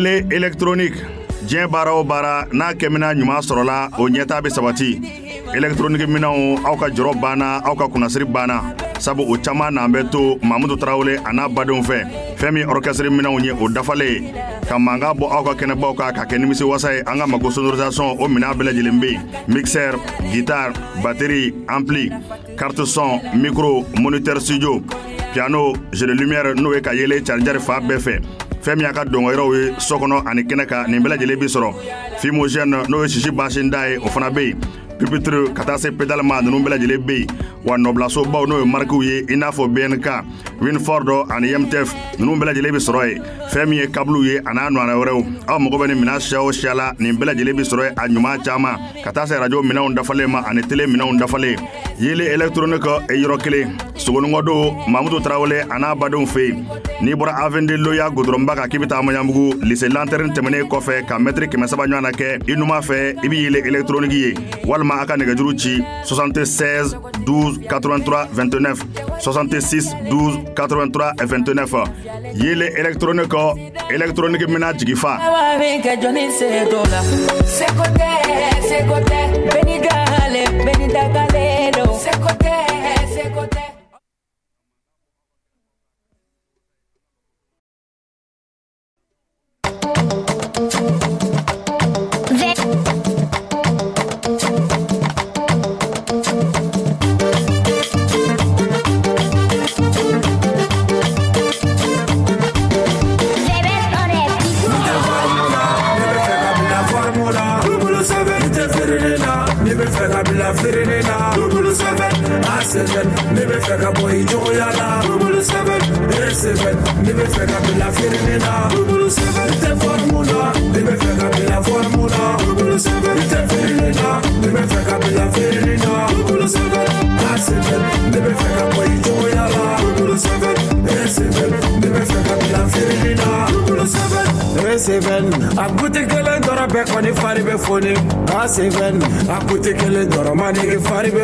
yele électronique. Diɲɛ baara o baara n'a kɛmina ɲuman sɔrɔla o ɲɛta be sabati. Électronique minɛnw aw ka jɔrɔ banna aw ka kunnasiri banna. Sabu o caaman n'an bɛ to mamudu tarawele a n'a badenw fɛ. Fɛɛn min orchestre minɛnw ye o dafalen ye ka manga bɔ aw ka kɛnɛbaw kan ka kɛ nimisi wasa ye. An ka mago sonorisation o minɛn bɛɛ lajɛlen be mixeur guitare bateri ampli carte son micro moniteur studio piano jeu de lumière n'o ye ka yele carijari faa bɛɛ fɛ fɛɛn min y'a ka dɔngɔyɔrɔw ye so kɔnɔ ani kɛnɛ kan nin bɛɛ lajɛlen bi sɔrɔ. Fimogène n'o ye sisi basinda ye o fana be yen pupitre ka taa se pedalema nunu bɛɛ lajɛlen be yen. Wa nɔbilasobaw n'o ye markiw ye i n'a fɔ bnk winford ani mtf nunu bɛɛ lajɛlen be sɔrɔ ye fɛɛn min ye kabliw ye a n'a nɔana wɛrɛw. Aw mago bɛ ni mina siya o siya la nin bɛɛ lajɛlen be sɔrɔ ye a ɲuman caaman ka taa se rajo minɛnw dafalen ma ani tele minɛnw dafalen. Yele électronique e yɔrɔ kelen. Sogoningɔdo mamudu tarawele a n'a badenw fe yen. N'i bɔra avende loya godɔrɔnba kan k'i be taa maɲabugu lise lantɛrini tɛmɛnen kɔfɛ ka mɛtiri kɛmɛ saba ɲɔgɔn na kɛ i numan fɛ i be yele électronique ye. Walima walima a ka nɛgɛjuru ci 76 12 83 29 66 12 83 29 yeele elekitɔroniki elekitɔroniki mina jigi fa. Secote, secote, benidale, benidagale, lo. Secote, secote.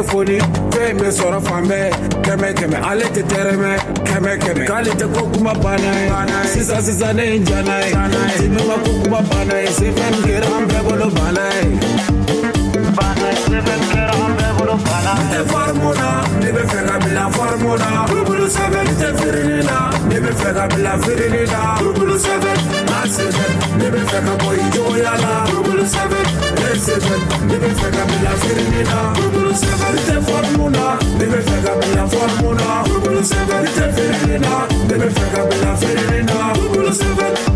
Foni fɛn bɛ sɔrɔ fan bɛɛ kɛmɛ kɛmɛ ale tɛ tɛrɛmɛ kɛmɛ kɛmɛ k'ale tɛ ko kuma banna ye sisan sisan ne ye n jana ye dimi ma ko kuma banna ye se fɛn kɛra an bɛɛ bolo tɛ farimu na ne bɛ fɛ ka bila farimu na bubulu sɛbɛn tɛ feereli la ne bɛ fɛ ka bila feereli la bubulu sɛbɛn a sɛbɛn ne bɛ fɛ ka bɔ i cogoya la bubulu sɛbɛn e sɛbɛn ne bɛ fɛ ka bila feereli la bubulu sɛbɛn tɛ farimu na ne bɛ fɛ ka bila farimu na bubulu sɛbɛn tɛ feereli la ne bɛ fɛ ka bila feereli la sɛbɛn sɛbɛn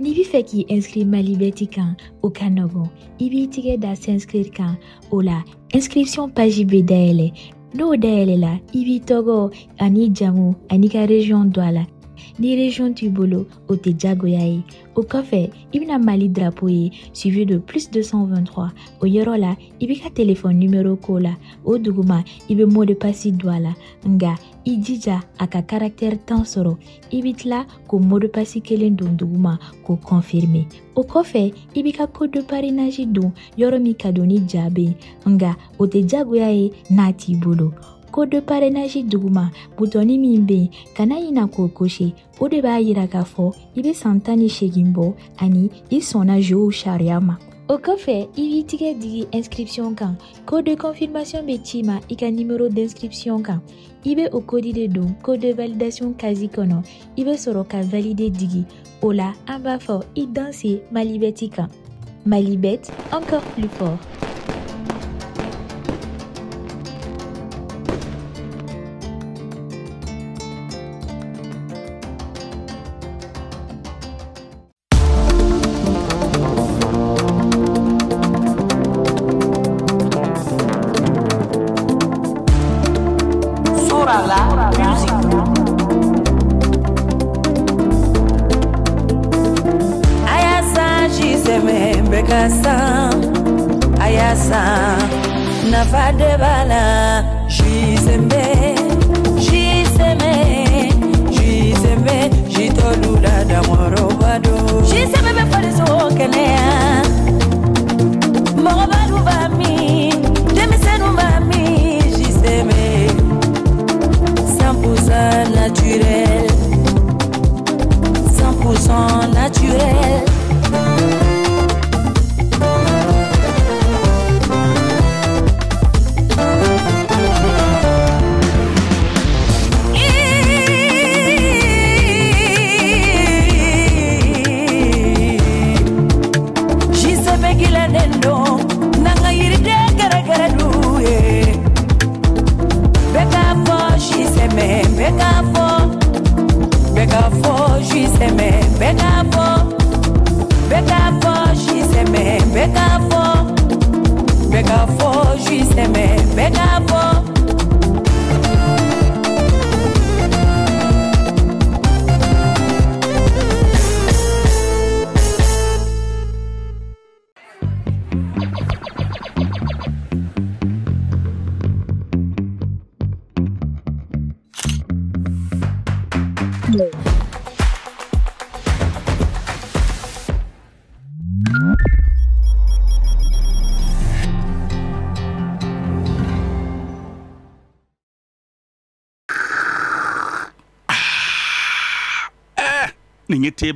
n'i b'i fɛ k'i inscrire malibɛti kan o ka nɔgɔn i b'i tigɛ da s'inscrire kan o la inscription page be dayɛlɛ n'o dayɛlɛ la i b'i tɔgɔ ani jamu ani ka region dɔ a la ni région t'i bolo o tɛ jagoya ye o kɔfɛ i bɛna mali drapeau ye suivi de plus 223 o yɔrɔ la i b'i ka téléphone numéro ko la o duguma i bɛ mot de passe don a la nga i jija a ka caractère tan sɔrɔ i bɛ tila k'o mot de passe kelen duguma k'o confirmer o kɔfɛ i b'i ka code de parrainage don yɔrɔ min ka don ni ja bɛ yen nga o tɛ jagoya ye n'a t'i bolo code de parrainage duguma. Butɔni min bɛ yen kana ɲina k'o gosi o de b'a yira k'a fɔ i bɛ san tan ni segin bɔ ani i sɔnna jow sariya ma. O kɔfɛ i b'i tigɛ digi inscription kan. Code de confirmation bɛ ci ma i ka numéro d'inscription kan. I bɛ o kodi de don code de validation casi kɔnɔ. I bɛ sɔrɔ ka valide digi. O la an b'a fɔ i danse malibɛti kan. Malibɛt encore plus fort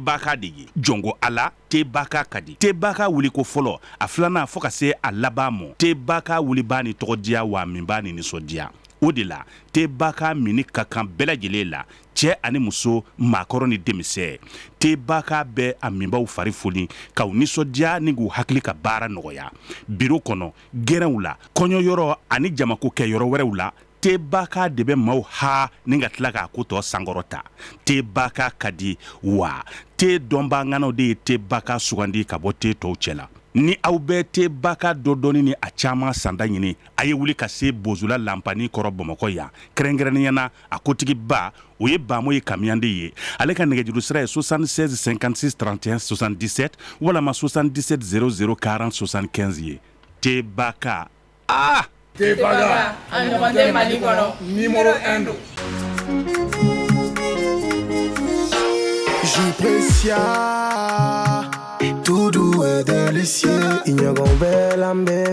tebaka de ye. Jɔngo ala tebaka ka di. Tebaka wuliko fɔlɔ a filanan fɔɔ ka se a laban mɔ tebaka wuli b'a ni tɔgɔdiya wa min b'a ni ninsɔdiya o de la tebaka mini ka kan bɛɛ lajɛlen la cɛɛ ani muso maakɔrɔ ni denmisɛ. Tebaka bɛ a minbaw fari foni k'u ninsɔdiya ni k'u hakili ka baara nɔgɔya. Biro kɔnɔ gɛrɛnw la kɔɲɔyɔrɔ ani jamako kɛ wɛrɛw la tebaka de bɛ maw ha ni ka tila k'a ko tɔ sankɔrɔta tebaka ka di wa? Te dɔnbaganaw de ye tebaka sugandi ka bɔ te tɔw cɛla ni aw bɛɛ tebaka dɔ dɔɔni ni a caaman sanda ɲini a ye wuli ka se bozula lanpani kɔrɔ bamakɔ yan. Kɛrɛnkɛrɛnniyana a kotigiba o ye bamo ye kamiyande ye. Ale ka nɛgɛjuru sira ye 76 56 31 77 walama 77 00 40 75 ye. Tebaka. Ah Tebaga a ɲɔgɔn tɛ mali kɔnɔ numéro 1 don Jus précieux, tout et délicieux. Ignorant belle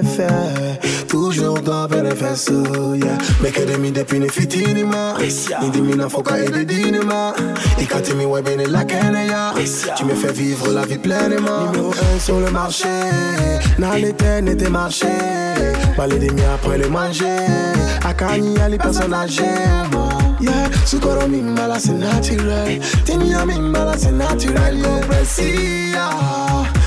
fait, toujours dans bénéfice. Yeah. Mais que de mi depuis ne fitinima, ni de mi n'a foka et de dinima. Et quand tu m'y ouais bien la Kenya, tu me fais vivre la vie pleinement. Numéro 1 sur le marché, l'été n'était marché. Balai des miens après le manger, à Kanye, y'a les personnes âgées. Yeah, sukoro mimbala c'est naturel mimbala c'est naturel Yo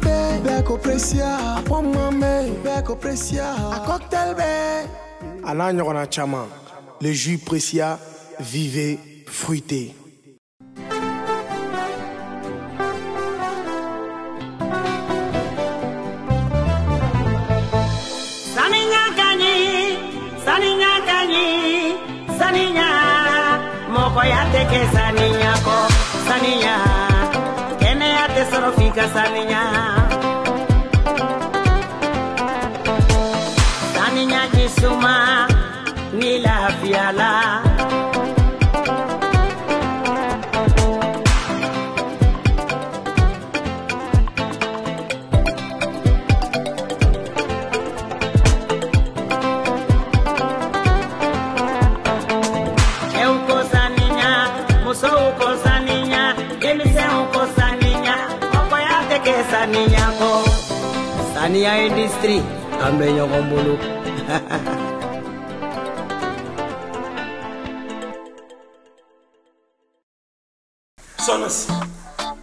bɛɛ ko précieux a anana a cocktail bɛ a n'a ɲɔgɔnna caman le jus fruité Saninya. Moko ya teke saninya ko, saninya. isso não fica salinha Salinha de suma, ni la fiala. saniya industry an bɛ ɲɔgɔn bolo SONAS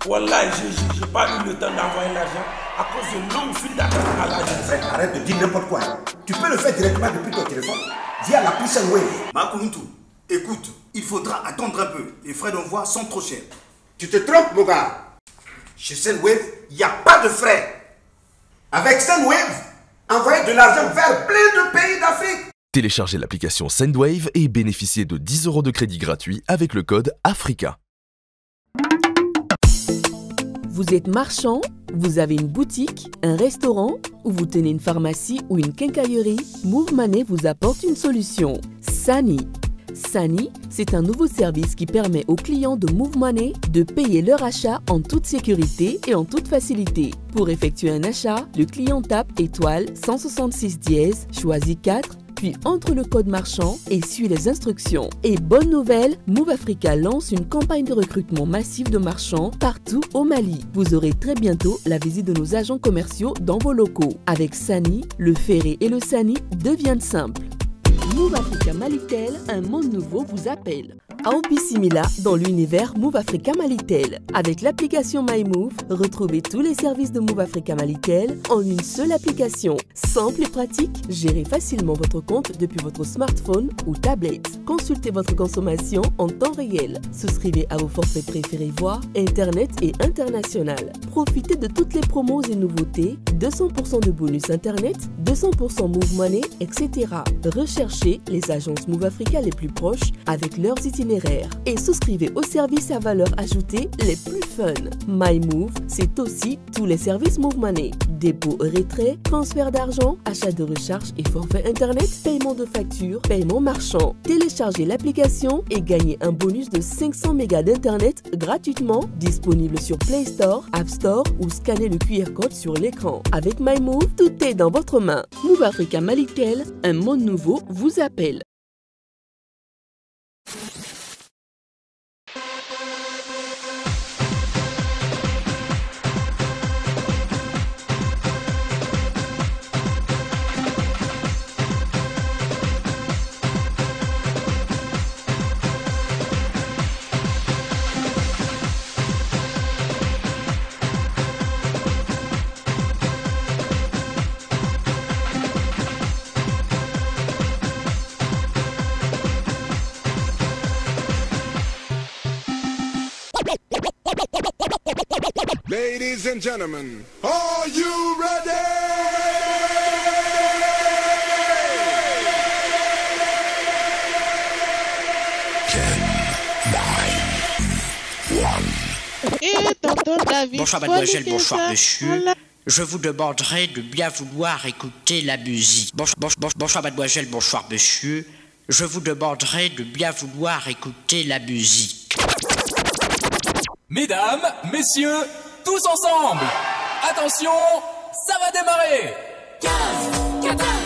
wallahi je n'ai pas eu le temps d'envoyer l'argent à cause de longue file d'attente à. Arrête de dire n'importe quoi. Tu peux le faire directement depuis ton téléphone via la puissance web. Makuntu, écoute, il faudra attendre un peu. Les frais d'envoi sont trop chers. Tu te trompes, mon gars. Chez Wave, il n'y a pas de frais. Avec Sendwave, envoyez de l'argent vers plein de pays d'Afrique. Téléchargez l'application Sendwave et bénéficiez de 10 euros de crédit gratuit avec le code AFRICA. Vous êtes marchand, vous avez une boutique, un restaurant ou vous tenez une pharmacie ou une quincaillerie, Move Money vous apporte une solution. Sani. Sani, c'est un nouveau service qui permet aux clients de Move Money de payer leur achat en toute sécurité et en toute facilité. Pour effectuer un achat, le client tape étoile 166 dièse, choisit 4 puis entre le code marchand et suit les instructions. Et bonne nouvelle, Move Africa lance une campagne de recrutement massif de marchands partout au Mali. Vous aurez très bientôt la visite de nos agents commerciaux dans vos locaux. Avec Sani, le ferré et le Sani deviennent simples. Move Africa Malitel, un monde nouveau vous appelle. Aopi Simila dans l'univers Move Africa Malitel. Avec l'application MyMove, retrouvez tous les services de Move Africa Malitel en une seule application. Simple et pratique, gérez facilement votre compte depuis votre smartphone ou tablette. Consultez votre consommation en temps réel. Souscrivez à vos forfaits préférés voix, Internet et international. Profitez de toutes les promos et nouveautés, 200% de bonus Internet, 200% Move Money, etc. Recherchez les agences Move Africa les plus proches avec leurs itinéraires et souscrivez aux services à valeur ajoutée les plus fun. MyMove, c'est aussi tous les services Move Money. Dépôt, retrait, transfert d'argent, achat de recharge et forfait Internet, paiement de factures, paiement marchand. Téléchargez l'application et gagnez un bonus de 500 mégas d'Internet gratuitement disponible sur Play Store, App Store ou scannez le QR code sur l'écran. Avec MyMove, tout est dans votre main. Move Africa Malitel, un monde nouveau vous appelle. Ladies and gentlemen, are you ready? Bonsoir mademoiselle, bonsoir monsieur. Je vous demanderai de bien vouloir écouter la musique. Bonsoir, bonsoir, bonsoir mademoiselle, bonsoir monsieur. Je vous demanderai de bien vouloir écouter la musique. Mesdames, messieurs, tous ensemble. Attention, ça va démarrer. 15, 14,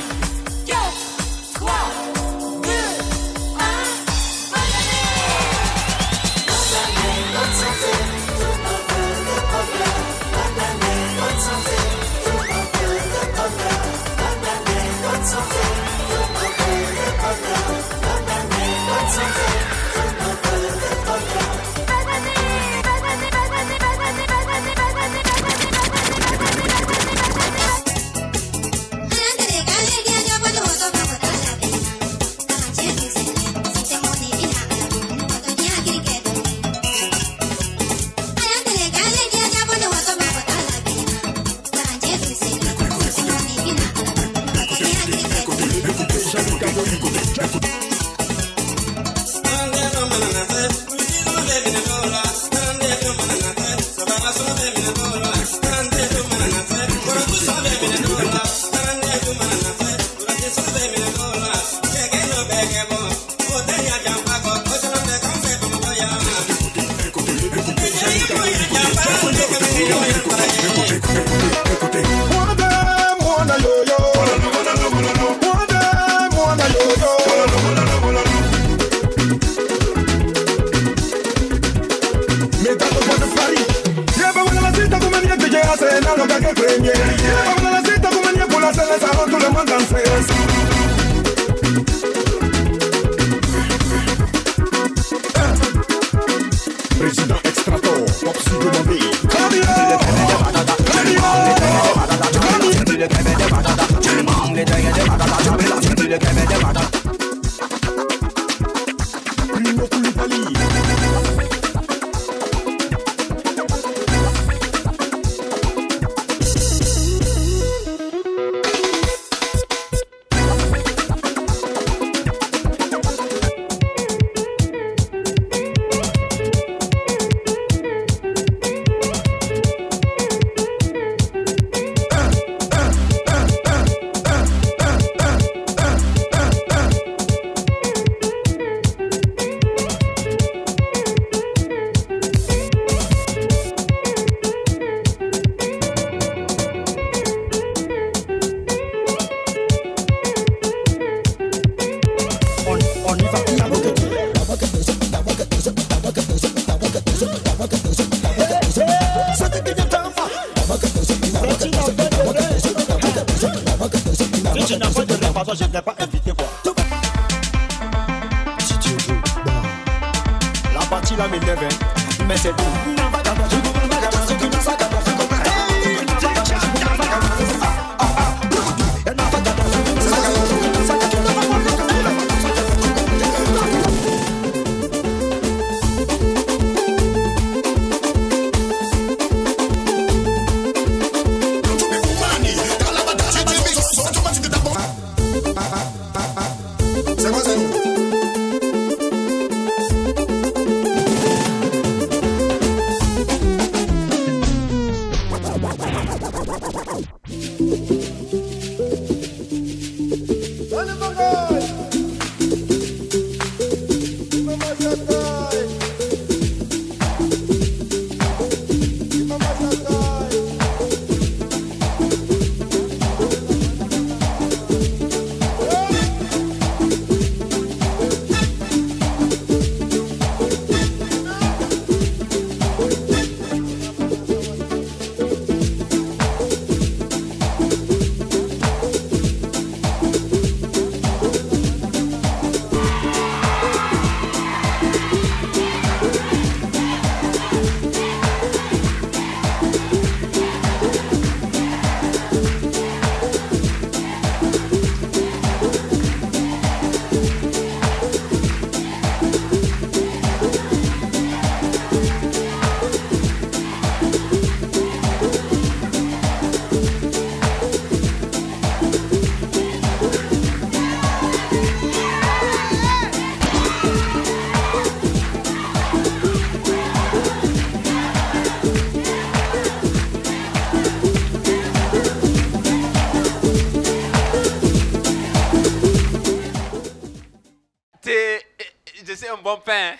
bon pain.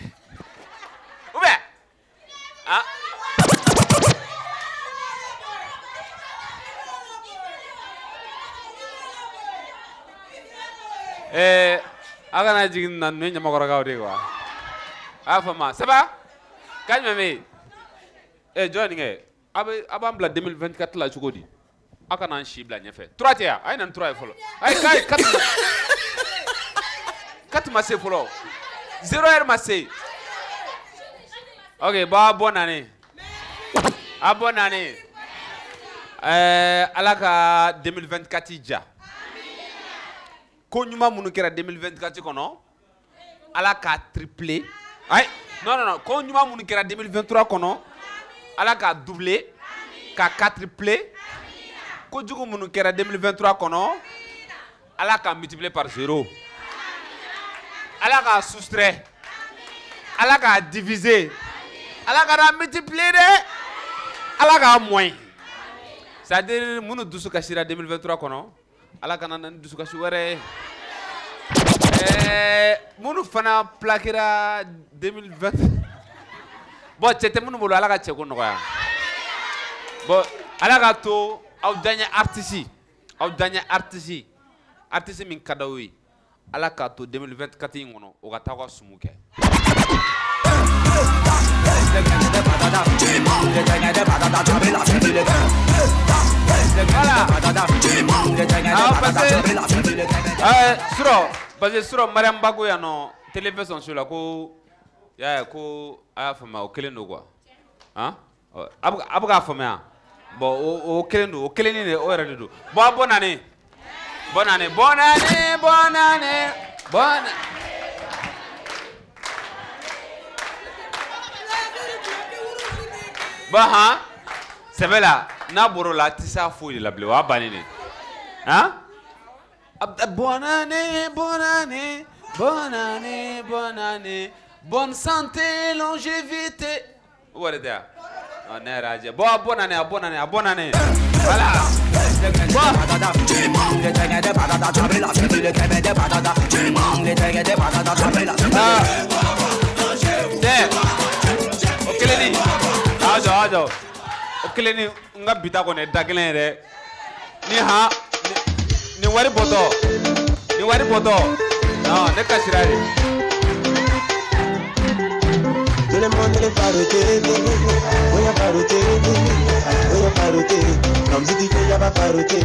Ou bien Hein Eh, a kana jigin nan ne ɲamakɔrɔkaw de quoi a y'a faamu ça va k'a ɲuman bɛ yen eh jɔn nin kɛ a bɛ a b'an bila 2024 la cogo di a kana an si bila ɲɛfɛ tura tɛ yan a ye na ni tura ye fɔlɔ a ye k'a ye kati ma ma se fɔlɔ zero heure ma ok bon a bɔ nani a bɔ nani ɛɛ ala ka 2024 ja ko ɲuman minnu kɛra 2024 kɔnɔ ala k'a triplé. Non non non. Ko ɲuman minnu kɛra 2023 kɔnɔ ala k'a doublé. K'a quadruplé. Ko jugu minnu kɛra 2023 kɔnɔ ala k'a multiplié par zéro ala k'a soustrait. Ala k'a divisé ala k'a multiplié dɛ ala k'a moins. C'est à dire minnu dusu kasira 2023 kɔnɔ ala kana na ni dusukasi minnu fana plakera 2020 bon cɛ tɛ minnu bolo ala ka cɛko nɔgɔya. Bon ala k'a to aw daɲɛ artiste. Aw daɲɛ artiste. Artiste min ka ala k'a to 2024 in kɔnɔ o ka taa ka sumu kɛ. Parce que mariam bago yan nɔ so la ko y'a ye ko a y'a faamuya o kelen don quoi. Han a bɛ k'a faamuya. Bon o o kelen don o kelen de o yɛrɛ de don bon a bɔ Bonne année, bonne année, bonne année, bonne. Bon, hein? C'est vrai là, n'a boro la, tu sais, fouille la bleu, ah, banine. Hein? Ab- ab- Bonne année, bonne année, bonne année, bonne année, bonne santé, longévité. What is that? Oh, n'est radia. Bon, bonne année, bonne année, bonne année. O a a jɔ o kelen ni n ka bita kɔni ye da kelen ye dɛ ni han ni- ni wari bɔtɔ ni wari bɔtɔ ne kasira de Tout le monde est paroté, voy a a comme si tu pas paroté.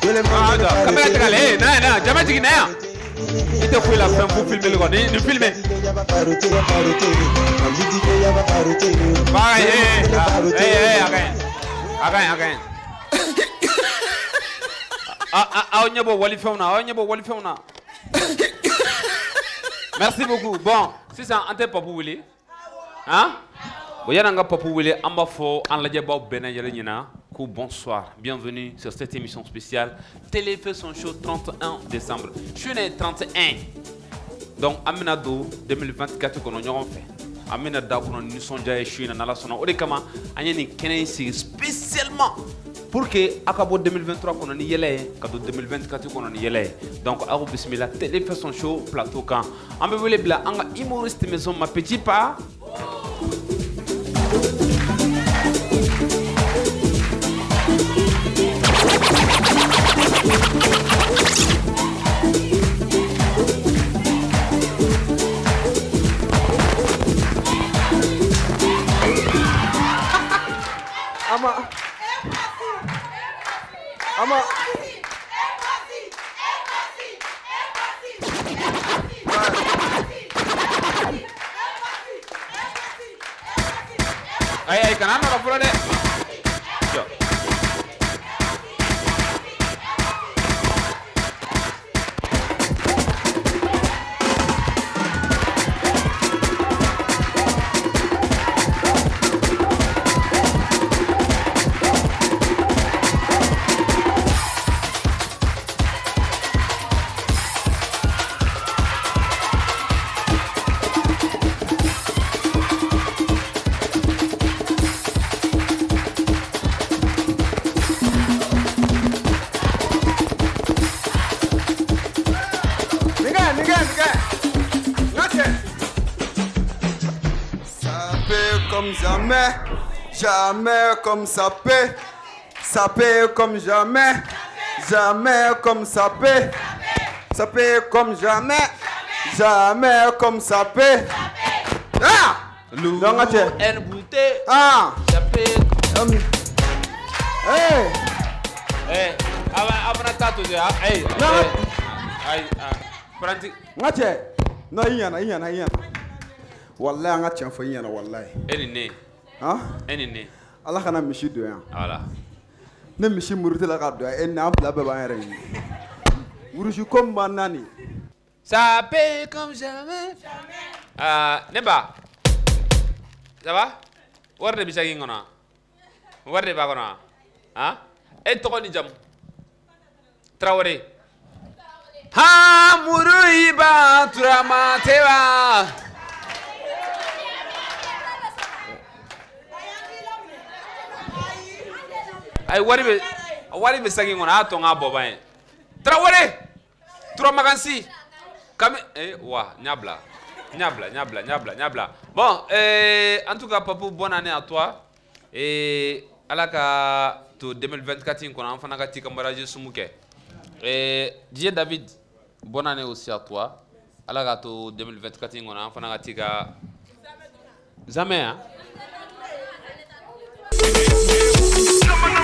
Tout le monde est a kamera tigɛ ale ee na yan na yan jama jigin na yan i tɛ foyi la fɛn fo filmeli kɔ ni ni filme paroté, paroté, comme si tu y'a pas paroté. baga ye ee ee a ka ɲi a ka ɲi a ka ɲi A- a- aw ɲɛ bɔ walifɛnw na aw walifɛnw na merci beaucoup. Bon sisan an tɛ papu wele han bon bɛɛ lajɛlen ɲɛna ko bonsoir. Bienvenue sur cette émission spéciale. Fait son show 31 décembre. Su ne 31 donc an bɛna don 2024 kɔnɔ ɲɔgɔn fɛ an bɛna da ni nisɔndiya ye su in na n'ala sɔnna o de kama spécialement pour que a ka bɔ 2023 kɔnɔ ka don 2024 kɔnɔ donc fait show plateau an ka humoriste maison ma petit pas Thank you. Jamais comme ça peut. Ça peut comme jamais, jamais comme ça peut. Ça peut comme jamais, jamais comme ça peut. Ah! En bouteille Ah! ça peut Um, hey! eh a a fana t'a to ten ayi Non. ayi paranti n ka cɛ non i ɲɛna i ɲɛna i ɲɛna walayi an ka tiɲɛ fɔ i ɲɛna walayi e ni ne han e ni ne ala kana misi don yan voilà ne misi murutila ka don yan e ni an fila bɛɛ b'an yɛrɛ ɲini wurusi ko min b'an naani Ça paye comme jamais. Euh, Neba. Ça va? Wari de bɛ segin kɔnɔ? Wari de b'a? Han? E tɔgɔ ni jamu? Tarawele. Han muru iba turama teba. Ayi wari bɛ wari bɛ segin kɔnɔ a y'a tɔ n k'a bɔ ban ye. Tarawele. Turamagansi. Kami eh wa nyabla. Nyabla, nyabla, nyabla, nyabla. Bon, euh, en tout cas, Papou, bonne année à toi. Et ala ka to 2024 in kɔnɔ an fana ka t'i ka mariage sumu kɛ. Eh, DJ David, bonne année aussi à toi. Ala ka to 2024 in kɔnɔ an fana ka t'i Jamais hein?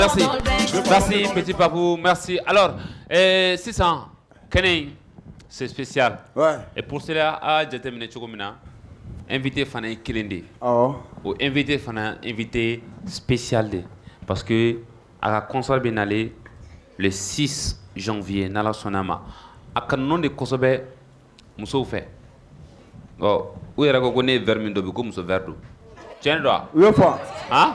merci. Merci, petit papou, merci. Alors, euh, 600, Kenny, c'est spécial. Ouais. Et pour cela, à Jatemine Chokomina, invité Fana Kilindi. Oh. Ou invité Fana, invité spécial. de. Parce que, à la concert Benale, le 6 janvier, Nala Sonama, à canon de Kosobe, Mousso fait. Oh, où est-ce qu'on est vers Mindo, comme Mousso Verdo? Tiens, droit. Oui, pas. Hein?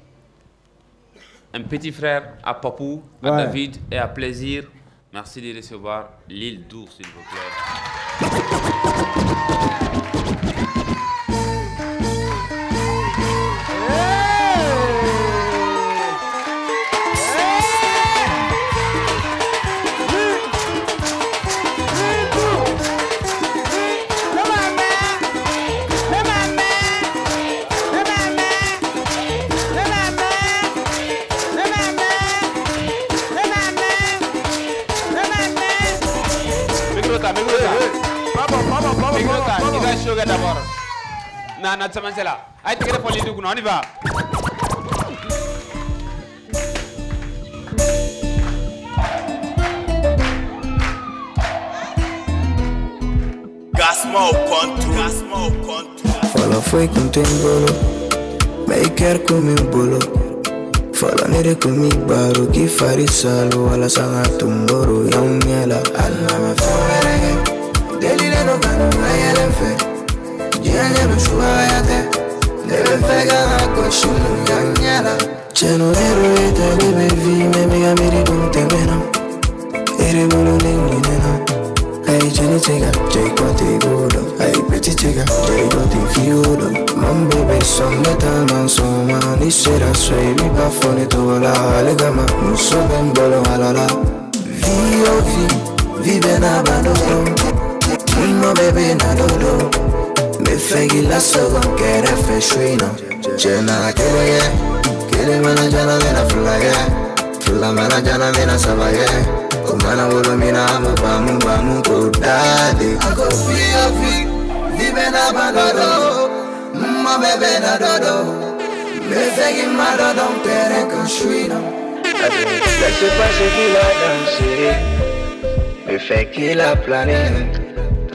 un petit frère à Papou, à Ouais. David et à Plaisir. Merci de recevoir l'île d'Ours, s'il vous plaît. na na camancɛ la a ye tɛgɛ. Fala foi com teu bolo, meio quer comer um bolo. Fala nere comigo baro que farisalo, ala sanga tumboro, e yau miela, alma me fawere. Delirando cano, vai ela em. Italiano shubayate Deve vegana con shulu gagnara Cielo nero e te mi bevi Me mi amiri con te meno Eri bolo nengi nena Hey Jenny Chica, Jay Quanti Gulo Hey Pretty Chica, Jay Quanti Fiulo Mambo penso a metà non so ma Di sera sui mi baffoni tu la Legama, non so ben bolo alala Vio vi, vive na bandolo Uno bebe na dolo seguirla solo aunque eres freshuino Llena la que voy Quiere me la llana de la fula yeah. Fula me la llana de la saba yeah. Con mano bolo mira vamos vamos vamos por daddy. Ako fi afi Vive na baloro Mma bebe na dodo. Me segui ma dodo aunque eres construino Laisse pas ce qu'il a dansé Me fait qu'il a plané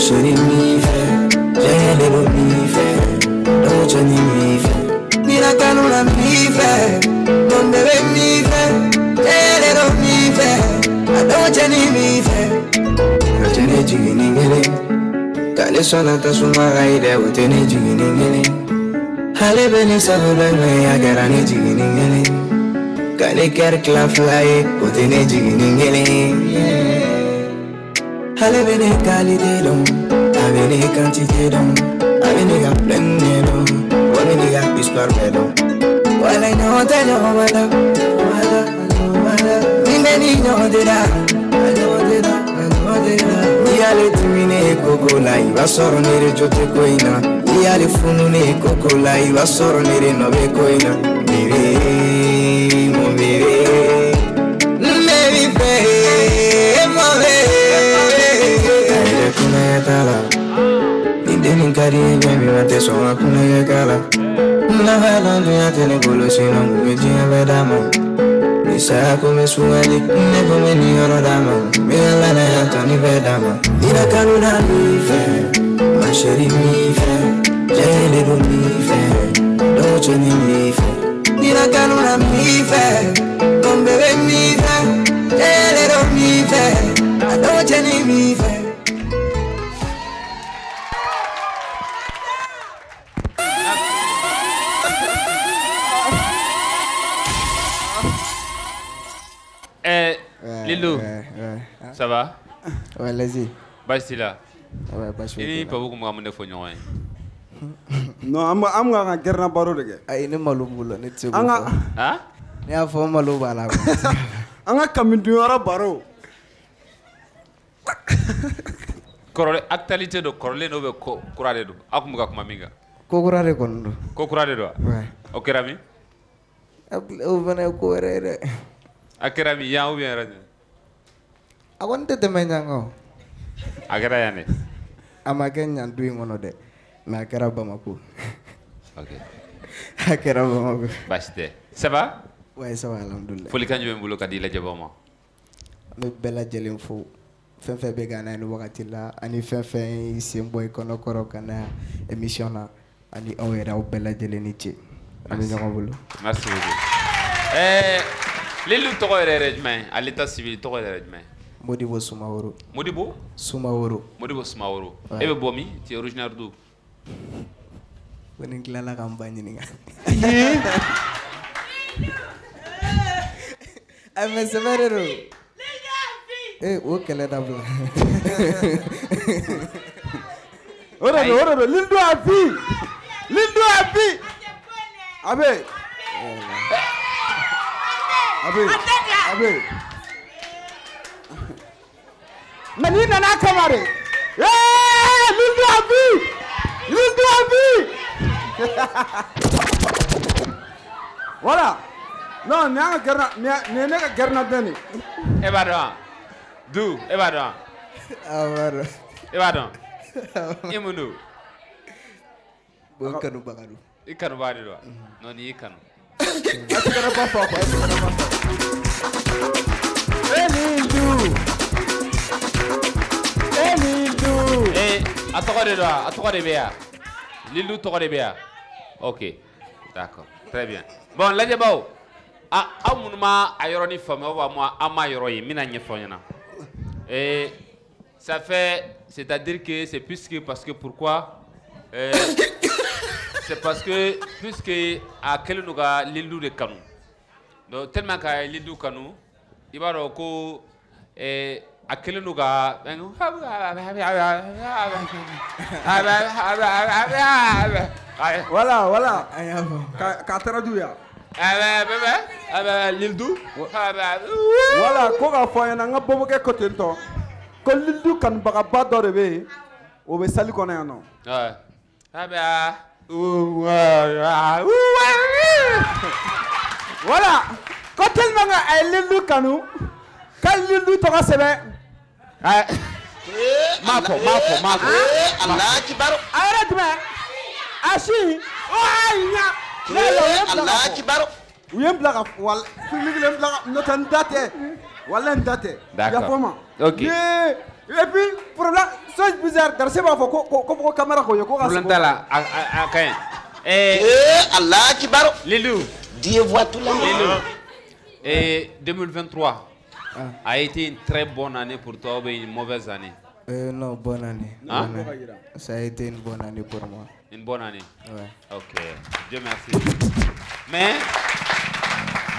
shouldn't be fair. J'ai les mots mi-fair. Don't you need me fair. Mira canula mi-fair. Don't they make me fair. J'ai. I don't you need me fair. Kachene jiginingele. Kale sola tasuma gaide utene Alevele kalite don Avele kantite don Ave nega plenye don Wame nega pisparme don Wala inyote nyo wala Wala, wala Nime ninyote da Anyote da, anyote da Iyale timi ne koko la Iba soro nere jote koina Iyale funu ne koko la Iba soro nere nobe koina Bebe gala Nindeni ninkari, baby mate soma kunege kala. Na hala dunya tene bolo sino mume jia vedama Nisa kume suwali ne kume ni yoro dama Mila na yato ni vedama Nina karuna mife Masheri mife Jele do mife Doche ni mife Nina karuna mife Kombebe mife va Ouais, vas-y. Baasi t'i la Ouais, baasi I foyi ni t'i la. Papu kun bɛ ka mun de fɔ ɲɔgɔn ye non an ka gɛrɛna baro de kɛ Ayi ne malo b'u la ne tɛ se k'o fɔ. Han? Ne y'a fɔ malo b'a la an ka kami dunyɔrɔ baro kɔrɔlen actualité don kɔrɔlen don ko kura de don aw kun bɛ ka kuma min kan ko kura de kɔni don. ko kura de don wa Ouais. o kɛra min O fana ye ko wɛrɛ ye dɛ. a kɛra min yan ou bien Aku nanti temennya kau. Akhirnya ya nih. Amaknya nyantui ngono deh. Nah akhirnya bamaku. Oke. Okay. akhirnya bamaku. Basti. Seba? Ouais, ça va, alhamdoulilah. Folikan jumɛn bolo ka di lajɛ baw ma? An bɛ bɛɛ lajɛlen fo. Fɛn fɛn bɛ ka na nin wagati la ani fɛn fɛn y'i sen bɔ i kɔnɔ kɔrɔ ka na émission na ani aw yɛrɛ aw bɛɛ lajɛlen ni ce. An bɛ ɲɔgɔn bolo. Merci beaucoup. Eh, Ɛɛ Lilu tɔgɔ yɛrɛ yɛrɛ jumɛn? Ale ta civil tɔgɔ yɛrɛ yɛrɛ jumɛn? Modibo Sumaworo. Modibo Sumaworo. Modibo Sumaworo Ouais. e bɛ bɔ min tu es originaire d'où Ko ni tilala ka n ba ɲininka. A mɛ sɛbɛn de don. Ee o kɛlɛ dabila. o de don o de don lindo a bi lindo a bi a bɛ a bɛ a bɛ mani na kamare eh, lundu abi. Lundu abi. Voilà. Non mais an ka gɛrɛna mais ne ka gɛrɛna bɛɛ ni e b'a dɔn wa du e b'a dɔn wa awɔ b'a e b'a dɔn i mun don o ye kanubaga non nin kanu a ti kana ba fɔ a kɔ a tɔgɔ de don wa a tɔgɔ de bɛ yan Lilu tɔgɔ de bɛ yan ok d'accord très bien. Bon lajɛbaw a aw minnu ma a yɔrɔnin faamuya moi an m'a yɔrɔ ye n bɛna ɲɛfɔ aw ɲɛna Eh, ça fait c'est-à-dire que c'est puisque parce que pourquoi? Euh, c'est parce que puisque a kɛlen don ka Lilu de kanu donc tellement ka Lilu kanu i b'a dɔn ko eh, a kɛlen don ka voilà voilà. Ka ka traduire yan voilà ko k'a fɔ an ɲɛna n ka bɔbɔkɛ ko ten tɔ ko lilidu kanubagaba dɔ de bɛ yen o bɛ sali kɔnɔ yan nɔ voilà. Ko tellement que a ye lilidu kanu ka lilidu tɔgɔ sɛbɛn maa fɔ maa fɔ maa fɔ Allahu Akbar a yɛrɛ jumɛn a si o ayi ɲa ne ye ka fɔ u ye n bila ka wala public le n bila ka n'o tɛ n da tɛ wala n da tɛ D'accord. yafa n ma Ok. Yee, et puis problème chose bizarre darase b'a fɔ ko ko ko ko caméra k'o ye ko ka problème t'a la a a a ka ɲi eh Allah kibaru Lilu Dieu voit tout le monde. Lilu et 2023 a été une très bonne année pour toi ou bien une mauvaise année? Euh, non, bonne année. Hein? Bonne année. Ça a été une bonne année pour moi. Une bonne année? Ouais. Ok, Dieu merci. Mais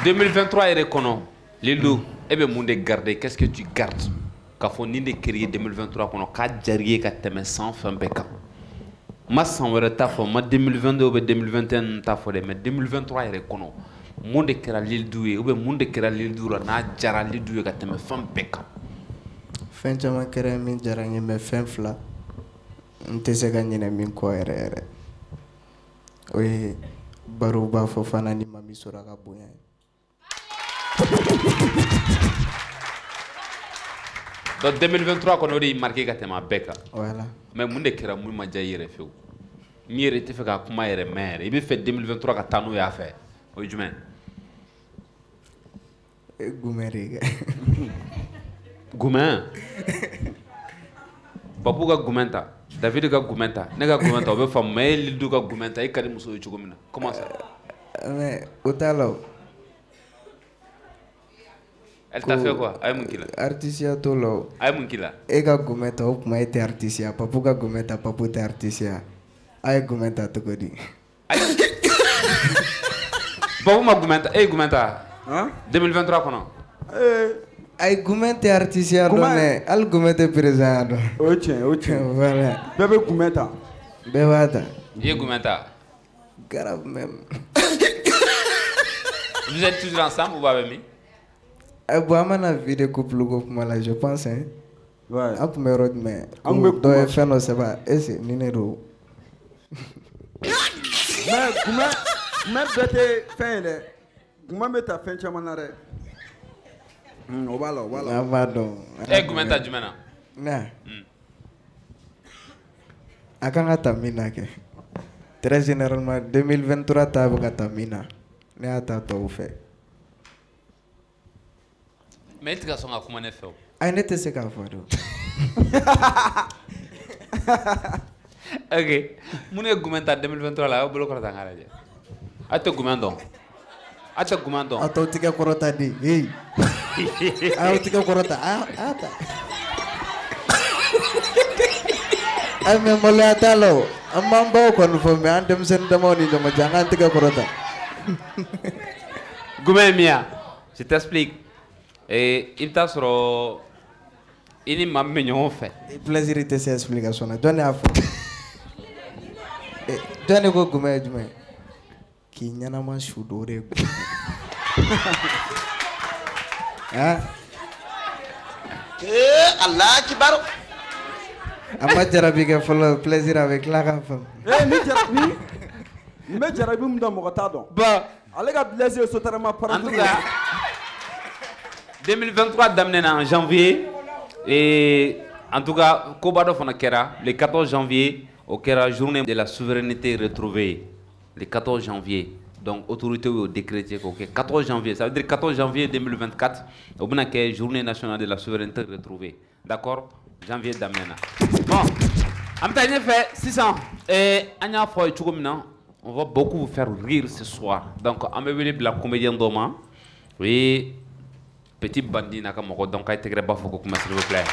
2023 yɛrɛ kɔnɔ Lilu e bɛ mun de garder qu'est-ce que tu gardes? K'a fɔ nin de kɛra i ye 2023 kɔnɔ k'a diyara i ye ka tɛmɛ san fɛn bɛɛ kan n ma san wɛrɛ t'a fɔ n ma 2022 ou bien 2021 ninnu t'a fɔ dɛ mais 2023 yɛrɛ kɔnɔ mun de kɛra Lilu ye ou bien mun de kɛra Lilu la n'a diyara Lilu ye ka tɛmɛ fɛn bɛɛ kan. Fɛn caman kɛra min jara n ye mɛ fɛn fila n tɛ se ka ɲinɛ min kɔ yɛrɛ yɛrɛ. O ye baro b'a fɔ fana ni mami sɔrɔ ka bonya ye. Donc 2023 kɔnɔ o de y'i marqué ka tɛmɛ a bɛɛ kan. Voilà. mais mun de kɛra mun ma diya i yɛrɛ fiyewu n'i yɛrɛ tɛ fɛ ka kuma yɛrɛ mɛn yɛrɛ. I bɛ fɛ 2023 ka taa n'o y'a fɛ. O ye jumɛn E kɛ gumɛn papu ka gumɛn ta david ka gumɛn ta ne ka gumɛn ta o bɛ faamu mais e lidu ka gumɛn ta i ka di muso ye cogo min na comment ça o t'a la o elle t'a fait quoi a ye mun k'i la artisiya t'o la o a ye mun k'i la e ka gumɛ ta o kuma e tɛ artisiya papu ka ta papu tɛ artisiya a ye gumɛ ta cogo di papu ma gumɛn ta e ye gumɛn ta 2023 kɔnɔ ay gumɛn tɛ artiste ya dɔn Gumɛn- dɛ hali gumɛn tɛ président ya dɔn o ye tiɲɛ o ye tiɲɛ voilà. Bɛɛ bɛ kunbɛn ta bɛɛ b'a ta I ye grave même. Vous êtes toujours ensemble ou pas avec lui Eh, bon an mana vide couple ko kuma la je pense hein. Ouais. an kun bɛ yɔrɔ jumɛn An bɛ dɔ ye fɛn dɔ sɛbɛn que ni ne don mais kunbɛn kunbɛn bɛɛ tɛ fɛn ye dɛ kunbɛn bɛ ta fɛn caman na dɛ. Hmm, o b'a la o b'a la. An b'a dɔn. Combien de temps jumɛn na? Na a kan ka ta min na kɛ. 2023 ta bɛ ka ta min na. Ne y'a ta tɔw fɛ. Mais i tɛ ka sɔn ka kuma ne fɛ o. ayi ne tɛ se k'a fɔ de ok. Mun ye gumɛn ta 2023 la? A y'aw bolo kɔrɔta n k'a lajɛ. A tɛ gumɛn dɔn? A tɛ gumɛn dɔn a t'aw tigɛ kɔrɔta de hey a y'aw tigɛ kɔrɔta a a y'a ta ayi mɛ maloya t'a la o an b'an baw kɔni fɔ mɛ an denmisɛnnin damaw ni ɲɔgɔn cɛ an k'an tigɛ kɔrɔta gumɛn ye min ye je t'explique Eh, i bɛ taa sɔrɔ i ni maa min bɛ ɲɔgɔn fɛ plaisir tɛ se explication. Na jɔn de y'a fɔ Eh, jɔn de ko gumɛ ye jumɛn ye k'i ɲɛnama su do o de ye gumɛ ah Eh, Allah kibaru. a ma jarabi kɛ fɔlɔ plaisir a bɛ tila k'a faamu ee ni jara ni nin bɛ jarabi min dɔn mɔgɔ t'a dɔn bon ale ka blaise ye sotarama En tout cas, 2023 daminɛ na en janvier. Et en tout cas koba dɔ fana kɛra le 14 janvier o kɛra journée de la souveraineté retrouvée le 14 janvier. Donc autorité y'o décrété k'o kɛ 14 janvier ça veut dire 14 janvier 2024 o bɛna kɛ journée nationale de la souveraineté retrouvée. D'accord? Janvier daminɛ bon. An bɛ taa ɲɛfɛ sisan eh, on va beaucoup vous faire rire ce soir. Donc an bɛ wele bila comédien dɔ ma o ye petit bandi n'a ka mɔgɔ donc a ye s'il vous plaît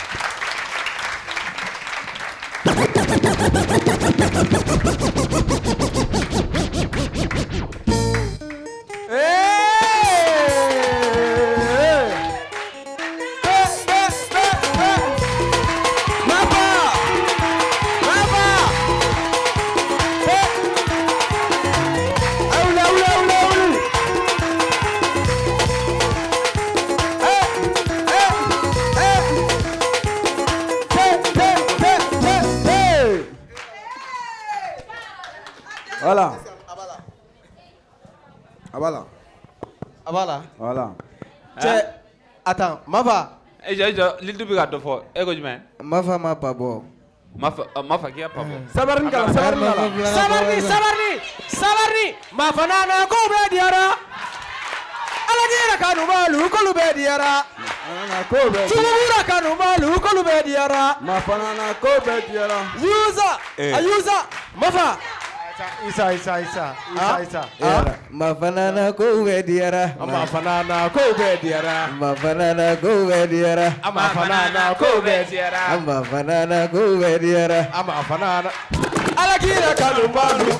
Mafa. Eja eja lildu bi ka dɔ fɔ. E ko? Mafa uh, ma pabɔ. Mafa mafa k'i ya Sabar ni kala sabari kala. Sabari sabari sabari. Mafa nana kow bɛɛ diyara. Ala ɲɛra kanubalu k'olu bɛɛ diyara. Cugubura kanubalu k'olu bɛɛ diyara. Mafa na kow bɛɛ diyara. Yuza eh. a ayusa Mafa. Isa, Isa, Isa, Isa, Isa. ma Mafanana go wediara. Mafanana go wediara. Mafanana go wediara. Mafanana go wediara. Mafanana go wediara. Mafanana. Alakira kalumbalu.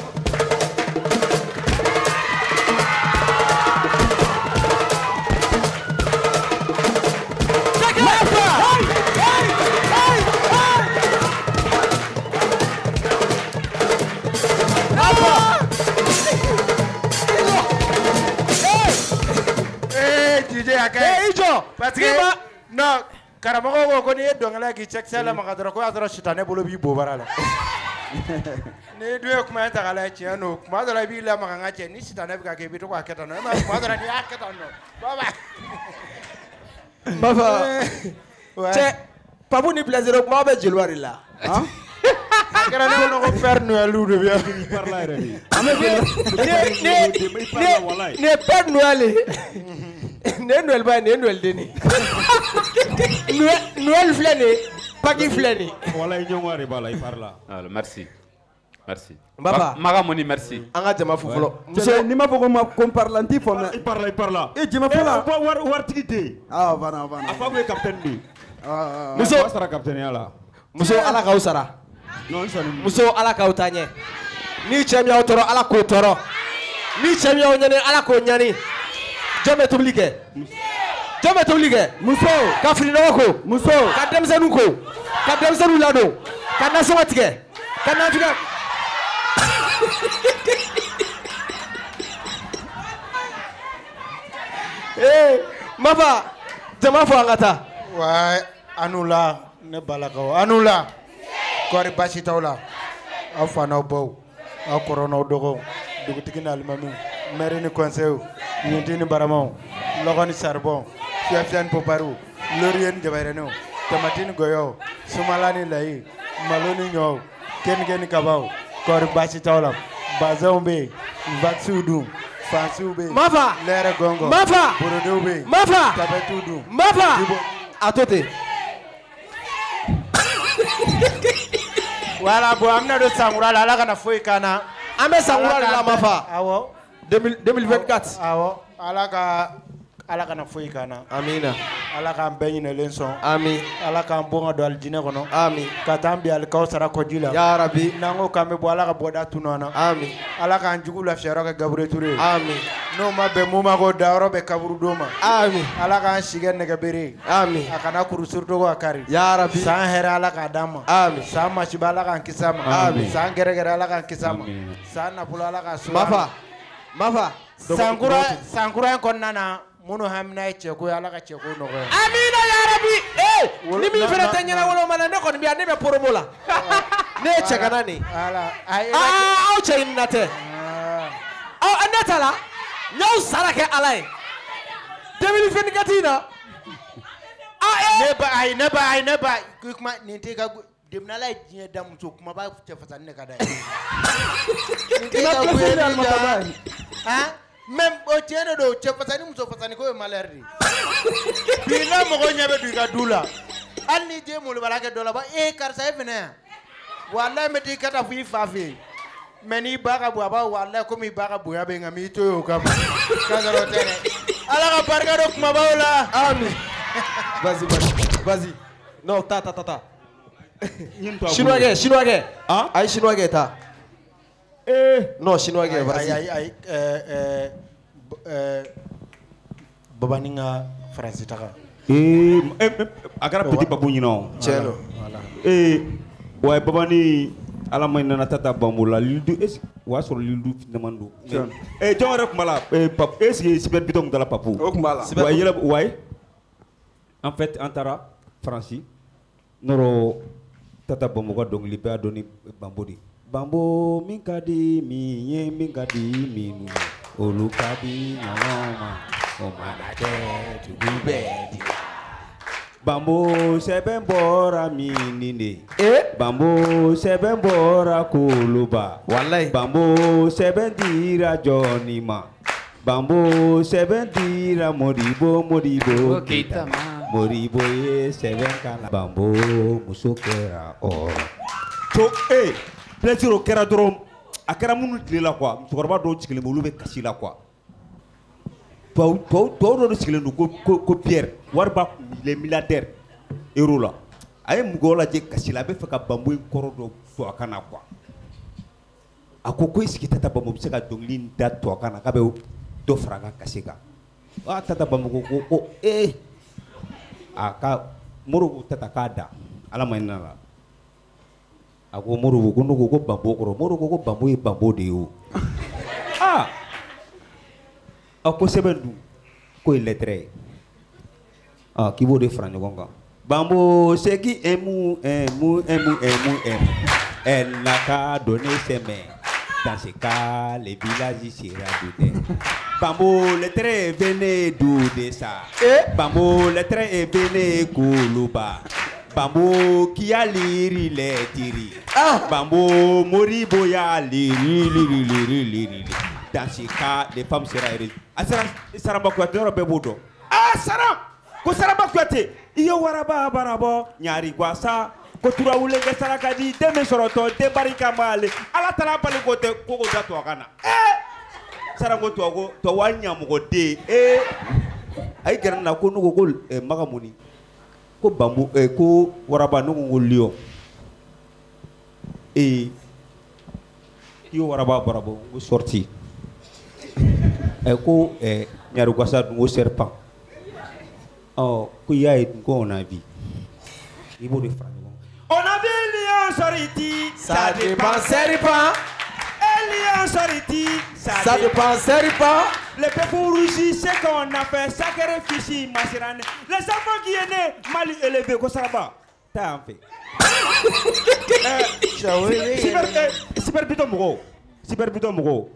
Jɔ. Parce N'i que non karamɔgɔ ko ko n'i ye dɔnkɛla k'i cɛkisɛ lamaga dɔrɔn ko y'a sɔrɔ sitanɛ bolo b'i bo bara la. Ni dun ye kuma in ta k'a lajɛ tiɲɛ don kuma dɔ la i b'i lamaga n ka cɛ ni sitanɛ bɛ ka kɛ i bɛ to k'a kɛ tan nɔ e ma kuma dɔ la n'i y'a kɛ tan nɔ baba. Cɛ Papu ni plaisir kuma bɛ jeliba de la. A kɛra ne kɔnɔ ko père Noël de bɛ yan. Nin ye Père Noël ye. Nin Noël ba nin Noël den ye. Noël filɛ nin ye Pâques filɛ nin ye. Walayi de b'a la i pari la. alors merci merci Baba. Ma- Maga Moni merci An ka jama fo fɔlɔ. Muso n'i m'a fɔ ko ma ko n parla n t'i faamuya. I pari la i pari la. E jama fɔ la. Ko wari waritigi tɛ yen. Ah bana bana. A fa kun ye capitaine de ye. Muso- A sara ya la. Muso Ala k'aw sara. Non n. Muso Ala k'aw ta ɲɛ. Ni cɛ min y'aw tɔɔrɔ Ala k'o tɔɔrɔ. Ni cɛ min y'aw ɲani Ala k'o ɲani. Jɔn bɛ tobili kɛ? jɔn bɛ tobili kɛ muso ka fininɔgɔ ko muso ka denmisɛnninw ko ka denmisɛnninw ladon ka nasɔngɔ tigɛ ka nafiga ee mafa jama fɔ an ka taa waay anu la ne balakaw anu la kɔri baasi t'aw la aw fa n'aw baw aw kɔrɔ n'aw dɔgɔw dugutigi ni alimamiw mɛri ni kɔnsew yindi ni baramaw lɔgɔ ni saribɔn fiyafiya ni popariw loriye ni jabayirɛniw tamati ni gɔyɔw sumala ni layi malo ni ɲɔw kenige ni kabaw kɔri basi t'aw la bazɛnw be. Yen vakisiw dun fansiw be yen Mafa! lɛrɛ gɔngɔ Mafa! borodew be. Yen Mafa! tabɛtiw dun mafa. A to ten wala bon an bena don sankura la ala kana. foyi k'an na an bɛ sankura de la awɔ 2024 awɔ ala ka ala kana foyi kana na. Amina. Ala k'an bɛɛ ɲinɛlen sɔn. Ami. Ala k'an bɔ ka don alijinɛ kɔnɔ. Ami. Ka taa bi alikaw sara kɔji la. Ya rabi. N'an ko k'an bɛ bɔ ala ka bɔda tunu an na. Ami. Ala k'an jugu lafiyayɔrɔ kɛ gabure ture. Ami. N'o ma bɛn mun ma ko dayɔrɔ bɛ kaburu don ma. Ami. Ala k'an si kɛ nɛgɛbere. Ami. A kana kuru surutogo a kari. Ya rabi. San hɛrɛ ala k'a d'an ma. Ami. San masiba ala k'an kisi a ma. Ami. San gɛrɛgɛrɛ ala k'an kisi a ma. San nafolo ala k'a suma mafa. mafa. Sankura sankura in kɔnɔna na minnu hamina ye cɛko ye ala ka cɛko nɔgɔya amina ya rabbi. Ee Wolo- ni min fana na- tɛ ɲɛna woloma la ne kɔni bɛ yan ne bɛ poromo la ne ye cɛgana nin ala aa aw cɛ ɲinina tɛ aw ne ta la n y'aw sara kɛ ala ye. 2024 in na ne ba ayi ne ba ayi ne ba kuma nin tɛ ka deminala ye diɲɛ da muso kumaba cɛ fasani ne ka da ye. Nin tɛ ka ni ja han mɛ o tiɲɛ de don cɛ fasani muso fasani ko ye malɛri de ye bi na mɔgɔ ɲɛ bɛ don i ka du la hali ni den molobala kɛ dɔ la ba ee karisa e fɛnɛ yan walayi n bɛ kata ka taa fɔ i fa fɛ yen mɛ n'i ba ka bon a b'a walayi komi i ba ka bonya bɛ yen nka m'i to yen o kama k'a sɔrɔ o tɛ dɛ ala ka barika don kumabaw la ami. Vas-y vas-y vas-y. Non ta ta ta ta. A chinois kɛ chinois kɛ a ye chinois kɛ ta non chinois kɛ vas-y ayi ayi ɛɛ ɛɛ babani ka faransi taga Eh, eh, eh, a kɛra petit babu ɲinɛ o Tiɲɛ don. Eh, wa baba ni ala ma nana tata bambo la lidu est o y'a sɔrɔ lidu finman don Tiɲɛ. eh jɔn wɛrɛ tun b'a la eh pap est ce que sibɛri bitɔn tun t'a la papu. O tun b'a la. wa yɛlɛ wa en fait an taara faransi nɔrɔ tata bambo ka dɔnkili bɛɛ y'a dɔn ni bambo de bambo min ka di min ye min ka di minnu olu ka di ɲɔgɔn ma o mana kɛ dugu bɛɛ di bambo sɛbɛn bɔra min de bambo sɛbɛn bɔra koloba walayi bambo sɛbɛn dira jɔnni ma. Bambo sɛbɛn dira moribo moribo kita. moribo ye sɛbɛn kala bambo muso kɛra ɔrɔ to ee plaisir o kɛra dɔrɔn a kɛra minnu tile la kuwa musokɔrɔba dɔw sigilen bɛ olu bɛ kasi la kuwa tubabu tubabu dɔ de sigilen don ko ko ko pierre wari b'a kun il est milliardaire euro la. A ye mɔgɔw lajɛ kasi la a bɛ fɛ ka bambo in kɔrɔ dɔ to a kan na kuwa a ko ko esike tata bambo bɛ se ka dɔnkili in da to a kan na k'a bɛ dɔ fara a ka kasi kan. A tata bambo ko ko ko ee! A ka moro ko tata k'a da ala ma hinɛ a la a ko moro ko ne ko ko bambo kɔrɔ ko ko bambo ye de ye o aa a ko sɛbɛn dun ko ye lɛtɛrɛ ye aa k'i b'o de fara ɲɔgɔn kan bambo seki emu emu emu emu emu elle n'a qu'à donner ses mains dans ce cas le village sera doudé bambo le trait est venu d'où ça bambo le est venu kuluba Bambo qui a liri les tiri. Ah! Bambo Moribo ya liri liri liri liri. Dans ce cas, les femmes seront heureuses. Ah, Sarah, Sarah Bakwate, non, Bebo, do. Ah, Sarah! Ko Sarah Bakwate, iyo waraba barabo, nyari gwasa. Ko tura ulenge Sarah kadi, deme soroto, debari kamale. Ala tala pali kote, koko da tuakana. Eh! Sarah ko tuako, tuawanya mwote. Eh! Ayi gerana ko nuko ko eh, magamuni. Ko bambu eh, ko waraba ne ko ko eh i ye waraba barabɔ ko sorti. Eh, ko eh, ɲari gwasa dun ko serpent ɔ ko i ko on a vie i b'o de fara on a vu Ça dépend, Ça dépend, ça dépend. Le peuple rougi, c'est qu'on a fait sacrifice, Masirane. Les enfants qui est né, Mali élevé, ko saraba. T'as en fait. Super, bito mɔgɔw, super bito mɔgɔw.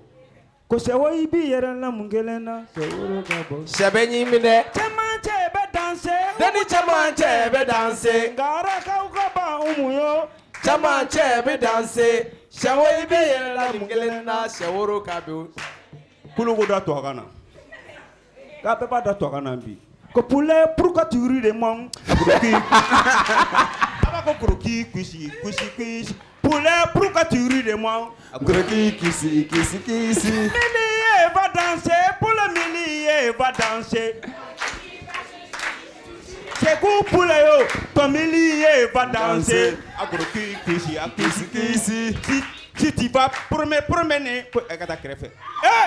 Ko yɛrɛ la mun kelen na, sɛwɔrɔ ka bɔ. Sɛ bɛ ɲi minɛ. Cɛmancɛ bɛ danse. Deni cɛmancɛ bɛ danse. Nka arakaw ka ban umu yo. Cɛmancɛ bɛ danse. Sɛwo i bɛ yɛlɛ la mun kelen na, sɛworo ka don. Kulu ko da to a kan na. K'a bɛɛ b'a da to a kan na bi. Ko poulet pourquoi tu ris de moi? A b'a kusi kusi kusi. Poulet pourquoi tu ris de moi? Kisi kisi kisi. Millier va danser, poulet millier va danser. C'est coup poulet yo, ton millier va danser. A kuruki kusi a kusi kusi. Si si tu vas promener promener ko e ka taa kɛrɛfɛ. Eh,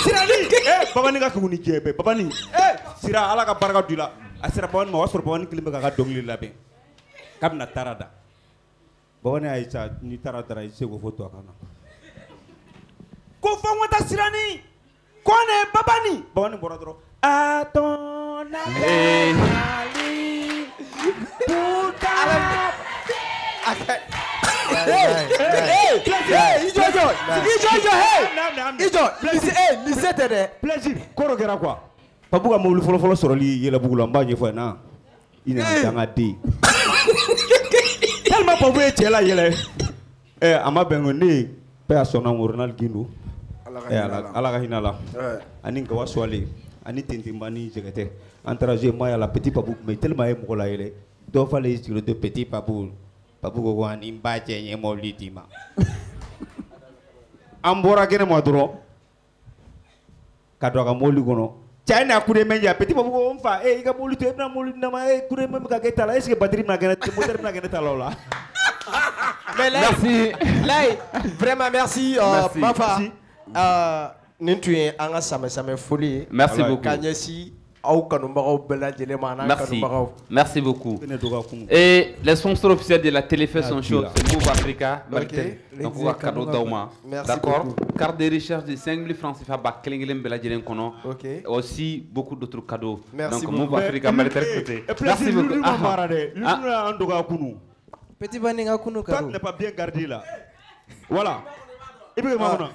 sirali. Eh, babani ka. Eh, sira ala ka barika d'u la. A sera babani ma o y'a sɔrɔ babani bɛ k'a ka dɔnkili labɛn. K'a bɛna taara da. Babani y'a ye sa ni taara dara i tɛ se k'o fɔ to a kan na. Ko fɔ n ka taa sirani. Kɔnɛ babani. Babani bɔra dɔrɔn. kɔrɔ kɛra kuwa papu ka mobili fɔlɔfɔlɔ sɔrɔli yɛlɛbugu la n b'a ɲɛfɔ yen na i nana danga den tellement pabu ye cɛ la yɛlɛ ɛ a ma bɛn ko ne ye bɛɛ sɔnna n gindo ala ka hinɛ a la ani gawa suwale ani tentenba ni jɛgɛtɛ an taara jouer maya la petit kun bɛ tellement a ye mɔgɔ la yɛlɛ dɔ falen y'i sigilen to petit papu papu ko ko ani n ba cɛ n ye mobili d'i ma an bɔra kɛnɛ ma dɔrɔn ka don a ka mobili kɔnɔ cɛ n'a coup de main di yan petit papu ko n fa e i ka mobili to yen i bɛna mobili di ne ma. E coup de main bɛ ka kɛ e ta la est ce que batterie bɛna kɛ ne moteur bɛna kɛ ne ta la o la. Mais là, Merci. là, vraiment merci. Euh, Merci. euh, nin tun ye an ka samɛ-samɛ foli ye. Merci beaucoup. K'a ɲɛsin aw kanubagaw bɛɛ lajɛlen ma an'an Merci. kanubagaw. Merci beaucoup. Et les sponsors officiels de la Téléfait sont Ah, chauds. là. C'est Move Africa. Maritel. Donc, cadeau d'Auma. Merci D'accord beaucoup. Carte de recherche de 5000 francs CFA, ba kelen kelen bɛɛ lajɛlen kɔnɔ. Ok. Aussi, beaucoup d'autres cadeaux. Merci Donc, beaucoup. Move Africa, Maritel côté. Merci beaucoup. Ah, ah. na an dɔgɔya kunu. Petit Bani ka kunu Toi karo. tu n'es pas bien gardé là. Voilà. I bɛ kɔnɔ.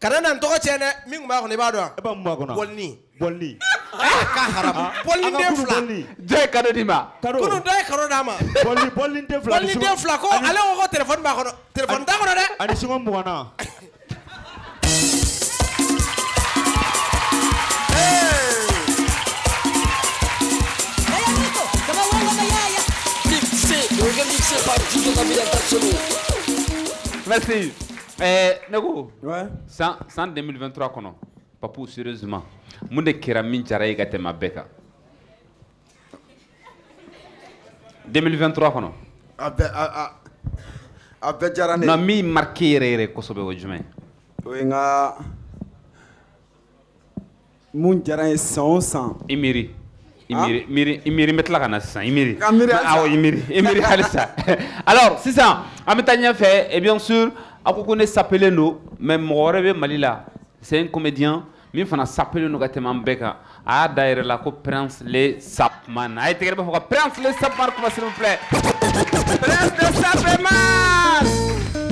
Kana na n tɔgɔ tiɲɛ dɛ, min tun b'a kɔnɔ i b'a dɔn wa? E b'a mun b'a kɔnɔ. Bɔlini. Bɔlini. Ka haramu. Bɔlini den fila. Jɛ ye cadeau d'i ma. Kunu dɔ ye karo d'a ma. Bɔlini bɔlini den fila. Bɔlini den fila ko ale ko ko téléphone b'a kɔnɔ. Téléphone t'a kɔnɔ dɛ. Ani sɔngɔ mugan na? Merci. Eh, Nego. Ouais. San, san 2023 kɔnɔ. Papu, sérieusement. Mun de kɛra min jara ye ka tɛmɛ a bɛɛ kan? 2023 kɔnɔ. A bɛɛ a a bɛɛ diyara ne ye. Non, min marqué yɛrɛ yɛrɛ kosɛbɛ o ye jumɛn? Ye? O ye n ka mun diyara n ye san o san. I miiri. I Ah? miiri, miiri, i miiri, n bɛ tila ka na sisan, i miiri. Ka miiri halisa. Awɔ. Alors, sisan, an bɛ taa ɲɛfɛ, et bien sûr, a ko ko ne sapelen don, mais mɔgɔ wɛrɛ c'est un comédien min fana sapelen don ka tɛmɛ an bɛɛ. A y'a la ko Prince le Sapman. A ye tɛgɛrɛ ka Prince le Sapman kuma s'il vous plaît. Prince le Sapman!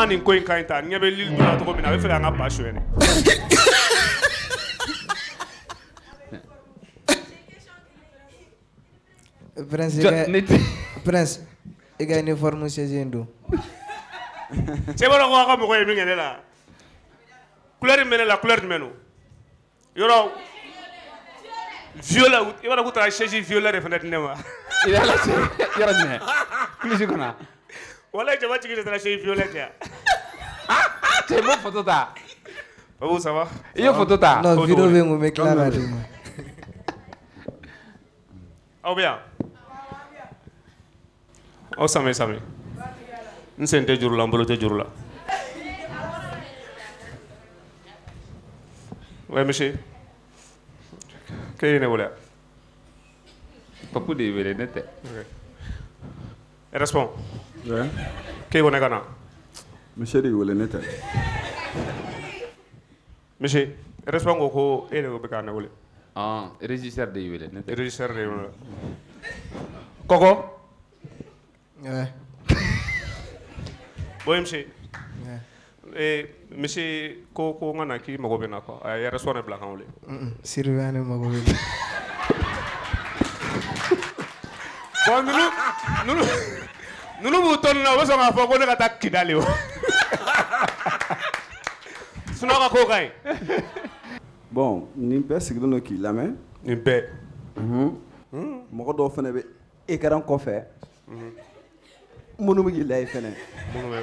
Ma nin ko in ka ɲi ta ɲɛ bɛ lili donna cogo min na a bɛ fɛ k'an ka ba Prince Prince i ka uniforme sɛji in don cɛ b'a dɔn ko a ka mɔgɔ ye min kɛ ne la couleur min bɛ ne la couleur jumɛn don yɔrɔ violet i b'a dɔn k'u taara violet de fana di ne ma I b'a lase yɔrɔ jumɛn kɔnɔ walayi jama jigi de taara chaise violet kɛ cɛ i b'o photo ta. Babou ça va i ye photo ta. Non video bɛ n kun bɛ tila k'a di ma aw bɛ yan aw sami sami n sen tɛ juru la n bolo tɛ juru la. Ouais monsieur k'e ye ne wele yan papu de y'i wele ne tɛ respond kekuonekana msheri wele ne tɛ misi respect ko ko e de bɛ k'a ne wele regisseur de y'i wele ne tɛ regisseur de y'i wele kɔkɔ bon misi misi ko ko n kana k'i mago bɛ na quoi a ye restaurant de bila k'an wele siribe ne mago bɛ bon ninnu ninnu nunu b'u tɔ nin na u bɛ sɔn k'a fɔ ko ne ka taa kidali o sinɔn ka ko ka ɲi Bon, nin bɛɛ sigilen don k'i lamɛn. nin bɛɛ Mɔgɔ dɔw fana bɛ écran kɔfɛ. Minnu bɛ k'i layɛ fɛnɛ. minnu bɛ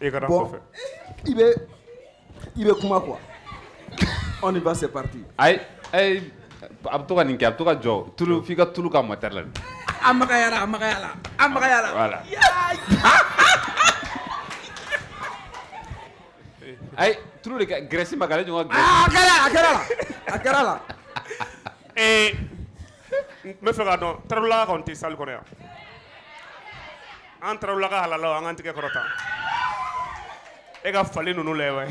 e kɔfɛ i bɛ i bɛ kuma quoi. On y va, c'est parti. ayi ayi a bɛ to ka nin kɛ a bɛ to ka jɔ tulu f'i ka tulu ka moteur la de A magayala, a magayala, a magayala. voilà. Ayi tulu de ka graisse ma k'ale ɲɔgɔn A kɛra, a kɛra la, a kɛra la. ee n bɛ fɛ k'a dɔn tarawelelaga kɔni tɛ salle kɔnɔ yan an tarawelelaga halalaw an k'an tigɛ kɔrɔ tan e ka fali ninnu lajɛ wa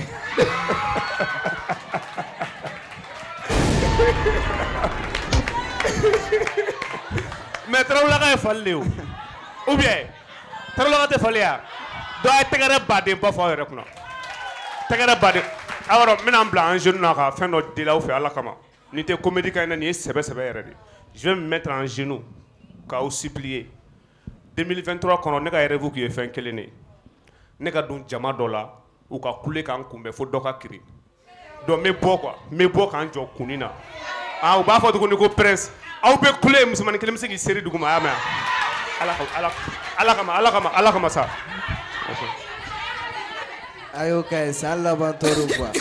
mais tarawelelaga ye fali ye ou bien tarawelelaga tɛ fali donc ye tɛgɛrɛ baden a yɔrɔ n bɛna n bila an jeune na ka fɛn dɔ deli kama nin comédie kan ye je vais me mettre en genou k'aw supplier 2023 kɔnɔ ne ka rêve tun ye fɛn kelen de ye ne ka don jama dɔ la u ka kule k'an kunbɛn fo dɔ ka donc n bɛ quoi. N bɛ bɔ kunni na ah u b'a fɔ tuguni ko prince aw bɛ kule musomanin kelen bɛ se k'i seri duguma a y'a mɛn ala ka- ala ala kama ala kama ala kama sa. A y'o ka ye san laban tɔɔrɔ quoi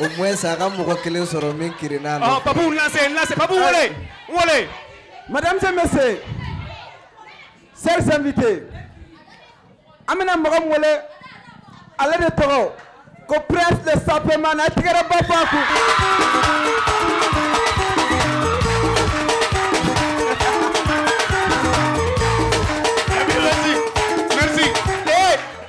au moins a ka mɔgɔ kelen sɔrɔ min kirinna ɔ papu n lase n lase papu wele n wele Mesdames et messieurs, chers invités, an bɛna mɔgɔ min wele ale de tɔgɔ ko prince le sapement a tigɛrɛ ba fɔ a kun.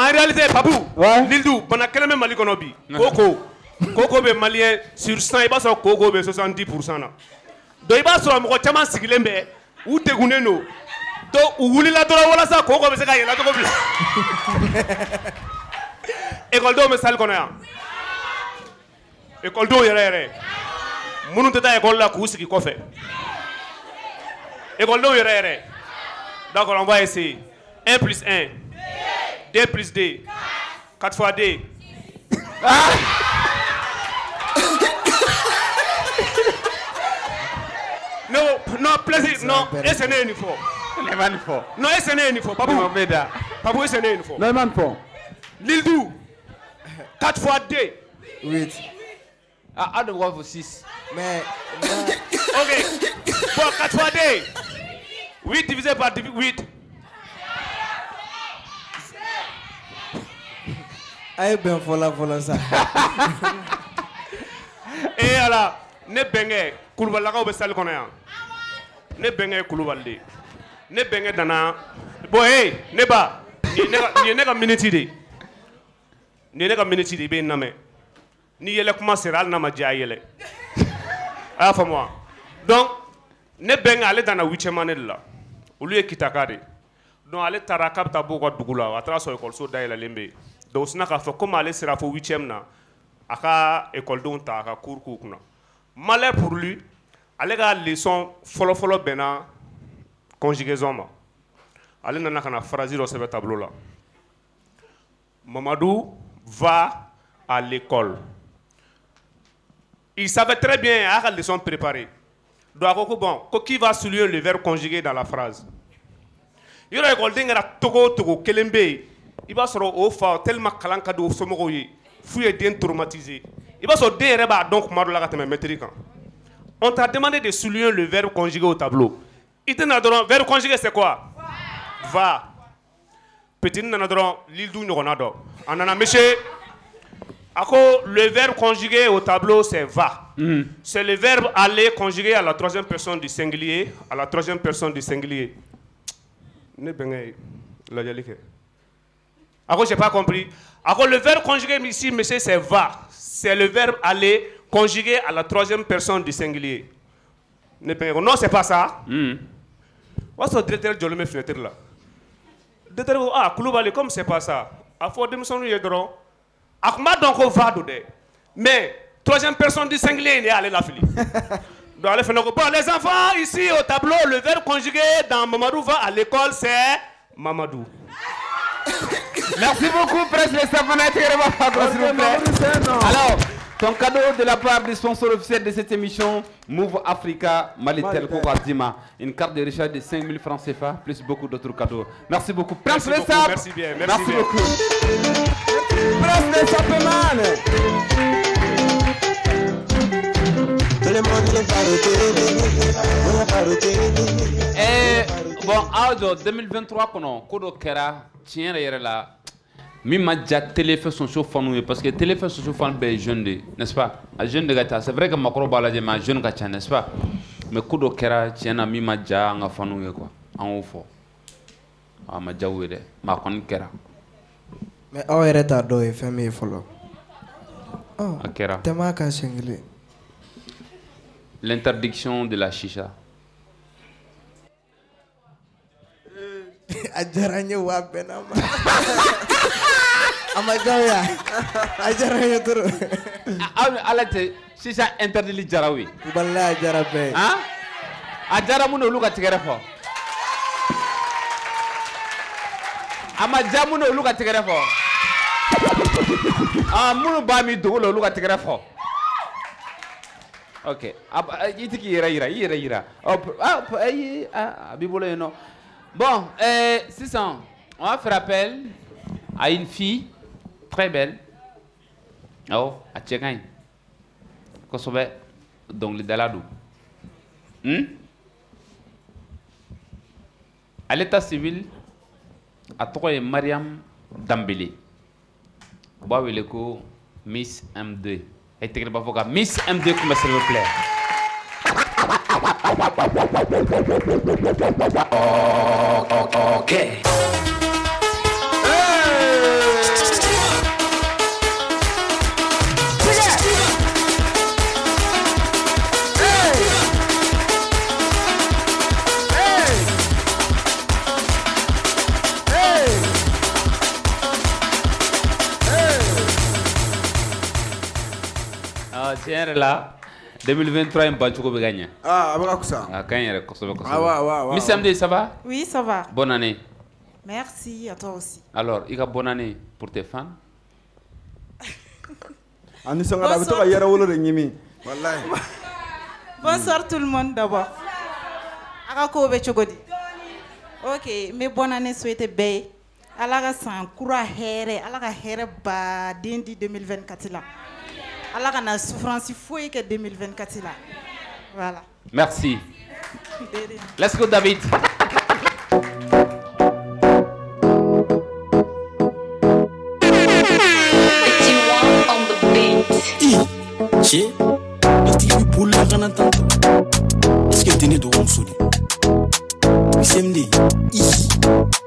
en réalité papu lindu bana kelen bɛ mali kɔnɔ bi koko koko bɛ maliyɛn sur 100 i b'a sɔrɔ koko bɛ 70 pourcent na donc i b'a sɔrɔ mɔgɔ caman sigilen bɛ u degunnen don donc u wulila dɔrɔn walasa koko bɛ se ka yɛlɛ cogo bila ekɔlidenw bɛ salle kɔnɔ yan ekɔlidenw yɛrɛ yɛrɛ minnu tɛ taa ekɔli la k'u sigi kɔfɛ ekɔlidenw yɛrɛ yɛrɛ d'accord on va essayer. 1 plus 1 2 plus 2 4 fois 2 non non plaisir non ese ne nin fɔ ne ma nin fɔ non ese ne ye nin fɔ papu ne ma bɛ da papu ese ne ye nin fɔ Ne ma nin fɔ. Lildou 4 fois 2 8 ah de b'a fɔ 6 mais ok. Bon 4 fois 2 8 divisé par 8 a ye bɛn fɔla fɔlɔ sa e ala ne bɛnkɛ kulubalilakaw bɛ sali kɔnɔ yan. Ne bɛnkɛ ye kulubali de ne bɛnkɛ dana. Bɔn e ne ba. Nin ye ne ka- miniti de. Nin ye ne ka miniti de i bɛ n lamɛn ni yɛlɛ kuma sera hali n'a ma diya a yɛlɛ. A y'a faamu wa donc ne bɛnkɛ ale dana huitième ne de la. Olu ye kitaka de. Donc ale taara k'a bɛ taa b'u ka dugu la. A taara sɔrɔ ekɔliso dayɛlɛlen bɛ yen donc sinna k'a fɔ komi ale sera fo huitième na a ka ekɔlidenw ta a ka cours k'u kunna malheur pour lui ale ka leçon fɔlɔfɔlɔ bɛnna conjugaison ma ale nana ka na phrase dɔ sɛbɛn tableau la Mamadou va à l'école. Il savait très bien a y'a ka leçon préparée. Donc a bon qui va souligner le verbe conjugué dans la phrase? Yɔrɔ ekɔliden kɛra togo o togo bɛ yen i b'a sɔrɔ o fa tellement kalan ka di o somɔgɔw ye f'u ye den traumatiser. I b'a sɔrɔ den yɛrɛ b'a dɔn kuma dɔ la ka tɛmɛ maître kan. On t'a demandé de souligner le verbe conjugué au tableau. I tɛna dɔrɔn verbe conjugué c'est quoi? Va. Petit nana dɔrɔn lildu ɲɔgɔnna dɔ. A nana monsieur a ko le verbe conjugué au tableau c'est va. C'est le verbe aller conjugué à la troisième personne du singulier à la troisième personne du singulier. Ne bɛnkɛ ye lajɛli kɛ ko j'ai pas compris. Le verbe conjugué ici monsieur c'est va. C'est le verbe aller conjugué à la troisième personne du singulier. Non c'est pas ça. Y'a sɔrɔ directeur jɔlen bɛ fenêtre la directeur ah kulubali comme c'est pas ça. A fɔ denmisɛnninw ye dɔrɔn a tun b'a dɔn ko va mais troisième personne du singulier in de y'ale lafili donc ale fana ko bon les enfants ici au tableau le verbe conjugué dans Mamadou va à l'école c'est Mamadou Merci beaucoup, presse les savonnets, s'il vous plaît. Alors, ton cadeau de la part du sponsor officiel de cette émission, Move Africa Malitel Kokazima. Une carte de recharge de 5000 francs CFA, plus beaucoup d'autres cadeaux. Merci beaucoup. Prince Merci Le beaucoup, Sap. merci bien, merci Merci bien. beaucoup. Prince Le Sapman. Tout le monde est ajo 2023 kɔnɔ ko dɔ kɛra tiɲɛ yɛrɛ yɛrɛ la min ma diya téléfɛ fanu ye parce que téléfɛ sɔnso fanu bɛɛ ye jeune de n'est ce pas? A jeune de ka ca c'est vrai que makɔrɔ b'a lajɛ mais a jeune ka ca n'est ce pas? Mais ko dɔ kɛra tiɲɛ na min ma diya an ka fanu ye quoi. An y'o fɔ. A ma diya u ye dɛ. Mais a kɔni kɛra. Mais aw yɛrɛ t'a dɔn ye fɛn min ye fɔlɔ. A kɛra. tɛmɛ a kan siɲɛ kelen. L'interdiction de la chicha ajarannya wape nama, sama jauh ya? Ajarannya turun. Ala te sisa interdili jarawi ajaran be. ha ajara mun olu ka eh, tigɛrɛ fɔ eh, a ma ja mun olu ka tigɛrɛ fɔ a minnu b'a min dogo la olu ka tigɛrɛ fɔ ok i ti k'i yɛrɛ yira i yɛrɛ yira a b'i bolo yen nɔ bon euh, sisan on va faire appel à une fille très belle awɔ a cɛ ka ɲi kosɛbɛ dɔnkilidala don Hmm? À l'état civil, a tɔgɔ ye Mariam wele ko Miss M2. E tɛgɛ b'a fɔ ka Miss M2 kunbɛn s'il vous plaît. Okay. చేరలా 2023 in bancogo bɛ ka ɲɛ. Ah, a bɛ ka kusa. A ka ɲi yɛrɛ kosɛbɛ kosɛbɛ. Ah, ouais, ouais, ouais, Miss. M2 ça va? Oui, ça va. Bonne année. Merci à toi aussi. Alors, i ka bonne année pour tes fans. A nisɔngara a bɛ to ka yɛrɛ wolo de ɲimi. Walayi. Bonsoir tout le monde d'abord. A ka kow bɛ cogo di? Ok, n bɛ bonne année souhaiter bɛɛ ye. Ala ka san kura hɛrɛ, Ala ka hɛrɛ baden di 2024 la. Ala ka na souffrance foyi kɛ 2024 la. Voilà. Merci. Let's go David. cɛ bi bolila que tɛ ne dɔgɔmuso de i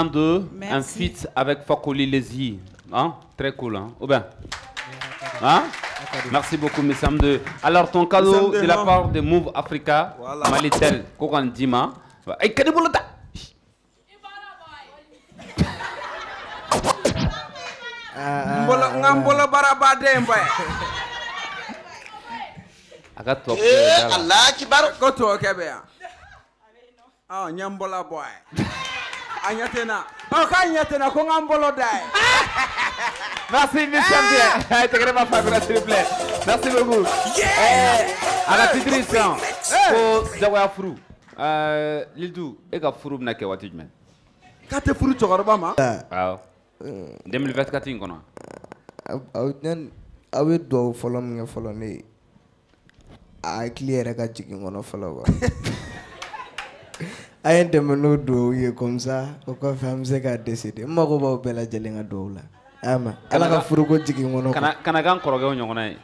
un un avec Fakoli Lesi. Hein, très cool. Hein, hein? Merci beaucoup, Miss Amde. Alors, ton cadeau de la part de Move Africa, voilà. Malitel, Dima. Et Kadibulata! Mbola baraba demba. Eh, eh, ah, boy. A ɲɛ tɛ n na, ɔ k'a ɲɛ tɛ merci ma s'il vous plaît, merci beaucoup, a ka titre sisan ko jagoya furu, euh, ɛɛ Liltu e ka furu bɛna kɛ waati jumɛn? K'a tɛ furu cɛkɔrɔba ma, awɔ 2024 in kɔnɔ, yani aw bɛ dugawu fɔlɔ min kɛ fɔlɔ ne ye a e hakili yɛrɛ e ka jigin n kɔnɔ a ye n ye comme ça o kɔfɛ an bɛ se k'a décider n mago b'aw bɛɛ lajɛlen ka duwawu la a y'a mɛn ala ka furuko jigin n kɔnɔ kana kana k'an kɔrɔkɛw ɲɔgɔnna ye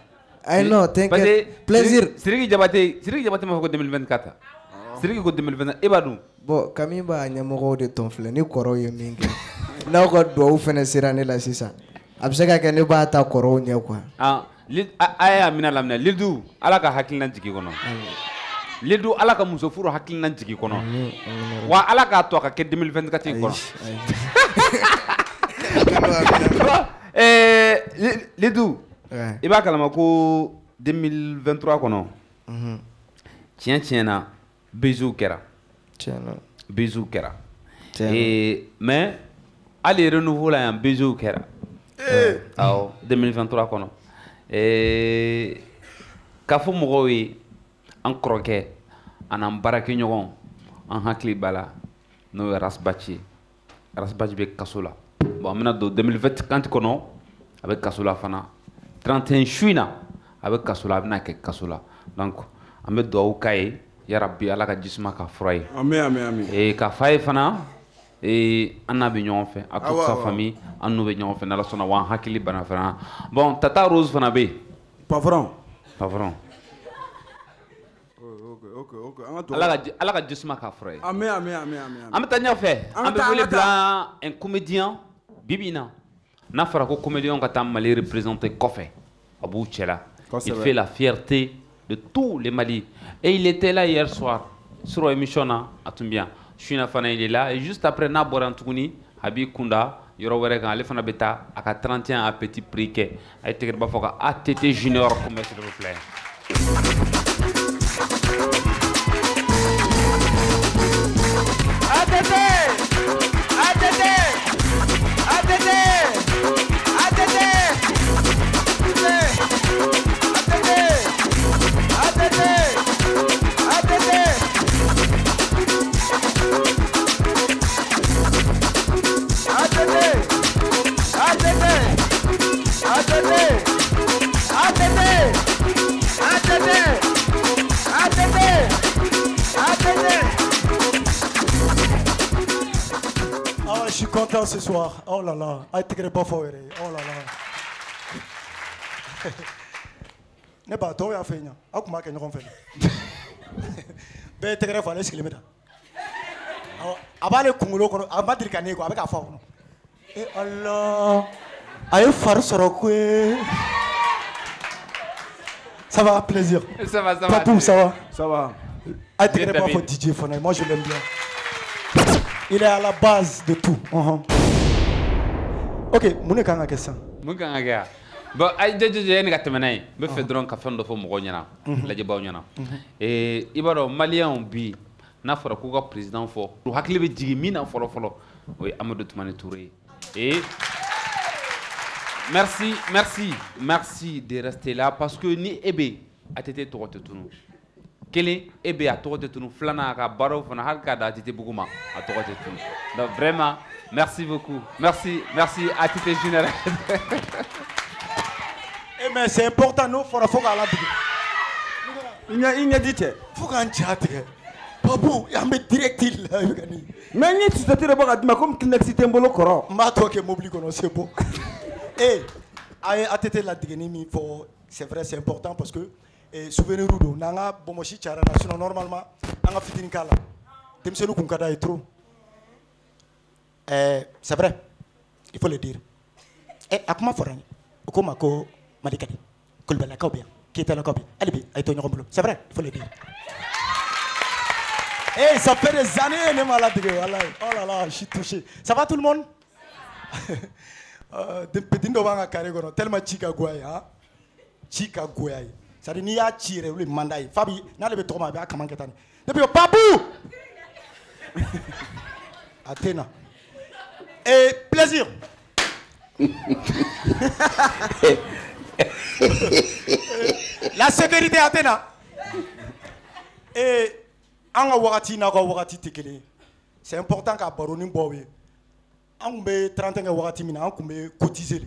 ayi non t'inquiète plaisir Siriki Jabate Siriki Jabate m'a fɔ ko 2024 ta Siriki ko 2024 e b'a dun bon Kami b'a ɲɛmɔgɔw de tɔn filɛ ni kɔrɔw ye min na n'aw ka duwawu fana sera ne la sisa. A bɛ se ka kɛ ne b'a ta kɔrɔw ɲɛ quoi a y'a minɛ laminɛ Lidu ala ka hakilina jigin kɔnɔ ledu ala ka muso furu hakilina jigi kɔnɔ. Wa ala k'a to a ka kɛ 2024 in kɔnɔ. Eh, Le- ledu i b'a kalama ko 2023 kɔnɔ. Tiɲɛ tiɲɛ na bezuw kɛra. Bezuw kɛra. Eh, mais hali renouveau la yan bezuw kɛra. Awɔ 2023 kɔnɔ. Eh, k'a fɔ mɔgɔw ye an kɔrɔkɛ an'an baarakɛɲɔgɔn an hakili b'a la n'o ye rasbaci ye rasbaci bɛ kaso la bon an bɛna don 2024 kɔnɔ a bɛ kaso la fana. 31 su in na a bɛ kaso la a bɛna kɛ kaso la donc an bɛ dugawu k'a ye yarabi ala ka jisuma ka fura ye Amen, amen, amen. Eh, k'a f'a ye fana an n'a bɛ ɲɔgɔn fɛ a toute Awɔ, sa famille an n'u bɛ ɲɔgɔn fɛ n'ala sɔnna wa an hakili bana fana. Bon tata rose fana bɛ yen pavron. Pavron Ok, ok. An ka dugawu- ala ka jisuma k'a fura ye an bɛ taa ɲɛfɛ An bɛ wele bila un comédien bibi na n'a fɔra ko comédien ka taa mali représenter kɔfɛ a b'u il fait la fierté de tous les mali et il était là hier soir sur émission na a tun bɛ yan su in na fana il est là. Et juste après n'a bɔra tuguni a b'i kunda yɔrɔ wɛrɛ kan ale fana bɛ taa a ka 31 a petit prix kɛ a ye tɛgɛrɛ b'a fɔ ka ATT junior s'il vous plaît je suis content ce soir. Oh là là. Ah, t'es pas fort. yɛrɛ. Oh là là. ne ba tɔw y'a fɛ ɲa aw tun b'a kɛ ɲɔgɔn fɛ bɛɛ ye tɛgɛrɛ fɔ ale sigilen bɛ ta Awɔ, a b'ale kunkolo kɔnɔ a ma deli ka ne ye quoi a bɛ k'a fɔ a kɔnɔ ala a ye fari sɔrɔ koyi ça va plaisir Ça va, ça va. Papou, ça va? Ça va. a David. fɔ DJ fana moi je l'aime bien il est à la base de tout. Uhum. ok mun de kan ka kɛ sisan mun kan ka kɛ yan bon ayi jɛ jɛ jɛ yani ka tɛmɛ n'a ye. N bɛ fɛ dɔrɔn ka fɛn dɔ fɔ mɔgɔw ɲɛna. Lajɛbaw ɲɛna. I b'a dɔn maliyɛnw bi n'a fɔra k'u ka président fɔ u hakili bɛ jigin min na fɔlɔ fɔlɔ o ye amadu tumani ture ye. Merci merci merci de rester là parce que ni e bɛ a tɛ tɛ tɔgɔ tɛ tunu kelen e bɛ a tɔgɔ tɛ tunu. Filanan a ka baaraw fana hali k'a da bugu ma a tɔgɔ tɛ tunu. Donc vraiment merci beaucoup. Merci merci a tɛ tɛ général Eh, mais c'est important n'o fɔra fo k'a latigɛ i ɲɛ i ɲɛji cɛ fo k'an tigɛ papu an bɛ direct la i bɛ ka nin mɛ n ye tisɛti de bɔ ka d'i ma komi tɛ n bolo kɔrɔ n b'a tɔ kɛ mobili kɔnɔ c'est bon eh a ye ATT min fɔ c'est vrai c'est important parce que souvenir don n'an ka bɔnbɔsi normalement ka k'a ka eh, c'est vrai. Il faut le dire. Eh, a kuma fɔra n ko n ma ko malikadi. Kulubalakaw bɛ yan keyitalakaw bɛ yan hali bi a ye to ɲɔgɔn bolo c'est vrai il faut le dire. Eh, ça fait des années, ne m'a la dégueu, wallahi. Oh là là, je suis touché. Ça va tout le monde? Euh, ka tellement ci ka goya ye dire n'i y'a ci yɛrɛ olu de. Man d'a ye fa bi n'ale plaisir. La sécurité a tɛ na. Et an ka wagati c'est important ka baro ni bɔ aw ye. An bɛ 31 kɛ wagati min na cotiser de.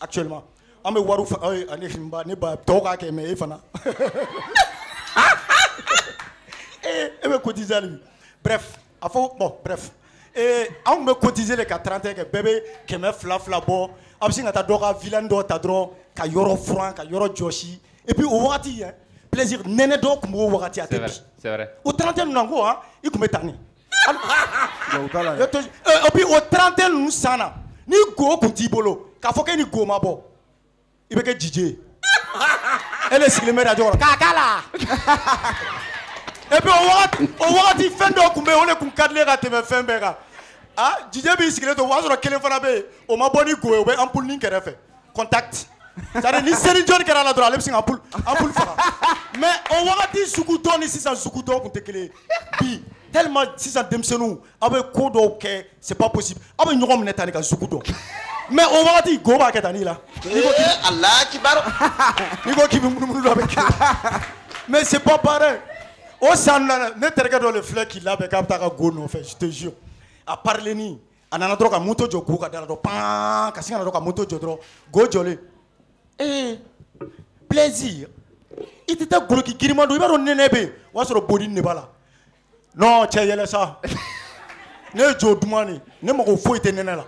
Actuellement an bɛ ayi ne k'a kɛ mais e fana. E e bɛ bi bref a fɔ bon bref. Ee an kun bɛ cotiser de ka 31 kɛ bɛɛ bɛ kɛmɛ fila fila bɔ a bɛ sin ka taa dɔ ka vilaine dɔ ta dɔrɔn ka yɔrɔ furan ka yɔrɔ jɔsi et puis o wagati plaisir nɛnɛ dɔ kun b'o wagati a c'est tɛ vrai bi c'est vrai. O 31 ninnu ko han i kun bɛ taa ni Eh, puis o 31 ninnu san ni go kun t'i bolo k'a fɔ k'e ni go ma bɔ i bɛ kɛ jije ye e bɛ radio. Et puis o wagati o wagati fɛn de tun ka di ne ka tɛmɛ fɛn bɛɛ ah jijɛ b'i sigilen to o b'a sɔrɔ kelen fana bɛ ma bɔ ni ye bɛ contact. C'est à dire ni seli a la dɔrɔn ale bɛ sin ka faga mais ye tellement sisan denmisɛnninw aw bɛ ko dɔw kɛ c'est pas possible. Aw bɛ ɲɔgɔn ni ka sugu mais o wagati go b'a kɛ tan n'i la n'i ko k'i bɛ munumunu dɔ bɛ kɛ mais c'est pas pareil. O san ne terikɛ dɔ de filɛ k'i labɛn k'a bɛ taa ka go nɔfɛ je te jure. A parilenni a nana dɔrɔn ka moto jɔ go ka da dɔrɔn pan ka ka moto jɔ dɔrɔn go jɔlen ee plaisir. I tɛ taa goloki giriman don i b'a dɔn nɛnɛ bɛ yen o y'a sɔrɔ bodi ne b'a la cɛ yɛlɛ sa ne ye jo duman de ne mago foyi tɛ nɛnɛ la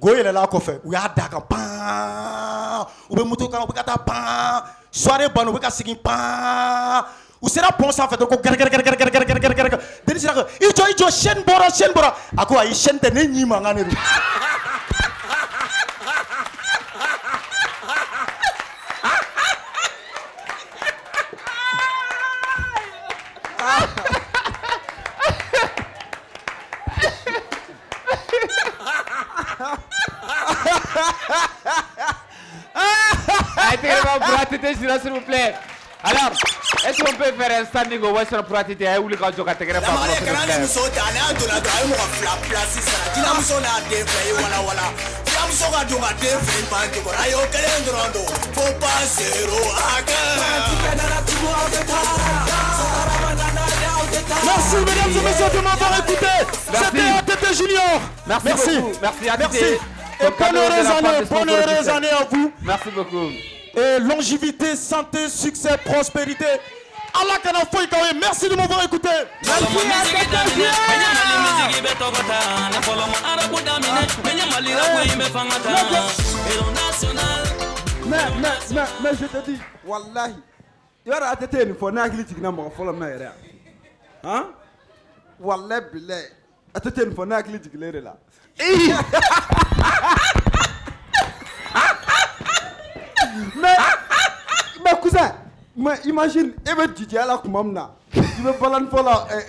go yɛlɛla kɔfɛ u y'a da kan pan. U bɛ moto kan u bɛ ka taa pan. Soirée banna u bɛ ka segin pan u sera pont sanfɛ dɔrɔn ko gɛrɛgɛrɛgɛrɛgɛrɛgɛrɛgɛrɛgɛrɛ denni sera ka i jɔ i jɔ chaîne bɔra chaîne bɔra a ko ayi chaîne tɛ ne ɲi mankan de don Intégralement pour ATT, Jura, s'il vous plaît. Alors, est-ce qu'on peut un standing les gars, je vais te faire Lamare kana ni muso ta ne y'a donna dɔrɔn a ye mɔgɔ fila pilasi sara jinamuso n'a den fila ye wala wala filamuso ka don ka den fila in pan jukɔrɔ a y'o kelen dɔrɔn don fo pa zero a kɛ. Merci mesdames et messieurs de m'avoir écouté. C'était ATT Junior. Merci beaucoup. Merci, ATT. Merci. Et bonne heureuse année, bonne heureuse année à vous. Merci beaucoup. Et longévité, santé, succès, prospérité. Allah kana foyi k'aw ye. Merci de m'avoir écouté. Mais, mais, mais, mais je te dis, wallahi, i b'a dɔn ATT ye nin fɔ ne hakili jiginna mɔgɔ fɔlɔ min na yɛrɛ yan. Han? Wallahi bilahi, ATT ye nin fɔ ne hakili jigilen de la. Mais, mais cousin, mais imagine, e bɛ jijiya la tuma min na, i bɛ balani fɔ la. eh,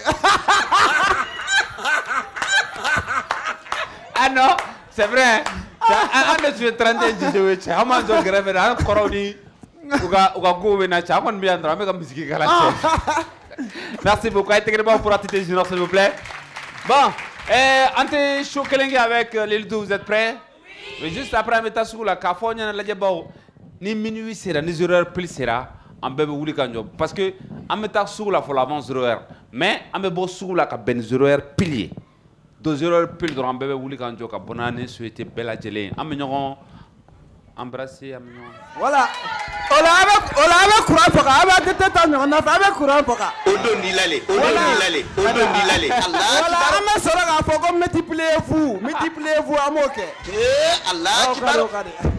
Ah non, c'est vrai. An de tun ye 31 jije ye cɛ an m'an jɔ kɛrɛfɛ de an kɔrɔw ni u ka u ka kow bɛ na cɛ an kɔni bɛ yan dɔrɔn an bɛ ka misiki kala cɛ. Merci beaucoup. Pour Junior, s'il vous plaît. Bon, an tɛ show kelen kɛ avec euh, les deux, vous êtes prêts? Mais juste après an bɛ taa sugu la k'a fɔ aw ɲɛna lajɛbaw ni minuit sera ni zéro heure pile sera an bɛɛ bɛ wuli ka jɔ parce que an bɛ taa sugu la fɔlɔ avant zéro heure mais an bɛ bɔ sugu la ka bɛn ni zéro heure pile ye. do zéro heure pile dɔrɔn an bɛɛ bɛ wuli k'an jɔ ka bonne souhaiter bɛɛ lajɛlen ye an bɛ ɲɔgɔn embrasser an bɛ ɲɔgɔn Voilà. O la a bɛ o la a bɛ kuran faga a bɛ ATT ta ɲɔgɔn nɔfɛ a bɛ kuran faga. O don n'i lale, o don n'i lale, o don n'i lale. Allah Voilà an bɛ sɔrɔ k'a fɔ ko multipliez-vous multipliez-vous an b'o kɛ. Eh, Allah kibaru.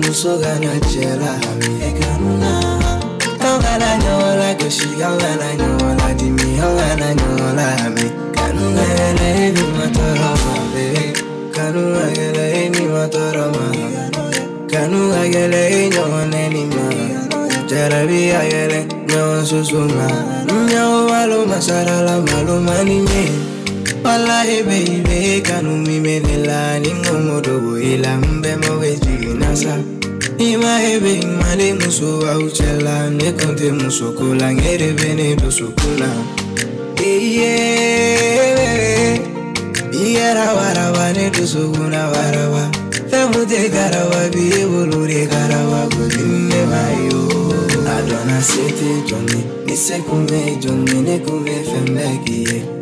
nusu gana chela amiga mna. Tongana nyola kushiga na nyola Dimi wana nyola ami Kanunga yana hivi matoro mabe. Kanunga yana hivi matoro mabe. Kanunga yana nyone ni ma. Jarabi ya yele nyon susuma Mnyawo maluma sarala maluma ni mimi Wallahi baby, kanumi melela ningomodo boila mbe moge jinasa. Ima hebe imale muso wa uchela ne muso kola ngere bene doso kula. Eye Iyara warawa ne doso kuna warawa Femute garawa biye bolure garawa godinne bayo. Adona sete joni Nise kume joni ne kume fembe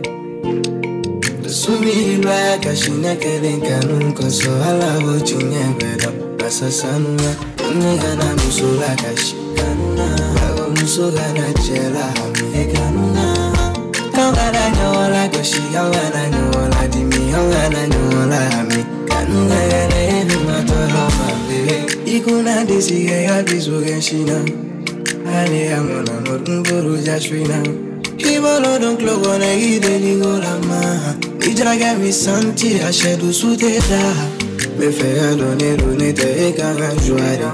Kusubiri baraka shina kadin kanun kwaso halawo cinye gwada basa sanuwa Nne gana musula kashi kanuna Bago musula na jela hame kanuna Kawara nyola kashi kawara nyola dimi kawara nyola hame Kanuna gana ebi matoro mabebe Ikuna desi gaya bisu genshina Hali ya mwana mutun buru jashwina. Ivolo don klogo na ide ligo la ma. Ijra gen mi santi a shedu su te da. Me fe a done te e ka ganjuari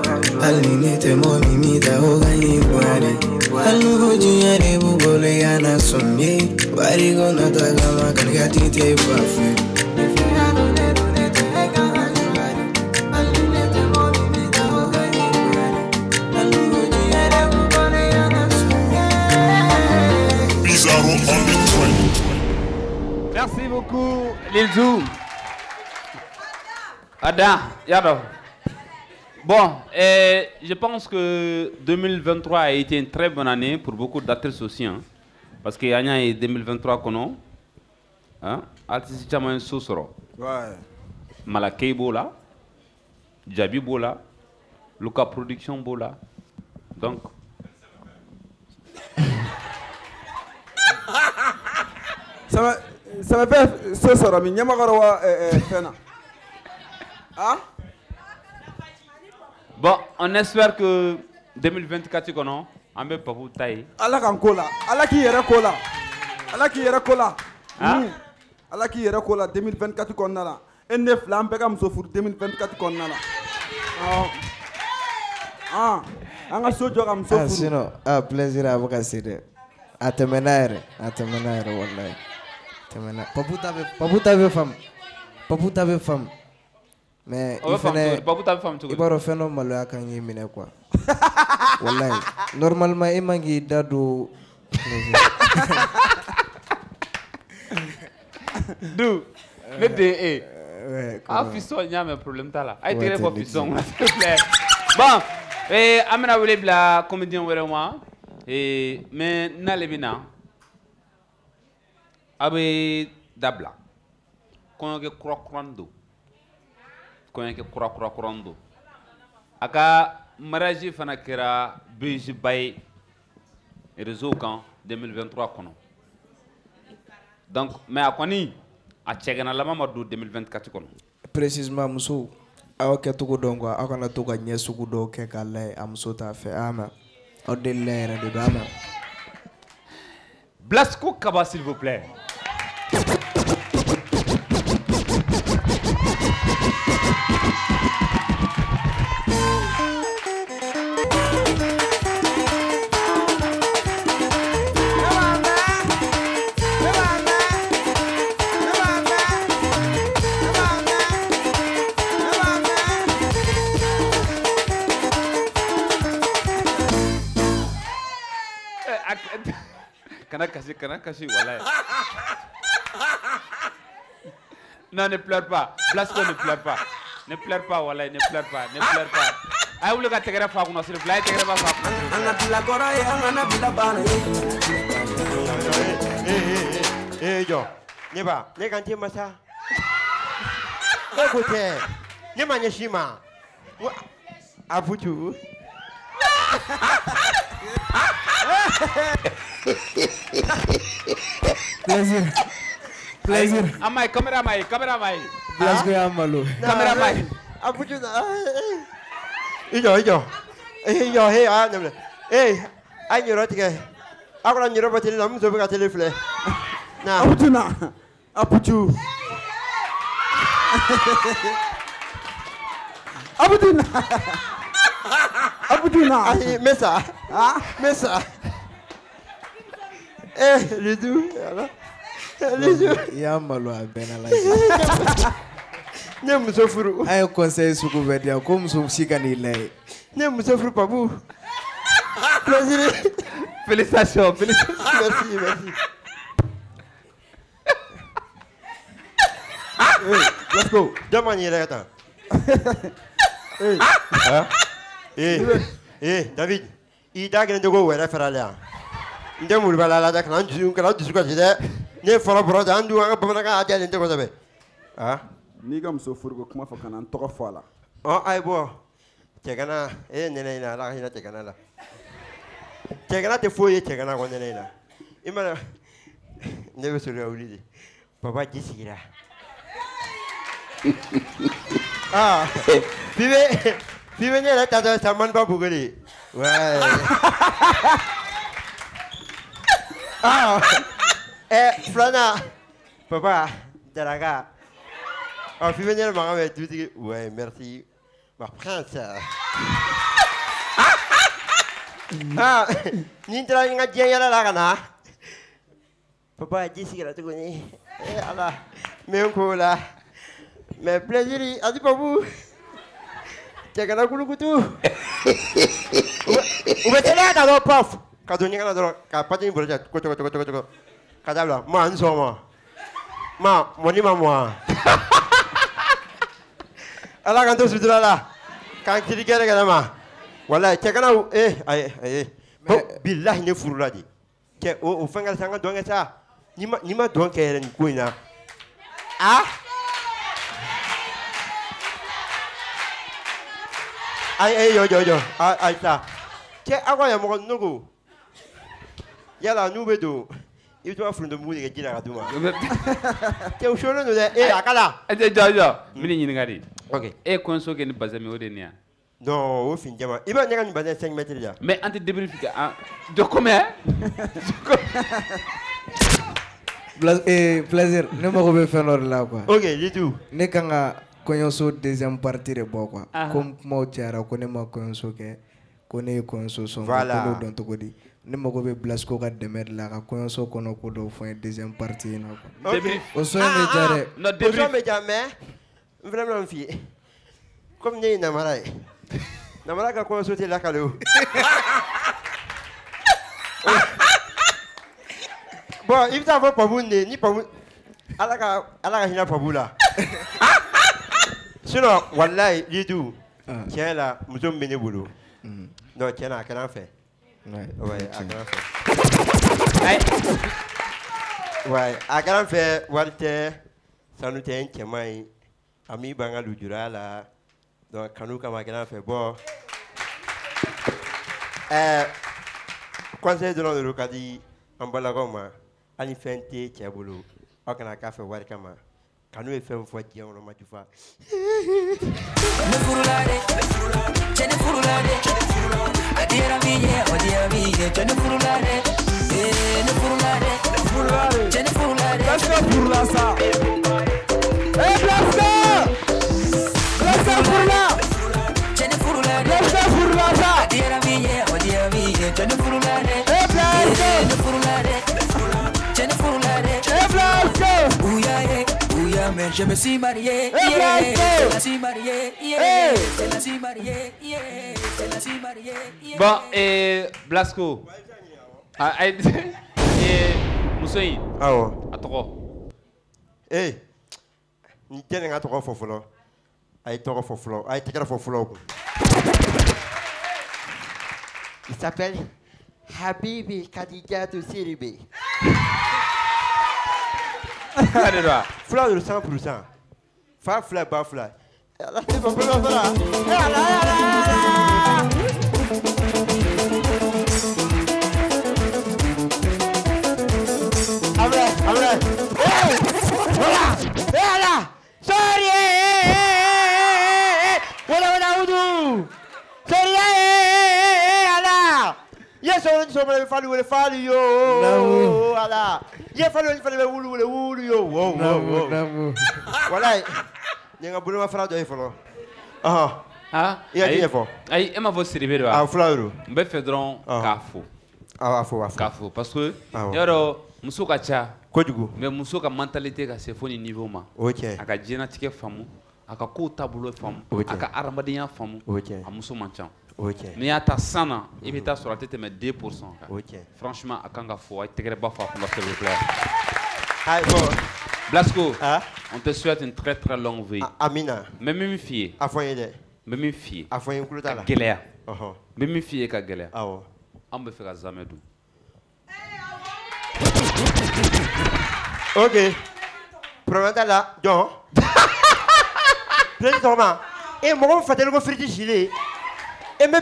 Alini te mo mimi ta o gani buari Alu ho jinyare bu gole ya na sumye Bari go na tagama kalgati te bafu Beaucoup, Lil Zou. Ada, Yado. Bon, eh, je pense que 2023 a été une très bonne année pour beaucoup d'actrices aussi. Hein, parce que Yanya est 2023 kono. Hein, artiste caman so sɔrɔ. Ouais. Malakei b'o la, Jabi b'o la, Luka Production b'o la. Donc, Ça me, ça me fait ce soir, mais ɲamakɔrɔ wa eh, eh, fɛn na. Ah? bon, on espère que 2024 kɔnɔ, an bɛ Papu ta ye. Ala k'an ko la. Ala k'i yɛrɛ ko la. Ala k'i yɛrɛ ko la. Ah? Mm. Ala k'i yɛrɛ ko la 2024 kɔnɔna la. E ne fila an bɛɛ ka muso furu 2024 kɔnɔna la. Ah, an ka so jɔ ka muso Ah, furu. sinon, ah, plaisir a bɛ ka se dɛ. A tɛmɛna yɛrɛ, a tɛmɛna yɛrɛ walayi. Tɛmɛna. Papu ta bɛ Papu ta bɛ faamu. Papu ta bɛ faamu. Mais i fɛnɛ i b'a dɔn fɛn dɔ maloya kan k'i minɛ quoi. Walayi. Normalement i man k'i da don. Du, ne den e. A fisɔn n y'a mɛn problème t'a la. A ye tɛgɛ fɔ fisɔn kunna s'il vous plaît. Bon, an bɛna wele bila comédien wɛrɛ ma. Mais n'ale bɛ na, a bɛ dabila. Kɔɲɔkɛ kura kuran don. Kɔɲɔkɛ kura kura kuran don. A ka mariage fana kɛra bejiba ye réseau kan 2023 kɔnɔ. Donc, mais a kɔni a cɛgana ma don 2024 kɔnɔ. précisément muso aw kɛcogo dɔn quoi aw kana to ka ɲɛ sugu dɔw kɛ k'a layɛ a muso t'a fɛ a ma aw delila yɛrɛ de don a ma Blasco Kaba, s'il vous plaît. Kasi, voilà. Non, ne pleure pas. Blasco ne pleure pas. Ne pleure pas, voilà, ne pleure pas, ne pleure pas. A ye wuli ka tɛgɛrɛ fa kunna, s'il vous plaît. A ye tɛgɛrɛ ba fa kunna. An ka bila kɔrɔ ye an kana bila baara ye. Eh jɔ ne ba ne kan tɛ masa ko tɛ ne ma ɲɛsin ma Wa- a futu Pleasure. Pleasure. Amai, camera mai, camera mai. Las que amalo. Camera mai. Apuju na. Ijo, ijo. Ijo, hey, ah, namle. Hey, anh nhớ thế kì. Aku nak nyerap hati lama sebab kat telefon. Nah. Apuju na. Apuju. Apuju na. Apuju na. Mesa. Ah, mesa. Y'a malo a bɛɛ la ne ye muso furu an ye conseil sugu bɛɛ di yan ko muso si ka n'i layɛ ne ye muso furu papu. Plaisir Félicitations, félicitations. merci merci. Let's go. jɔn ma ɲi yɛrɛ ka taa ee ee david. I da kelen jogo wɛrɛ fɛrɛ yan n tɛ muriba la dɛ kana n dusu kana n dusu kasi dɛ ne ye fɔlɔ bɔrɔ ta an dun an ka bamanankan a jɛlen tɛ kosɛbɛ a N'i ka muso furuko kuma fɔ kana n tɔgɔ fɔ a la. ɔ ayi bɔ cɛgana e ye nɛnɛ ɲina ala ka hinɛ cɛgana la. Cɛgana tɛ foyi ye cɛgana kɔ nɛnɛ na i mana ne bɛ sɔrɔ ka wuli de baba ji sigira ah f'i bɛ f'i bɛ ne yɛrɛ tatɔ sa maniba bugu de ouais ah! Ɛ filanan papa f'i bɛ ne yɛrɛ mankan mɛn dutigi ouais merci. Ma prince ah! Ni n taara n ka diɲɛ yɛlɛ la ka na papa ji sigira tuguni eh ala n bɛ n ko o la mais plaisir a ti papu cɛ 가돈이가 나더러 까빠진이 ma 꼬쪼꼬쪼꼬쪼꼬 가자라 뭐안 소모 마 ma. 뭐 ala kan to sudura la kan kiri gere gere ma wala ke kana eh ay ay bo billahi ne furu di ke o oh, o oh, fanga sanga donga sa ni ma ni ma don ke ni nah. ko ah? Ay ay yo yo yo. Ah, ay ay sa. Ke ago ya mo nugo yala n'u bɛ don i bɛ to ka foronto mugu de kɛ ji la ka d'u ma cɛ u sɔnnen don dɛ eh a kala ɛ jɔ jɔ jɔ n bɛ nin ɲininka de ok. E ye kɔɲɔso kɛ ni bazɛn min o de ye nin ye non o fin jama i b'a ɲaga nin bazɛn 5 mètres la mais an tɛ débrief kɛ an jɔ eh, plaisir. Ne mago bɛ fɛn dɔ de la quoi. Ok litu ne kan ka kɔɲɔso deuxième partie de bɔ quoi. Comme kumaw cayara ko ne ma kɔɲɔso kɛ ko ne ye kɔɲɔso sɔn ko n'o dɔn cogo di ne mago bɛ Blasco ka dɛmɛ de la ka kɔɲɔso kɔnɔ ko dɔw fɔ n ye deuxième partie in na quoi. Ok. o sɔn in bɛ ja dɛ. o sɔn bɛ ja mais n fana bɛna mun f'i ye. Comme ne ye namara ye. Namara ka kɔɲɔso tɛ lakale o. Bon i bɛ taa fɔ de ni ala ka ala ka hinɛ la. Sinon walayi lidu tiɲɛ la muso min bɛ ne bolo. Non tiɲɛ na a kɛra an fɛ a kɛra fɛ a kɛra an fɛ wari tɛ sanu tɛ n cɛman ye a min b'an ka lujuraya la donc kanu kama a kɛra an fɛ bon ɛɛ conseil dɔrɔn de don ka di an balakaw ma hali fɛn tɛ cɛ bolo aw kana k'a fɛ wari kama kanu ye fɛn fɔ diɲɛ kɔnɔ ma jufa Mais je me suis marié, yeah, Blasco! je me suis marié, yeah, je me suis marié, yeah, je me suis marié, yeah. bon eh, blasco a ye eh, muso in awɔ a tɔgɔ ee n tɛ nin ka tɔgɔ fɔ fɔlɔ a ye tɔgɔ fɔ fɔlɔ a ye tɛgɛrɛ fɔ fɔlɔ kun il s'appelle Habibi Kadijatu Siribe fila de don wa fila de don 100 pour cent fa e. ¡Eh! ¡Eh. Yeso wele nisɔn fana bɛ fali wele fali yo ooo ala ye fali wele fana bɛ wulu wele wulu yo ooo walayi nin ka bolomafara dɔ ye fɔlɔ ɔhɔn i ka diɲɛ fɔ ayi e ma fɔ siribe de wa a fula de don n bɛ fɛ dɔrɔn k'a fo a fo a fo k'a fo parce que i y'a dɔn muso ka ca kojugu muso ka mentalité ka se fo nin niveau ma o cɛ a ka diɲɛnatigɛ faamu a ka kow taabolo faamu a ka adamadenya a muso man n'i y'a ta san na i bɛ taa sɔrɔ a tɛ tɛmɛ 2 pour cent kan O ye tiɲɛ. franchement a kan ka fo a ye tɛgɛrɛba fɔ a. Blasco on te souhaite une très très longue vie Amina. n bɛ min f'i ye A fɔ n ye dɛ. n bɛ min f'i ye A fɔ n ye n tulo t'a la. gɛlɛya Ɔhɔn. n bɛ min f'i ye ka gɛlɛya Awɔ. an bɛ fɛ ka zamɛ dun Ok. Problème t'a la. Jɔn. Pilɛti tɔgɔma. E mɔgɔ min fatali ko firiti silen. E mɛ.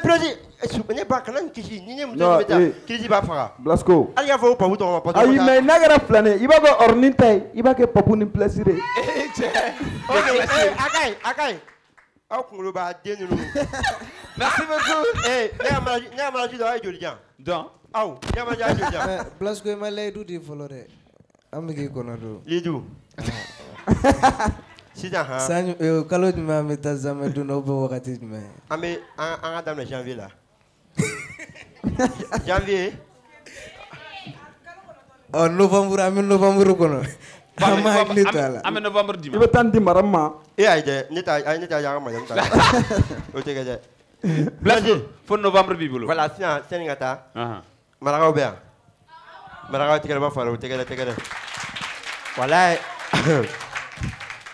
Eh, su- ne ba kana kisi ni ne muso de bɛ taa kirisi b'a faga Blasco. hali y'a fɔ ko papu tɔgɔ ma papu ayi mais n'a kɛra filanin ye i b'a kɛ ɔrɔnin ta ye i b'a kɛ papu ni pilasi de ye. ok eh, a ka ɲi a ka ɲi aw kunkolo b'a den ninnu merci beaucoup. Eh ne ka manaji ne ka manaji dɔ a ye joli jan donc aw ne ka manaji a ye joli jan Mais Blasco i ma layidu di fɔlɔ dɛ an bɛ k'i kɔnɔ don lidu sisan han san ju- eh, kalo jumɛn an bɛ taa zamɛ don na ou bien wagati jumɛn an bɛ an ka daminɛ janvier la janvier? Ɔ novembre an bɛ novembre kɔnɔ an ma hakili to a la an bɛ novembre di i bɛ taa nin di mara min ma. e ayi dɛ ne ta ayi ne ta y'an ka majamu ta o tɛ kɛ dɛ fo novembre b'i bolo. Voilà sisan sani ka taa marakaw bɛ yan marakaw tɛgɛ ma fara o walayi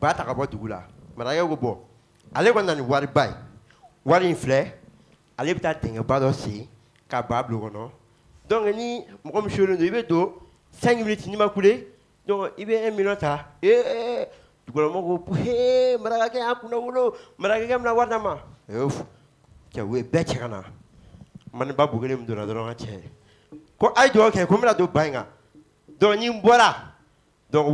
ba ta ka bɔ dugu la marakɛ ko bɔ ale kɔni na ni wariba ye wari in filɛ ale bɛ taa dɔ sen ka o kɔnɔ donc ni mɔgɔ min sulen don i bɛ don cinq minutes n'i ma kule donc i bɛ un million ta ee dugukɔnɔmɔgɔw ko hee marakakɛ y'a kunna wolo marakakɛ bɛna wari d'a ma cɛ ye bɛɛ cɛ ka na maniba a ye dugawu kɛ ko n bɛna don ba in kan donc ni n bɔra donc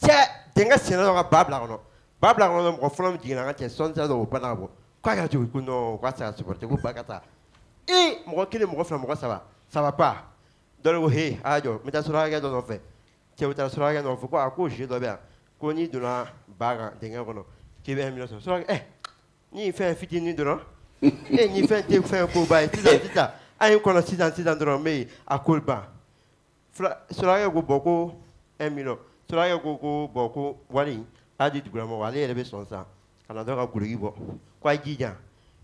cɛ denkɛ senna dɔ ka ba bila kɔnɔ ba bila kɔnɔ mɔgɔ fɔlɔ min jiginna ka cɛ sira dɔ o banna ka bɔ k'a kɛra cogo ko non k'a tɛ se ka supporter ko ba ka taa ee mɔgɔ kelen de a jɔ n bɛ taa surakakɛ a n'i donna ba kan denkɛ kɔnɔ k'i ni surakakɛ ko ko bɔn ko wari a di ale yɛrɛ bɛ sɔn san ka na dɔ ka guloki bɔ a jija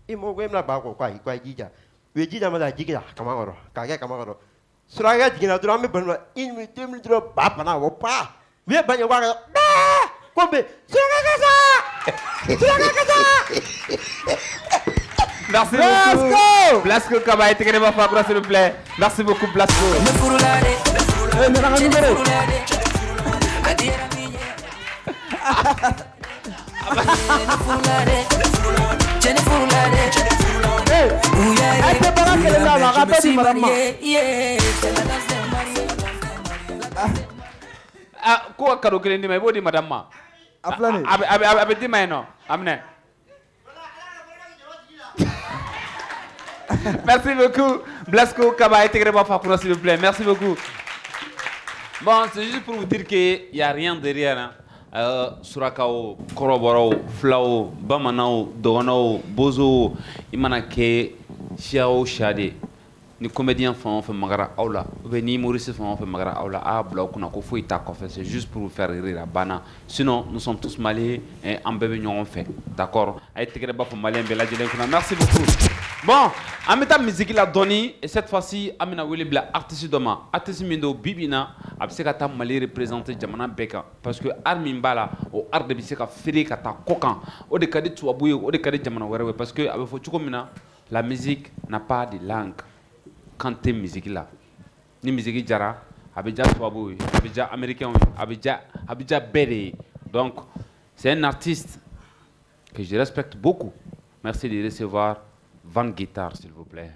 i mɔ ko e bɛna ba kɔ ko ayi a jija u ye jija ma da jigin kama kɔrɔ k'a kɛ kama kɔrɔ surakakɛ jiginna dɔrɔn an bɛ balo la une minute deux minutes dɔrɔn ba bana pa u ye ba ɲɛ ko a bɛ surakakɛ sa surakakɛ sa. Merci beaucoup. Blasco. Femme, s'il vous plaît. Merci beaucoup, Blasco. Ko ka kado kelen di ma i b'o di madame ma a filɛ nin ye. a bɛ a bɛ a bɛ di ma yen nɔ a minɛ merci beaucoup. Blasco Kaba fakura s'il vous plaît. Merci beaucoup bon c'est juste pour vous dire que y a rien derrière hein. Euh, surakaw kɔrɔbɔrɔw filaw bamananw dɔgɔnɔw bozow i mana kɛ ni comédien fan o fɛn magara aw la ou bien ni humoriste fan o fɛn magara aw a y'a bila aw ko c'est juste pour vous faire rire a banna sinon nous sommes tous maliens et an bɛɛ bɛ ɲɔgɔn fɛ d'accord? A ye b'a fɔ malien bɛɛ lajɛlen kunna merci beaucoup. Bon an bɛ musique la dɔɔni et cette fois-ci an bɛna wele bila artiste dɔ ma artiste min don bi bi in ka représenter jamana parce que art min b'a la o art de bɛ se ka feere ka taa kɔ kan o de ka di tubabu de jamana parce que a bɛ fɔ la musique n'a pas de langue kan tɛ musique la ni musique jara a bɛ diya tubabuw ye a bɛ donc c'est un artiste que je respecte beaucoup. Merci de recevoir Van Guitar s'il vous plaît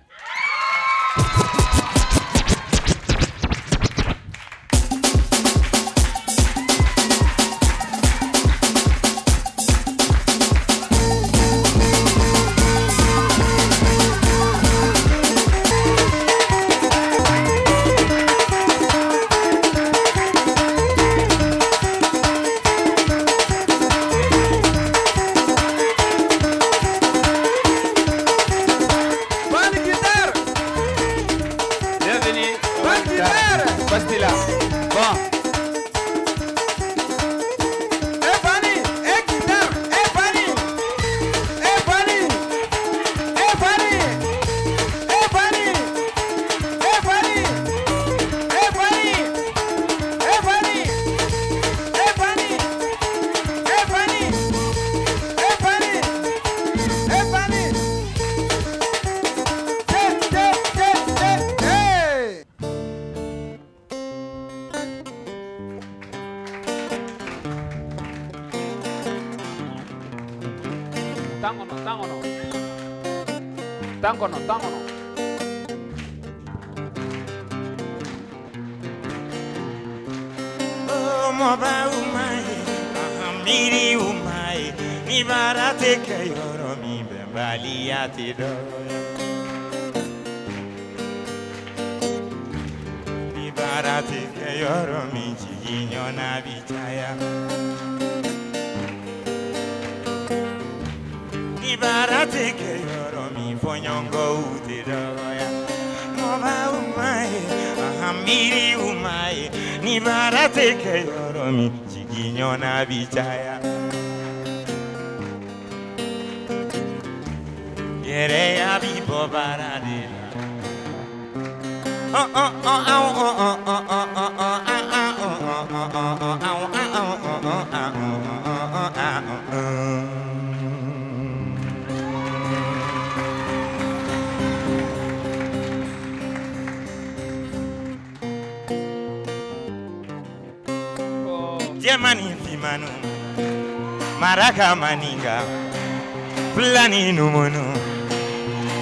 fulani numunu,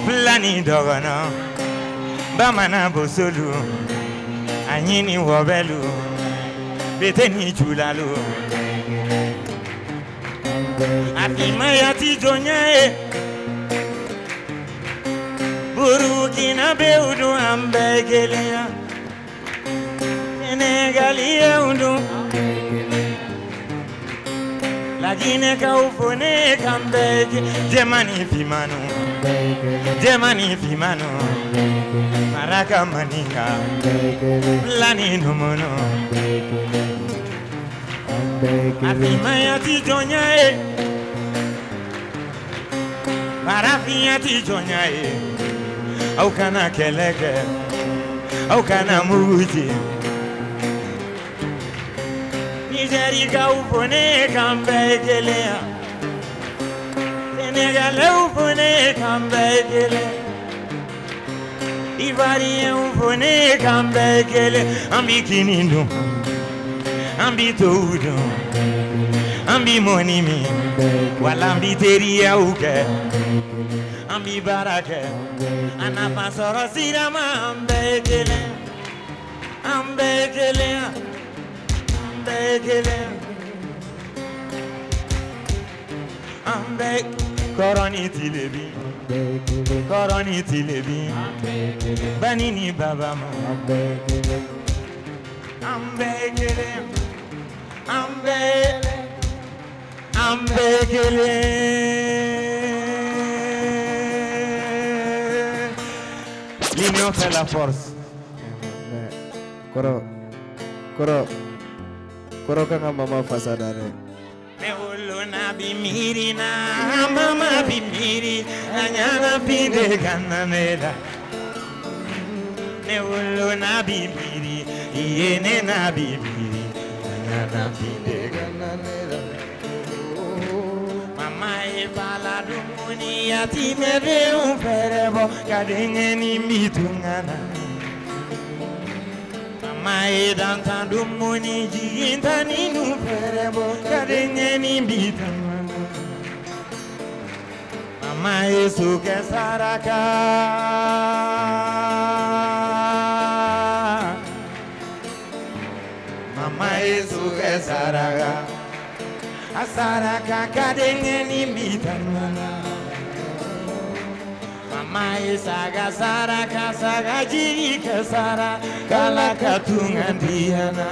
fulani dogono, bamana bosolu, anyini wobelu, beteni chulalu. Afimaya ti jonye, burukina beudu ambegelea, Senegalia undu beg, the money fi manu, the money fi manu, maraka manika, lani no mono. Afimaya ti jonya e, marafiya ti e, au kana keleke, au kana muji. Nijeri ka ufone kambe gelea. 내가 우분에 감백일래 이바리에 우분에 감백일래 안 비키니 놈 ambitoudo ambi monimi wala ambi teriya uke ambi barake anapa soro sirama ambekele ambekele ambekele ambekele kọ́rọ́nì ti lè bí kọ́rọ́nì ti lè bí bẹ́ẹ̀ni ni bàbá mọ̀. àmbẹ́gẹ́lẹ́ àmbẹ́gẹ́lẹ́ àmbẹ́gẹ́lẹ́. l'union fait la force. kɔrɔ kɔrɔ kɔrɔ kan ka mama fasa da dɛ. Bimiri na mama bimiri anyana pide kananela Meuluna bimiri yene na bimiri anyana pide kananela Mama e bala dumuni ati mebe un ferebo kadenge ni mitungana maedanta dummoni jiyintani nu ferebo kadenyeni mbitama mama yesu kesaraka. Mama yesu kesaraka. Asaraka kadenyeni mbitama mai saga sara ka saga jiri ka sara kala ka tunga diana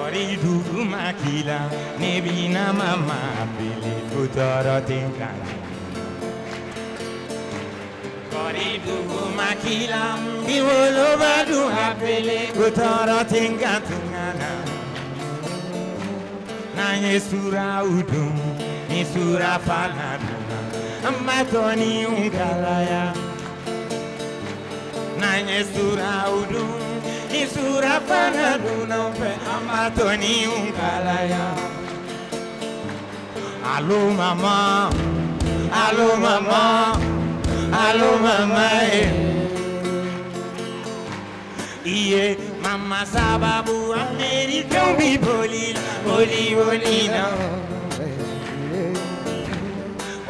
ori dudu makila ne bina mama bili putara tingkan ori dudu makila biwolo badu hapele putara tingkan tungana. Na yesura udum ni sura fanana Amatoni unkalaya Nanye sura udu Ni sura fanaduna Mpe amatoni unkalaya Alo mama Alo mama Alo mama. Iye mama sababu Amerika ubi bolila Boli bolila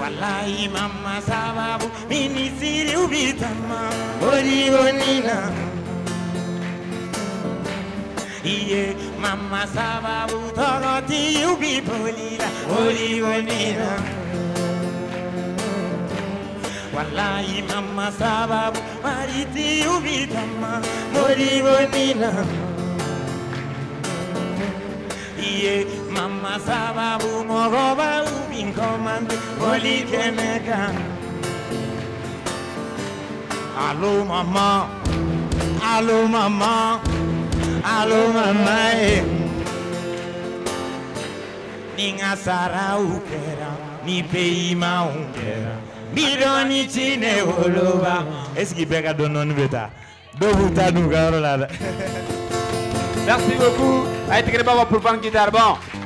wallahi mama sababu mini siri ubitama bori bonina iye mama sababu toroti ubi bolira bori bonina wallahi mama sababu mariti ubitama bori bonina iye mama sababu mogoba ubinkomande olikeneka alo mama alo mama alo mama e ninga sara ukera ni peima ukera bidoni chine oloba est-ce qu'il bɛɛ ka dɔn dɔɔni bɛ taa dɔw b'u ta dun u ka yɔrɔ la dɛ Merci beaucoup. Allez, t'es pas pour prendre guitare. Bon,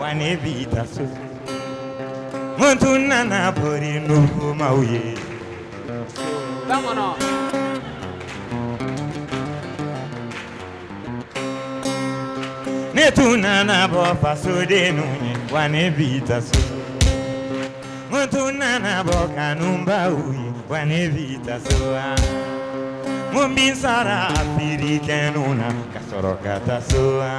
wane vida su Mantu nana bori nubu mauye. Vámonos Netu nana bo faso de nunye wane vida su Mantu nana bo kanumba uye wane vida su Mumbin sara apiri kenuna kasoro katasoa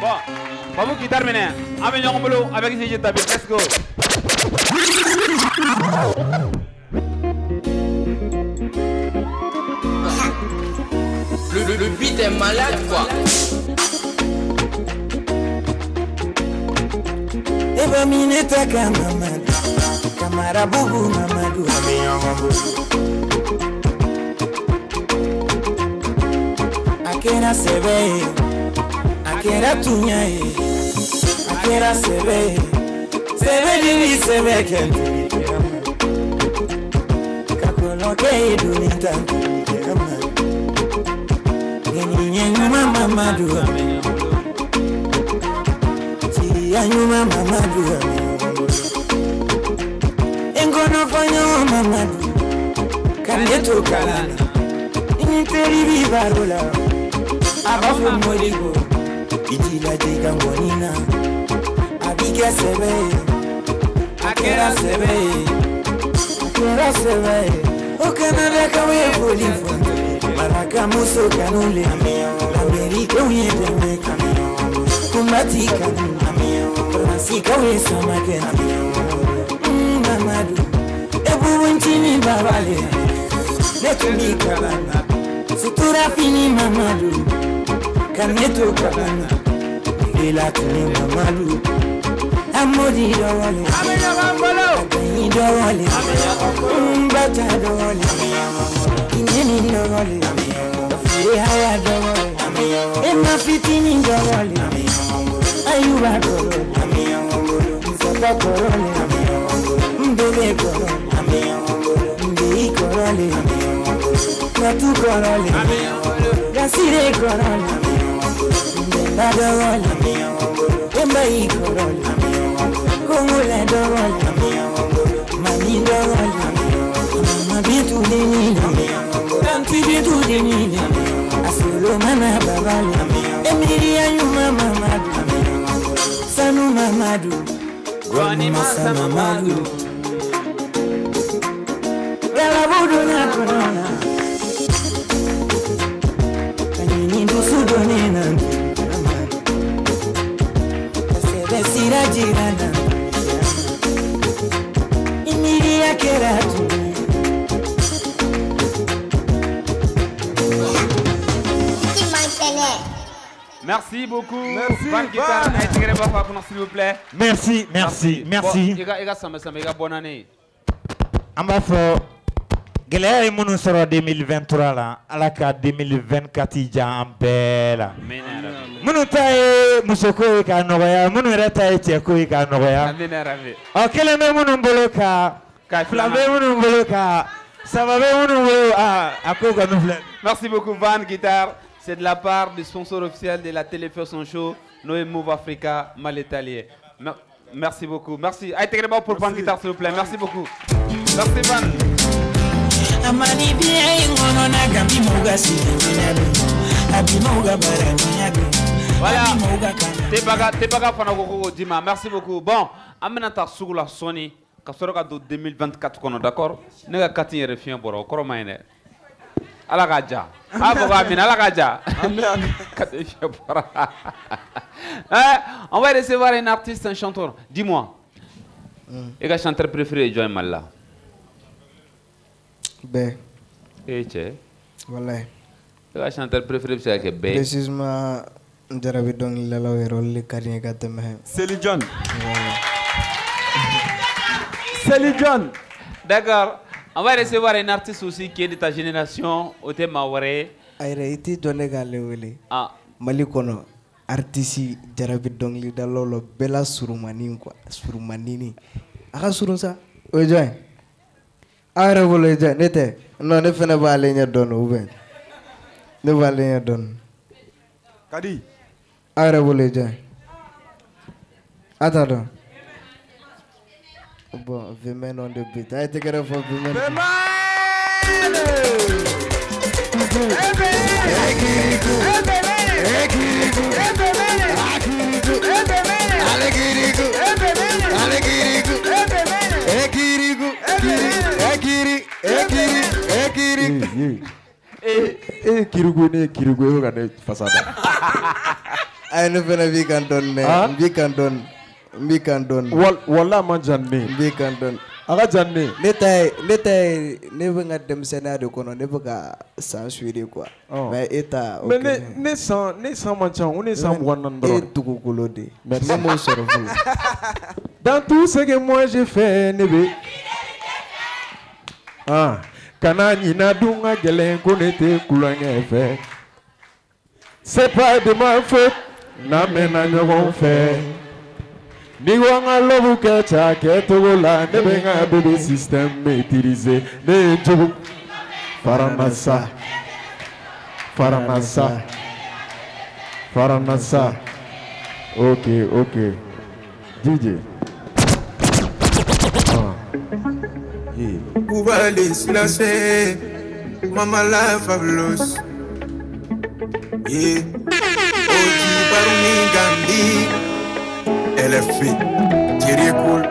Bon, Babou guitare maintenant. On va ɲɔgɔn bolo avec jeux tapis. Let's go. Le, le, le beat est malade quoi. Eba mineta kama madu Kamara bubu mamadu Akera sebe akera tunya ye. Akera sebe. Ye sebe dili sebe kente kakoloke ye dunita kama geninye nyuma mama duwa chiya nyuma mama duwa engono fanyo mama duwa kande to kalana interi bibarola abafu moligo Ijila jika ngonina Abike sebe Akera sebe Akera sebe Okanada kawe foli fonte Maraka muso kanule Amerika uyedeme Kumbati kanule Francisca we samake Mamadu Ebu wintini babale Netumi kalana Sutura fini mamadu Kaneto kalana bela tún ní màmá lù. amódi dọ̀wọ́lẹ̀. àmìyàn kan gbọ́dọ̀. àgbẹ̀yìn dọ̀wọ́lẹ̀. àmìyàn kan gbọ́dọ̀. ń bàtà dọ̀wọ́lẹ̀. ìyẹnì dọ̀wọ́lẹ̀. òfìrí háyà dọ̀wọ́lẹ̀. emma fitini dọ̀wọ́lẹ̀. ayuba dọ̀wọ́lẹ̀. ìfọ̀tọ̀ kọ̀rọ̀lẹ̀. mbẹ́lẹ̀ kọ̀rọ̀lẹ̀. mbẹ́yì kọ̀rọ̀lẹ̀. nàtú kọ̀rọ̀lẹ̀. gasire kọ̀rọ̀lẹ̀. Mbemba dawale Embayi korole Kongole dawale Mami dawale Mama bitu denile Tanti bitu denile Asolo mana babale Emiri ayuma mamadu Sanu mamadu Gwani masa mamadu Rela budu na korona S'il vous plaît. Merci, merci, merci. Bon, i ka i ka sama sama i ka bonne année. an b'a fɔ gɛlɛya ye minnu sɔrɔ 2023 la ala ka 2024 diya an bɛɛ la Amen ya Rabbi. minnu ta ye musoko ye k'a nɔgɔya minnu yɛrɛ ta ye cɛko ye k'a nɔgɔya Amen ya Rabbi. ɔ kelen bɛ minnu bolo ka fila bɛ minnu bolo ka saba bɛ minnu bolo a a ko kɔni filɛ Merci beaucoup Van Guitar. C'est de la part du sponsor officiel de la Téléfesson Show, Noé Move Africa, Malétalier. Mer- Merci beaucoup. Merci. Aïe, tigre ba pour Van Guitar s'il vous plaît. Merci beaucoup. Merci Van. amani biye ngono na gambi moga sidanyabe abi moga baranyabe Voilà. Tebaga, Tebaga Fanagoko Dima, merci beaucoup. Bon, amena ta sugu la sɔnni ka sɔrɔ ka don 2024 kɔnɔ d'accord? Ne ka kati yɛrɛ fiɲɛ bɔra o kɔrɔ ma ɲi dɛ ala ka ja a fɔ k'a minɛ ala ka on va recevoir un artiste un chanteur. Dis-moi. I ka chanteur préféré ye jɔn ye mali la bɛɛ e cɛ walayi i ka chanteur préféré bɛ se ka kɛ bɛɛ ye précisement n jarabi dɔnkilidalaw yɛrɛ olu le ka di n ye ka tɛmɛ Seli John Salut John. D'accord. On va recevoir un artiste aussi qui est de ta génération, o tɛ maa wɛrɛ ye. a yɛrɛ i t'i jɔ ne k'ale wele Ah. mali kɔnɔ artisi jarabi dɔnkilidalaw la bɛɛ la surumani quoi surumanini. A ka surun sa o jɔn aw yɛrɛ bolo jɔn ne tɛ non ne fɛnɛ b'ale ɲɛ dɔn ou bien ne b'ale ɲɛ dɔn Kadi. Aw yɛrɛ bolo jɔn ye a t'a dɔn Bon, the man on the beat. I take it up for the man. The kirigu ne kirigu e ka fasada a ye ne fɛnɛ b'i kan dɔni b'i kan n b'i kan dɔɔni Wal- wala a man jan ne n b'i kan dɔɔni a ka jan ne ne ta ye ne ta ye ne bɛ n ka denmisɛnninya de kɔnɔ ne bɛ ka san suivre quoi Ɔ. mais e ta o mɛ ne ne san ne san man ca o ne san mugan naani e ye dɔrɔn dugukolo de ye Merci. ne m'o sɔrɔ fɔlɔ dans tout ce que moi j'ai fait ne bɛ ah kana ɲina dun ka gɛlɛn ko ne tɛ kulonkɛ fɛ c'est pas de ma faute n'an mɛnna ɲɔgɔn fɛ ni ko an ka lɔbu kɛ ca kɛcogo la ne bɛ n ka bébé système maîtriser ne ye faramasa faramasa ok ok. DJ. Kubali silase Mama la fabulous Yeah. Oji barumi gambi LFP. Thierry cool.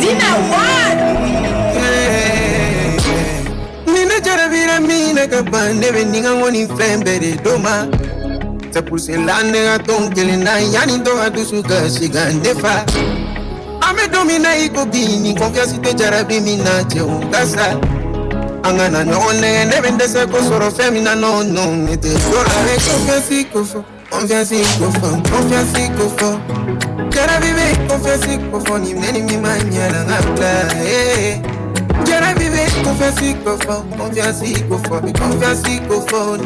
Dime what? Nina jarabira mina kabande beninga ngoni fembere doma. Tapuselane atong kelena yani do adusu kashiga ndefa. Ame domina iko bini konfiansi te jarabi mina je ungasa. Angana no ne ne bendese ko soro femina no no ne te dora re konfiansi ko fo confiance y for, confiance y confort. Quiero vivir confiance y for, ni ven mi mañana habla. Quiero vivir confiance y confort, confiance y confort, confiance y confort.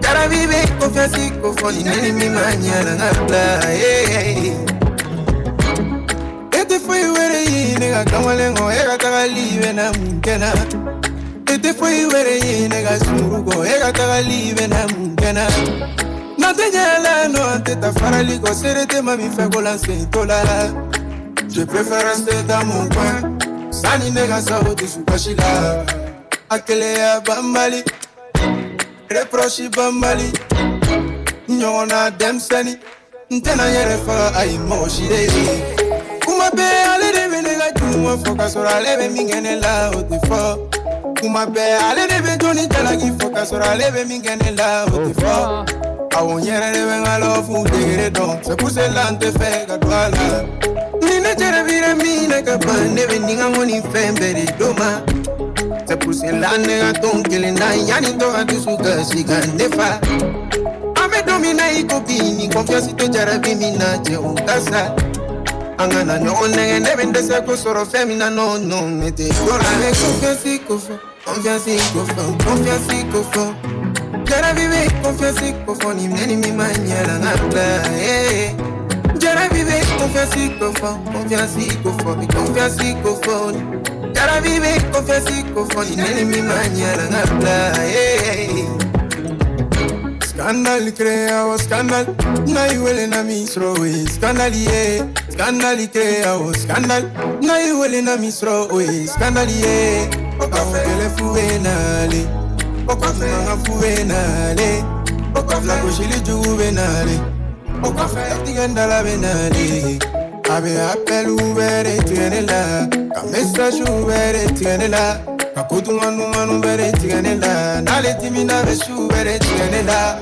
Quiero vivir confiance y confort, ni ven mi mañana habla. Este fue where you nigga, come on, go, ega taga live na mungena. Este fue where you nega, suru go, ega taga live na mungena kɛ na N'an tɛ ɲɛ la nɔ an tɛ taa farali kɔ seere tɛ ma min fɛ ko la n sen to la Je préfère rester dans mon coin sani ne sa o dusu kasi la A keleya reproche banbali ɲɔgɔnna denmisɛnnin n tɛna n yɛrɛ faga ayi mɔgɔ de ye kuma bɛɛ ale de bɛ ne ka juguman fɔ k'a sɔrɔ la o tɛ kuma bɛɛ ale de bɛ jɔnni jalaki fɔ k'a sɔrɔ ale bɛ la o tɛ fɔ awɔ n yɛrɛ de bɛ n ka lɔfu degere dɔn c'est pour cela n tɛ fɛ ka don a la ni ne jarabira min na ka ban ne bɛ nin ka ŋɔni na yanni tɔ ka dusu kasi ka fa. Don min na i ko bi ni confiance tɛ jarabi min na cɛ o ka sa an ka na ɲɔgɔn nɛgɛ ne bɛ n dɛsɛ ko sɔrɔ fɛn min na non ne tɛ confiance ko fɔ Jara vive confiance profonde, mnenimi manyala ngabla Jara vive confiance profonde, confiance profonde, confiance profonde Jara vive confiance profonde, mnenimi manyala ngabla Scandal crea o scandal, na iwele na mi throw we Scandal ye, scandal crea o scandal, na iwele na mi throw we Scandal ye, o kafele fuwe nale okwafe ngafuwe nale. Okwafe kushilijuwe nale. Okwafe tigendala benale abe apel ubere tienela kamesaj ubere tienela kakutu nganu nganu bere tienela nale timina besu bere tienela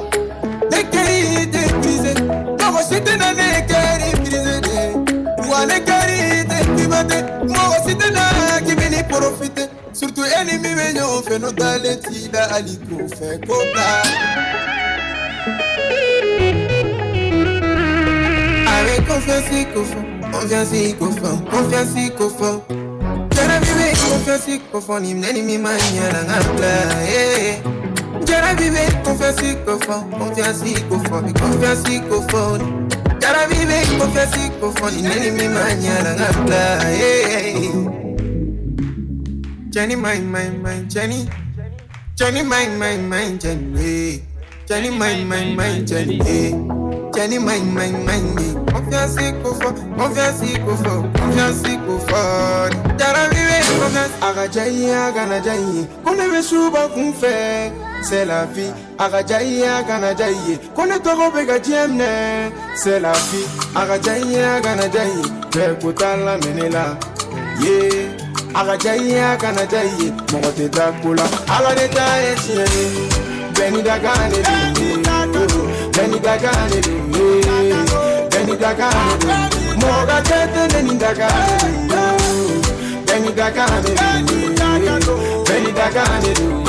nekeri deprize nabositena nekeri prize de. Ruwa nekeri depribate Surtout ennemi me nyo fe no talenti da ali ko fe kobla Avec confiance il faut Confiance il faut Confiance il faut Jara vive confiance eh. Jara vive confiance il faut Confiance il faut Confiance vive confiance Jenny, mine, mine, mine, Jenny. Jenny, mine, mine, mine, Jenny. Jenny, mine, mine, mine, Jenny. Jenny, mine, mine, mine. Confiance equal for, confiance equal for, confiance equal for. Jara vive confiance. Agajayi, aganajayi. Kone be suba kunfe. C'est la vie. Agajayi, aganajayi. Kone togo be gajemne. C'est la vie. Agajayi, aganajayi. Be kutala menela. Yeah. Ko t'a lamɛnni la Yeah Aga jayi aga na jayi Mɔgɔ tɛ taa ko la Ala de ta ye tiɲɛ ye Bɛɛ ni da kan de. Don Bɛɛ ni da kan de don Bɛɛ ni da kan de don Mɔgɔ ka kɛ tɛ ne ni da kan de. Don Bɛɛ ni da kan de don Bɛɛ ni da kan de. Don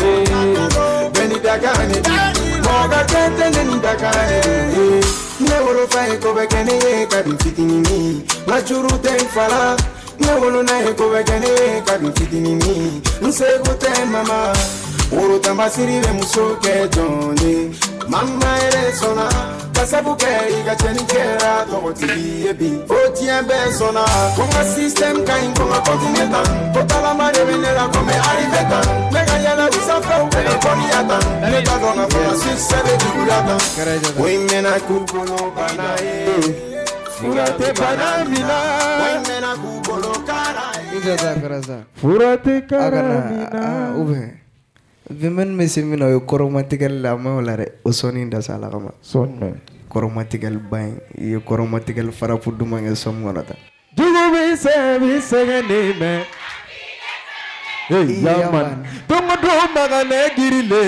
Bɛɛ ni da kan de don Mɔgɔ ka kɛ tɛ ne ni da kan de. Don Ne wolo fa ye ko bɛ kɛ ne ye ka Nka juru tɛ n fa la Ne wolo n'a ye ko bɛ kɛ ne ye ka bin fitinini. N seko tɛ mama. Woro tanbasiri bɛ muso kɛ jɔn ye Mama yɛrɛ sɔnna ka sabu kɛ i ka cɛni kɛra tɔgɔtigi ye bi. Fo diɲɛ bɛɛ sɔnna ko n ka système ka ɲi ko n ka continue tan. Ko talama de bɛ ne la ko n bɛ arrivé tan. Ne ka yɛlɛ du sanfɛ u bɛ ne kɔniya tan. Ne t'a dɔn ka fɔ ka succès bɛ juguya tan. Ko in mɛna k'u bolo bana ye urateka namina furatekaramina o ye kɔrɔmatigɛli la la dɛ o sɔni da sa ala kama ba ye i ye kɔrɔmatigɛli farapu dumankɛ sɔmu kɔnɔ ta. Jugu bi sɛ bi sɛgɛn de mɛn Hey, yeah,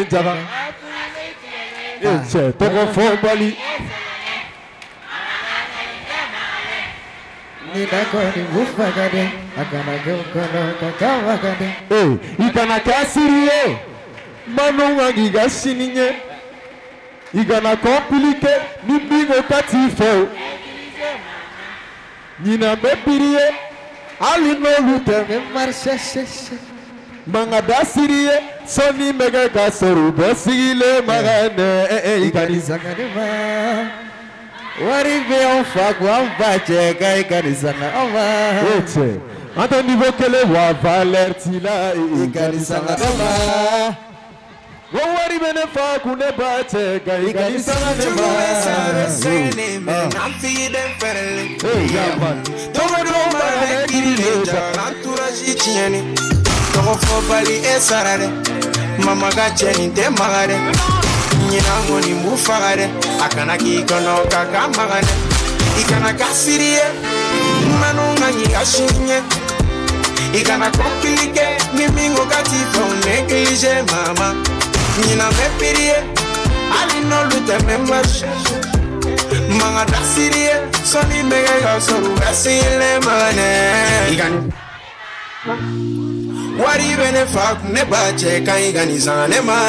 jaga. Hey, che, togo bali. Ei, ị ka na ka siri ye mmanụ nwa gị ga-esi n'inye ị ga na ka ọ pụlite n'ikpe ịgụ kati ife o ali n'olu teme manga da siri ye sọ n'ime ka sọrọ ụbọ sigile maga na ị ka n'izagadị waribe kwa mpacheka ikanisa ng'ama ece hata ndivokelebwa valertila ikanisa ng'ama wowarimene fa kune bacheka ikanisa ng'ama bali e mama ka cɛnin ɲinan kɔni b'u faga dɛ a kana k'i kɔnɔ ka ka maga dɛ i kana ka siri ye manu ka ɲi ka sini ye i kana kɔkili kɛ ni min ko ka t'i fɛ o mama. Ɲinan bɛ piri ye hali n'olu tɛ mɛ marche manga da siri ye sɔni bɛ kɛ ka sɔrɔ u bɛ sigilen maga dɛ i ka wari bɛ ne fa kun ne ba cɛ ka ɲi ka nin san ne ma an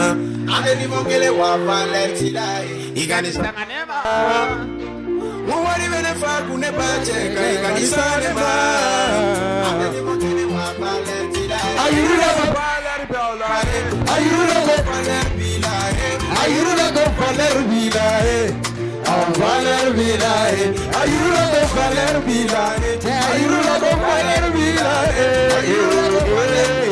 bɛ niveau kelen wa valeur t'i la ye i ka nin san ne ma Mo wari bɛ ne fa kun ne ba cɛ ka ɲi ka nin san ne ma anenivongele wavalentidai ikanisitanganema muwalivenefa kunepacheka ikanisanema anenivongele wavalentidai ayirulako ayirulako ayirulako palerbilae Valer Vilae, ayuda con Valer Vilae, ayuda con Valer Vilae, ayuda con Valer Vilae.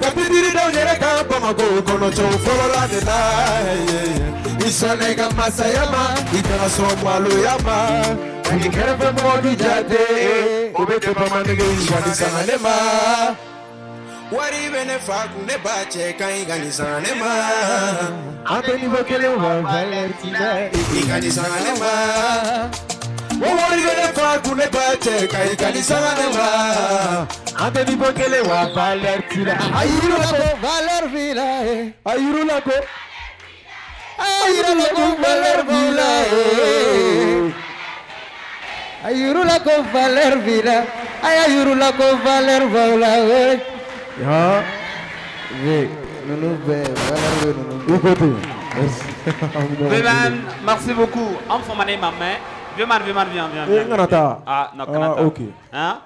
eh Kapitiri daw yɛrɛ kan Bamako kɔnɔ cɛw fɔlɔ la de la I sɔnna i ka masaya ma I kana sɔn maloya ma Ani kɛrɛfɛ mɔgɔ bi jate O bɛ kɛ bamanege wali sanga ne ma Wari bɛ ne fa kun ne ba cɛ ka ɲi ka nin san ne ma An tɛ kelen wa valeur t'i la I ka nin san ne ma O wari bɛ ne ba cɛ ka ma An kelen wa. T'i la A yiru la ko valeur b'i la A yiru la ko A yiru la ko valeur b'i la A yiru la ko valeur b'i la A y'a yiru la ko valeur b'aw la Ya. Ve, ninnu bɛɛ valeur bɛ ninnu I ko ten. Veman, merci beaucoup. En formané ma main. Viens, viens. Viens. ngana taa. Ah, non, Ah, ok. Hein?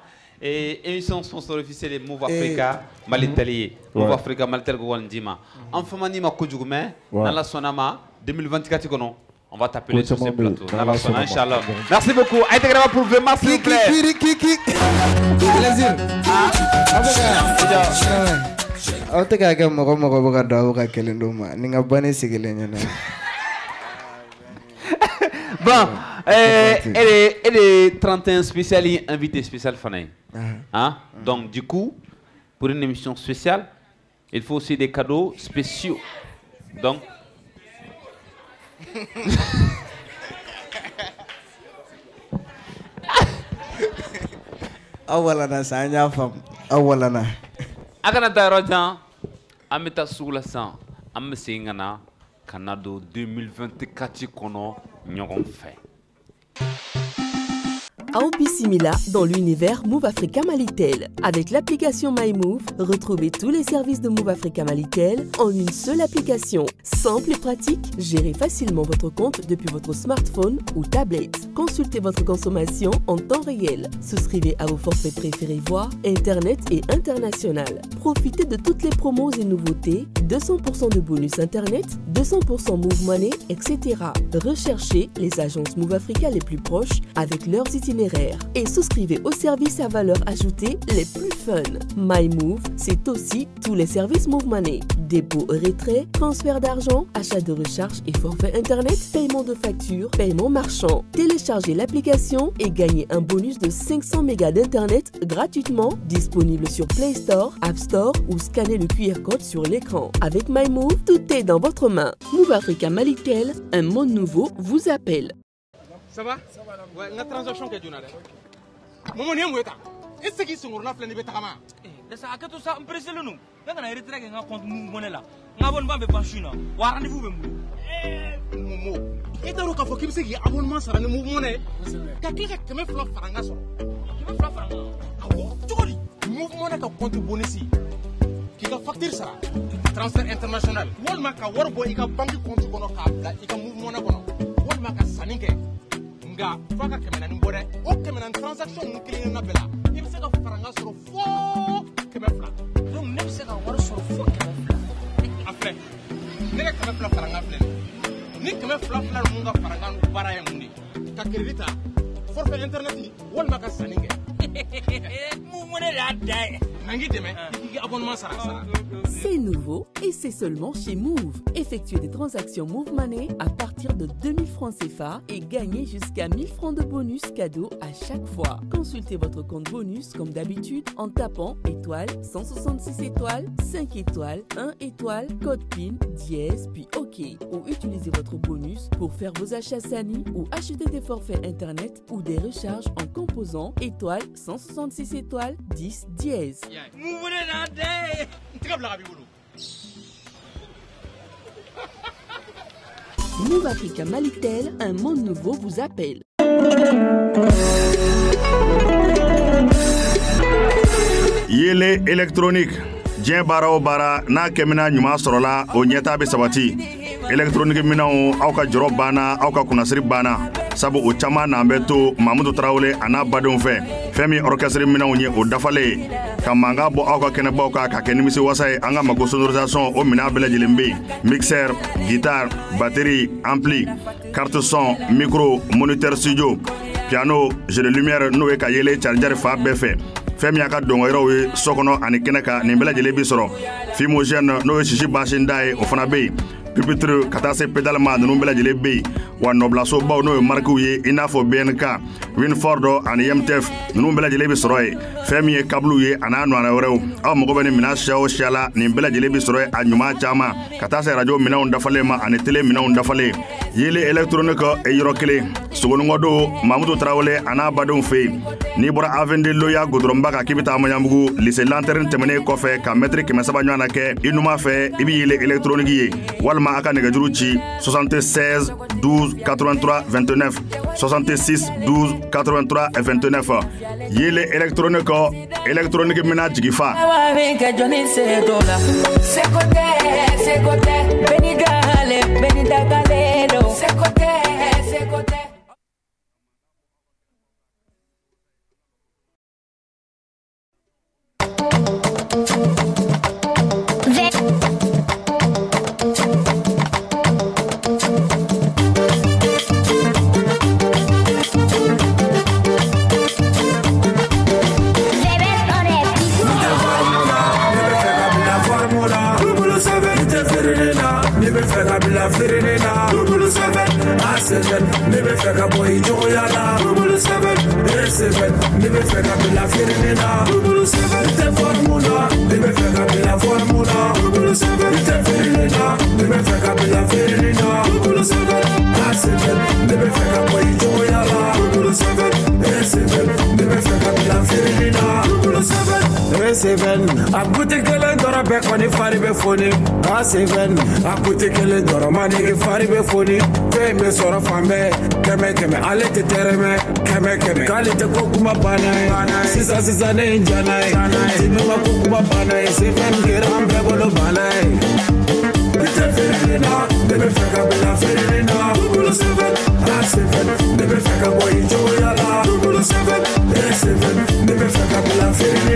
Et émission sponsor officielle de Move. Africa, Mali Talier. Move. Africa, Mali Tel Gowal Ndima. En formané ma Ouais. Nala Sonama, 2024 kono. On va t'appeler sur ce. Nala Nala Sona, Sonama. Inch'Allah. Merci beaucoup. Grave pour Veman, s'il vous plaît. kiki plaisir aw tɛ k'a kɛ mɔgɔ mɔgɔ bɛ ka don aw ka kelen d'o ma ni n ka banni sigilen ɲɛna Bon, euh, elle, est, elle est 31 spécial et invité spécial Fanaï. Hein? Donc, du coup, pour une émission spéciale, il faut aussi des cadeaux spéciaux. Donc, aw walana sa an y'a faamu aw walana a kana taa yɔrɔ jan an bɛ taa sugu la sisan an bɛ segin ka na ka na don 2024 kɔnɔ 你要跟我 Au Bissimila dans l'univers Move Africa Malitel. Avec l'application MyMove, retrouvez tous les services de Move Africa Malitel en une seule application. Simple et pratique, gérez facilement votre compte depuis votre smartphone ou tablette. Consultez votre consommation en temps réel. Souscrivez à vos forfaits préférés voix, Internet et international. Profitez de toutes les promos et nouveautés, 200% de bonus Internet, 200% Move Money, etc. Recherchez les agences Move Africa les plus proches avec leurs itinéraires et souscrivez aux services à valeur ajoutée les plus fun. MyMove, c'est aussi tous les services Move Money, dépôt et retrait, transfert d'argent, achat de recharge et forfait Internet, paiement de factures, paiement marchand. Téléchargez l'application et gagnez un bonus de 500 mégas d'Internet gratuitement, disponible sur Play Store, App Store ou scannez le QR code sur l'écran. Avec MyMove, tout est dans votre main. Move Africa Malitel, un monde nouveau vous appelle. Ça va Ouais, n ka transaction kɛ joona dɛ momo ni ye mun ye tan e tɛ se k'i senkɔrɔla filɛ n'i bɛ tagama Desa a kɛ to sa n presele nu ne kana retrait kɛ n ka compte mu monnaie la n ka abonnement bɛ ban su in na wa rendez-vous bɛ n bolo momo. I t'a dɔn k'a fɔ k'i bɛ se k'i abonnement sara ni mouvement ye ka tila ka kɛmɛ fila fara n ka sɔrɔ kɛmɛ fila fara n kan awɔ cogo di mouvement ka compte bonus k'i ka facture sara transfert international. Walima ka wari bɔ i ka banque compte kɔnɔ k'a bila i ka mouvement kɔnɔ walima ka sanni kɛ nka f'a ka kɛmɛ naani bɔ dɛ. O kɛmɛ naani transaction ninnu kelen kelenna bɛɛ la i bɛ se ka fara n ka sɔrɔ fo kɛmɛ fila. Donc ne bɛ se ka wari sɔrɔ fo kɛmɛ fila. A filɛ ne ka kɛmɛ fila fara n ka filɛ nin ye. ni kɛmɛ fila fila ninnu ka fara n ka baara ye mun de ye? Ka crédit ta forfait internet walima ka sanni kɛ. Mu monnaie de y'a da ye C'est nouveau et c'est seulement chez Move. Effectuez des transactions Move Money à partir de 2000 francs CFA et gagnez jusqu'à 1000 francs de bonus cadeau à chaque fois. Consultez votre compte bonus comme d'habitude en tapant étoile 166 étoiles 5 étoiles 1 étoile code PIN dièse puis OK ou utilisez votre bonus pour faire vos achats Sani ou acheter des forfaits internet ou des recharges en composant étoile 166 étoiles 10 dièse. Mumune na dɛ n tɛgɛ bila ka b'i bolo Move Africa Malitel, un monde nouveau vous appelle. yele électronique. Diɲɛ baara o baara n'a kɛmina ɲuman sɔrɔla o ɲɛta be sabati électronique minɛnw aw ka jɔrɔ banna aw ka kunnasiri banna. Sabu o caaman n'an bɛ to mamudu tarawele a n'a badenw fɛ. Fɛɛn min orchestre minɛnw ye o dafalen ye ka manga bɔ aw ka kɛnɛbaw kan ka kɛ nimisi wasa ye. An ka mago sonorisation o minɛn bɛɛ lajɛlen be mixeur guitare batterie ampli carte son micro moniteur studio piano jeu de lumière n'o ye ka yele carijari fa bɛɛ fɛ. Fɛɛn min y'a ka dɔngɔyɔrɔw ye so kɔnɔ ani kɛnɛ kan nin bɛɛ lajɛlen bi sɔrɔ. Fimogène n'o ye sisi basinda ye o fana be yen pupitre ka taa se pedal ma nunu bɛɛ lajɛlen be yen wa nɔbilasobaw n'o ye markiw ye i n'a fɔ bnk winford ani yemtef nunu bɛɛ lajɛlen be sɔrɔ ye fɛɛn min ye kabliw ye a n'a nɔana wɛrɛw aw mago bɛ ni mina siya o siya la nin bɛɛ lajɛlen be sɔrɔ ye a ɲuman caaman ka taa se arajo minɛnw dafalen ma ani tele minɛnw dafalen yele électronique e yɔrɔ kelen sogoningɔdo mamudu tarawele a n'a badenw fe yen n'i bɔra avende loya godɔrɔnba kan k'i be taa maɲabugu lise lantɛrini tɛmɛnen kɔfɛ ka mɛtiri kɛmɛ saba ɲɔgɔn na kɛ i numan fɛ i be yele électronique ye. Walima a ka nɛgɛjuru ci 76 12 83 29 66 12 83 29 yele électronique électronique mina jigi fa. Awavinka Johnny Sedola Sekote, sekote bɛɛ kɛmɛ kɛmɛ ale tɛ tɛrɛmɛ kɛmɛ kɛmɛ k'ale sisan sisan ne ye. N jana ye. Dimi ma ko kuma banna ye sɛbɛn kɛra an bɛɛ bolo banna ye. Ne tɛ feereli la ne bɛ fɛ ka bila feereli la bubulu sɛbɛn a sɛbɛn ne bɛ fɛ ka bɔ i cogoya la bubulu sɛbɛn e sɛbɛn ne bɛ fɛ ka bila feereli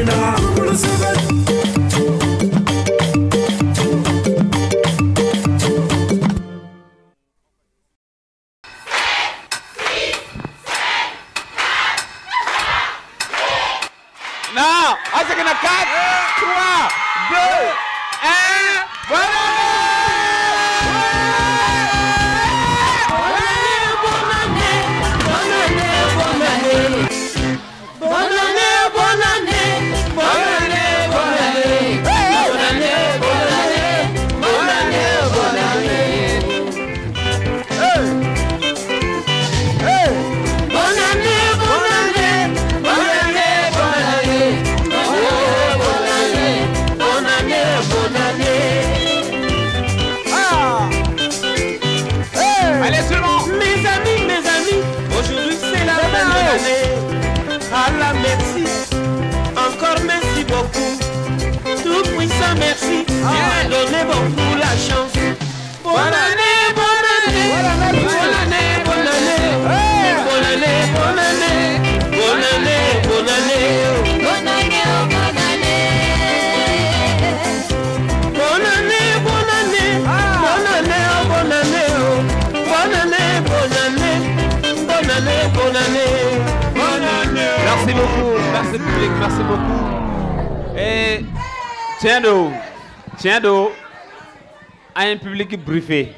briefé.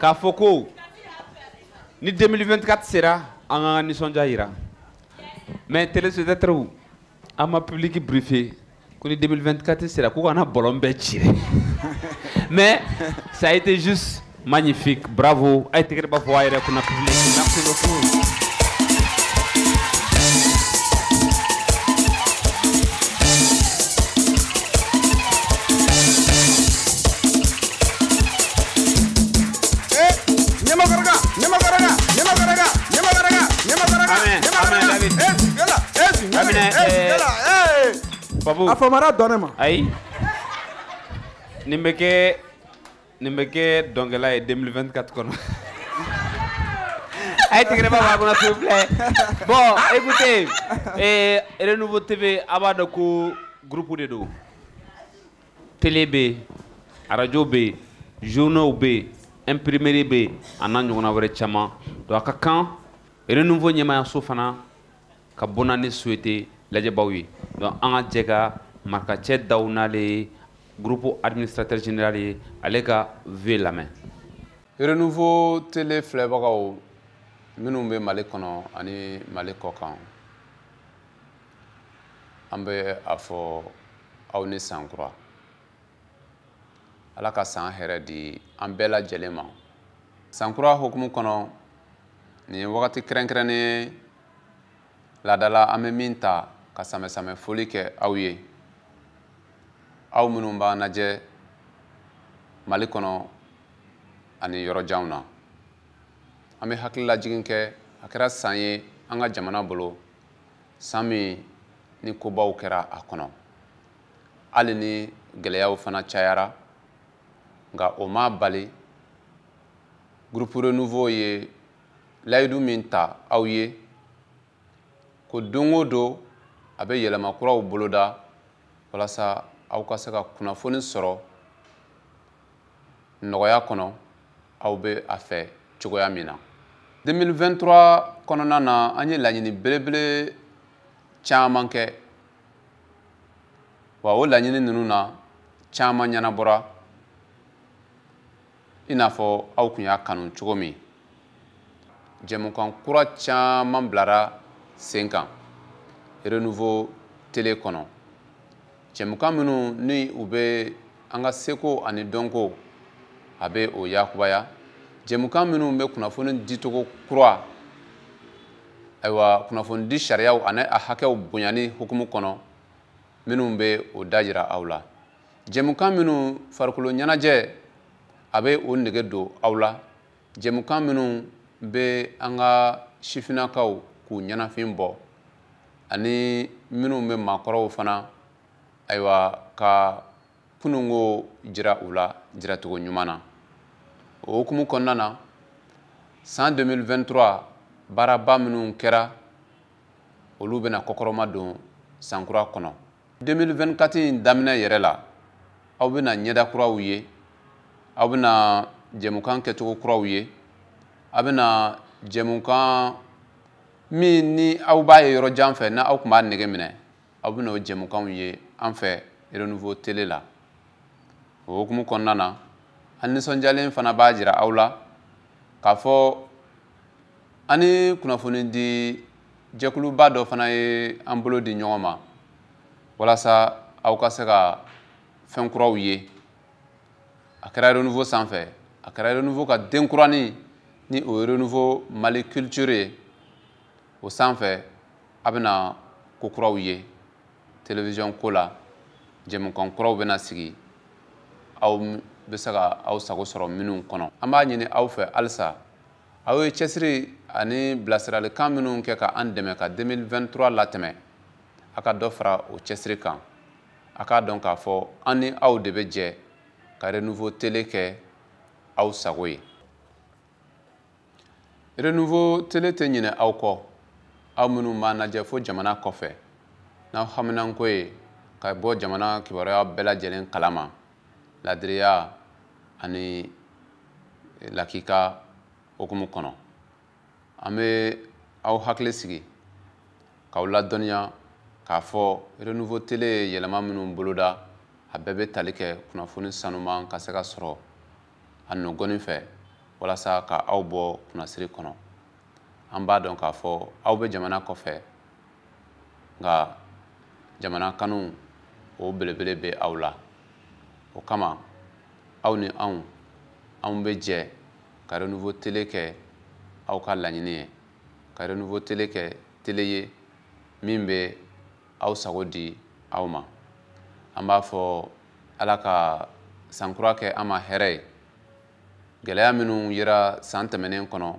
K'a fɔ ni 2024 sera an ka nisɔndiya yira mais téléspectateurs an ma public briefé ko ni 2024 sera k'u kana bɔlɔn mais ça a été juste magnifique. Bravo. A ye tɛgɛrɛ b'a fɔ a merci beaucoup Babu. A famara dɔn ma. ayi nin bɛ kɛ nin bɛ kɛ dɔnkɛla ye 2024 kɔnɔ a ye tigɛrɛ b'a b'a kɔnɔ s'il vous plaît. Bon écoutez eh, renouveau tv a b'a dɔn ko groupe de don télé bɛ yen radio bɛ yen journaux bɛ yen imprimerie bɛ yen a n'a ɲɔgɔnna wɛrɛ caman donc a ka kan renouveau ɲɛmayaso fana ka bɔnna ni souhaité lajɛbaw ye an ka jɛ ka marikacɛ daw n'ale ye groupe administrateur général ye ale ka v lamɛn renouveau tele filɛbagaw minnu bɛ mali kɔnɔ ani mali kɔ kan an bɛ a fɔ aw ni sankura ala ka san hɛrɛ di an bɛɛ lajɛlen ma sankura hukumu kɔnɔ nin ye wagati kɛrɛnkɛrɛnnen ye laadala an bɛ min ta ka samɛsamɛ foli kɛ aw ye. Aw minnu b'an lajɛ mali kɔnɔ ani yɔrɔjanw na. An bɛ hakililajigin kɛ a kɛra san ye an ka jamana bolo. San min ni kobaw kɛra a kɔnɔ. Hali ni gɛlɛyaw fana cayara nka o ma bali. Groupe renouveau ye layidu min ta aw ye. Ko don o don a bɛ yɛlɛma kuraw boloda walasa aw ka se ka kunnafoni sɔrɔ nɔgɔya kɔnɔ aw bɛ a fɛ cogoya min na. 2023 kɔnɔna na an ye laɲini belebele caman kɛ. Wa o laɲini ninnu na caman ɲɛnabɔra. I n'a fɔ aw tun y'a kanu cogo min. Jɛmukan kura caman bilara sen kan renouveau télé kɔnɔ jɛmukan minnu ni u bɛ an ka seko ani dɔnko a bɛ o yakubaya jɛmukan minnu bɛ kunnafoni dicogo kura ayiwa kunnafoni di sariyaw ani a hakɛw bonyani hukumu kɔnɔ minnu bɛ o da yira aw la. Jɛmukan minnu farikolo ɲɛnajɛ a bɛ o nege don aw la. Jɛmukan minnu bɛ an ka sifinnakaw k'u ɲɛnafin bɔ ani minnu bɛ maakɔrɔw fana ayiwa ka kununko jira u la jiracogo ɲuman na. O hukumu kɔnɔna na san 2023 baaraba minnu kɛra olu bɛna kɔkɔrɔma don sankura kɔnɔ. 2024 in daminɛ yɛrɛ la aw bɛna ɲɛda kuraw ye aw bɛna jɛmukan kɛcogo kuraw ye aw bɛna jɛmukan min ni aw b'a ye yɔrɔ jan fɛ n'a aw tun b'a nege minɛ. Aw bɛna o jɛmukanw ye an fɛ renouveau télé la. O hukumu kɔnɔna na an nisɔndiyalen fana b'a jira aw la k'a fɔ an ni kunnafoni di jɛkuluba dɔ fana ye an bolo di ɲɔgɔn ma. Walasa aw ka se ka fɛn kuraw ye. A kɛra renouveau sanfɛ. A kɛra renouveau ka denkurani ni o ye renouveau mali culture ye o sanfɛ a bɛna ko kuraw ye télévision ko la jɛmukan kuraw bɛna sigi aw bɛ se ka aw sago sɔrɔ minnu kɔnɔ an b'a ɲini aw fɛ halisa aw ye cɛsiri ani bilasiralikan minnu kɛ ka an dɛmɛ ka 2023 latɛmɛ a ka dɔ fara o cɛsiri kan a k'a dɔn k'a fɔ an ni aw de bɛ jɛ ka renouveau télé kɛ aw sago ye renouveau télé tɛ ɲinɛ aw kɔ aw minnu b'a lajɛ fo jamana kɔfɛ. N'aw haminanko ye ka bɔ jamana kibaruya bɛɛ lajɛlen kalama. Ladiriya ani lakika hukumu kɔnɔ. An bɛ aw hakili sigi k'aw ladɔnniya k'a fɔ renouveau télé ye yɛlɛma minnu boloda. A bɛɛ bɛ tali kɛ kunnafoni sanuman ka se ka sɔrɔ a nɔgɔnin fɛ walasa ka aw bɔ kunnasiri kɔnɔ an b'a dɔn k'a fɔ aw bɛ jamana kɔfɛ nka jamana kanu o belebele bɛ aw la. O kama aw ni anw anw bɛ jɛ ka renouveau télé kɛ aw ka laɲini ye ka renouveau télé kɛ télé ye min bɛ aw sago di aw ma. An b'a fɔ ala ka sankura kɛ an ma hɛrɛ ye. Gɛlɛya minnu yera san tɛmɛnen kɔnɔ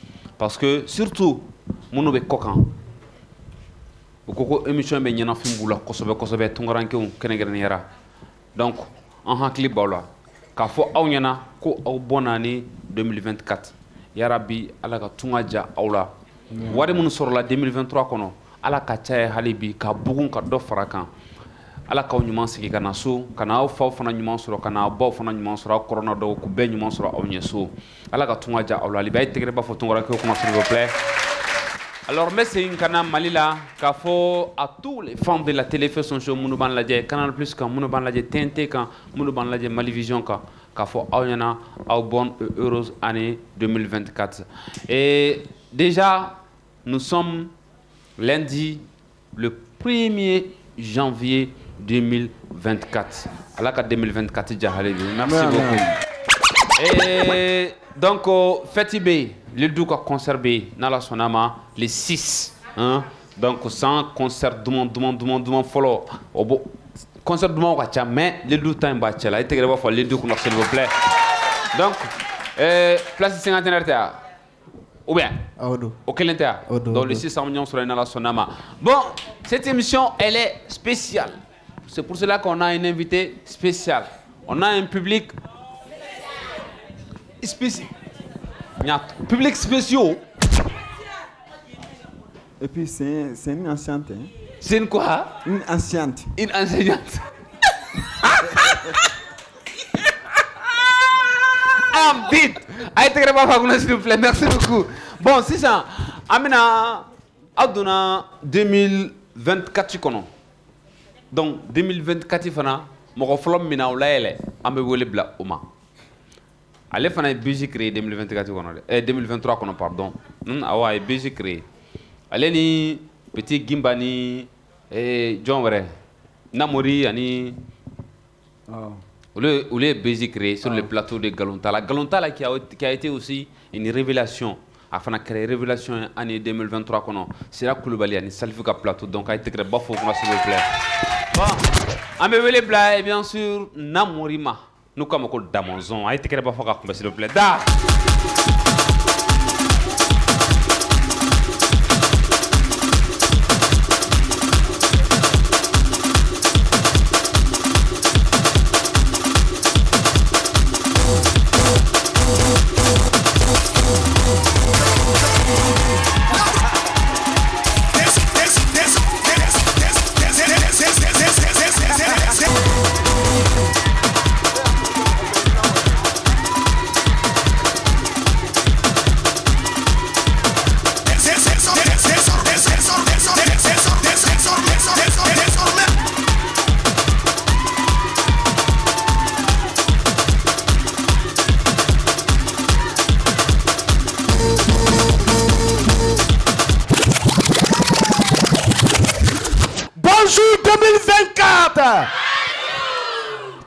Parce que surtout, mon be kokan. O koko émission be ɲɛna fin bula kosɛbɛ kosɛbɛ tungarankew kɛnɛkɛrɛnniyara. Donc, an hakili b'aw la k'a fɔ aw ɲɛna ko aw bɔ na ni 2024. Yarabi ala ka tunga ja aw la. Wari minnu sɔrɔla 2023 kɔnɔ ala ka ca ye hali bi ka bugun ka dɔ fara kan ala k'aw ɲuman sigi so ka faw fana ɲuman sɔrɔ ka baw fana ɲuman sɔrɔ aw kɔrɔna dɔw k'u bɛɛ ɲuman la. Alors n bɛ segin ka na mali la k'a tous les fans de la télé son show minnu b'an lajɛ canal plus kan minnu b'an lajɛ tnt kan minnu b'an lajɛ mali vision kan k'a fɔ heureuse année 2024 et déjà nous sommes lundi le 1er janvier 2024. Allah ka 2024 jahale bi. Merci Amen, beaucoup. Et donc euh, fête be le ka concert be n'ala sonama le 6 hein. Donc sans concert duman duman fɔlɔ o bo concert duman ka ca mais le time b'a cɛla i tɛgɛrɛ b'a fɔ le s'il vous plaît. Donc euh, place cinquantenaire tɛ wa? ou bien? Au? Donc le 6 an bɛ ɲɔgɔn sɔrɔ yen n'ala sɔnn'a Bon, cette émission elle est spéciale. C'est pour cela qu'on a un invité spécial. On a un public spécial. Public spéciaux. Et puis c'est une enseignante. Hein? C'est une quoi? Une enseignante. Une enseignante. ah, vite s'il vous plaît. Merci beaucoup. Bon, c'est ça. Amina, Aduna 2024 kɔnɔ. Donc 2024 fana, mɔgɔ fɔlɔ min na o layɛlɛ, an bɛ wele bila o ma. Ale fana ye BG créé 2024 kɔnɔ dɛ. Eh 2023 kɔnɔ pardon. Hmm, awɔ a ye BG créé. Ale ni Petit Gimba ni eh jɔn wɛrɛ Namori ani olu ye- olu ye BG créé sur le plateau de Galontala. Galontala qui a, qui a été aussi une révélation a fana kɛra révélation ye année 2023 kɔnɔ Sira Kulubali ani ka plateau donc a ye tɛgɛrɛ ba s'il vous plaît. Bon, an bɛ wele bila et bien sûr Namori ma n'u k'a ma ko a ye s'il vous plaît. Da!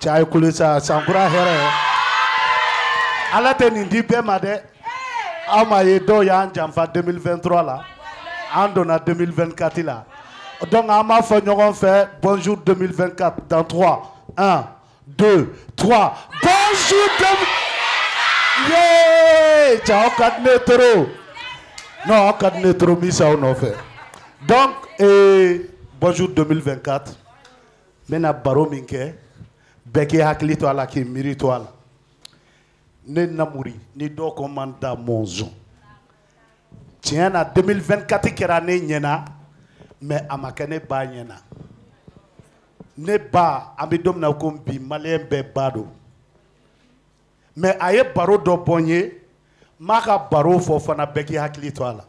Cɛ a ye kule sa sankura hɛrɛ ala tɛ nin di bɛɛ ma dɛ aw ma ye dɔw y'an janfa 2023 la an donna 2024 la. Donc an b'a fɔ ɲɔgɔn bonjour 2024 dans 3 1 2 3 bonjour 2000 ye cɛ non aw ka di ne n bɛ sa aw nɔfɛ donc eh, bonjour 2024 n bɛna baro min kɛ bɛɛ k'i hakili to a la k'i miiri to a la ne namuri ni dɔw ko man da mɔnzɔn tiɲɛ na 2024 kɛra ne ɲɛna mɛ a ma kɛ ne ba ɲɛna ne ba an bɛ don min na ko bi maliyɛn bɛɛ ba don mɛ a ye baro dɔ bɔ n ye n b'a ka baro fɔ fana bɛɛ k'i hakili to a la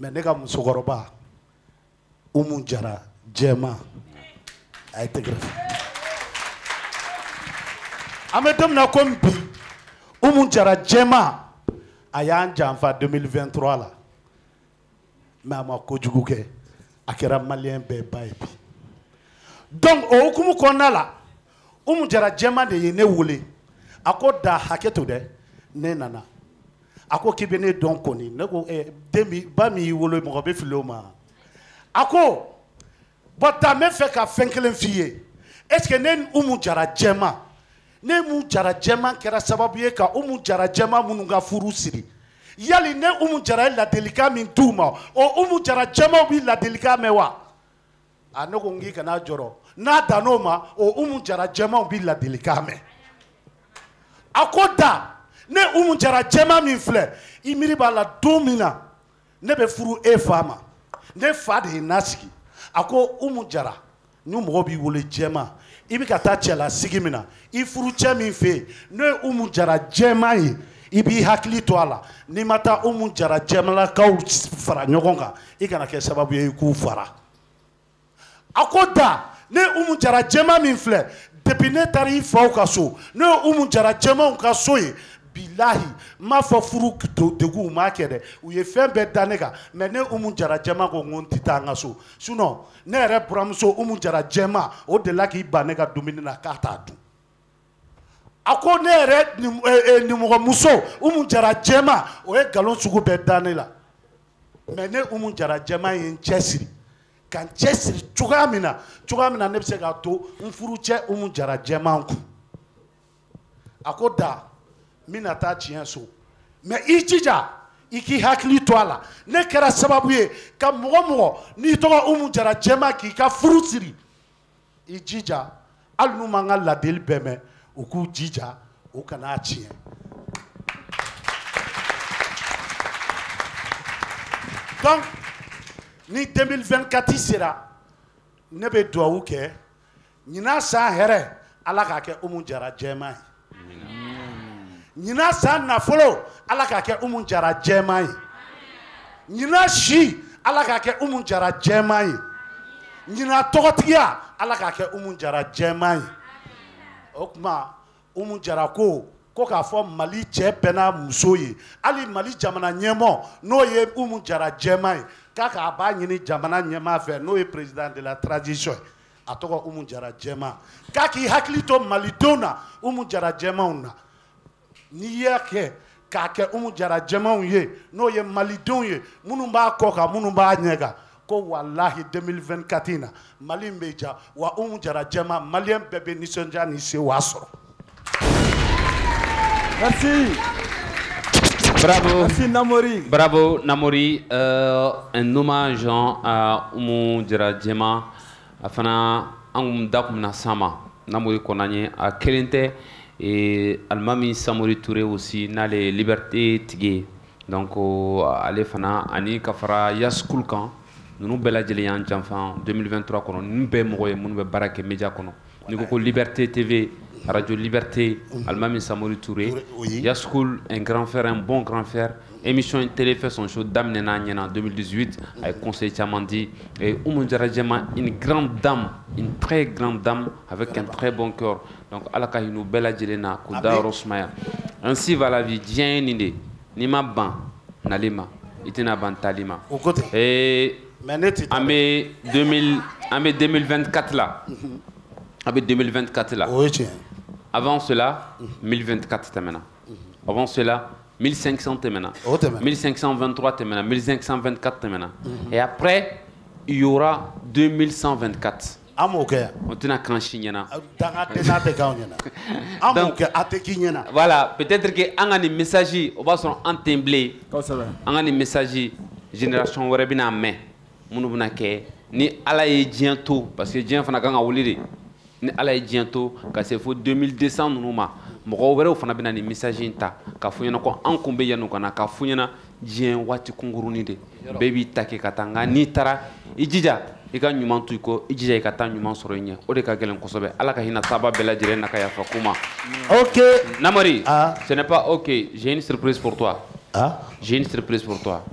mɛ ne ka musokɔrɔba umu jara jɛma a ye tɛgɛrɛ fɔ an bɛ don min na komi bi. Umu jara jɛma a y'an janfa 2023 la. Mɛ ma kojugu kɛ a kɛra maliyɛn bɛɛ bi. Donc o hukumu kɔnɔna la umu jara jɛma de ye ne wele a ko da hakɛ to dɛ ne nana. A ko k'i bɛ ne dɔn kɔni ne ko eh, den y'i wolo mɔgɔ bɛ fili o ma. A ko bɔn bɛ fɛ ka fɛn kelen ye est ce que ne umu jara jɛma ne mun jara jɛma kɛra sababu ye ka umu jara jɛma minnu ka furu siri. Yali ne umu jara ye ladilikan min d'u ma o umu jara jɛmaw bɛ ladilikan mɛn wa? A ne ko n k'i kana jɔrɔ. N'a dan'o ma o umu jara jɛmaw bɛ ladilikan mɛn. A ko da ne umu jara jɛma min filɛ i miiri b'a la don min na ne bɛ furu e fa ma. Ne fa de ye nasigi. A ko umu jara ni mɔgɔ b'i wele jɛma i bɛ ka taa cɛlasigi min na i furu cɛ min fɛ yen n'o ye umu jara jɛma ye i b'i hakili to a la. N'i ma taa umu jara jɛmalakaw fara ɲɔgɔn kan i kana kɛ sababu ye i k'u fara. A ko da ne umu jara jɛma min filɛ depi ne taara i faw ka so n'o ye umu jara jɛmaw ka so ye bilahi n m'a fɔ furu degun u m'a kɛ dɛ u ye fɛn bɛɛ da ne kan mɛ ne umu jara jɛma ko n ko n tɛ taa n ka so sinon ne yɛrɛ buramuso umu jara jɛma o delila k'i ban ne ka dumuni na k'a t'a dun a ko ne yɛrɛ nim- nimɔgɔmuso umu jara jɛma o ye nkalon sugu bɛɛ da ne la mɛ ne umu jara jɛma ye n cɛsiri ka n cɛsiri cogoya min na cogoya min na ne bɛ se k'a to n furu cɛ umu jara jɛma kun a ko da n nata tiɲɛ so. Mɛ i jija i k'i hakili to a la ne kɛra sababu ye ka mɔgɔ mɔgɔ n'i tɔgɔ umu jara jɛma k'i ka furu siri. I jija hali n'u man ka ladeli bɛɛ mɛn u k'u jija u kana tiɲɛ donc ni 2024 sera. Ne bɛ duwawu kɛ ɲinan san hɛrɛ ala k'a kɛ umu jara jɛma ye ɲinan san nafolo ala k'a kɛ umu jara jɛma ye. Ɲinan si ala k'a kɛ umu jara jɛma ye. Ɲinan tɔgɔtigiya ala k'a kɛ umu jara jɛma ye. O tuma umu jara ko ko k'a fɔ mali cɛ bɛɛ n'a muso ye. Hali mali jamana ɲɛmɔ n'o ye umu jara jɛma ye. K'a k'a b'a ɲini jamana ɲɛma fɛ n'o ye président de la transition ye. A tɔgɔ umu jara jɛma. K'a k'i hakili to malidenw na umu jara jɛmaw na n'i y'a kɛ k'a kɛ umu jara jɛmaw ye n'o ye malidenw ye minnu b'a kɔ kan minnu b'a ɲɛ kan ko walahi 2024 in na mali in bɛ ja wa umu jara jɛma maliyɛn bɛɛ bɛ nisɔndiya ni sewa sɔrɔ Merci. Bravo. Merci Namori. Bravo Namori. Euh, un hommage à Umu Djera Djema. A fana an kun da kun na sama. Namori kɔnna an ye a kelen tɛ et alimami Samori Touré aussi n'ale ye liberté tigi ye. Donc euh, ale fana ani ka fara Yaskul kan ninnu bɛɛ lajɛlen y'an janfa 2023 kɔnɔ ninnu bɛɛ ye mɔgɔ ye minnu bɛ baara kɛ média kɔnɔ. N'i ko ko Liberté TV Radio Liberté, Samori Touré, Yaskoul, un grand frère, un bon grand frère. Émission télé fait son show Nyena en 2018 avec Conseil Chamandi. Et Oumou Djema, une grande dame, une très grande dame avec un très bon cœur. Donc, Alaka Hinou Bella Djelena, Kouda Rosmaya. Ainsi va la vie. Dien Ninde, Nima Ban, Nalima, Itina Ban Talima. Et en mai 2000 en mai 2024 là. En mai 2024 là. Avant cela, 1024 temena. Avant cela, 1500 temena. 1523 temena, 1524 temena. Et après, il y aura 2124. An m'o kɛ yan On tɛna kan si ɲɛna. dangadenya tɛ k'anw ɲɛna an m'o kɛ a tɛ k'i ɲɛna Voilà, peut-être que an ka nin message o b'a sɔrɔ an tɛ n bilen. Kosɛbɛ. An ka nin message génération wɛrɛ bɛna mɛn minnu bɛna kɛ ni ala ye diɲɛ to parce que diɲɛ fana kan ka wuli de ni ala ye diɲɛ to ka se fo 2200 ninnu ma. Mɔgɔ wɛrɛw fana bɛna nin message in ta k'a fɔ ɲɛna ko an kun bɛ yanni ka na k'a fɔ ɲɛna diɲɛ waati kunkurunin de bɛɛ b'i ta kɛ ka taa nka n'i taara i jija i ka ɲuman to i kɔ i jija i ka taa ɲuman sɔrɔ i ɲɛ. O de ka gɛlɛn kosɛbɛ. Ala ka hinɛ taaba bɛɛ lajɛlen na ka yafa kuma Ok. namari ce n'est pas ok. J'ai une surprise pour toi. J'ai une surprise pour toi.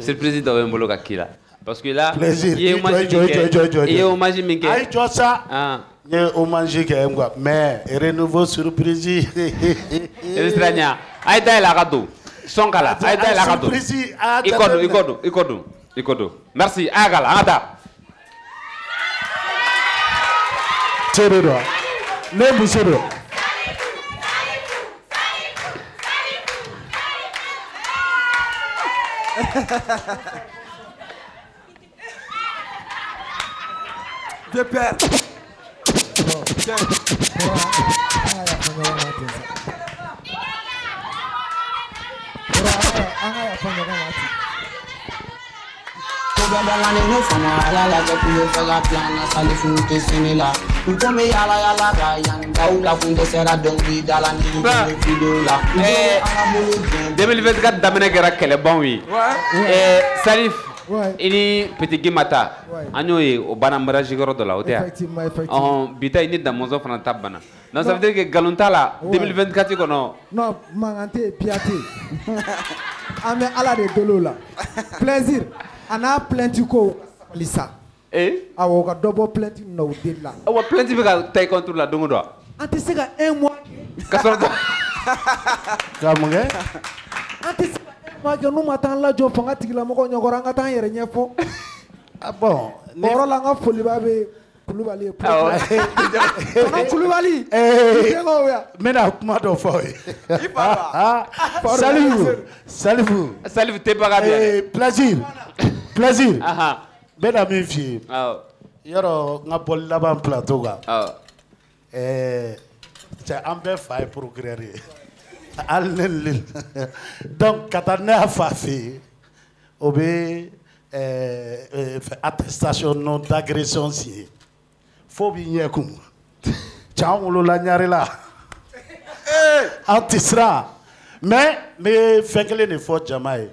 Surprise dɔ bɛ n bolo ka k'i la. Parce que là Plaisir. i ye hommage min kɛ. i ye hommage min kɛ. A ye jɔ sa. Ah. N ye hommage kɛ quoi. Mais renouveau surprise. i bɛ siran ɲɛ a ye dayɛlɛ a ka don sɔn k'a la a ye dayɛlɛ a ka don i kɔ don i kɔ don i kɔ don i kɔ don merci a y'a k'a la an ka taa Cɛ de don wa? Ne ala lajɛ kun bɛ fɛ ka plan na salifu tɛ sini la n ko bɛ yala yala ka yanni daw la kun dɛsɛra dɔnkilida la ni bɛ video la n ko Eh, an ka bolo jɛn 2024 daminɛ kɛra kɛlɛbanw ye salif i ni petigi mata an y'o ye o banna mariage yɔrɔ dɔ la o tɛ yan bi ta i ni damɔzɔn fana ta banna donc ça veut dire que nkalon t'a la 2024 kɔnɔ non mankan tɛ yen piya tɛ yen an bɛ ala de deli o la plaisir a n'a plainte ko sabali sa awɔ o ka dɔ bɔ plainte ninnu na o deli la. Wa plainte bɛ ka ta i contre la don o don wa an tɛ se ka un mois ka sɔrɔ Ka mun kɛ? an tɛ se ka un mois kɛ n'u ma taa an lajɔ fanga tigilamɔgɔw ɲɛkɔrɔ an ka taa an yɛrɛ ɲɛfɔ bon. O yɔrɔ la an ka foliba bɛ kulubali ye tɔnɔ kulubali. N bɛna kuma dɔ fɔ aw ye. Salifu Salifu. Salifu tɛ baga bi yan. plaisir. Plaisir. n bɛna min f'i ye. Yɔrɔ n ka bɔli laban plateau kan. Awɔ. ɛɛ cɛ an bɛɛ fa ye procureur ye hali ne le donc ka taa ne y'a fa fɛ yen o bɛ ɛɛ ɛɛ fɛ attestation non d'agression signé fo b'i ɲɛ kun cɛ an wolola ɲare la an tɛ siran mais n bɛ fɛn kelen de fɔ jama ye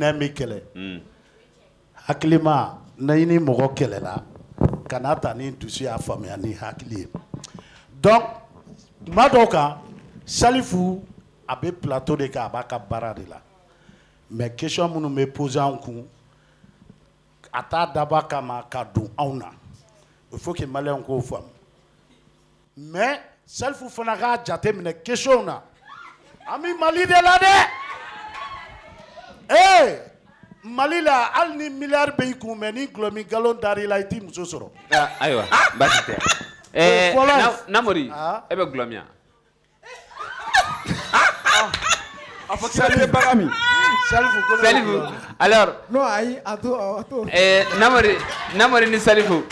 nɛn bɛ kɛlɛ hakilima ni mɔgɔ kɛlɛla kana ta ni dusu y'a faamuya ni hakili ye donc tuma dɔw kan salifu a bɛ plateau de kan a b'a ka baara de la. Mais question minnu bɛ poser an kun a t'a dabɔ a kama ka don anw na il faut que maliyɛnw k'o faamu mais salifu fana k'a jate minɛ question na an bɛ mali de la dɛ ee mali la hali ni miliyari bɛ i kun mɛ ni gulɔmi galon dar'i la i t'i muso sɔrɔ. Ayiwa baasi tɛ Eh, namori. E bɛ gulɔ min yan A fɔ k'i bɛ den baga min. Salifu salifu alors non ayi a to a to Eh, namori namori ni salifu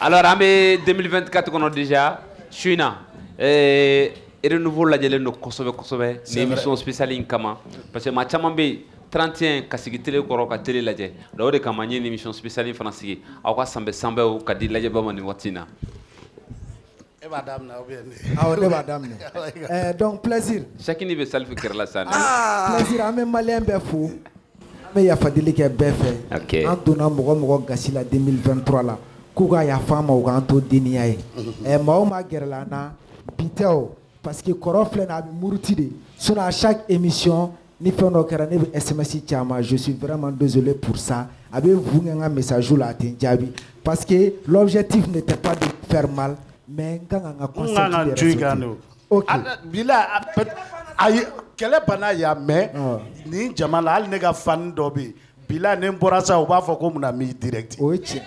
alors an bɛ 2024 kɔnɔ déjà su in na eh, renouveau lajɛlen don kosɛbɛ kosɛbɛ C'est ni vrai. émission spéciale in kama. Parce que maa caman yen 31 ka sigi télé kɔrɔ ka télé lajɛ donc o de kama n ye nin émission spéciale in fana sigi aw ka sanbɛ sanbɛw ka di lajɛbaw ma nin waati in na e b'a daminɛ ou bien ne. awɔ ne b'a daminɛ Eh, donc plaisir. Chacun bɛ salifu kɛrɛ sa plaisir an bɛ maliyɛn bɛɛ fo an bɛ yafadeli kɛ bɛɛ fɛ Ok. an donna mɔgɔ mɔgɔ gasi la 2023 la k'u ka yafa an ma u k'an to denniya ye Eh, maa o maa gɛrɛla an na bi tɛ o parce que kɔrɔ filɛ nin ye a bɛ muruti de sinon à chaque émission ni fɛn dɔ kɛra ne bɛ sms caman je suis vraiment désolé pour ça. A bɛ vu kɛ n ka message la a tɛ n jaabi parce que l'objectif n'était pas de faire mal mais n kan ka n ka n concept kan ka de tu kan respecter. de o. Ok. A- bila a peut- a ye kɛlɛ banna yan mais nin jama la hali ne ka fani dɔ bɛ yen bila ni n bɔra sa u b'a fɔ ko munna mi direct. o ye tiɲɛ.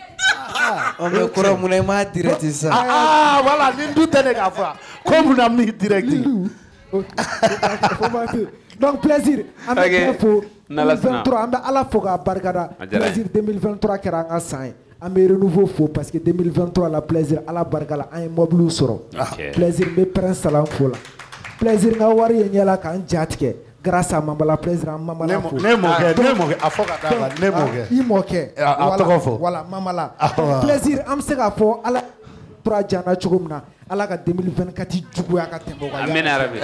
o mɛ kɔrɔ munna i m'a direct sisan. aa voilà nin dun tɛ ne k'a fɔ ko munna mi direct. donc plaisir an bɛ Ok. bɛɛ fo N'Ala sɔnna. 2023 an bɛ ala fo k'a barikada A diyara n ye. plaisir 2023 kɛra an ka san ye an bɛ renouveau fo parce que 2023 la plaisir ala barika la an ye mobiliw sɔrɔ. Ok. plaisir n bɛ prince salam fo la. Plaisir n ka wari ye n ɲɛ la k'an ja tigɛ. Grâce à Mambala Ne mo- fo. ne mɔkɛ ne mɔkɛ a fɔ ka d'a kan ne mɔkɛ ah, i mɔkɛ A- tɔgɔ fɔ. Voilà Mambala plaisir an bɛ se k'a fɔ ala tora janna cogo min na. Ala ka 2024 juguya ka tɛmɛ o kan. Amina yarabi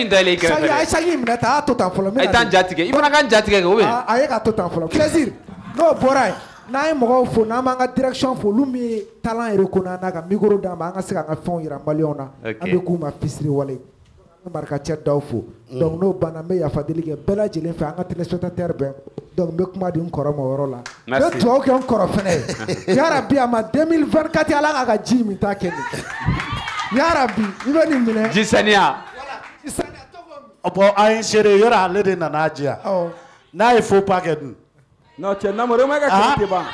in dalen i sagi a ye kɛrɛfɛ in minɛ ta a y'a to tan fɔlɔ. A ye na taa n de. ja tigɛ. I fana ka n ja tigɛ kɛ o bɛ a a ye ka to tan fɔlɔ. Plaisir n'o bɔra yen n'an ye mɔgɔw fo n'an b'an ka direction fo olu min ye talent yɛrɛ ko n'an na ka micro d'an ma an ka se k'an ka fɛnw yira maliyɛnw na. Ok. an bɛ k'u ma fisiri wale. An bɛ marikacɛ daw fo. Donc n'o banna n bɛ yafa deli kɛ bɛɛ lajɛlen fɛ an ka téléspectateur bɛɛ. Donc n bɛ kuma di n kɔrɔ ma o yɔrɔ la. N bɛ dugawu kɛ n kɔrɔ fɛnɛ ye. Yarabi a ma 2024 ala k'a ka ji min ta kɛ nin. Yarabi i bɛ nin minɛ. Ji saniya. Bɔn an ye seere yɔrɔ ale de nana di yan n'a ye faux pas kɛ dun. Non cɛ namoro ma ka kɛlɛ tɛ ban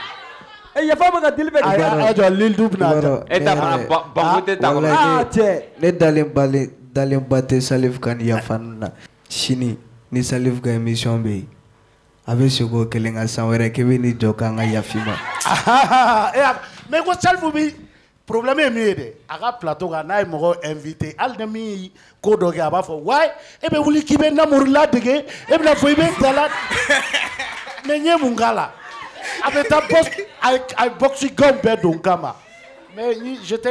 e yafa bɛ ka deli bɛ a y'a jɔ lilidu bɛna jɔ. e ta fana ba- banko tɛ ta kɔnɔ Ah, cɛ. ne dalen balen dalen ba tɛ salif ka nin yafa ninnu na. Sini ni salif ka émission bɛ yen a bɛ segin o kelen kan san wɛrɛ k'i bɛ n'i jɔ k'an ka yafi ma. e y'a mais ko salifu bi problème ye min ye dɛ a ka plateau kan n'a ye mɔgɔ invité hali ni min ye ko dɔ kɛ a b'a fɔ wayi e bɛ wuli k'i bɛ namuru ladege e bɛna fɔ i bɛ dala Mais n ye mun k'a la a bɛ taa a ye bɔkisi gaw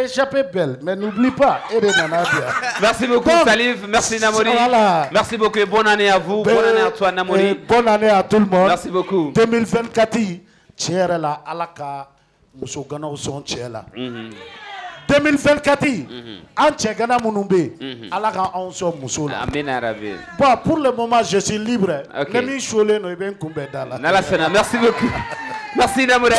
échappé belle, mais n'oublie pas, Merci beaucoup, Salif. Merci, Namori. Merci beaucoup et bonne année à vous. bonne année à toi, Namori. Bonne année à tout le monde. Merci beaucoup. 2024, tiens là, Alaka, Moussogana, au son, tiens là. Mhm. 2024 yi. Mhm. An bɛ mhm. pour le moment je suis libre. Merci beaucoup. Merci Namori.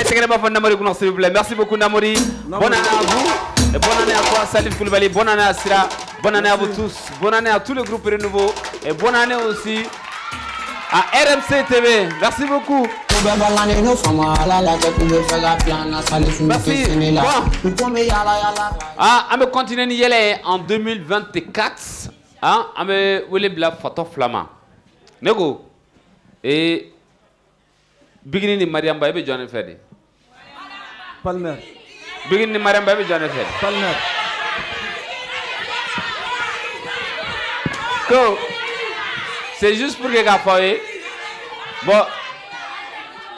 Merci beaucoup Namori. Bonne année à vous. Bonne année à toi Salif Koulibaly. Bonne année à Sira. Bonne année à vous tous. Bonne année à tout le groupe Renouveau. Et bonne année aussi à RMC TV merci beaucoup. Merci. Bon. Ah, an bɛ continuer ni yɛlɛ ye en 2024 ah, an bɛ wele bila fatɔ fila ma ne ko ee bigini ni mariamba i bɛ jɔn ne fɛ de palmer. Bigini ni mariamba i bɛ jɔn ne fɛ palmer. Ko? C'est juste pour que k'a fɔ aw ye bon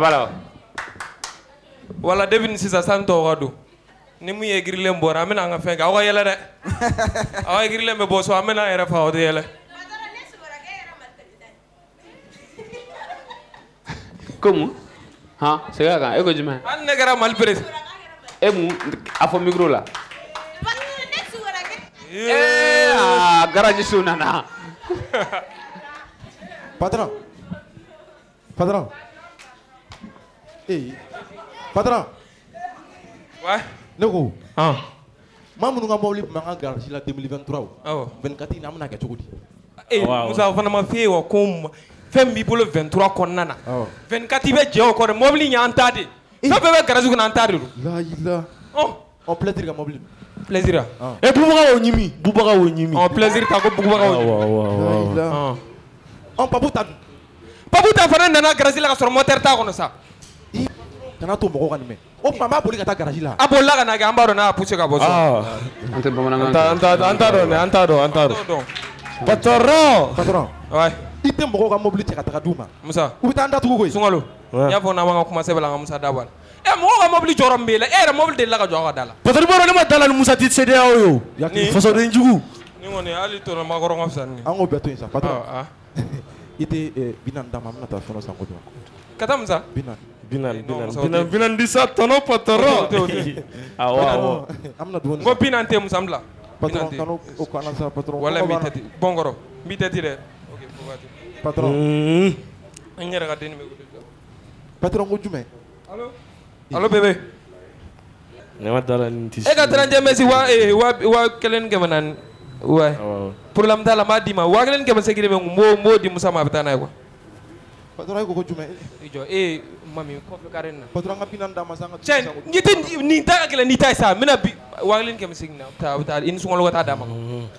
a b'a la wa wala depuis ni sisan sani tɔw ka don ni mun ye girilen bɔra an bɛna an ka fɛn kɛ aw ka yɛlɛ dɛ aw ka girilen bɛ bɔ so an bɛna an yɛrɛ fa aw tɛ yɛlɛ ko mun han segin a kan e ko jumɛn hali ne kɛra mali e mun a fɔ micro la nana. Patron. Patron ee patron Ouais. ne ko ah maa minnu ka tun garage la 2023 o awɔ 24 in na an bɛna kɛ cogo di ee musa o fana ma f'e ye wa ko n ma- fɛn min b'i bolo 23 kɔnɔna na 24 i bɛ jɛ o kɔ dɛ mɔbili in y'an ta de. Fɛn fɛn bɛ garage kɔnɔ an ta de. Don la ila ɔ plaisir ka mɔbili plaisir. A e bubaga y'o ɲimi bubaga y'o ɲimi ɔ plaisir ta ko bugubaga y'o ɲimi. ila ɔ papu ta dun papu ta fana nana garage la ka sɔrɔ moteur t'a kɔnɔ sa kana to mɔgɔw ka nin mɛn o tuma b'a boli ka taa garage la a bolila ka na kɛ an b'a dɔn n'a poussé ka bɔ so an tɛ bamanankan An t'a- dɔn dɛ, an t'a dɔn an t'a dɔn patron patron ouais i tɛ mɔgɔw ka mɔbili cɛ ka taga d'u ma musa u bɛ taa an datugu koyi sunkalo n y'a fɔ n'an b'an ka kuma sɛbɛn la an ka musa la ɛ mɔgɔw ka mɔbili jɔyɔrɔ min b'e la e yɛrɛ mɔbili delila ka jɔ aw ka da la patron bɔra ne ma da la ni musa ti CEDEAO ye o Ni- fasoden jugu ni kɔni hali tɔnɔ makɔrɔ ka fisa ni nin an k'o bɛɛ to yen sa patron i tɛ bi naani d'a ma an bɛna taa fɛn dɔ san ko dɔn ka taa musa bi naani Binan, binan, binan, binan di sa tɔnɔ patɔrɔ. Awɔ, awɔ. an bɛna dumuni N ko binan tɛ musa n bila. Patron, Binan tɛ. kan'o o kana sa patron Wala n b'i tɛti bɔn kɔrɔ n b'i tɛti dɛ. Te- patron. An yɛrɛ ka denni bɛ wele patron ko jumɛn alo bebe. Ne ma dala ni tisi e ka tranjɛ mɛsi wa ee wa wa kelen ni kɛmɛ naani wa. Problème t'a la n b'a d'i ma. Wa kelen ni kɛmɛ seegin de bɛ n kun n b'o n b'o di musa ma a bɛ taa n'a ye quoi patron e ko ko jumɛn i jɔ e mami ko fi karen na patron ka pinan dama sanga chen ngiti ni ta kala ni ta sa. Mina bi waglin ke mising na ta ta in sungo lo ta dama ma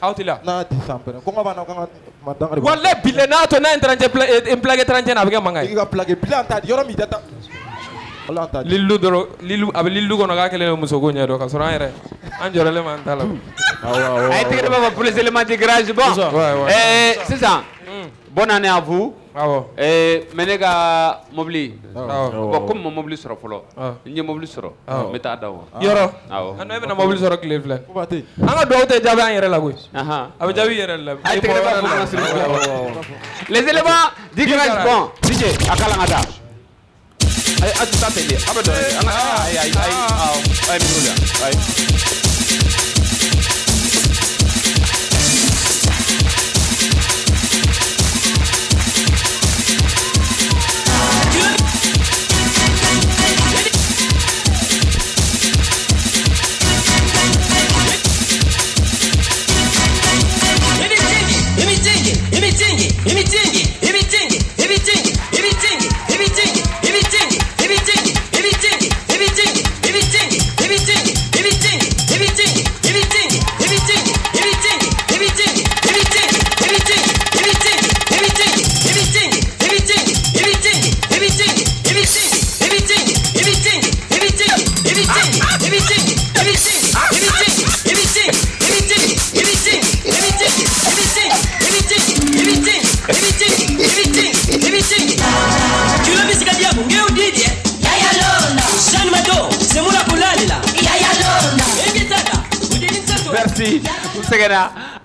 outila na ti sampere ko ngaba na ka ma dangari wala bile na to na entranje en plage eh, tranje na bega mangai ga plage bile anta yoro mi data wala ta lilu do lilu ab lilu ko no ga mo so ko nyado ka soran re an jore le man tala wa wa ay tigre ba police le ma ti garage bon eh c'est ça bonne année à vous. Bravo. Et menega ga mobili. Bon comme mon mobili sera folo. Ah. Ni mobili sera. Ah. Meta dawo. Ah. Yoro. Awo. Ano ebe na mobili sera kile fle. Kubati. Anga do te jabe a yere la goy. Aha. Abe jabe yere la. Ay te Aïe, t'es pas bon. Les éléments du garage bon. DJ aïe, aïe, aïe, oh. aïe, aïe, aïe, aïe, aïe, aïe, aïe, aïe, aïe, aïe, aïe, aïe, Ay. Имитируй!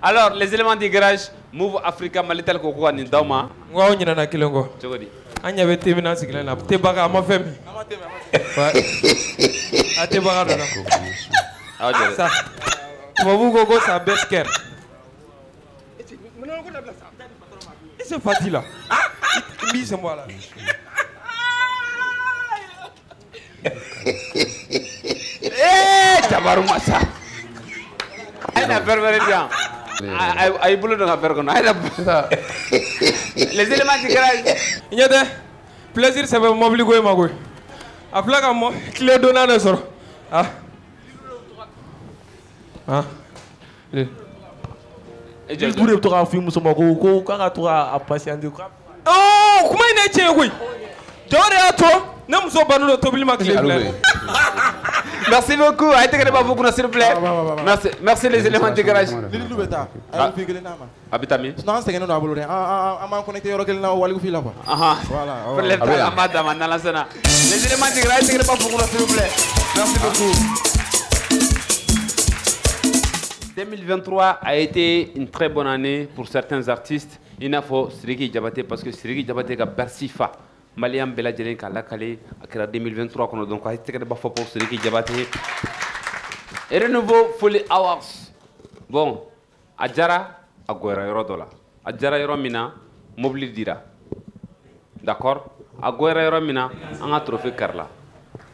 Alors, les éléments du garage, Move Africa Malitel ko ko ka nin d'aw ma. n ko aw ɲinɛna kelen kɔ Cogo di? an ɲɛ bɛ te min na sigilen na te baga a ma fɛn min a te baga dɔ la tubabu ko ko sa best care i se fati la n b'i sen bɔ a la Eh, Masa. A ye na verre wɛrɛ di yan. ay bulu nga fer ko ay rab ñete plaisir c'est mo obligé ko magoy afla ka mo clé dona na soro. Ah. Ah. Eh. Ejel gure to ka fi muso mako ko ka ka to a patiente ko. Oh, kuma ina ce koi. Ya to. Ne muso banu don tobili ma tile filɛ Merci beaucoup. A ye tɛgɛ de b'a fɔ kunna s'il vous plaît. Merci, merci les éléments du garage. Lililu bɛ taa a ye fi kelen d'a ma A bɛ taa min? sinon an sɛgɛnnen don a bolo dɛ an an an b'an connecté yɔrɔ kelen na waligu fi la quoi Ahan. voilà Pour les temps, an b'a d'a ma n'Ala sɔnna. Les éléments du garage, a ye tɛgɛ de b'a fɔ kunna s'il vous plaît. Merci beaucoup. 2023 a été une très bonne année pour certains artistes. Il n'a pas Siriki Diabaté parce que Siriki Diabaté ka Bercy fa. Malien bɛɛ lajɛlen k'a lakale a kɛra 2023 kɔnɔ donc a ye tɛgɛ de b'a fɔ pour. Et renouveau Foli Awards. Bon, a diyara a gɔyara yɔrɔ dɔ la. A yɔrɔ min na mobili dira. D'accord? A gɔyara yɔrɔ min na an ka trophée kari la.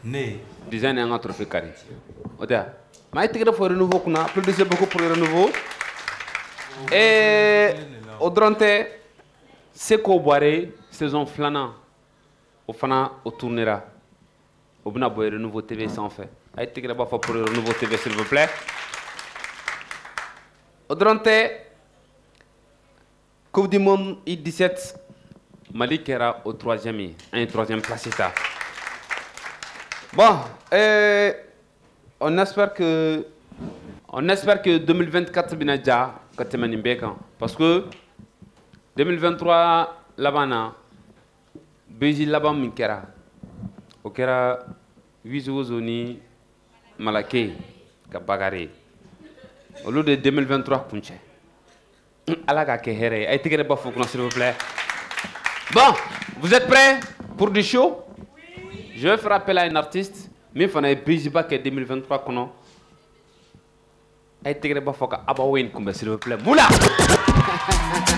Ne. Design an ka trophée kari. O tɛ wa? Mais a ye tɛgɛ de fɔ renouveau kunna. Applaudissez beaucoup pour renouveau. Et o dɔrɔn tɛ Seko Boire saison filanan o fana o tournera. O bɛna bɔ renouveau TV sanfɛ. A ye tɛgɛ de b'a fɔ pour renouveau TV s'il vous plaît. O dɔrɔn tɛ Coupe du monde I17 Mali kɛra o troisième ye troisième place ta bon euh, on espère que on espère que 2024 bɛna ja ka parce que 2023 laban na beji laban min kɛra o kɛra wizowozo ni malake ka bagare olu de 2023 kuncɛ ala ka kɛ hɛrɛ ye a ye b'a kunna s'il vous plaît. Bon vous êtes prêts pour du show? Je vais faire appel à un artiste min fana ye bejiba kɛ 2023 kɔnɔ a ye tɛgɛ de b'a fɔ ka abawen kunbɛn s'il vous plaît. Mula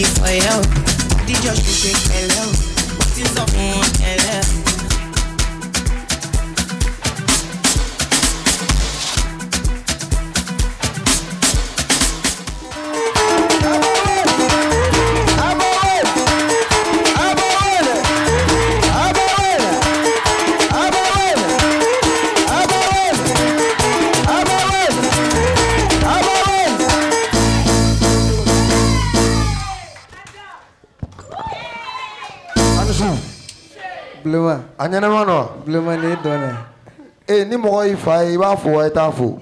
ready for you. Body just to shake hello. What is up, hello? Bilenman. A ɲɛnɛma nɔ. Bilenman ni dɔn ee ni mɔgɔ y'i fa ye i b'a fo wa i t'a fo.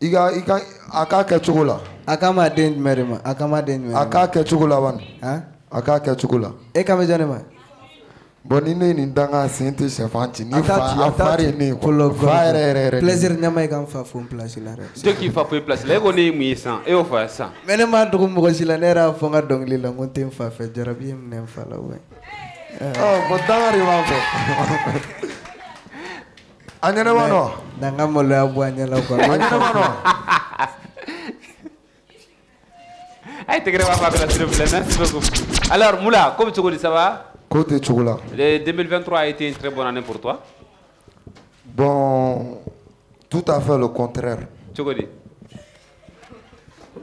i ka i ka a k'a kɛ cogo la. a k'a ma den jumɛn de ma a k'a ma den jumɛn de ma a k'a kɛ cogo la bani. Han? a k'a kɛ cogo la. e kan bɛ jɔn de ma. bɔn ni ne ye nin danga sen tɛ sɛfan ci ni fa ci, a a t'a fa de ye ne ye fa yɛrɛ yɛrɛ yɛrɛ. plaisir i ka n fa fo n place la dɛ. Qui fa foyi place la e ko ne ye mun ye san e y'o fɔ san mais ne m'a dogo mɔgɔ si la ne yɛrɛ y'a fɔ n ka dɔnkili la n ko n tɛ n fa fɛ jarabi ye minɛ n fa la wa. De b'a fɔ. a ɲɛnɛma nɔ. na n ka maloya bɔ a ɲɛ la quoi. a ɲɛnɛma nɔ. Aïe, t'es grave avec la s'il vous plaît. Merci beaucoup. Alors, Moula, comme tu dis, ça va? Ko tɛ cogo la. Le 2023 a été une très bonne année pour toi. Bon, tout à fait le contraire. Cogo di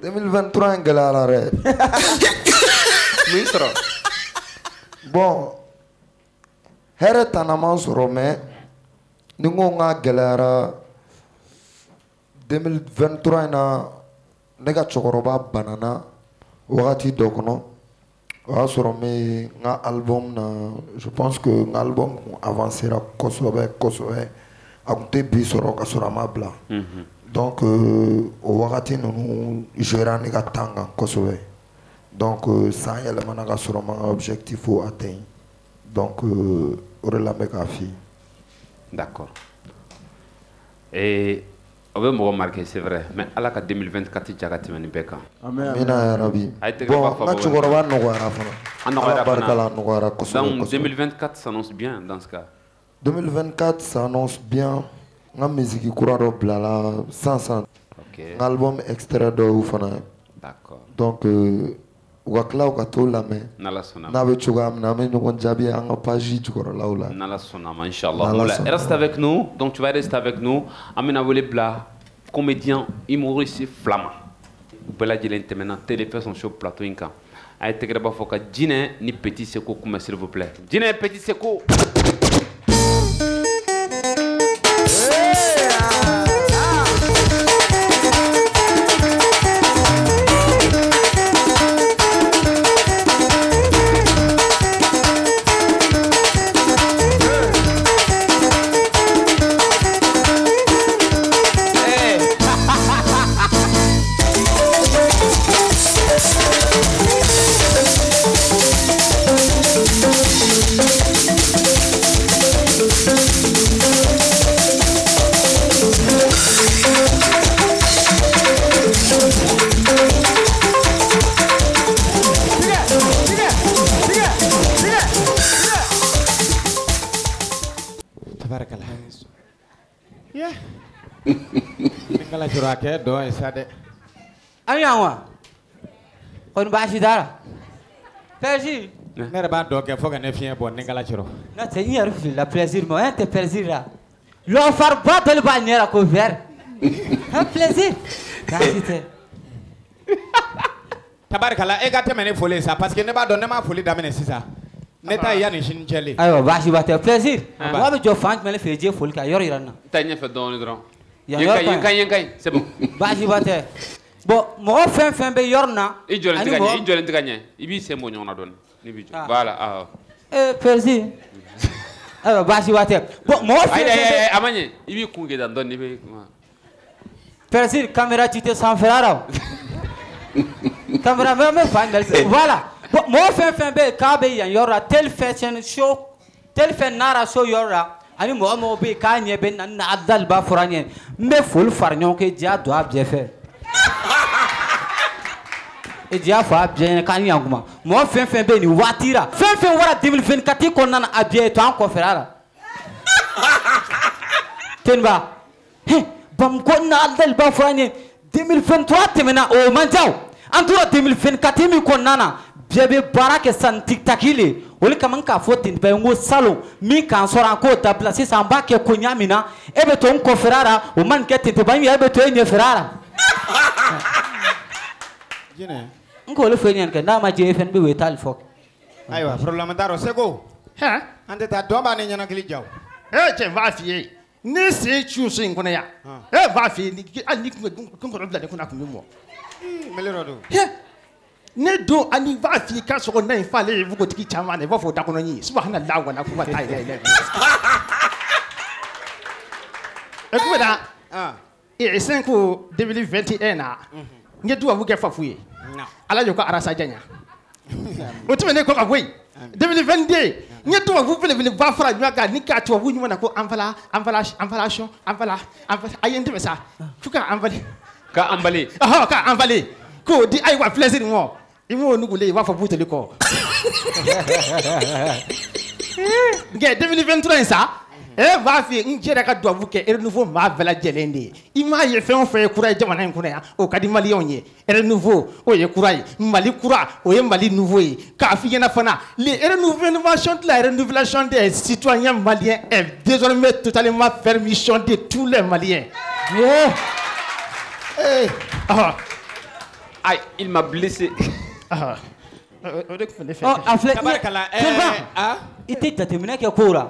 2023 in gɛlɛyara dɛ. Mun sɔrɔ Bon, hɛrɛ tana ma sɔrɔ mais ni n ko n ka gɛlɛyara 2023 in na ne ka cɛkɔrɔba banana wagati dɔ kɔnɔ o y'a sɔrɔ n bɛ n ka album na je pense que n ka album kun avancera kosɛbɛ kosɛbɛ a kun tɛ bi sɔrɔ ka sɔrɔ a ma bila donc euh, o wagati ninnu jouera ne ka temps kan kosɛbɛ donc san yɛlɛmana ka sɔrɔ ma ka objectif atteint donc o de la n bɛ k'a f'i ye D'accord. Et on veut me remarquer, c'est vrai. Mais à la 2024, tu as tɛmɛ nin bɛɛ kan. Amina yarabi. Bon, n ka cɛkɔrɔba nɔgɔyara fana. A nɔgɔyara Ala barika la, a fana. nɔgɔyara kosɛbɛ Donc kosɛbɛ. 2024 s'annonce bien dans ce cas. 2024 s'annonce bien. N ka misiki kura dɔ bilala sisan Ok. n ka album extrait fana D'accord. donc euh, u ka tila u ka t'o lamɛn n'a bɛ cogoya min na an bɛ ɲɔgɔn jaabi an ka page jukɔrɔlaw la N'Ala sɔnna ma, Inch'Allah. Reste avec nous. Donc tu vas rester avec nous. An bɛna wele bila comédien humoriste fila ma. U bɛɛ lajɛlen tɛmɛna Télé fait son show plateau in kan. A ye tɛgɛrɛ b'a fɔ ka Jinɛ ni Petit Seko kunbɛn s'il vous plaît. Jinɛ Petit Seko. Kala jura kɛ dɔn ye sa dɛ an baasi ne yɛrɛ b'a dɔn kɛ fo ka ne fiɲɛ bɔ ni kala cɔrɔ n'o tɛ n yɛrɛ filila plaisir ma yan tɛ plaisir la. Lɔfariba dɔ le b'a ɲɛ la ko vert un plaisir. Baasi tɛ tabarikala e ka tɛmɛ ne foli sa parce que ne b'a dɔn ne m'a foli daminɛ sisan ne ta ye yanni sini cɛlen ayiwa baasiba tɛ plaisir. Mɔgɔ bɛ jɔ fan jumɛn fɛ je foli ka yɔrɔ yira n na. Ta ɲɛfɛ dɔɔni dɔrɔn. Yen ka yen ka c'est bon. baasiba tɛ bɔn mɔgɔ fɛn fɛn bɛ yɔrɔ na I jɔlen tɛ ka ɲɛ, i jɔlen tɛ ka ɲɛ. I b'i sen bɔ ɲɔgɔn na dɔɔni. Ni bi jɔ. Ah. Voilà. ah. ee pɛrɛsi ayiwa baasiba tɛ bɔn mɔgɔ fɛn fɛn bɛ a ma ɲɛ. I b'i kun tan dɔɔni. I bɛ kuma. pɛrɛsi kamera ci tɛ sanfɛla la kamera mɛ mɛ fan fɛ voilà bɔn mɔgɔ fɛn fɛn bɛ yen k'a bɛ yan yɔrɔ la tel fashion show tel fɛ nara show yɔrɔ la ani mɔgɔ mɔgɔ bɛ yen k'a ɲɛ bɛ na na daliba fɔra n ye n bɛ foli fara ɲɔgɔn kan diya don a bɛɛ fɛ e diya fɔ a bɛɛ ɲɛna k'an yan kuma mɔgɔ fɛn fɛn bɛ nin waati la fɛn fɛn wara 2024 kɔnɔna na a bɛɛ ye to an kɔfɛ a la teniba bamuko na daliba fɔra n ye 2023 tɛmɛna o man ca an tora 2024 min kɔnɔna na bɛɛ bɛ baara kɛ san tikitaki le olu kama n k'a fɔ ten bɛɛ n ko salon min k'an sɔrɔ an k'o dabila sisan an b'a kɛ ko ɲa min na e bɛ to n kɔfɛra la o ma nin kɛ ten ba e bɛ to e ɲɛfɛra la n k'olu e ɲɛna kɛ n'a ma jɛ e fɛnɛ bɛ taali fɔ ayiwa problème t'a rɔ seko an tɛ taa dɔn b'a ni ɲɛnakili jaw Eh, cɛ n b'a f'i ye ne sen cu so in kɔnɔ yan e b'a f'i ye ni- hali ni kun kɔrɔ bila ne kunna a kun bɛ mɔ melero do ne don ani b'a f'i k'a sɔgɔ na in f'ale ye npogotigi caman na i b'a fɔ o dakɔnɔɲi subahana wala ko ka taa yɛlɛ yɛlɛ ɛ kuma da ee sen ko 2021 na n ye dubabu kɛ fafu ye. Ala y'o ka arasa janya o tɛmɛnen kɔ ka bɔ yen. 2022 n ye tubabu belebeleba fara ɲɔgɔn kan. Ni k'a tubabu ɲuman na ko anfala anfala anfala anfala a ye n tɛmɛ sa. Fo ka anfale. Ka anfale. Ɔhɔ ka anfale. K'o di ayiwa filɛsiri mɔ i m'o nugulen i b'a fɔ buteli kɔ nka 2023 in sa? E b'a f'i ye n jɛra ka dubabu kɛ renouveau maa bɛɛ lajɛlen de ye i m'a ye fɛn o fɛn ye kura ye jamana in kɔnɔ yan o ka di maliyɛnw ye renouveau o ye kura ye mali kura o ye mali nouveau ye k'a f'i ɲɛna fana le renouvelation de la renouvelation des citoyens maliens est désormais totalement permission de tous les maliens. Yeah. Hey. Ah. Aïe, il m'a blessé. Ah. o de tun bɛ ne fɛ. Ɔ, a filɛ Kelba, i tɛ jateminɛ kɛ kow la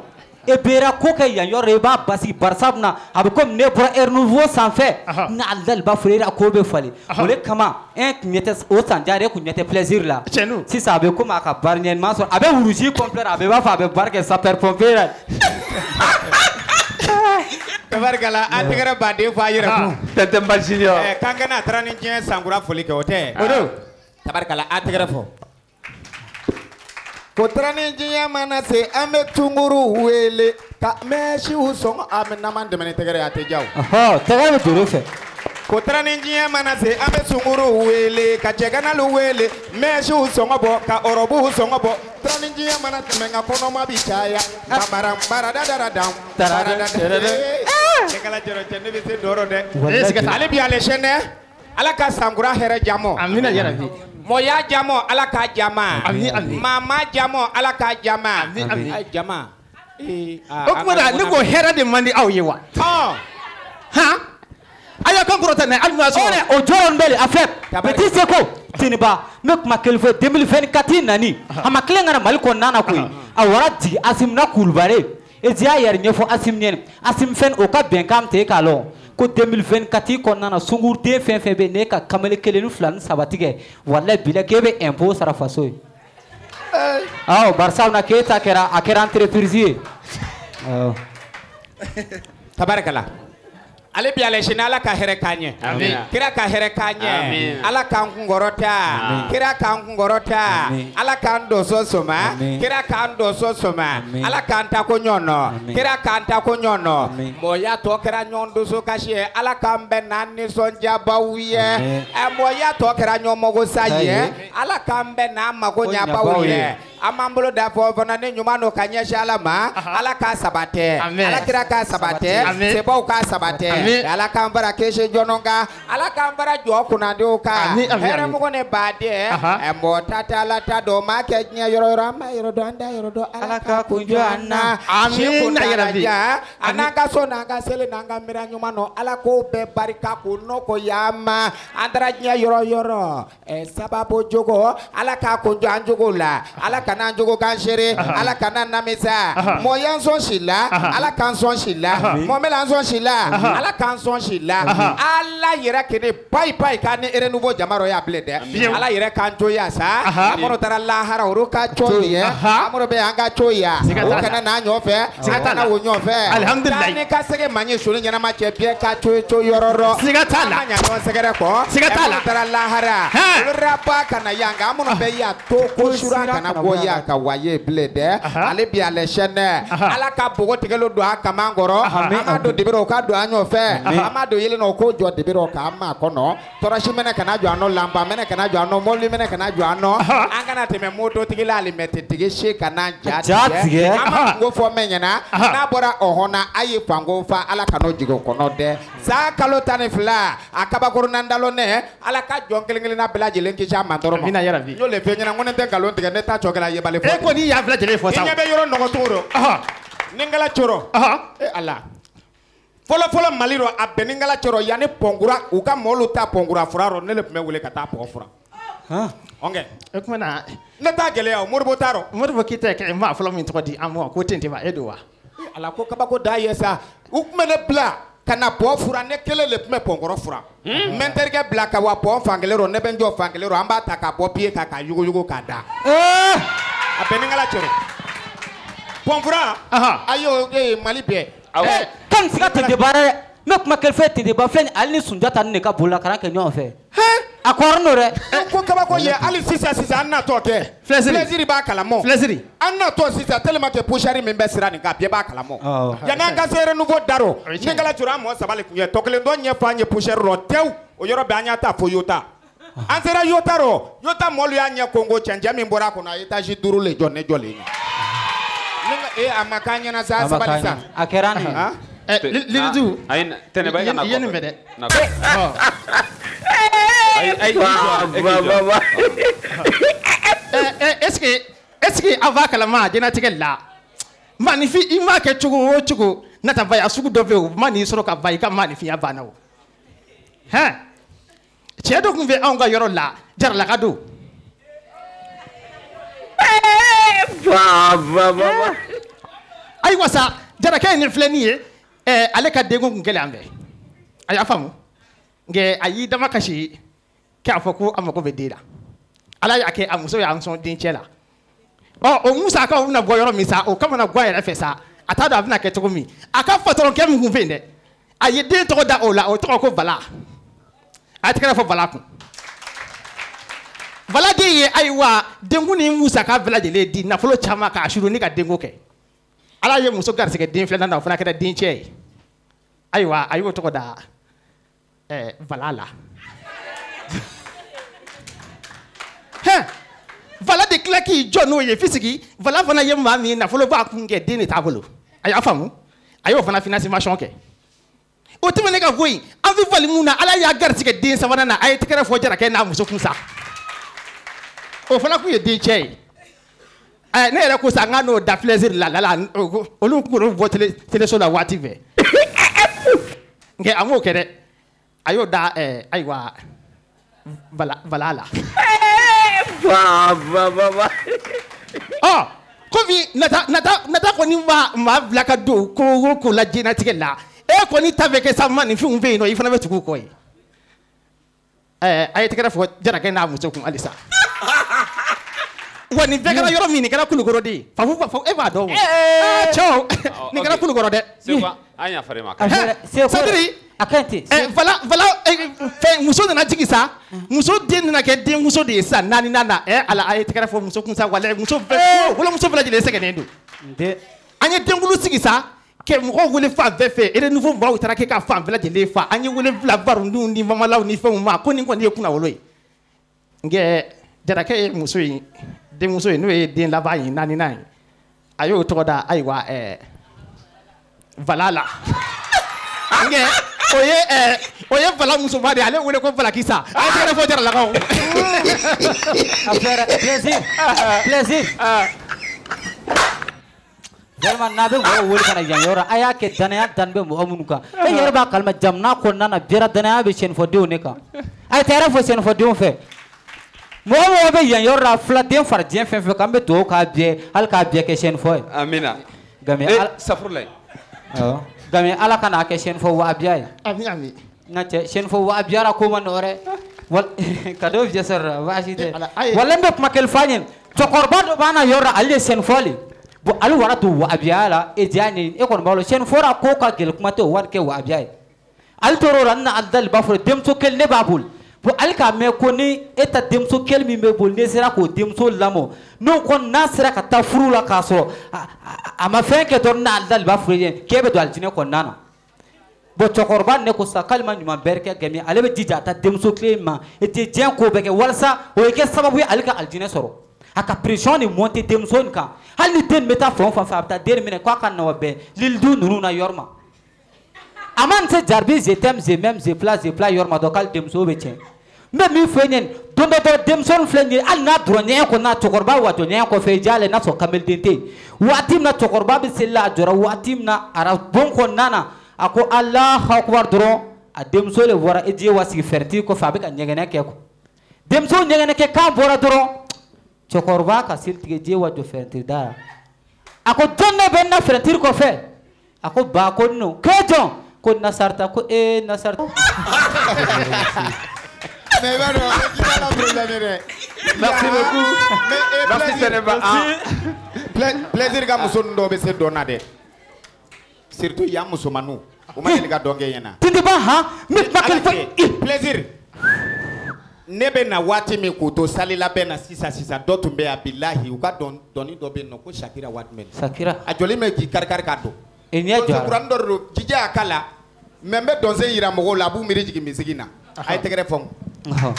e bɛra ko kɛ yan yɔrɔ i b'a basigi barisabu na a bɛ komi ne bɔra air nouveau sanfɛ na alidali b'a fɔ e la ko bɛ falen o de kama ɲɛ tɛ o sanjare kun ɲɛ tɛ plaisir la sisan a bɛ komi a ka baara sɔrɔ a bɛ wurusi complet a bɛ i b'a fɔ a bɛ baara kɛ sapeur pompier la tabarikala a tɛgɛrɛ baden fɔ a yɛrɛ kun junior. Eh, kan kɛnɛ a taara ni diɲɛ sankura foli kɛ o tɛ o don tabarikala a tɛgɛrɛ fɔ. Ko taara diɲɛ mana se an bɛ tunkuru wele. Ka mɛsiw sɔn a bɛ n'an dɛmɛ ni tɛgɛrɛ ye a tɛ ja o. Ɔhɔ tɛgɛ bɛ don fɛ. Ko taara diɲɛ mana se an bɛ sunkuru wele. Ka cɛganalu wele mɛsiw sɔngɔ bɔ ka ɔrɔbuw sɔngɔ bɔ. Taara ni diɲɛ mana tɛmɛ nka kɔnɔma bi caya. Babara baradadara dam ne kala jɔrɔ cɛ ne bɛ se dɔrɔ dɛ. Ale bi ale sɛnɛ. Ala ka sankura hɛrɛ jamɔ. Amina yarabi Moya jamo ala ka jama. Mama jamo ala ka jama. Ay jama. E, o kuma da ne ko hɛrɛ de man di aw ye wa. Han. A y'a kan kɔrɔta n'a ye hali y'a sɔrɔ. O jɔyɔrɔ bɛ le a filɛ. Petit Seko. Tiniba n bɛ kuma kelen fɔ 2024 nani a ma kelen ka na Mali kɔnɔna na koyi a wara jigin Asimina Kulubali. Ezi y'a yɛrɛ ɲɛfɔ Asimu ɲɛna Asimu fɛn o ka bɛnkan tɛ e k'a lɔn. Ko 2024 kɔnɔna na sunguruden fɛn fɛn bɛ yen n'e ka kamalen kelen ni fila ni saba tigɛ walayi bi la k'e bɛ impôt sara faso ye. Awɔ barisabu na k'e ta kɛra a kɛra entreprise ye. Awɔ. Tabarikala ale bi ale sini ala ka hɛrɛ k'an ɲɛ kira ka hɛrɛ k'an ɲɛ ala k'an kunkɔrɔta kira k'an kunkɔrɔta ala k'an doso soma kira k'an doso soma ala k'an ta ko ɲɔnɔ kira k'an ta ko ɲɔnɔ mɔya tɔ kɛra ɲɔgɔn doso kasi ye ala k'an bɛn n'an nisɔndiyabaw ye mɔya tɔ kɛra ɲɔgɔn mago sa ye ala k'an bɛn n'an mago ɲabaw ye ye. an b'an bolo da fɔ fana ni ɲuman don ka ɲɛsin ala ma ala k'a sabatɛ ala kira k'a sabatɛ sebaw k'a sabatɛ ala k'an bara kisi jɔnɔ kan ala k'an bara jɔ kunnadiw kan hɛrɛmugu ni baden mɔgɔ ta tɛ ala ta dɔn maa kɛ diɲɛ yɔrɔ yɔrɔ an b'a yɔrɔ dɔn an t'a yɔrɔ dɔn ala ka kun jɔ an na. Amin, si na a n'an ka so n'an ka seli n'an ka miiriya ɲuman nɔ ala k'o bɛɛ barika k'o nɔgɔ y'an ma an taara diɲɛ yɔrɔ yɔrɔ ɛ sababu jogo. Ala k'a kun jɔ an jogo la ala kana an jogo k'an seere ala kana an namisa. Mɔɔ y'an sɔn si la ala k'an sɔn si la bɛ an sɔn si la ala k'an sɔn si la ala yɛrɛ kene payi payi k'a ni renouveau jama rɔ y'a. Bilen dɛ ala yɛrɛ k'an to yan sa minnu taara lahara olu ka co an minnu bɛ yan an ka co yan Siga o kana ɲɔfɛ an t'a kana la. o ɲɔfɛ Alihamdulilayi. taa ni ka sɛgɛ man ye soni ɲɛnama cɛ biɲɛ ka co co yɔrɔ rɔ Siga t'a la. an ka ɲa ɲɔgɔn sɛgɛrɛ kɔ Siga t'a Ɛ la. minnu taara lahara. Hɛn. olu raba kana yan nka an minnu bɛ yan to ko sura kana bɔ ye a ka waye ble bilen dɛ ale bi ale sɛnɛ ala ka bogo tigɛlen don a kaman kɔrɔ an ma don dibira o ka don an ɲɔfɛ an ma don yelen na o k'o jɔ dibira o k'an ma kɔnɔ tɔrɔsi mɛnɛ kana jɔ an nɔ mena mɛnɛ kana jɔ an nɔ mɔbili mɛnɛ kana jɔ an nɔ an kana tɛmɛ mototigi la alimɛti tigi se kana ja Ja tigɛ. an ma kungo fɔ mɛn ɲɛna n'a bɔra ɔhɔn na a ye fanko fa ala kan'o jigin o kɔnɔ dɛ san kalo tan ni fila a kabakurunna ne ala ka jɔn kelen kelenna bɛɛ lajɛlen kisi a ma dɔrɔn ma y'o le fe ɲɛna ngone ne tɛ nkalon tigɛ ne ta cɔkɛla yebali fɔ e kɔni y'a bɛɛ lajɛlen fɔ sa i ɲɛ bɛ yɔrɔ nɔgɔ cogo dɔ ni n kala coro e ala. Fɔlɔ fɔlɔ mali rɔ a bɛn ni n kala coro yanni pɔnkura u ka mɔɔlu ta pɔnkura fura rɔ ne le tun bɛ wele ka taa pɔgɔ fura. Ɔnkɛ o tuma na ne t'a gɛlɛya o moribo t'a rɔ moribo keyita kɛ fɔlɔ min tɔgɔ di an ma ko ten tɛ ba e don wa. Ala ko kabako da ye sa. U tun bɛ ne bila ka na pɔ fura ne kelen le tun bɛ pɔnkɔrɔ fura. N bɛ n terikɛ bila ka wa pɔn fan kelen rɔ ne bɛ n jɔ fan kelen rɔ an b'a ta ka bɔ pied kan ka yuguyugu k'a da a bɛn ni n kala coro pɔn fura a y'o ee mali bɛɛ kan siga tɛ debara dɛ n kuma kɛlɛ ten de ba filɛ nin ale ni sunjata nin de ka bolola kana kɛ ɲɔgɔn fɛ a kɔrɔ n'o dɛ ko kabako ye hali sisan sisan an natɔ kɛ filɛsiri b'a kalamɔ filɛsiri an natɔ sisan tellement que poussière min bɛ sira nin kan bɛɛ b'a kalamɔ Awɔ. yanni ka se renouveau daro. Ne kala an mɔgɔ saba le tun ye tɔ kelen dɔ ɲɛfɔ an ye poussière rɔ tewu o yɔrɔ bɛɛ an y'a ta fo yota. An sera yota rɔ yota mɔlu y'a ɲɛ kongo cɛncɛn min bɔra a kɔnɔ a étage duuru le jɔ ne jɔlen ye ne ka ee a ma k'an ɲɛna sa sabali sa. A kɛra nin. Eh, Lili du. Ayin tene bai kana. Yeni mede. Ay ay. ce eh, que eh, ava kalama jɛnatigɛ la maanifin i m'a kɛ cogo o cogo nata va a sugu dɔ bɛ yen o ma n'i sɔrɔ ka va i ka maaninfinya banna o hɛn cɛ dɔ tun bɛ anw ka yɔrɔ la jaralaka don. ayiwa sa jarakɛ ye nin filɛ nin ye ale ka denko tun kɛlen an fɛ a y'a faamu nka a y'i dama kasi k'a fɔ ko a mago bɛ den na ala y'a kɛ a muso y'an sɔn dencɛ la. Ɔ o musakaw bɛna bɔ yɔrɔ min sa o kama na bɔ a yɛrɛ fɛ sa a t'a dɔn a bɛna kɛ cogo min a ka patɔrɔnkɛ min tun fɛ yen dɛ a ye den tɔgɔ da o la o tɔgɔ ko bala a ye tɛgɛrɛ fɔ bala kun bala den ye ayiwa denkun ni musaka bɛɛ lajɛlen di nafolo caman k'a suru ni ka denko kɛ ala ye muso garisɛgɛ den filanan na o fana kɛra dencɛ ye ayiwa a y'o tɔgɔ da ɛɛ bala la hɛn vala de tila k'i jɔ n'o ye fisigi vala fana ye maa min nafolo b'a kun kɛ den de t'a bolo a y'a faamu a y'o fana financement kɛ o tɛmɛnen ka bɔ yen an bɛ fali mun na ala y'a garisɛgɛ den sabanan na a ye tɛgɛrɛ fɔ jarakɛ n'a muso kun sa o fana kun ye dencɛ ye ne yɛrɛ ko sa n ka n'o da filɛsiri la la la olu kun b'o bɔ tele teleso la waati bɛɛ nka a m'o kɛ dɛ. A y'o da ɛɛ ayiwa bala bala la. ɔ komi nata nata nata kɔni ma maa bila ka don ko o ko la diɲɛlatigɛ la. E kɔni ta bɛ kɛ sa maninfinw bɛ yen nɔ i fana bɛ tugu u kɔ ye. Ɛɛ a ye tɛgɛrɛ fɔ jarakɛ n'a muso kun halisa wa nin bɛɛ kɛra yɔrɔ min nin kɛra kulukoro de ye fafu fafu e b'a dɔn o cɛw nin kɛra kulukoro dɛ an yafara i ma. sadiri a ka ɲi ten ɛ vala vala ɛ, fɛn muso nana jigi sa muso den nana kɛ denmuso de ye sisan naani na ɛ ala a ye tɛgɛrɛ fɔ muso kun sa wala muso bɛɛ wolomuso bɛɛ lajɛlen sɛgɛnnen don an ye denkulu sigi sa kɛ mɔgɔw wele fan bɛɛ fɛ de nouveau maaw taara kɛ ka fan bɛɛ lajɛlen fa. An ye wele bila barundiw ni mamalaw ni fɛnw ma ko nin kɔni ye kunnawolo ye nkɛ jarakɛ ye muso in denmuso ye n'o ye den laban ye naaninan ye a y'o tɔgɔ da ayiwa ɛɛ vala la nkɛ o ye ɛɛ o ye vala musoman de ye ale wele ko valakisa a ye tɛgɛrɛ fɔ jaralakaw. a fɛrɛ plaisir plaisir vraiment n'a bɛ mɔgɔw wele ka na yan yɔrɔ a y'a kɛ danaya dan bɛ mɔgɔ minnu kan e yɛrɛ b'a kalama jamana kɔnɔna na bɛɛ danaya bɛ sɛnɛfɔdenw de kan a ye tɛgɛrɛ fɔ sɛnɛfɔdenw fɛ mɔgɔ mɔgɔ bɛ yan yɔrɔ la filaden fara diɲɛ fɛn fɛn kan an bɛ dugawu k'a bɛɛ hali k'a bɛɛ kɛ sɛnɛfɔ ye Amina. Gami, Eh, ala- safurulayi. awɔ gami ala ka n'a kɛ sɛnɛfɔ waabiya ye ami ami n ka cɛ sɛnɛfɔ waabiyara ko ma nɔgɔ dɛ wal ka dɔw fiyɛ sɔrɔ baasi tɛ wala n bɛ kuma kelen f'a ɲɛ cɛkɔrɔba dɔ b'an na yɔrɔ la ale de ye sɛnɛfɔ le bon ale wara to waabiya la e diya ɲɛ e kɔni b'a dɔn sɛnɛfɔ la ko ka gɛlɛn kuma tɛ o wari kɛ waabiya ye ale tor'o la n na ali dali b'a fɔ denmuso kelen ne b'a bolo bon hali k'a mɛn ko ni e ta denmuso kɛli min bɛ boli n'e sera k'o denmuso lamɔ n'o kɔni n'a sera ka taa furu la k'a sɔrɔ a- ma fɛn kɛ dɔrɔn n'a daliba furu ye k'e bɛ don alijinɛ kɔnɔna na bɔn cɛkɔrɔba ne ko sa k'ale ma ɲuman bɛrɛ kɛ gɛmi ale bɛ jija a ta denmuso tile ma e tɛ diɲɛ ko bɛɛ kɛ walasa o ye kɛ sababu ye ale ka alijinɛ sɔrɔ a ka pression de monter denmuso in kan hali ni den bɛ taa fan o fan fɛ a bɛ taa den minɛ k'a ka wa bɛn lilidu ninnu na yɔrɔ ma aman se jarbi je t'aime je m'aime je place je place yor madokal demso be chen mbe mi fe nyen don do demso fle nyen al na dro nyen ko na tokorba wato nyen ko fe jale na so kamel dente. Watim na tokorba be sella jora watim na ara bon ko nana. Ako allah akbar dro a demso le wora e je wasi ferti ko fa be kan nyegene ke ko. Demso nyegene ke ka bora dro tokorba ka siltige je wato ferti dara ako donne be na ferti ko fe. Ako ba ko no ke jon? Ko nasarita ko ee nasarita Mais il va nous il va la problème dɛ. Merci beaucoup. Mais eh, Merci, plaisir, plaisir. Pla- Plaisir ka muso ninnu dɔw bɛ se dɔn na dɛ. Surtout yan musomaninw. O ma deli ka dɔn kɛ ɲɛna. tintiba han n bɛ kuma kelen fɔ Plaisir. Ne bɛ na waati min k'u to salila bɛ na sisan sisan dɔ tun bɛ yan bilahi u ka dɔn dɔnni dɔ bɛ yen nɔ ko Sakira Watimɛni. Sakira. A jɔlen bɛ k'i kari kari k'a don. I ɲɛ jɔ a la Kurani dɔ de don jija y'a k'a la. Mɛ n bɛ dɔnsen yira mɔgɔw la a b'u miiri jigin misigi na. A ye tɛgɛrɛ fɔ n kun.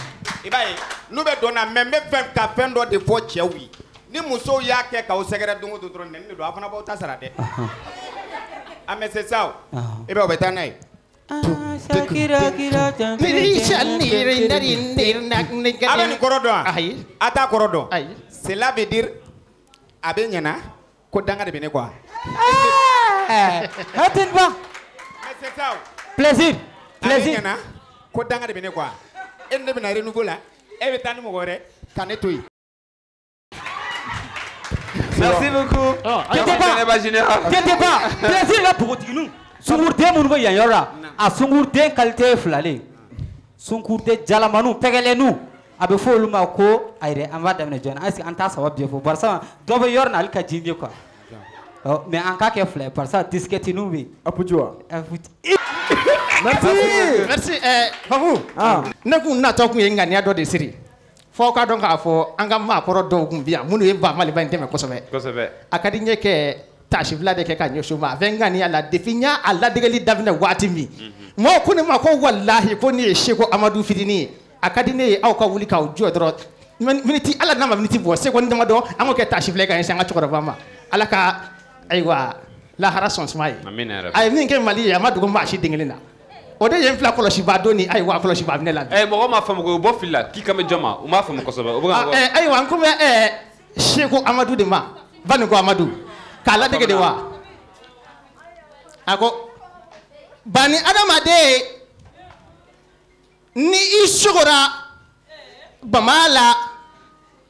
i b'a ye n'u bɛ dɔn na mɛ n bɛ fɛ ka fɛn dɔ de fɔ cɛw ye. Ni musow y'a kɛ k'aw sɛgɛrɛ don o don dɔrɔn nɛni de don a fana b'aw ta sara dɛ. A mɛ c'est ça. O i b'a ye o bɛ taa n'a ye. a bɛ nin kɔrɔ dɔn wa? A t'a kɔrɔ dɔn. Cela veut dire a bɛ ɲɛna ko danga de bɛ ne kɔ wa. Ça o. plaisir plaisir. Ko danga de renouveau la e. Merci beaucoup. Pas, plaisir la npogotiginiw sunguruden minnu bɛ yan yɔrɔ la a sunguruden qualité ye fila le sunguruden jalamaniw pɛgɛlɛniw a bɛ fɔ olu ma ko ayi dɛ an b'a daminɛ joona est ce que an t'a saba biɛ fɔ barisa dɔ bɛ yɔrɔ na ale ka di n ye quoi mais an k'a kɛ fila ye barisa disikɛtiniw bɛ yen. Apuju wa. merci. Merci. Ɛɛ fafu ne kun natɔ kun ye ŋaniya dɔ de siri. Fɔ ka dɔn k'a fɔ an ka maakɔrɔ dɔw kun bi yan. Minnu ye ba maliba in dɛmɛ kosɛbɛ. Kosɛbɛ. a ka di n ye kɛ tasifila de kɛ ka ɲɛsin ma. A bɛ n ŋaniya la. Depuis n y'a a ladegeli daminɛ waati min. Mɔgɔw ko ne ma ko walahi ko ne ye seko amadu fitinin ye. A ka di ne ye aw ka wuli k'aw jɔ dɔrɔn. Min- miniti ala n'a ma miniti bɔ seko ni damadɔ an k'o kɛ tasifila ye ka ɲɛsin an ka cɛkɔrɔba ma. Ala ka ayiwa lahara sɔn suma ye. A ye min kɛ mali ye a ma dogo maa si den kelen na o de ye n fila kɔlɔsiba don ni ayiwa kɔlɔsiba ne la. Bi. Eh, mɔgɔ m'a faamu ko o bɔ fili la k'i kan bɛ jɔn ma? U m'a faamu kosɛbɛ o bɛ Ah, ka eh, ayiwa n ko bɛ eh, seko amadu de ma. Baniko amadu. K'a ladege de wa? A ko bani adamaden ni i sogora bama la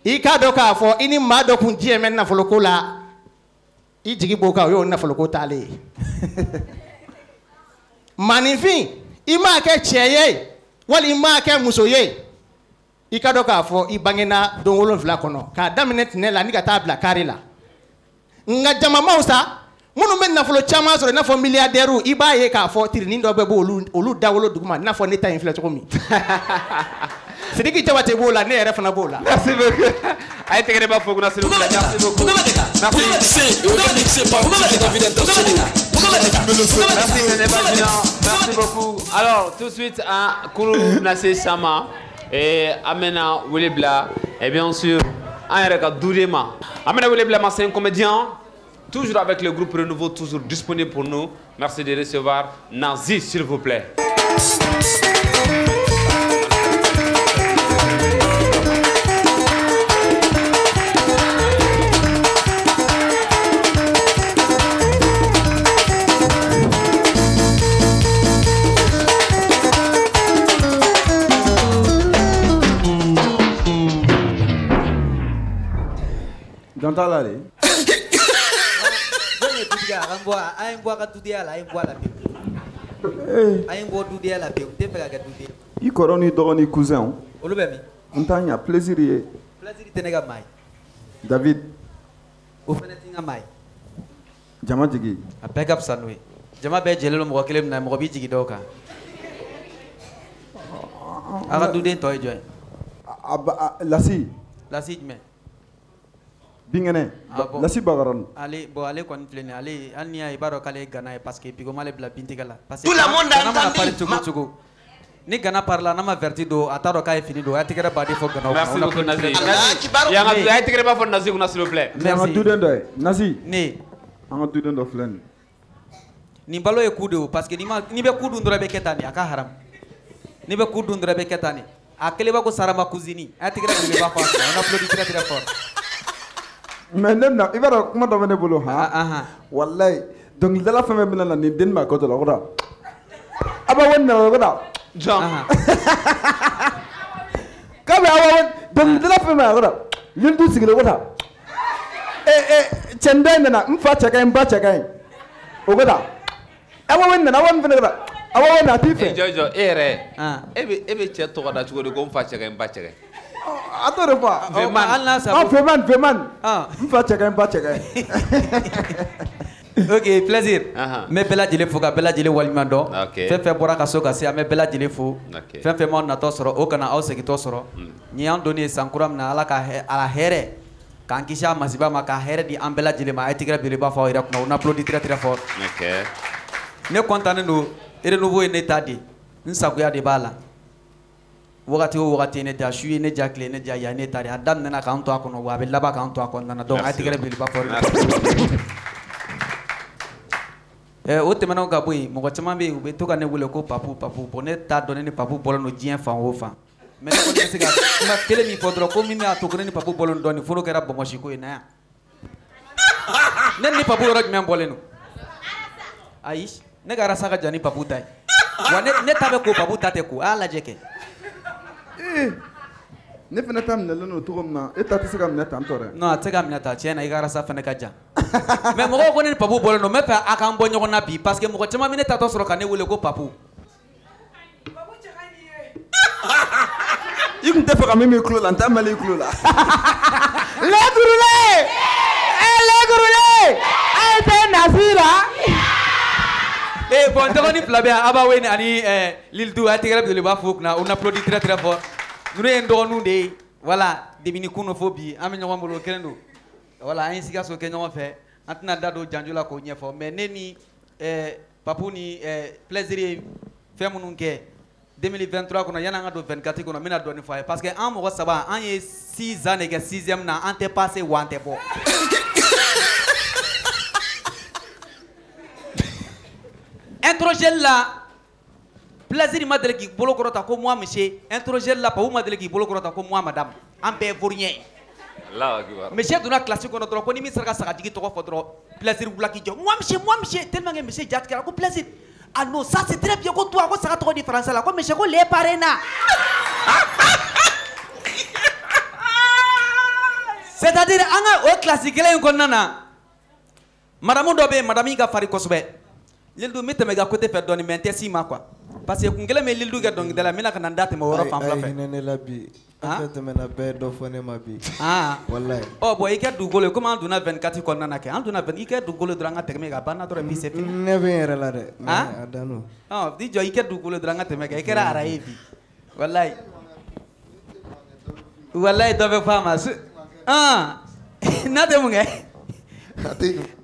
i k'a dɔn k'a fɔ i ni maa dɔ kun diɲɛ mɛ nafoloko la i jigi b'o kan o y'o nafoloko taalen ye maninfin i m'a kɛ cɛ ye wali i m'a kɛ muso ye. I ka dɔn k'a fɔ i bangena don wolonfila kɔnɔ k'a daminɛ tɛnɛ la ni ka taa bila kari la. Nka jamamaw sa minnu bɛ nafolo caman sɔrɔ i n'a fɔ miliyardɛriw i b'a ye k'a fɔ tirinin dɔ bɛ bɔ olu olu dawolo duguma i n'a fɔ ne ta in filɛ cogo min sidiki jabate b'o la ne yɛrɛ fana b'o la. merci beaucoup a ye tɛgɛ de b'a fɔ kunna s'il vous plaît merci beaucoup merci merci merci beaucoup alors tout de suite un Kulu Nassé Sama et Amena Wilibla. Et bien sûr un yɛrɛ ka duden ma Amena Wilibla ma c'est un comédien toujours avec le groupe Renouveau toujours disponible pour nous. Merci de recevoir Nazi s'il vous plaît ta là, les. Jɔn ye dutigi ye a ka n bɔ a a ye n bɔ a ka dudenya la a ye n bɔ a la pewu a ye n bɔ dudenya la pewu n tɛ fɛ ka kɛ duden I kɔrɔ ni dɔgɔ ni cousin o. olu bɛ min N t'a ɲa plaisir ye. plaisir tɛ ne ka maa ye David, o fɛnɛ tɛ n ka maa ye jama jigi. a bɛɛ ka fisa n'o ye jama bɛɛ jɛlen don mɔgɔ kelen min na mɔgɔ b'i jigi dɔw kan a ka duden tɔ ye jɔn ye a ba a- lasi lasi jumɛn binkɛnɛ Ah, bon. lasi bagarani ale bon ale kɔni filɛ nin ye ale hali n'i y'a ye i b'a dɔn k'ale ye gana ye parce que bigoma ale bila bintigɛ la parce que Tout le monde a Gana mana entendu. pari cogo o cogo ni gana pari la n'a ma verti don a t'a dɔn k'a ye fini don a tigɛrɛ baden fɔ gana Merci beaucoup Nazi. Nazi, y'an ka a ye tigɛrɛ b'a fɔ Nazi kunna s'il vous plaît. an ka duden dɔ ye nasi ne an ka duden dɔ filɛ nin nin balo ye ku de o parce que n'i ma n'i bɛ ku dun dɔrɔn i bɛ kɛ tan de a ka haram. N'i bɛ ku dun dɔrɔn i bɛ kɛ tan de a kelen b'a ko sarama cousine a tigɛrɛ belebeleba fɔ a kunna on applaudit très très fort Mɛ ne na i b'a kuma dɔ ne bolo h ah, ah, ah. walayi. Dɔnkilidala fɛn bɛ bɛna na nin denin b'a kɔ dɔrɔn a bɛ wari nana jɔn. Kabi dɔnkilidala fɛn bɛ nin du sigilen ko cɛn dɔ in nana n fa cɛ ka n ba cɛ ka ɲi o bɛ taa aw nana aw fana aw na t'i fɛ. Jɔ Jojo, e ah. e bɛ cɛ tɔgɔ da cogo di ko n fa cɛ ka n ba cɛ a t'o de fɔ Veman. hali n'a ah sago veman veman. N fa cɛ ka ɲi n ba cɛ ka ɲi ok plaisir. N bɛ bɛɛ lajɛlen fo ka bɛɛ lajɛlen fɛn fɛn bɔra ka so ka se an bɛ bɛɛ lajɛlen fo fɛn fɛn m'aw natɔ sɔrɔ o kana aw segintɔ sɔrɔ nin y'an donni ye san kura min na ala ka hɛ- a la hɛrɛ k'an kisi a masiba ma ka hɛrɛ di an bɛɛ lajɛlen ma a ye tigɛrɛ belebeleba fɔ aw yɛrɛ kunna on applaudit très très fort. Ok. ne kɔntannen don renouveau ye ne ta de n sagoya de b'a la wagati o wagati ne ja su ye ne ja ne ja yan ne ta de a daminɛna k'an to a kɔnɔ wa a bɛ laban k'an to a kɔnɔna na donc a belebeleba fɔ Eh, o tɛmɛnɛw ka bɔ yen mɔgɔ caman bɛ yen u bɛ to ka ne wele ko papu papu bɔn ne t'a dɔn ne ni papu bɔlen don diɲɛ fan o fan. Mɛ ne kɔni bɛ se ka kuma kelen min fɔ dɔrɔn ko min b'a to ko ne ni papu bɔlen don fo n'o kɛra bɔnbɔsi ko ye na. Yan ne ni papu yɔrɔ jumɛn bɔlen don ayi ne ka arasa ka jan ni papu ta ye wa ne ta bɛ ko papu ta tɛ ko a y'a lajɛ kɛ ne fana ta minɛlen don cogo min na e ta tɛ se ka minɛ tan tɔ dɛ. Non a tɛ se ka minɛ tan. Tiɲɛ na i ka arasa fana ka jan. Mɛ mɔgɔw ko ne ni papu bɔlen don. N bɛ fɛ a k'an bɔ ɲɔgɔn na bi parce que mɔgɔ caman bɛ ne tatɔ sɔrɔ ka ne wele ko papu. I tun tɛ fɛ ka min min tulo la n t'a mɛn i tulo la. Legurule! Eh, a ye tɛ nasi la. Eh, bon, dɔgɔnin fila bɛ yan. A b'a wele ani eh, Lil Du a ye tɛgɛrɛ belebeleba fo kunna. On applaudit très très fort ninnu ye n de ye voilà depuis ni kunun fo bi an bɛ ɲɔgɔn bolo o voilà an ye sikaso la k'o ɲɛfɔ ne ni plaisir ye fɛn minnu kɛ 2023 kɔnɔ yanni an ka don 24 kɔnɔ n bɛna dɔɔnin parce que an mɔgɔ saba an ye 6 ans de kɛ 6 na an passé wa plaisir ma deli k'i bolo kɔrɔta ko moi monsieur. La papu ma deli k'i bolo kɔrɔta ko moi madame. An bɛɛ ye vaurien monsieur donna classe kɔnɔ dɔrɔn ko ni min sera ka sagajigi tɔgɔ fɔ dɔrɔn plaisir wula k'i jɔ moi monsieur moi monsieur. Tellement que monsieur ko plaisir. Ah non ça c'est très bien ko toi ko saga tɔgɔ di français la ko monsieur ko le pare na c'est à dire an ka o classe kelen in kɔnɔna na madamu dɔ bɛ yen madamu ka farin kosɛbɛ lildu n bɛ tɛmɛ i ka côté fɛ dɔɔni mais n tɛ s'i ma quoi parce que kun kelen bɛ lildu kɛ dɔnkilidala la n bɛna ka na n da tɛmɛ o yɔrɔ fan fila Ayi, fɛ hinɛ ne la bi. An fɛn tɛmɛna bɛɛ ye dɔ fɔ ne ma bi. Ah. walayi ɔ bɔn i kɛ dugukolo ye komi an donna 24 kɔnɔna na kɛ an donna 20 i kɛ dugukolo dɔrɔn an ka tɛmɛ ka banna dɔrɔn bi c'est fini ne bɛ n yɛrɛ la dɛ Ah? mais a dan ɔ i jɔ i kɛ dugukolo dɔrɔn an ka tɛmɛ kɛ i kɛra ara ye bi walayi walayi dɔ bɛ fɔ a ma su ɔn n'a tɛ mun kɛ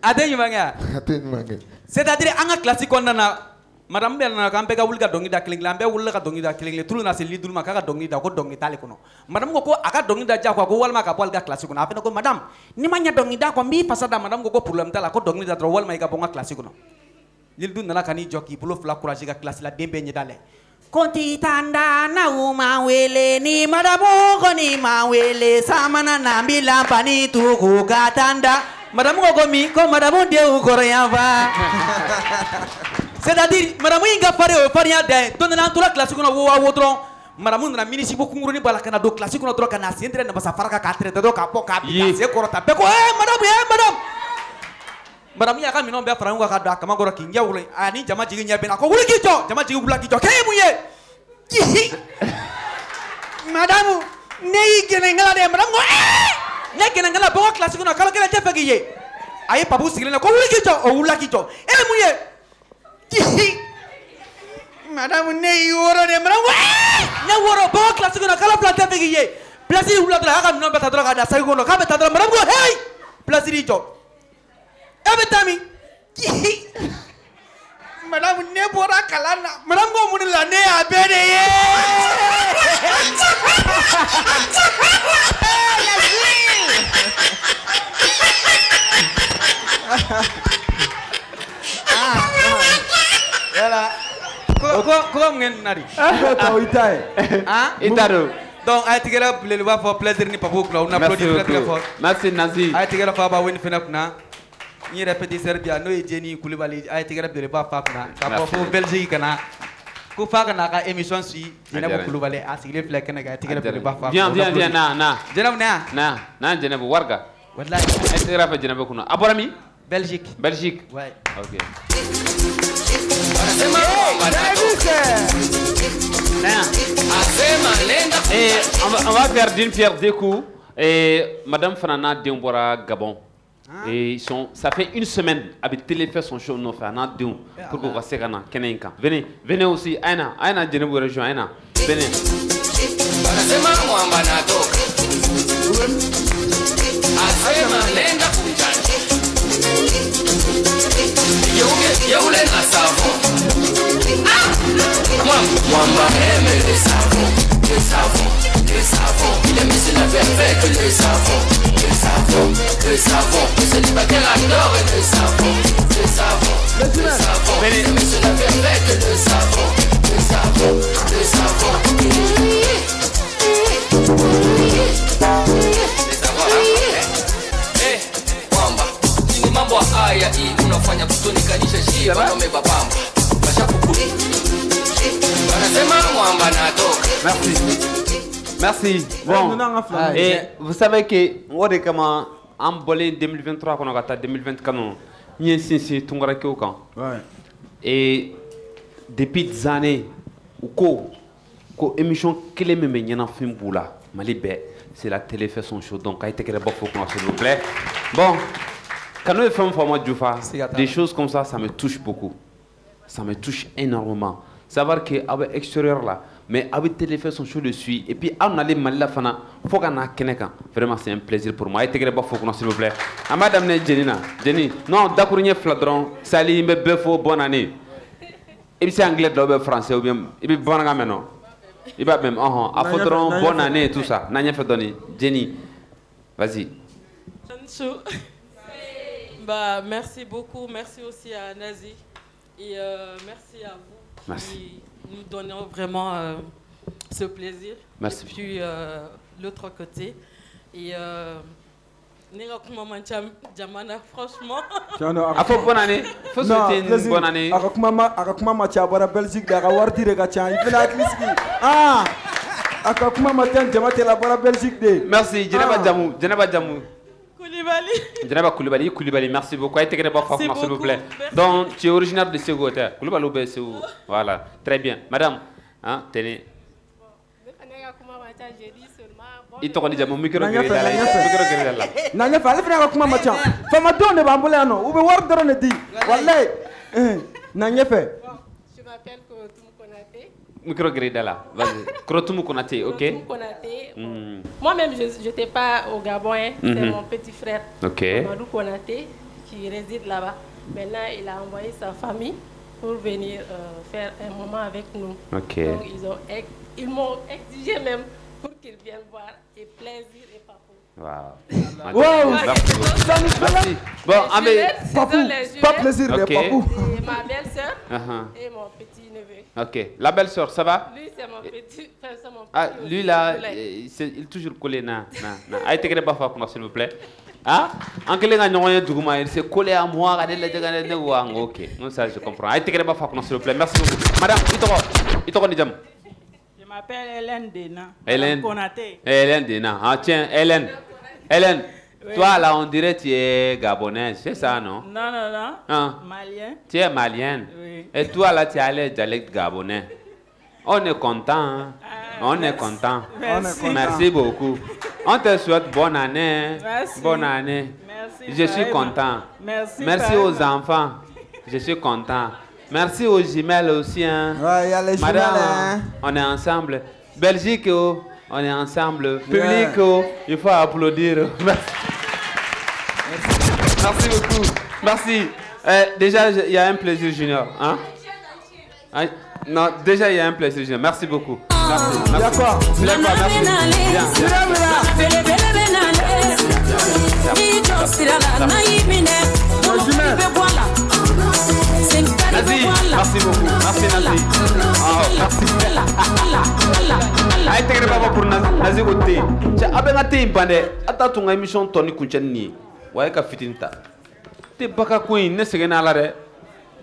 a tɛ ɲuman kɛ a a tɛ ɲuman kɛ c'est à dire an ka kilasi kɔnɔna na madamu bɛ nana k'an bɛɛ ka wuli ka dɔnkili da kelen kelen an bɛɛ wulila ka dɔnkili da kelen kelen tulu nana se lidulu ma k'a ka dɔnkili da ko dɔnkili t'ale kɔnɔ madamu ko ko a ka dɔnkili da diyagoya ko walima ka bɔ ale ka kilasi kɔnɔ a fana ko madamu ni ma ɲɛ dɔnkili da kɔ n b'i fasa da madamu ko ko problème t'a la ko dɔnkili da dɔrɔn walima i ka bɔ n ka kilasi kɔnɔ lidu nana ka n'i jɔ k'i bolo fila courage ka kilasi la den bɛɛ ɲɛda lɛ Konti tanda na uma wele ni madamu koni ma wele samana na bila pani tuku katanda. Madamu ko komi ko madamu de u kɔrɔ yan fa c'est-à-dire madamu in ka fari o ye farinya dan don la an tora kilasi kɔnɔ wo wa wo dɔrɔn madamu nana minisibo kunkurunin b'a la ka na don kilasi kɔnɔ dɔrɔn ka na sen tɛrɛ namasa fara kan k'a tɛrɛtɛ dɔrɔn k'a bɔ k'a bin k'a sen kɔrɔta bɛɛ ko ee madamu ee madamu madamu y'a ka minɛnw bɛɛ fara ɲɔgɔn kan ka don a kama kɔrɔ k'i ɲɛ wolo a ni jama jigi ɲɛ bɛnna a ko wuli k'i jɔ jama jigi wula k'i jɔ k'e ye mun ye Hihi. madamu ne y'i gɛnɛnkala de ye madamu ko ee ne gɛnɛnkala bɔ n ka kilasi kɔnɔ kalo kelen tɛ fɛ k'i ye a ye papu sigilen na ko wuli k'i jɔ o wulila k'i jɔ e ye mun ye madame ne yoro de mara wa ne woro bo klasi gona kala plante fegi ye. Plasi di hula tra no beta tra kada sa gona ka beta tra mara go hey plasi di jo e beta mi madame ne bora kala na mara go muni la ne a be de ye ah. ah. Madame ko de de ngeen nari. Taw ita ye. Ah? Ita do. Donc plaisir ni. On applaudit très très fort. Merci Nazi. B'a n'o Jeni Kulibali f'a. K'a Merci. fo Belgique. Ko f'a ka émission. Kulibali a f'a na, na. Na? Na, na warga. Wallahi. Belgique. Belgique. Ouais. Ok. Et on va, on va faire d'une pierre deux coups. Et Madame Fanana Dimbora Gabon. Et ils sont, ça fait une semaine avec télé fait son show non fait Anna Dion pour que vous fassiez Ghana Kenenka. Venez, venez aussi. Aina, Aina Djenebu région Aina. Venez. Mwamba asema yeule yeule na savo, Ah! Mwamba- mwamba aime le savon, le savon, le savon. Il aime se laver avec le savon, le savon, le savon. Qu'elle adore le savon, le savon, le savon. Il aime se laver avec le savon, le savon, le savon. Haya hii unafanya kutonikanisha shia wanaume babamba mashakukuli wanasema mwamba natoka. Merci. Bon. Maintenant, on a flamme. Et vous savez que on est comme en bolé 2023 qu'on a gâté 2024 non. Et depuis des années émission kelen min bɛ ɲɛnafin b'u la mali bɛɛ c'est la télé fait son show donc a kɔnɔ s'il vous plaît. Bon kanu ye fɛn fɔ ma jufa des choses comme ça ça me touche beaucoup. Ça me touche énormément. Savoir que bɛ extérieur la mais aw bɛ télé fait son show dessus. Et puis aw nalen mali la fana fo ka n'a kɛnɛ kan vraiment c'est un plaisir pour moi. A tɛgɛrɛ bɔ fo kɔnɔ s'il vous plaît. An b'a daminɛ jeni na jeni non dakuruɲɛ fila dɔrɔn sali n bɛ bɛɛ fo bonne année. I bɛ se anglais bɛ français ou bien i bɛ bamanankan mɛn nɔ i b'a mɛn ɔhɔn a fɔ N'an ɲɛ fɛ- dɔrɔn n'an ɲɛ bonne année et tout ça. N'an ɲɛfɛ dɔɔni Jenny vas-y. Bah, merci beaucoup. Merci aussi à Nazi. Et euh, merci à vous Merci. qui nous donnons vraiment euh, ce plaisir. Merci. Et puis euh, l'autre côté. Et euh, franchement. a fɔ bonne année faut souhaiter une bonne année a ka kuma ma a ka kuma ma ca a bɔra belgique de a ka wari di de ka ca i fana hakili sigi ah a ka kuma ma tɛ jama tɛ la a bɔra belgique de merci Jɛnɛba. Jamu Jɛnɛba Jamu Koulibaly. Jɛnɛba Koulibaly Koulibaly merci beaucoup. A ye tɛgɛrɛ bɔ fa Merci kɔnɔ s'il vous plaît. Merci. donc tu es originaire de Segu tɛ Koulibaly bɛ Segu voilà. Très bien. Madame hein tenez. I tɔgɔ ni jamu micro la micro da la na ɲɛfɛ ale fana ka kuma ma ca de b'an bolo yan nɔ u bɛ wari dɔrɔn de di walayi na ɲɛfɛ Je m'appelle Kourotoum Konaté. Micro giri da la vas-y Kurotumu Konate ok? Konaté. Hmm. Moi-même, je n'étais pas au Gabon, hein. c'est Mhm. mon petit frère, Ok. Amadou Konaté, qui réside là-bas. Maintenant, il a envoyé sa famille pour venir euh, faire un moment avec nous. Ok. Donc, ils ont ex- ils m'ont exigé même pour qu'ils viennent voir et plaisir et papou. Wow. Wow. Merci beaucoup. Ça nous fait Merci. Bon, Les ah, mais- Papou, pas plaisir, mais Ok. papou. Et ma belle-sœur Uh-huh. et mon petit. Ok. La belle-sœur, ça va? Lui, c'est mon petit, mon Ah, petit lui là, c'est- il est toujours collé. Na, na, na. Aïe, t'es pas fort, s'il vous plaît. Ah, en quel cas, nous avons il s'est collé à moi. Ok, non, ça je comprends. Aïe, t'es pas fort, s'il vous plaît. Merci beaucoup. Madame, il te il te connaît Je m'appelle Hélène Dena. Hélène. Hélène Dena. Ah, tiens, Hélène. Hélène, Oui. toi là, on dirait que tu es gabonaise, c'est ça, non? Non, non, non. Hein? Malien. Tu es malienne. Oui. Et toi là, tu as l'air dialecte gabonais. On est content. hein? On est content. Merci. On est content. Merci beaucoup. On te souhaite bonne année. hein? Merci. Bonne année. Merci, Je suis content. Merci, Merci aux enfants. Je suis content. Merci aux jumelles aussi. Hein? Ouais, il y a les Madame, jumelles, hein? on est ensemble. Belgique, oh, on est ensemble. Public, Ouais. oh, il faut applaudir. Merci. Merci beaucoup. Merci. Euh, déjà, il y a un plaisir junior. Hein? Hein? Non, déjà, il y a un plaisir junior. Merci beaucoup. Merci. merci. A quoi Merci. Nazi, merci beaucoup. Merci Nazi. Oh, merci. Ay tegere baba pour Nazi, ko te. Cɛ a bɛ n ka te in ban dɛ. A t'a to n ka émission tɔ ni kuncɛ ni nin ye. Wa e ka fitini ta. Te baka ko in ne sɛgɛnna a la dɛ.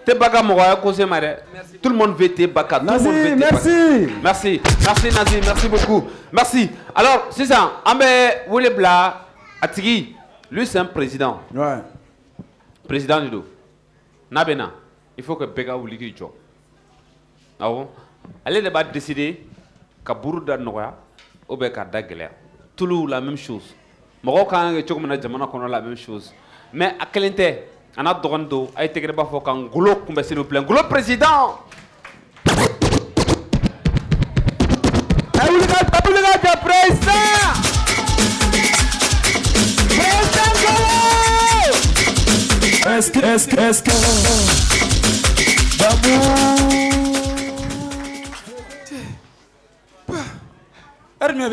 Te baka mɔgɔya ko se ma dɛ. Tout le monde veut te baka. Tout le monde veut te baka. merci. Merci. Merci Nazi, merci beaucoup. Merci. Alors, sisan an bɛ wele bila a tigi. Lui c'est un président. Ouais. Président de don. N'a bɛ na, il faut que bɛɛ ka wuli k'i jɔ. Awɔ. Décider ka buru ou bien k'a da gɛlɛya. Tulu la même chose. Mɔgɔw ka kan ka la même chose. Mais a kelen tɛ. A n'a dɔgɔnin don, a ye tɛgɛrɛ b'a fɔ ka président. Ka a président. Est-ce que, est-ce que, est-ce que?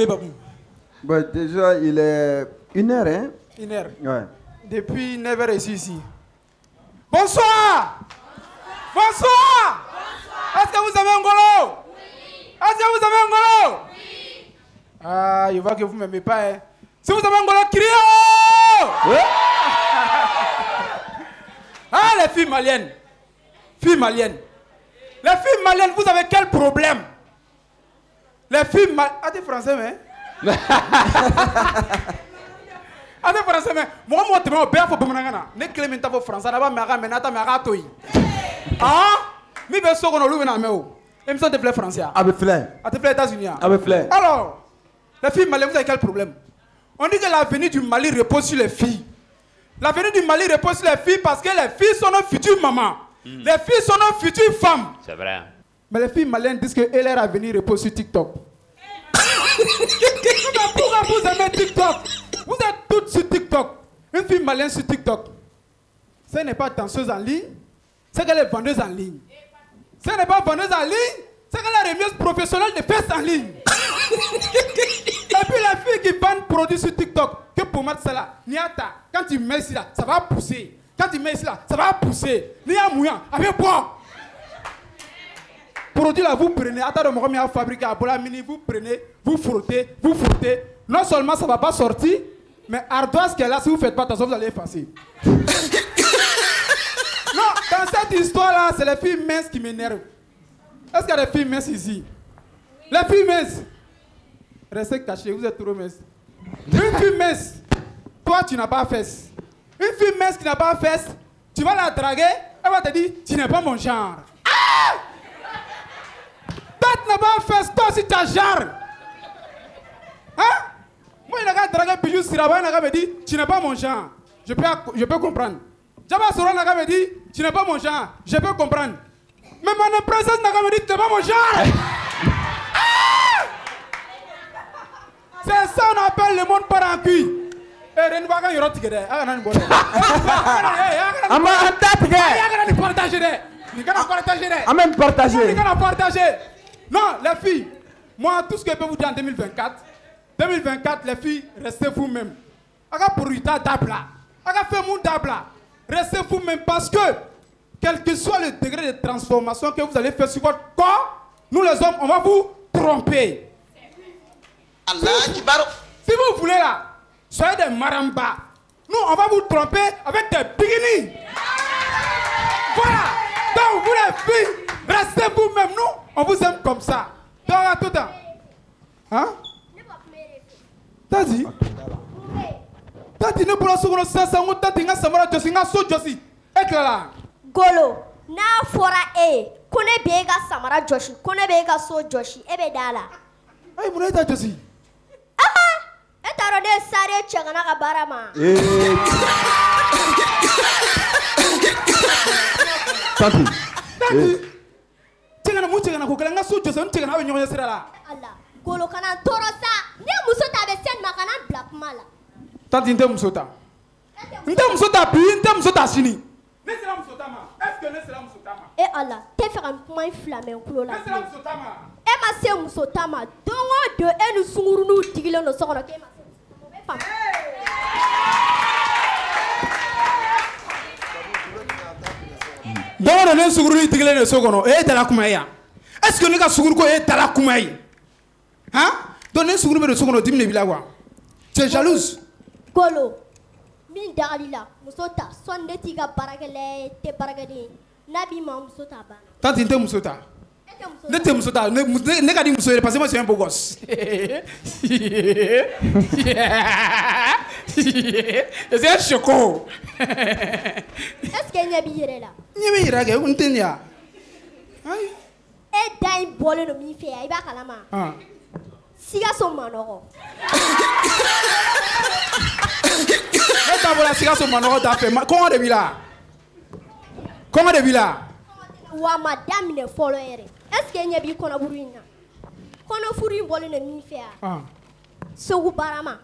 Babou Bon, déjà, il est une heure, hein? Une heure. Ouais. Depuis 9h ici, ici. Bonsoir Bonsoir Est-ce que vous avez un golo? Est-ce que vous avez un golo? Ah, je vois que vous ne m'aimez pas. Hein. Si vous avez un golo, criez oh Ah, les filles maliennes. Filles maliennes. Les filles maliennes, vous avez quel problème? Les filles maliennes... Ah, t'es français, mais a tɛ français mɛn mɔgɔ mɔgɔ tɛmɛ o bɛɛ y'a fɔ bamanankan na ne ta fɔ français la a b'a mɛn a ka mɛn n'a ta mɛn a k'a to yen ah min bɛ so kɔnɔ olu bɛna mɛn o émission tɛ filɛ français ya A bɛ filɛ. a tɛ filɛ États-Unis ya A bɛ filɛ. alors les filles maliennes vous avez quel problème? On dit que l'avenir du Mali repose sur les filles l'avenir du Mali repose sur les filles parce que les filles sont nos futures mamans les filles sont nos futures femmes C'est vrai. mais les filles maliennes disent que leur avenir repose sur TikTok. Mais pourquoi vous aimez TikTok? Vous êtes toutes sur TikTok. Une fille malienne sur TikTok. Ce n'est pas danseuse en ligne, c'est qu'elle est vendeuse en ligne. Ce n'est pas vendeuse en ligne, c'est qu'elle est remise professionnelle de fesses en ligne. Et puis les filles qui vendent produits sur TikTok, que pour mettre cela, Niata, quand tu mets ici là, ça va pousser. Quand tu mets ici là, ça va pousser. Nia mouillant, avec boire. Produit là, vous prenez, attends, de a fabriqué à Bola Mini, vous prenez, vous frottez, vous frottez. Non seulement ça ne va pas sortir, mais ardoise qu'elle a, si vous ne faites pas attention, vous allez effacer. non, dans cette histoire-là, c'est les filles minces qui m'énervent. Est-ce qu'il y a des filles minces ici? Les filles minces Restez cachés, vous êtes trop minces. Une fille mince, toi tu n'as pas fesse. Une fille mince qui n'a pas fesse, tu vas la draguer, elle va te dire, tu n'es pas mon genre. Ah Toi tu n'as pas fesse, toi aussi tu as genre. Hein? Moi il a qu'à draguer Bijou Siraba, il a qu'à me dire, tu n'es pas mon genre. Je peux, je peux comprendre. Jabba Soro n'a me dire, tu n'es pas mon genre. Je peux comprendre. Mais ma princesse n'a me dire, tu n'es pas mon genre. C'est ça on appelle le monde par en cul. Eh, ren ba ka yɔrɔ tigɛ dɛ. A kana nin bɔ dɛ. An b'a an ta tigɛ. A kana nin partager dɛ. Nin kana partager dɛ. An bɛ nin partager. Nin kana partager. Non, les filles, moi, tout ce que je peux vous dire en 2024, 2024, les filles, restez vous-même. A ka produit ta dabila. A ka fɛn mun dabila. Restez vous-même parce que, quel que soit le degré de transformation que vous allez faire sur votre corps, nous les hommes, on va vous tromper. Si, vous voulez là, soyez des maramba. Nous, on va vous tromper avec des bikinis. Voilà. Donc, vous les filles, restez vous-même. Nous, on vous aime comme ça. Donc, à tout temps. Hein? T'as dit? T'as dit, ne pourra se connaître ça, ça, on t'a dit, samara josi, nga so josi. Éclair Golo, n'a fɔra e ye ko ne b'e ka samara jɔsi ko ne b'e ka so jɔsi e bɛ da la. Ayi mun na e ta jɔsi? Apa? ro de sare chagana ka bara ma. Tapi. Tapi. Chagana mu chagana ko kala nga su nyonya sira. Allah. Golo torosa. toro sa. Ne makanan ta be black mala. Tanti nte muso ta. Nte muso ta bi sini. Ne sira muso ma. Est-ce que e ala tɛ fɛ ka nin kuma in filamɛ kulo la e ma se muso ta ma don o don e ni sunkuruninw digilen don so kɔnɔ k'e ma se muso ta ma o bɛ faamu don o don ne sugurunin digilen de so kɔnɔ o ye dala kuma ye yan est ce que ne ka suguru ko ye dala kuma ye han donc ne suguru bɛ don so kɔnɔ dimi de b'i la quoi. Tu es jalouse? Golo min dagali la muso ta sɔni ne t'i ka baarakɛla ye tɛ baarakɛden ye n'a b'i ma muso ta banna tanti n tɛ muso ta ne tɛ muso ta ne mu- ne ne ka di muso ye parce que moi c'est un beau gosse. C'est un choco. Est ce que e ɲɛ b'i yɛrɛ la ɲɛ bɛ yira kɛ n tɛ nin ya e da in bɔlen don min fɛ yan i b'a kalama sikaso manɔgɔ e ta bɔra sikaso manɔgɔ ta fɛ ma- kɔngɔ de b'i la kɔngɔ de b'i la wa a ma daminɛ fɔlɔ yɛrɛ est ce que e ɲɛ b'i kɔnɔburu in na kɔnɔfuru in bɔlen don min fɛ yan ah. segu barama.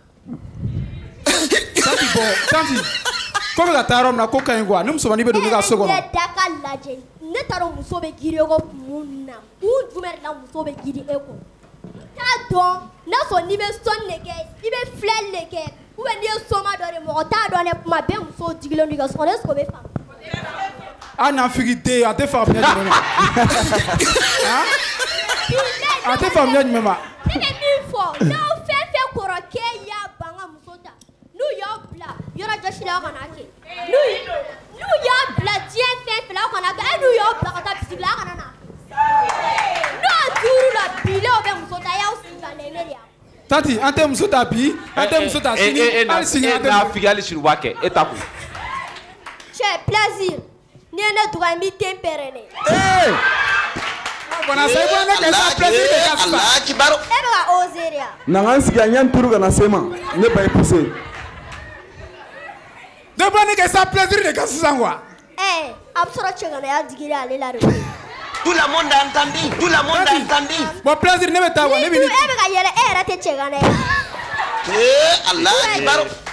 Tanti bɔ tanti ko bɛ ka taa yɔrɔ min na ko ka ɲi quoi ni musomanin bɛ don ne ka so kɔnɔ ɲɛ da ka lajɛ ne t'a dɔn muso bɛ giri e kɔ mun na kun jumɛn de la muso bɛ giri e kɔ t'a dɔn n'a sɔrɔ n'i bɛ sɔnni de kɛ i bɛ filɛli de kɛ ou bien n'i ye soma dɔ de mɔgɔ t'a dɔn dɛ kuma bɛɛ musow digilen don i ka so kɔnɔ que o bɛ faamu a n'a figi den a tɛ faamuya jumɛn ma a tɛ faamuya jumɛn ma ne bɛ min fɔ n'aw fɛn fɛn kɔrɔkɛ y'a ban ka muso ta n'u y'aw bila yɔrɔ jɔsi la aw kana kɛ n'u n'u y'aw bila diɲɛ fɛn fɛn la aw kana kɛ hali n'u y'aw bila ka taa bisigi la aw kana na n'o duuru la bilen o bɛ muso ta y'aw sigi ka lajɛ ne de y'a tanti an tɛ muso ta bi an tɛ muso ta sini hali sini an tɛ n'a figi hali sini u b'a kɛ e ta kun cɛ plaisir n'i ne n b'i den ko de ka sisan e bɛ ka oser de ya na n ka n sigi a ɲɛ n turu ka na se ma ne ba ye poussé ne ba ne kɛ sa plaisir de ka sisan quoi ɛ a bɛ sɔrɔ cɛganaya digira ale la de tout le monde a entendu tout le monde a entendu. bon plaisir ne bɛ taa quoi ne ni bɛ dun e bɛ ka yɛlɛ e yɛrɛ tɛ cɛganaya ee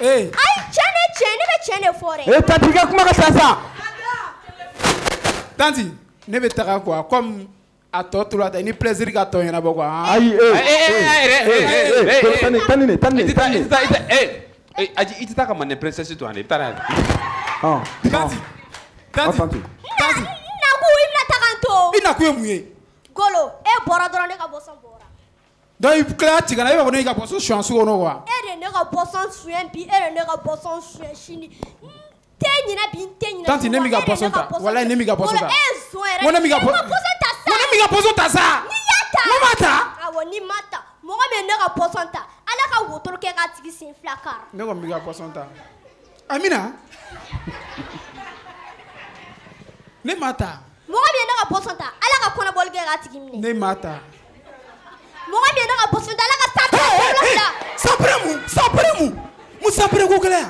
ayi cɛ ne bɛ cɛ de fɔ dɛ e tanti i ka kuma ka sa sa tanti ne bɛ taga quoi comme a tɔ tora ta i ni plaisir ka tɔ ɲɛnabɔ quoi han? ayi tani tani ne tani ne tani ne aji i tɛ taa ka mande princesse to yan dɛ i bɛ taa n'a ye ah. Tanti tanti tanti. Nakun i bɛna taga n to i nakun ye mun ye golo e bɔra dɔrɔn ne ka bɔsɔn bɔra donc i tilala tigɛ na e b'a fɔ ne y'i ka bɔsɔn suɲɛ so kɔnɔ quoi e de ye ne ka bɔsɔn suɲɛ bi e de ye ne ka bɔsɔn suɲɛ sini tɛ ɲinɛ bi n tɛ ɲinɛ tanti ne m'i ka bɔsɔn ta walayi ne m'i ka bɔsɔn ta Golo, e ye zɔn yɛrɛ ko ne m'i ka de E bɔsɔn ta sa ne m'i ka bɔsɔn ta sa n'i y'a ta N ko m'a ta awɔ n'i ma ta mɔgɔ ye ne ka bɔsɔn ta ala ka wotoro kɛ k'a tigi sen fila kari ne kɔni b'i ka bɔsɔn ta amina ne m'a ta mɔgɔ ye ne ka bɔsɔn ta ala ka kɔnɔbɔli kɛ k'a tigi minɛ ne m'a ta mɔgɔ min ye ne ka bɔsɔn ta ala ka sa bila sapere mu sapere mu mu sapere ko gɛlɛya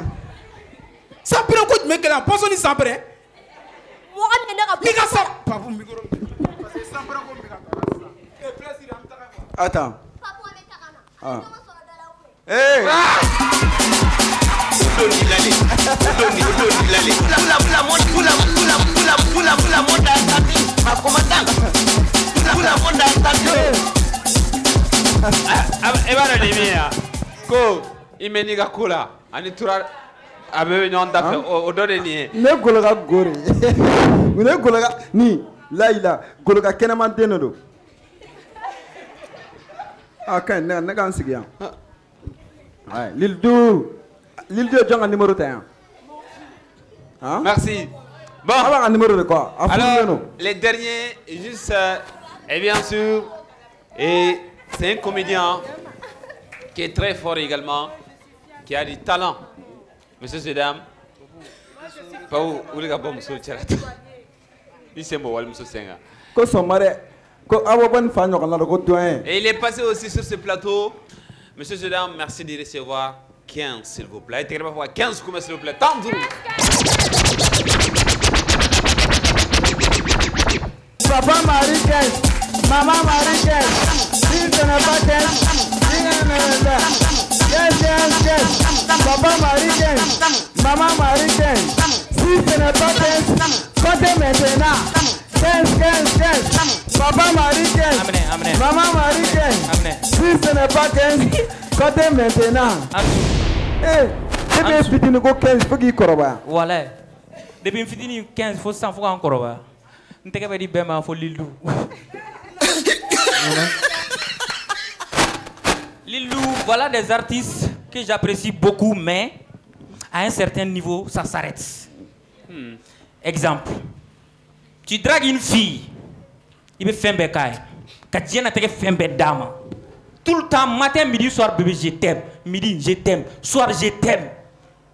sapere ko jumɛn gɛlɛya bɔsɔn ni sapere mɔgɔ min ye ne ka n'i ka bɔsɔn sa ta papu parce que sapere ko bɛ ka taa e plaisir an bɛ taga quoi attends ah e b'a dɔn nin min ye wa ko i mɛ n'i ka ko la ani tura a bɛɛ bɛ ɲɔgɔn da fɛ o o dɔ de nin ye ne go de ne layila den de don a ka ɲi ne sigi yan ye jɔn ka ta yan Hein? Merci. Bon. Alors, les derniers, juste, euh, et bien sûr, et c'est un comédien qui est très fort également, qui a du talent. Monsieur, et dames, pas où, où les gars, monsieur, il s'est mort, monsieur Senga. Et il est passé aussi sur ce plateau. Monsieur, et dames, merci de recevoir 15, s'il vous plaît. Et 15 coups, s'il vous plaît. Tandou. Papa Marie 15, Maman Marie 15. Si ce n'est pas 15, si ce n'est pas 15, 15, 15. Papa Marie 15, Maman Marie 15. Si ce n'est pas 15, comptez maintenant. 15, 15, 15. Papa Marie 15, Maman Marie 15. Si ce n'est pas 15, comptez maintenant. Eh, eh bien, fitini ko 15 faut qu'il kɔrɔbaya. Voilà. Depuis fitinin 15 fo sisan fo k'an kɔrɔbaya. N tɛgɛ bɛ di bɛɛ ma fo Lilu. Lilou, voilà des artistes que j'apprécie beaucoup, mais à un certain niveau, ça s'arrête. Exemple, tu dragues une fille, il veut faire un bécaye, quand tu viens faire un bédama. Tout le temps, matin, midi, soir, bébé, je t'aime. Midi, je t'aime. Soir, je t'aime.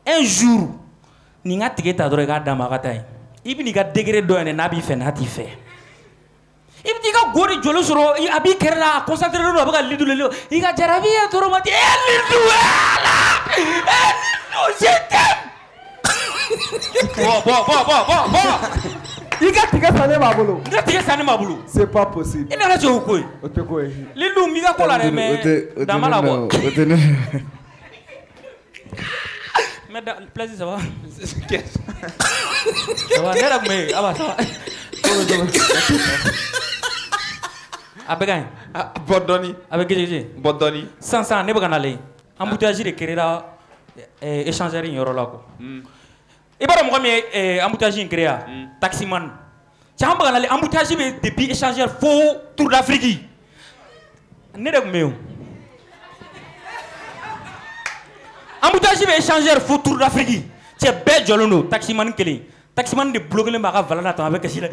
Un jour, ni nga ta n'i ka degré dɔ yɛrɛ n'a b'i fɛ n'a t'i fɛ i bɛ t'i ka go ni joli sɔrɔ a b'i kɛrɛ la a concentré don a bɛ ka lidu le i ka jarabi ye lidu ala eh lidu je t'aime bɔ bɔ bɔ bɔ bɔ bɔ I ka tigɛ sannen b'a bolo. n ka tigɛ sannen b'a bolo C'est pas possible. i nana cɛ o ko ye O tɛ ko ye. lidu n b'i ka ko la dɛ mais dama la bɔ O tɛ ne. mais da place ça va ça va ne yɛrɛ tun bɛ yen aba ça va a bɛ ka ɲi. Bɔ dɔɔni. A bɛ bɔ ne bɛ ka nalen embouteillage de créera échangeur in yɔrɔ la quoi. I b'a dɔn mɔgɔ min ye embouteillage in créa taximan caman bɛ ka nalen embouteillage bɛ depuis échangeur fo tour d'afrique. Ne de tun bɛ yen o. Embouteillage bɛ échangeur fo tour d'afrique. Cɛ bɛɛ jɔlen don taximan kelen. Taximan de bloqué b'a ka valeur la tan a bɛ kasi la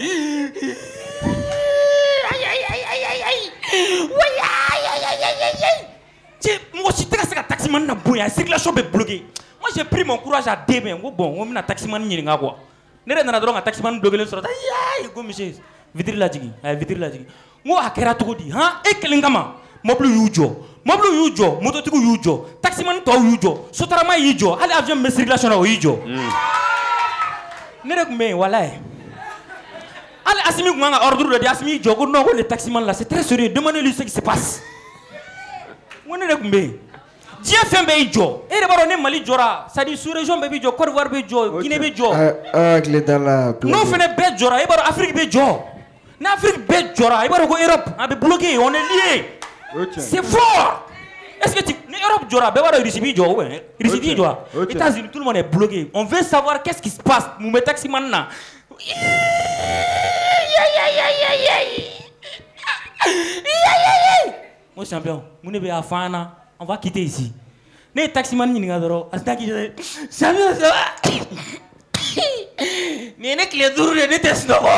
mɔgɔ si tɛ ka se ka taximan na bonya circulation bɛ bloqué moi j'ai pris mon courage à deux mains. N ko bon n ko n bɛna taximan ɲininka quoi ne yɛrɛ nana dɔrɔn ka taximan bloqué sɔrɔ ta yayi ko monsieur. Vitre lajigin a ye vitre lajigin n ko a kɛra cogo di han e kelen kama mobili y'u jɔ mobili y'u jɔ mototigiw y'u jɔ taximan tɔw y'u jɔ sotarama y'i jɔ hali avion min bɛ circulation na o y'i jɔ ne de tun bɛ yen walayi asimi tun kan ka ordre dɔ y'i jɔ ko non le taximan là c'est très sérieux. Demandez lui ce qui se passe n ko ne de tun bɛ yen diɲɛ fɛn bɛɛ y'i jɔ e de b'a dɔn ne mali jɔra c'est à dire sous région bɛɛ bɛ jɔ côte d'ivoire bɛ jɔ guinée bɛ jɔ A hakili t'a la. n'o fɛnɛ bɛɛ jɔra i b'a dɔn afirique bɛ jɔ ni afirique bɛɛ jɔra i b'a dɔn ko europe. A bɛ bloqué on est lié. C'est fort. Est-ce que tu ni europe jɔra bɛɛ b'a dɔn russie b'i jɔ ou bien russie t'i jɔ cɛ. états-unis tout le monde est bloqué. On veut savoir qu'est-ce qui se passe. Mun bɛ taximan na Moi champion, mun de bɛ a fɔ an na quitter ici. Ne ye taximan ɲininka dɔrɔn a tɛ dɛ champion ça va nin ne tile duuru de ye ne tɛ sunɔgɔ.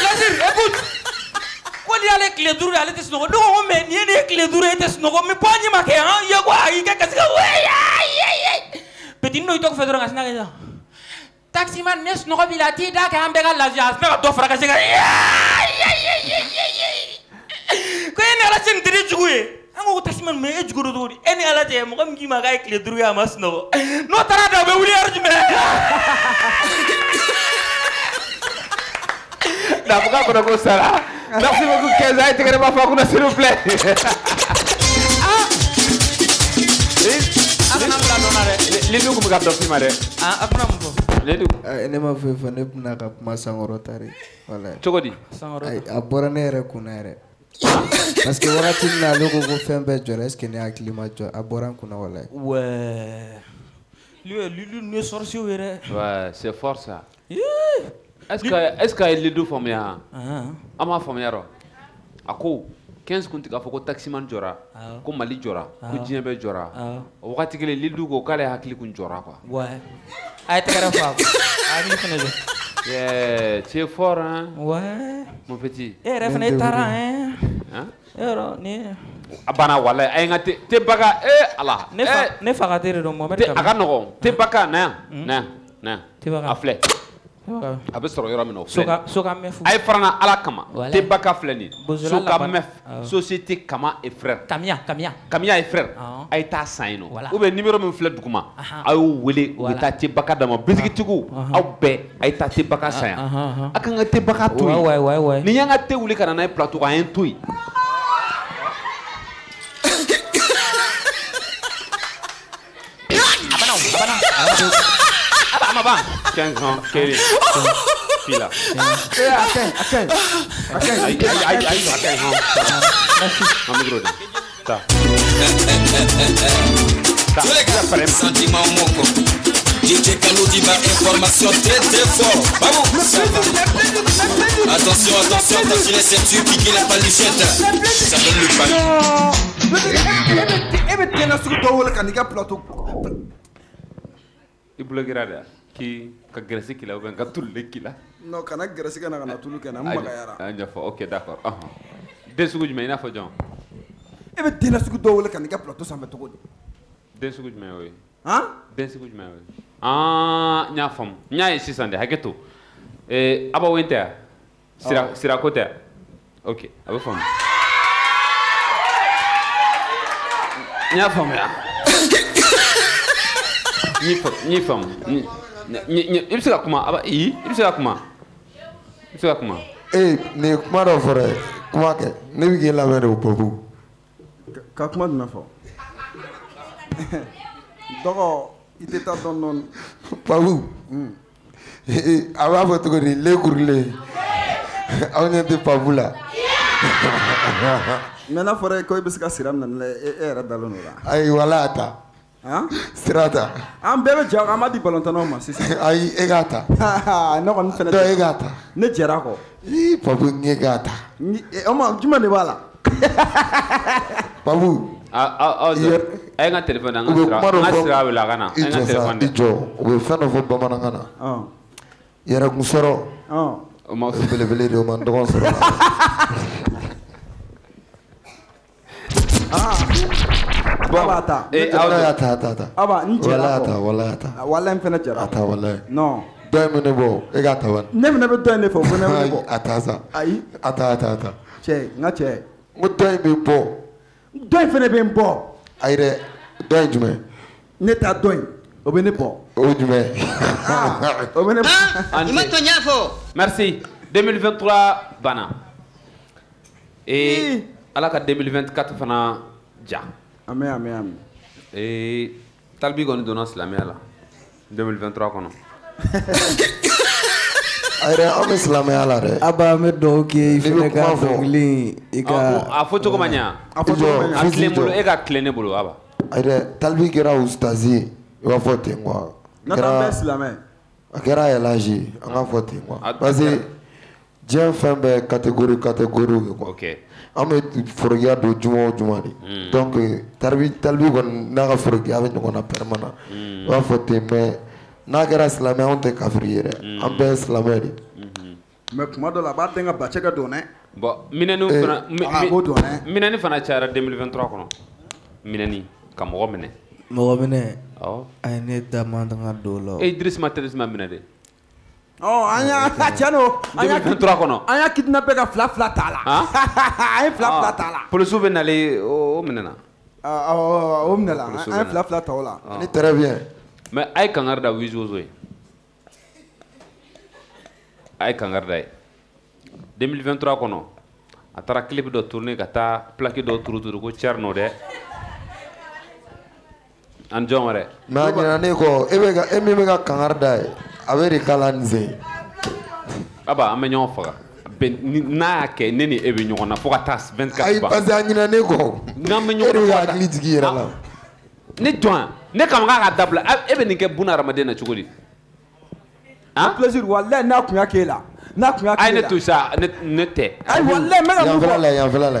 Nasir écoute ko n'i y'ale tile duuru ko ko mais nin ne ye tile duuru ye e mais ma ko ayi kɛ kasi ka petit n'o i tɔgɔ fɛ taximan ne sunɔgɔ b'i la a t'i da kɛ an bɛɛ ka lafiya a ka dɔ fara ka se ka ko e ni ala cɛ nin tɛ ne jugu ye an ko taximan mɛ e jugu don cogo di e ni ala cɛ mɔgɔ min k'i ma k'a ye tile duuru ye a ma sunɔgɔ n'o taara da o bɛ wuli yɔrɔ jumɛn Nafuka kɔnɔ ko sara. Merci beaucoup Kenza. A ye tɛgɛ fa kunna s'il vous plaît. Lilu kun bɛ ka dɔ f'i ma dɛ. A kuna mun fɔ? Lilu. Ayi, ne ma foyi fɔ ne bɛna ka kuma sankɔrɔta de. Walayi. Cogo di? A bɔra ne yɛrɛ kunna yɛrɛ. Parce que wagati min na ale ko ko fɛn bɛɛ jɔra est ce que ne hakili ma jɔ a bɔra n kunna walayi. Ouais. Lui, lui, lui, sorcier yɛrɛ. Ouais, c'est fort ça. Est-ce que est-ce que a ye Lidu faamuya? An m'a faamuya rɔ. A ko 15 kun tɛ k'a fɔ ko taximan jɔra, ko Mali jɔra, ko diɲɛ bɛɛ jɔra. O wagati kelen Lidu ko k'ale hakili kun jɔra quoi. Ouais. A ye tɛgɛrɛ fɔ a kɔ. A hakili fɛnɛ jɔ. Yeah, tu es fort hein. Ouais. Mon petit. E yɛrɛ fɛnɛ i taara hein. Hein? E yɔrɔ ni. A banna walayi a ye n ka te te baga eh ala. Ne fa ne fa ka don Te a ka nɔgɔn te baka na yan na yan na yan. Te Baga. A filɛ. A bɛ sɔrɔ yɔrɔ min na o filɛ Soka- nin ye. soka mɛfu. a ye farana ala kama. Voilà. tebaka filɛ nin ye. Bozola soka laban- mɛf awɔ. société kama et frère Kamia, Kamia. kamiya ye frère a ye taa san yen nɔ. Ou bien numéro min filɛ duguma. A y'o wele u bɛ taa tebaka d'a ma bitigitigiw aw bɛɛ a ye taa tebaka san yan. a kan ka tebaka to yen. Nin y'an ka te wuli ka na n'a ye plateau kan a ye n to yen. A 好吧，健康给力，屁了，对啊，健健健，aí aí aí aí 健康，vamos gruda, tá. Tá, já paremos. Sentimão moco. DJ Caludiba, information très fort. Vamos! Attention, attention, attention, les ceintures qui guillent la palichette. Ça donne le pain. e bɛ tiɲɛ na sugu dɔw wele ka n'i ka plateau. i bulogera dɛ. Ki ka gɛrɛsi k'i la ou bien ka k'i la. non kana gɛrɛsɛgɛ na ka na tulu kɛ na n magayara A ɲɛfɔ ok d'accord. ɔhɔn. Den sugu jumɛn i n'a fɔ jɔn? e bɛ tɛnɛ sugu dɔ wele ka n'i ka plateau sanfɛ cogo di? Den sugu jumɛn y'o ye? Han? Den sugu jumɛn y'o ye? Ah, n y'a faamu. N y'a ye sisan de hakɛ to. Eh, Abawen tɛ yan? Sira Sirako tɛ yan? Ok, a bɛ faamu. N y'a faamuya. N y'i fa- n y'i faamu. I bɛ se ka kuma aba i i bɛ se ka kuma. I bɛ se ka kuma. ee nin ye kuma dɔ fɔ dɛ kuma kɛ. Ne bɛ k'i lamɛn de o babu ka kuma jumɛn fɔ? Dɔgɔ i tɛ taa dɔn dɔɔni. Babu. Ee, a b'a fɔ cogo di? Le kurulen aw ɲɛ tɛ la. Mɛ n'a fɔra e ko i bɛ se ka sira minɛ ne la e e yɛrɛ dalen don la. Ayi wala a ta sira ta an bɛɛ bɛ jɛ an b'a di balontannaw ma sisan ayi e k'a ta ne kɔni fɛnɛ dɔ e k'a ta ne jɛra a kɔ ii pabu n ye k'a ta Ni- o ma jumɛn de b'a la pabu Ah, ah, ah, Yer- a ye n ka téléphone da n u ka sira kuma dɔ n ka sira wele a ka na a i ye n ka jɔ sa i jɔ u bɛ fɛn dɔ fɔ bamanankan na yɛrɛkun sɔrɔ O ma belebele de o ma n dɔgɔ sɔrɔ la ba ta Eh, jɛra aw a kɔ. y'a ta a ta a ta n a ta ta Ah, fɛnɛ a a ta non dɔ in bɛ ne bɔ e k'a ta wala. Ne fɛnɛ bɛ dɔ in de fɛ o fɛnɛ bɛ ne ayi bɔ a ta sa ayi a ta a ta a ta cɛ n ka cɛ n ko dɔ in bɛ bɔ dɔ in fɛnɛ bɛ n bɔ ayi dɛ dɔ in jumɛn ne ta dɔ in o bɛ ne bɔ o ye jumɛn o bɛ ne Ante. Merci. 2023 banna. Et ala ka 2024 fana ja. Amen, amen, amen. Et talibi kɔni donna silamɛya la 2023 kɔnɔ. ayi dɛ aw bɛ silamɛya la dɛ aba an bɛ dugawu k'i ye i bɛ fɛnɛ ka dɔnkili i ka A fɔ cogo ma ɲa. A fɔ cogo ma ɲa. A tilen bolo Jɔ. e ka tilen ne bolo aba. ayi dɛ talibi kɛra ustazi ye i b'a fɔ ten quoi n'o tɛ an bɛɛ ye silamɛ a kɛra yɛlɛji ye an ka fɔ ten quoi parce que diɲɛ fɛn bɛɛ catégorie catégorie ye quoi an bɛ forokiya don juma o juma de donc talibi talibi kɔni n'a ka forokiya bɛ ɲɔgɔn na pɛrɛma na i b'a fɔ ten mais n'a kɛra silamɛ anw tɛ kafiri ye dɛ an bɛɛ ye silamɛ de mɛ kuma dɔ la a b'a den ka bacɛ ka don dɛ bɔn minɛni Eh, fana dɛ. minɛni fana cayara 2023 kɔnɔ. Minɛni ka mɔgɔ minɛ. mɔgɔ minɛ Awɔ. a ye ne da man kan ka don o la. E Idris ma ma minɛ de. An y'a 2023 kɔnɔ. an y'a kidnappé ka fila fila t'a la an ye fila fila t'a la bɛ nalen o ɔ, o an ye bɛ fila fila ta o la Ni très bien. Mais a ye kangari da Wizozo ye. A ye kangari da ye. 2023 kɔnɔ a taara dɔ ka taa dɔ ko Thierno dɛ. An jɔn wɛrɛ. ɲinɛ ne kɔ e bɛ e min bɛ ka kangari da ye a bɛ de kala nin sen Aba an bɛ ɲɔgɔn faga. Bɛn ni- N'a y'a kɛ ne ni e bɛ ɲɔgɔn na fo ka taa 24 ayi ban. parce que a ɲinɛ ne kɔ N'an bɛ ɲɔgɔn na hakili jigin i yɛrɛ la Ne jɔn ne kama k'a ka dabila a- e bɛ nin kɛ buna hadamaden na cogo di. plaisir walayi n'a kun y'a k'e la. N'a kun y'a k'e ne la. to sa ne ne tɛ. ayi walayi n bɛ ka mun yanfɛla fɔ la. Yanfɛla la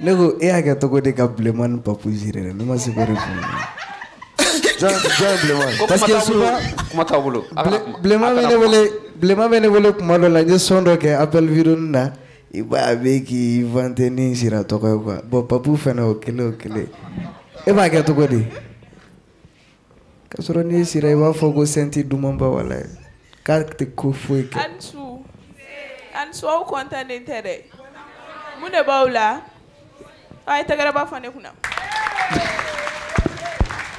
Nego, e eh, a gato kote ka bleman pa poujire la. Nima se pere pou mwen. Jan, jan bleman. Paske souba. Kuma ta wolo. Bleman mene wole, bleman mene wole kuma lo la. Nye sondo ke apel viron na. Iba abe ki vante ni sira toko yo kwa. Bo papu fene okele okele. E ba gato kote. Kasoro ni sira iba fogo senti duman ba wala. Kak te kofwe ke. Ansu. Ansu au kontan entere. Mune ba wala. Mune ba wala. Ye tɛgɛrɛ ba fɔ ne kunna.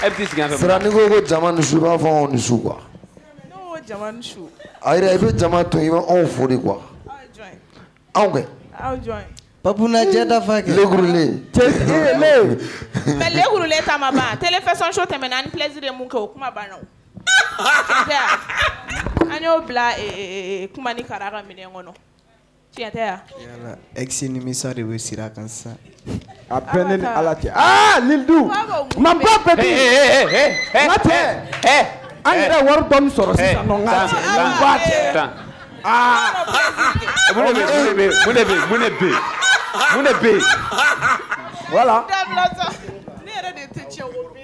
E bɛ t'i sigi yan fɛ. Sira n'i ko ko jama ni su i b'a fɔ anw ni su quoi. Ne ko jama ni su. A yɛrɛ i bɛ jama to i bɛ anw fo de quoi. Anw kɛ. Aw jɔn. papu na jɛ dafa kɛ Legurulen. Mais légurulen ta ma ban. Téléfɛsɔn show tɛmɛna ani plaisir ye mun kɛ o kuma banna o. An y'o bila kuma ni kara ka minɛn kɔnɔ. Tiɲɛ tɛ yala ex nimisa de bɛ sira kan sisan a bɛɛ ne ni ala cɛ aa lildu ma ba bɛɛ di n ka cɛ an yɛrɛ wari dɔɔni sɔrɔ sisan nɔ n ka cɛ n ba cɛ Tan. Mun de bɛ mun de bɛ mun de bɛ mun de bɛ mun de bɛ. Voilà. Dabila sa. Ne yɛrɛ de tɛ tiɲɛ o bɛ.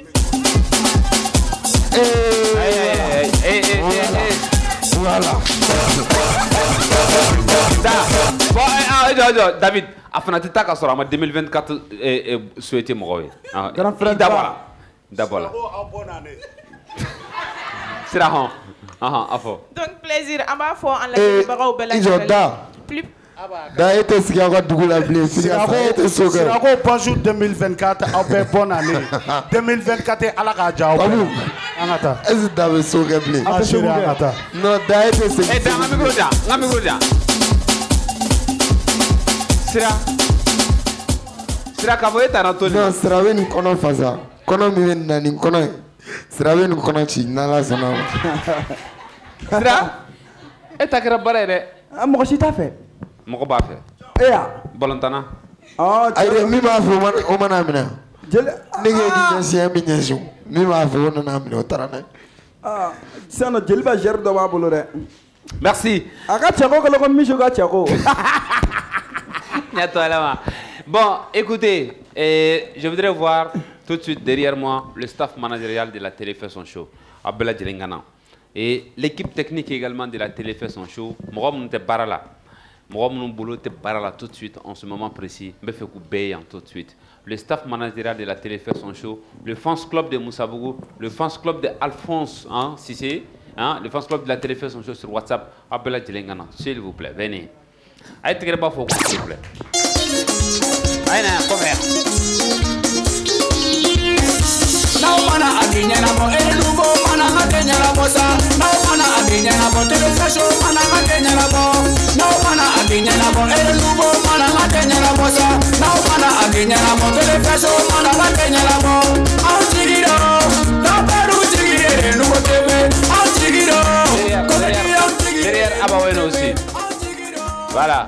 Voilà. David a fana tɛ taa ka sɔrɔ a ma 2024 eh, eh, souhaité mɔgɔw ye. Ah, Grand frère dabɔ la. la. Sira hɔn. Ɔhɔn a fɔ. Donc plaisir an b'a fɔ an Eh, lajɛbagaw bɛɛ i jɔ da. E tɛ sigi aw ka dugu la bilen. E. Sirako bonjour 2024 aw bɛɛ bonne année 2024 ala aw bɛɛ an ka taa Est-ce que da bɛ so bilen? Ah, ka taa Non da e tɛ. Sira. K'a fɔ e taara to sira bɛ nin kɔnɔ fasa. Kɔnɔ min bɛ na kɔnɔ. Sira bɛ nin kɔnɔ ci n'ala sɔnna. E ta kɛra baara ye dɛ. mɔgɔ si t'a fɛ. Mɔgɔ b'a fɛ. e ya. Balɔntana. Ayi min b'a fɛ o mana minɛ. Ne k'e k'i ɲɛsin bɛ ɲɛsin. Min b'a fɛ o nana minɛ o taara n'a ye. Ah, sisan nɔ jeliba zɛri dɔ b'a bolo dɛ. Merci. a ka cɛko kɛlen ko misiw ka cɛko. Bientôt à la main. Bon, écoutez, euh, je voudrais voir tout de suite derrière moi le staff managérial de la télé fait son show, Abela Djelengana. Et l'équipe technique également de la télé fait son show, Mouram Nte Barala. Mouram Boulot Te Barala tout de suite en ce moment précis. Mbefekou Beyan tout de suite. Le staff managérial de la télé fait son show, le fans club de Moussa Bougou, le fans club de Alphonse hein, Sissé, hein, le fans club de la télé fait son show sur WhatsApp, Abela Djelengana. S'il vous plaît, venez. Allez, tigre pas faux, s'il vous plaît. Allez, come here. Now mana adinye na bo ele lubo mana adenye na bo sa. Now mana adinye na bo tele fresh mana adenye na bo. Now mana adinye na bo ele lubo mana adenye na bo sa. Now mana adinye na bo tele fresh mana na bo. Au peru tebe. Au Voilà.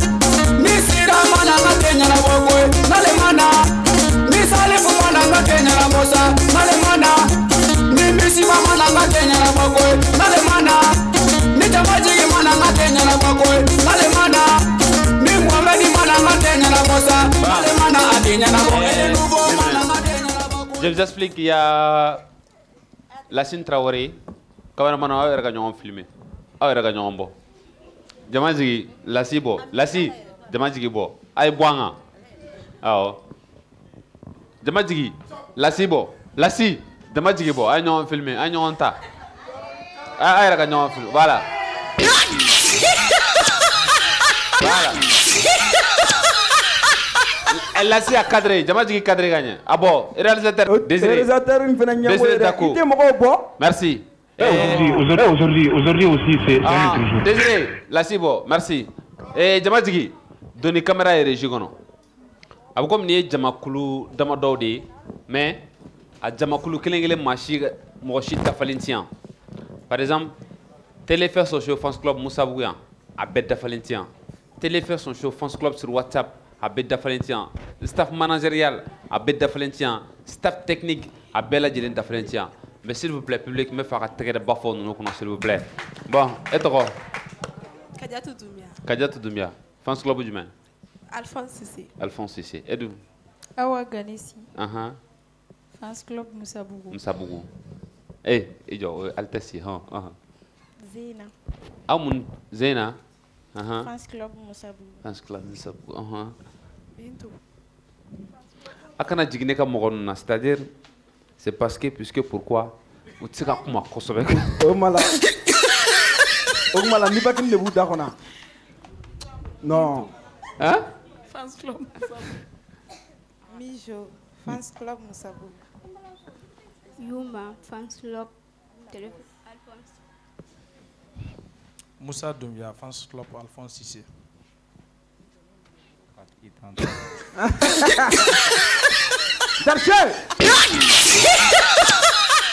Je vous explique, il y a Lassine Traoré, cameraman aw yɛrɛ ka ɲɔgɔn filmer aw yɛrɛ ka ɲɔgɔn bɔ jama jigi lasi bɔ lasi jama jigi bɔ a ye bɔ an kan awɔ jama jigi ta a a yɛrɛ ka ɲɔgɔn filmer voilà lasi a cadré jama jigi cadré ka ɲɛ a bɔ réalisateur Désiré réalisateur in fana ɲɛmɔgɔ Désiré ye Dako. i tɛ mɔgɔw bɔ. Merci. Aujourd'hui, aujourd'hui, aujourd'hui, aussi, c'est Ah. Désiré, Lassibo, merci. Eh, Jamadjigi, donnez caméra et régie kono. a bɛ komi nin ye jamakulu damadɔw de ye mais a jamakulu kelen kelen maa si mɔgɔ si dafalen ti yan par exemple téléfait sociaux fans club musabugu yan a bɛɛ dafalen ti yan téléfait sociaux fans club sur whatsapp a bɛɛ dafalen ti yan staff managérial a bɛɛ dafalen ti yan staff technique a bɛɛ lajɛlen dafalen ti yan mais s'il vous plaît public n bɛ fɛ a ka tɛgɛ ba fɔ ninnu kɔnɔ s'il vous plaît bon e tɔgɔ Kadiatou Doumia. kadiatu dumbiya fans club jumɛn Alphonse Sissé. alphonse sise e dun Awa Ganesi. ahan Fans Club Moussabougou. musabugu e i jɔ o ye altesse ye hɔn ɔhɔn Zena. aw mun zena ahan Fans Club Moussabougou. fans club musabugu ɔhɔn Bintou. A kana jigin ne ka mɔgɔ ninnu na c'est à dire c'est parce que puisque pourquoi? U tɛ se ka kuma kosɛbɛ o kuma la o kuma la ni bakini de b'u da kɔnɔ non hein? Fans Club. Mijo. Fans Club Moussabougou. Yuma, fans club, téléphone, Alphonse. Moussa Doumbia, fans club Alphonse Cissé.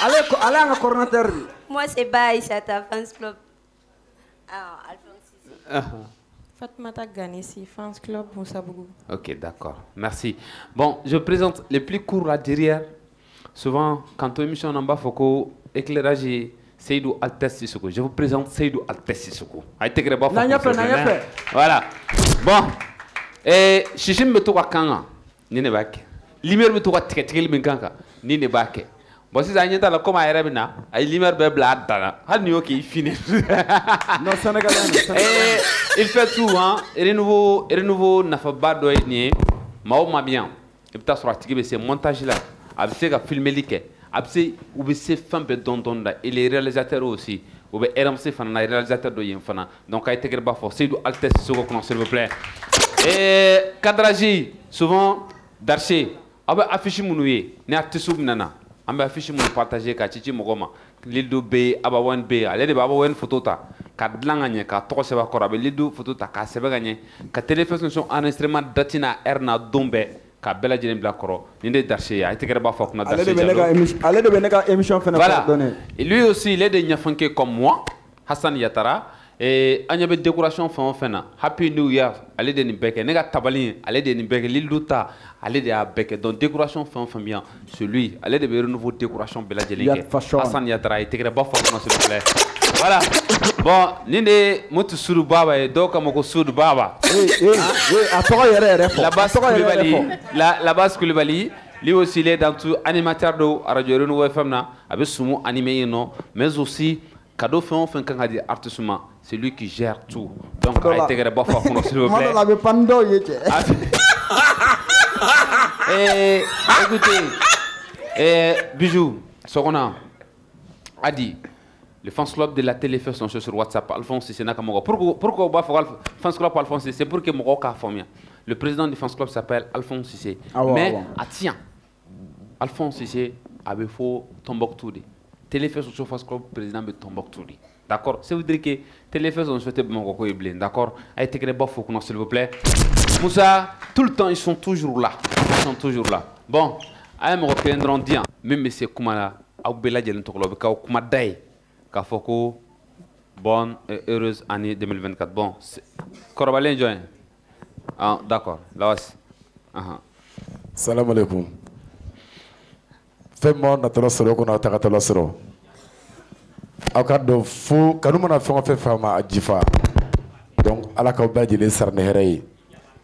Ale ale y'an ka coordinateur de. Moi, c'est Baïsa, ta fans club. Ah, Alphonse Cissé. Fatmata Ganesi, Fans Club Moussabougou. Ok, d'accord. Merci. Bon, je présente les plus courts là derrière. Souvent, quand on émission en bas, il faut que éclairage Seydou Altes Sissoko. Je vous présente Seydou Altes Sissoko. Voilà. Bon. Et Chichim bɛ to ka kan kan ni ne b'a kɛ lumière bɛ to ka tigɛ tigɛli min kan kan ni ne b'a kɛ bon sisan an ɲɛ t'a la komi a yɛrɛ bɛ na a ye lumière bɛɛ bila a dan na hali n'i y'o kɛ i fini non sénégalais don Et il fait tout hein. Renouveau renouveau nafaba dɔ ye nin ye maa o maa bɛ yan i bɛ taa sɔrɔ a tigi bɛ se montage la a bɛ se ka filmeli kɛ a bɛ se u bɛ se fɛn bɛɛ dɔn dɔn da. Et les réalisateurs aussi. U bɛ RMC fana na réalisateur dɔ yen fana. Donc a ye tɛgɛrɛ ba fɔ Seydou Sissoko kɔnɔ s'il vous plaît cadrage souvent darse aw bɛ affiche minnu ye ni artiste min nana. An bɛ affiche minnu partager ka cici ci mɔgɔ ma Lido bɛ yen Abawan bɛ yen ale de bɛ Abawan photo ta. Ka dilan ka ɲɛ ka tɔgɔ sɛbɛn a kɔrɔ a bɛ Lido photo ta k'a sɛbɛn ka ɲɛ ka télévision enregistrement date n'a heure n'a don bɛɛ ka bɛɛ lajɛlen bila kɔrɔ nin de darse ye a tɛgɛrɛ b'a fɔ kunna darse bɛ ale de bɛ ne ka émission fɛnɛ Voilà. lui aussi, il est de Nyafanke comme moi, Hassan Yatara. Et an ɲɛ bɛ décoration fɛn o fɛn na. Happy new year. Ale de nin bɛɛ kɛ. Ne ka tabali ale de nin bɛɛ kɛ. Lililu ta ale de y'a bɛɛ kɛ. Donc décoration fɛn o fɛn yan. C'est lui ale de bɛ renouveau décoration bɛɛ lajɛlen kɛ. Hassan Yatara a ye tɛgɛrɛ ba fɔ a kɔnɔ s'il vous plaît. Voilà. Bon nin de ye Mutu Sudu Baba ye. Dɔw k'a ma ko Sudu Baba. A tɔgɔ yɛrɛ yɛrɛ fɔ. A tɔgɔ yɛrɛ yɛrɛ fɔ. Labas lui aussi il est dans tout animateur do radio Renouveau FM na. A bɛ sumu animé yen nɔ. Mais aussi cadeau fɛn o fɛn kan ka di artiste ma c'est lui qui gère tout donc a ye tɛgɛrɛ ba fɔ a kɔnɔ s'il vous plaît dɔw ye cɛ Eh, écoutez, eh, Bijou, Sokona, a dit, le fans club de la télé fait son show sur WhatsApp, Alphonse Sissé Nakamogo. Pourquoi, pourquoi on va faire Alph- fans club Alphonse? C'est pour que Mogo ka famille. Le président du fans club s'appelle Alphonse Sissé. Ah Mais, ah attiens, Alphonse Sissé avait faux Tombouctou. Télé fait son show fans club président de Tombouctou. D'accord. Ça veut dire que télé fait son show de Mogo est blé. D'accord. T'es pas faux, s'il vous plaît. Moussa, tout le temps, ils sont toujours là. Ils sont toujours là. Bon, a ye mɔgɔ kelen dɔrɔn di yan min bɛ se kuma la aw bɛɛ lajɛlen tɔgɔ la o bɛ k'aw kuma da ye k'a fɔ ko bonne et heureuse année 2024 bon jɔn ye ah d'accord. Lawas ahan salamu alaikum. Fɛn m'aw natɔla sɔrɔ kɔnɔ aw tagatɔla sɔrɔ aw ka dɔn fo kanu mana fɛn o fɛn f'a ma a jifa. Donc ala k'aw bɛɛ lajɛlen sara ni hɛrɛ ye.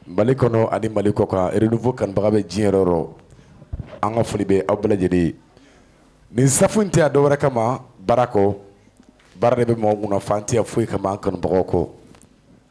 Mali kɔnɔ ani mali kɔ kan renouveau kanubaga bɛ diɲɛ yɔrɔ o yɔrɔ. An ka foli bɛ aw bɛɛ lajɛlen ye. Nin safu in tɛ yan dɔwɛrɛ kama baara kɔ. Baara de bɛ mɔgɔ mun na fan tɛ yan foyi kama an kanubagaw kɔ.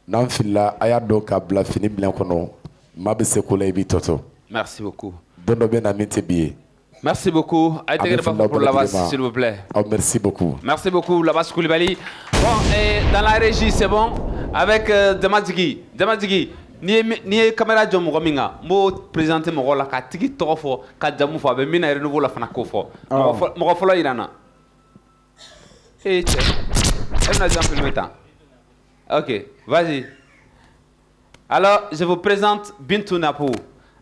N'an filila a y'a dɔn k'a bila fini minɛn kɔnɔ. Maa bɛ se ko la i b'i tɔtɔ. Merci beaucoup. Don dɔ bɛ na min tɛ bi ye merci beaucoup. A ye tɛgɛ de b'a fɔ pour lawas s'il vous plaît. Oh, merci beaucoup. Merci beaucoup, Labas Koulibaly. Bon, et dans la régie, c'est bon. Avec euh, Damadjigi. Damadjigi, n'i ye caméra jɔ mɔgɔ min kan n b'o présenter mɔgɔw la k'a tigi tɔgɔ fɔ ka jamu fɔ a bɛ min na renouveau la fana k'o fɔ mɔgɔ fɔ- mɔgɔ fɔlɔ yira na? E cɛ e bɛna jan filmer tan ok vas-y. Alors je vous présente Bintou Napou.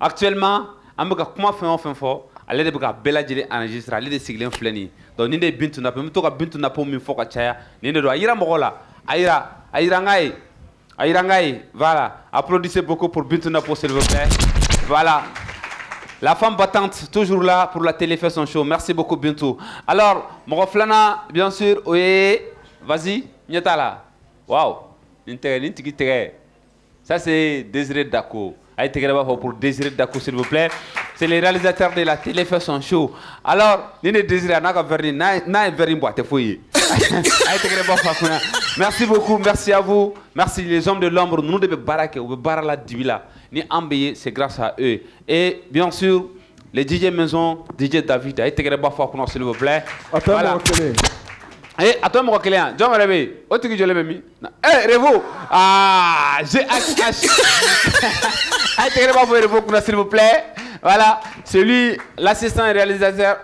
Actuellement an bɛ ka kuma fɛn o fɛn fɔ ale de bɛ ka bɛɛ lajɛlen enregistré ale de sigilen filɛ nin ye donc nin de ye bintu napo n bɛ to ka bintu napo min fɔ ka caya nin de don a yira mɔgɔw la a yira a yira n k'a ye a yira n k'a ye voilà applaudissez beaucoup pour bintu napo s'il vous plaît voilà la femme battante, toujours là pour la télé fait son show. Merci beaucoup, Bintou. Alors, mon flana, bien sûr, oui. Vas-y, Nyatala. Waouh. Ça, c'est Désiré Dako. Aïe, pour Désiré Dako, s'il vous plaît. C'est le réalisateur de la télé fait son show. Alors, Nene Désiré, n'a pas verni, n'a verni boîte, fouille. Merci beaucoup, merci à vous. Merci les hommes de l'ombre. Nous devons baraquer, ou barala dibila. Ni ambeye, c'est grâce à eux. Et bien sûr, les DJ Maison, DJ David, aïe, tegere bafwa kuno, s'il vous plaît. Attends, mon kele. Eh, attends, mon client. John Rebe, où tu que je l'ai mis? Eh, Revo. Ah, j'ai Aïe, tegere bafwa Revo kuno, s'il vous plaît. Voilà, c'est lui, l'assistant et réalisateur.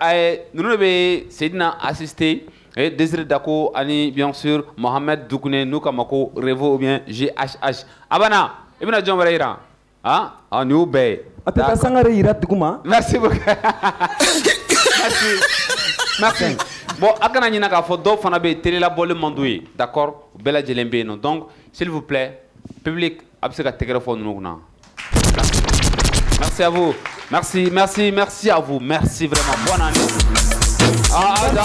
Nous devons Sedina assister. Et Désiré Dako, Ani, bien sûr, Mohamed Doukoune, Noukamako, Revo ou bien GHH. Abana, Ibn John Reira. Hein? Ah, nous, ben. A tɛ taa sangare yira duguma. Merci beaucoup. Merci. Merci. Bon, a kana ɲina k'a fɔ dɔw fana bɛ yen telelabɔli man d'u ye d'accord? Bɛ yen nɔ donc s'il vous plaît public a bɛ se ka fɔ ninnu kunna. Merci à vous. Merci, merci, merci à vous. Merci vraiment. Bonne année. Ah, ah,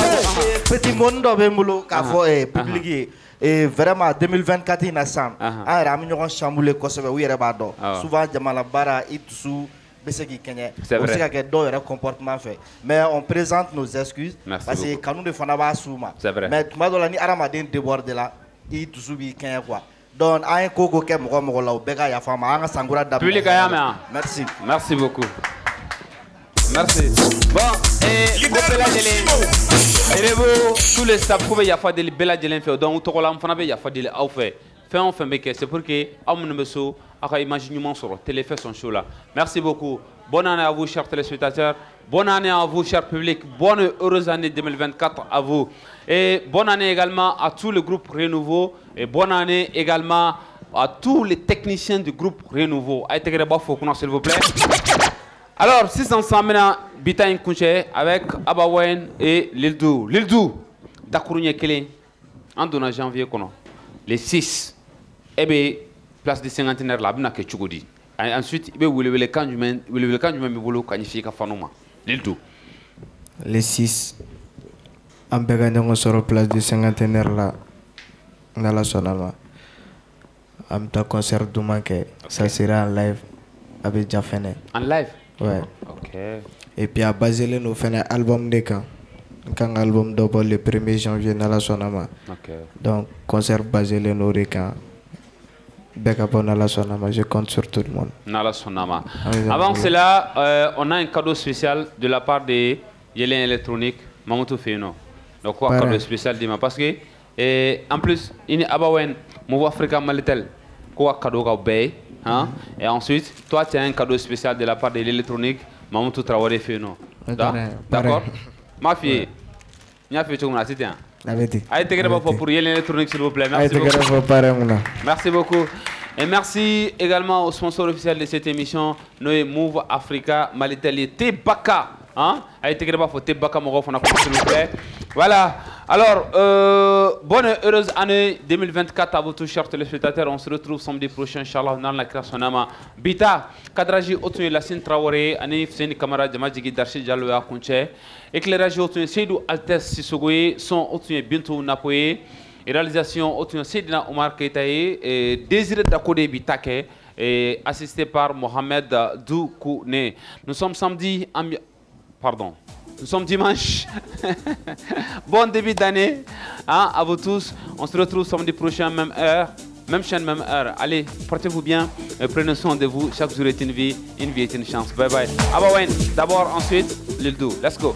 petit monde bolo k'a fɔ eh, public ye eh, vraiment 2024 in na sisan an yɛrɛ an bɛ ɲɔgɔn chamboulé kosɛbɛ u yɛrɛ b'a dɔn souvent jamana baara i dusu bɛ se k'i kɛɲɛ C'est o bɛ se ka kɛ dɔw yɛrɛ comportement fɛ mais on présente nos excuses Merci parce que kanu de fana b'a s'u ma C'est vrai. mais tuma dɔ la ni hadamaden déborde la i dusu b'i kɛɲɛ quoi donc an ye ko o ko kɛ mɔgɔ o mɔgɔ la o bɛɛ ka yafa an ma an ka sankura daminɛ Public a y'a mɛn wa? merci. Merci beaucoup. Merci. Bon, et ko bɛɛ lajɛlen Revo tous les staff ko bɛ yafa deli bɛɛ lajɛlen fɛ donc u tɔgɔ la n fana bɛ yafa deli aw fɛ fɛn o fɛn bɛ kɛ c'est pour que aw minnu bɛ so aw ka image ɲuman sɔrɔ télé fait son show la merci beaucoup. Bonne année à vous chers téléspectateurs bonne année à vous cher public. Bonne heureuse année 2024 à vous. Et bonne année également à tout le groupe Renouveau. Et bonne année également à tous les techniciens du groupe Renouveau. A s'il vous plaît. Alors, si ensemble maintenant, Bita Nkunche avec Abawen et Lildou. Lildou, Dakurunye Kele, en donnant janvier, les 6, eh bien, place de cinquantenaire là, bina ke chugodi. Et Ensuite, il y a le camp du même, le camp du même il fait fanoma. Lildou. les 6 an bɛɛ ka ɲɔgɔn sɔrɔ place du cinquantenaire la n'ala sɔnna ma an bɛ taa concert duman kɛ ça sera en live a bɛ ja fɛnɛ En live? Ouais Ok. et puis a baselen don fɛnɛ album de kan n kan ka album dɔ bɔ le 1er janvier n'ala sɔnna ma Ok. donc concert baselen don o de kan bɛɛ ka bɔ n'ala sɔnna ma je compte sur tout le monde Nala oui, Avant cela, euh, on a un cadeau spécial de la part de Yélène Électronique, Mamoutou Feno. Donc, quoi, cadeau spécial Dima Parce que, et, en plus, il y a Abawen, Mouvo Africa Malitel, quoi, cadeau Gaubé. Hein? Et ensuite, toi, tu as un cadeau spécial de la part de l'électronique, Mamoutou Traoré Feno. D'accord? Ma fille, il y a fait tout le monde, c'était un. a bɛ ten Allez, t'es pour Yélène Électronique, s'il vous plaît. Merci beaucoup. Merci beaucoup. Et merci également au sponsor officiel de cette émission, Noé Move Africa Maliteli Tebaka. Hein? A été créé par Tebaka Moro, s'il vous plaît. Voilà. Alors, euh, bonne et heureuse année 2024 à vous tous, chers téléspectateurs. On se retrouve samedi prochain, Inch'Allah, dans la création Nama. Bita, Kadraji Otunye Lassine Traoré, Ani Fseni Kamara, Djamadjigi Darshi Diallo ya Kunche. Éclairage Otunye Seydou Altes Sissogoye, son Otunye Bintou Napoye. Réalisation Otunye Seydina Omar Keitaye, et Désiré Dakode Bitake, et assisté par Mohamed Doukoune. Nous sommes samedi, pardon, nous sommes dimanche. bon début d'année hein, à vous tous. On se retrouve samedi prochain, même heure, même chaîne, même heure. Allez, portez-vous bien, et prenez soin de vous. Chaque jour est une vie, une vie est une chance. Bye bye. Abawen, d'abord, ensuite, Lildou. Let's go.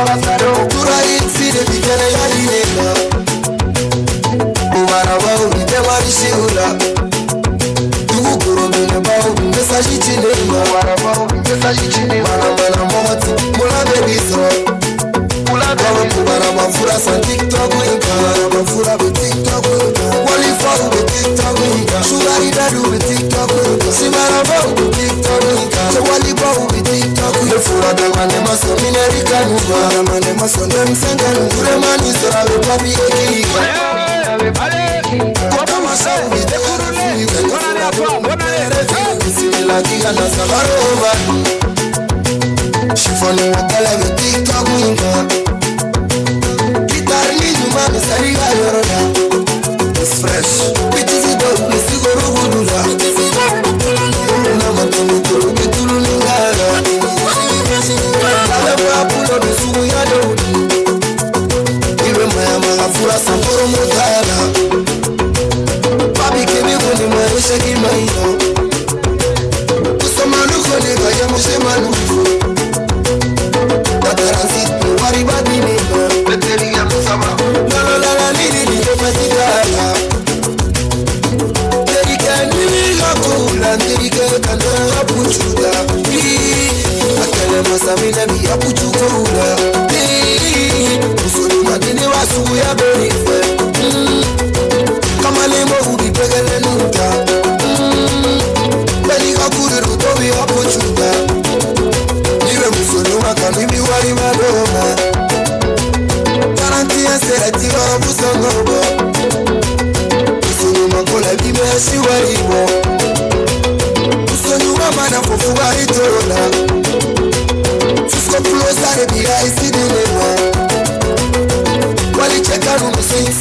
abafana otura yitsire bigere yarinena ubaraba ubite barishibura ibukurumene bawo bimesa shikinema manamana motsi mulabe bizo kubara mafura sa tiktok inka mafura be tiktok inka walifa ube tiktok inka shugari dadu be tiktok inka simaraba ube tiktok Madamane maso minerika nuba Madamane maso ndo msenga nukure maniso Awe papi ekika Awe pale Kwa maso Itekurule Kwa nane apa Kwa nane apa na sabarova Shifoni ya samina bi ya kuchuko ula mm. Usuri madini wa ya berife mm. Kama limo ubi pegele nuta mm. Beli kakuri ruto ba bi ya kuchuta Nire musuri makani bi wali madoma Tarantia sereti wa abusa ngobo. Usuri mankole bi mesi wali mo.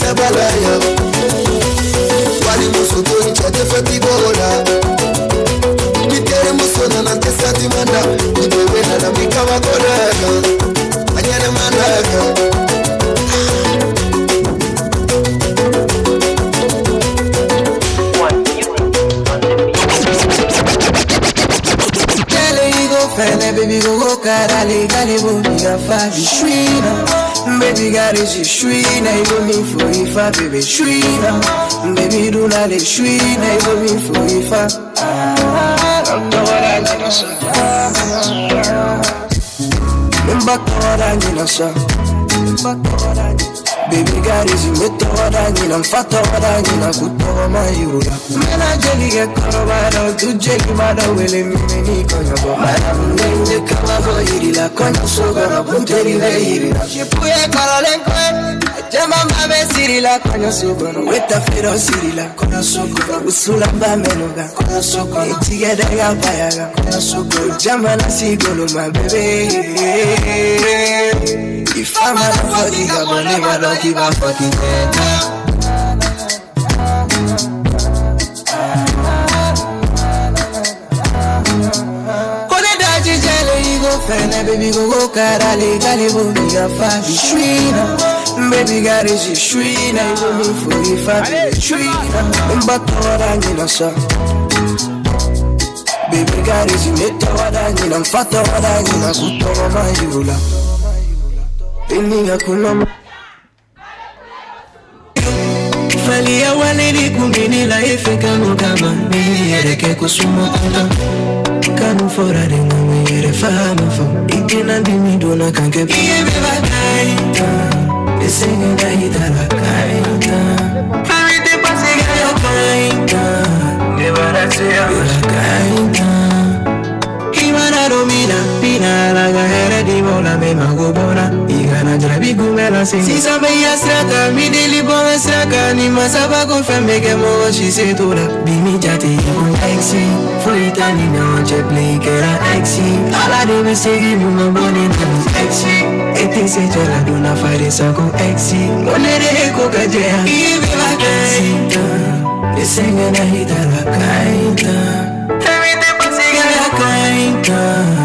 Trabalhar Dale, dale, bomiga Fabi Shrina Baby got it, Shrina You want me for if I, baby Shrina Baby do not it, Shrina You want me for if I I'm the one I need to say what I need to say Remember what I need to say Baby girl is you with the water gina Mfata water gina kutoa mayura Mena jeli ge koro bado Tujeli bado wele mime ni konya bo Mara mune mune kama bo irila Konya soga na punteri ve irila Shipuye koro lenkwe Jema mbame sirila Konya soga na weta fero sirila Konya soga na usula mbame noga Konya soga na itige dega bayaga Konya soga na Jema na sigolo ma bebe if I'm not a fucking girl, but name I don't keep my fucking head. Kone baby go go karale, gale bo biga fa Shwina, Baby girl is your shrina, for if I be shrina. Mbata wada ngina sa. Baby girl is your meta wada ngina, mfata wada ngina, kuto wama yula. Mimi hakuna Falia walili kumini laife kanu kama Mimi yereke kusumo anda Kanu fora renga mi fama fo. Ike nandi mi kanke Iye beba kaita. Esengi na hitara kaita. Farite pasi gayo kaita. Nebara seya Beba kaita. Ina la gahere di bola me mago Iga na sing ya mi straka Ni masaba ke mo shi se Bimi jati exi Fuita ni na onche play kera exi Ala de me segi mi ma boni na exi eti se jela duna fare sa ko exi Monere e ko kajea Ibi la kaita Desenga na hita la kaita. Everything la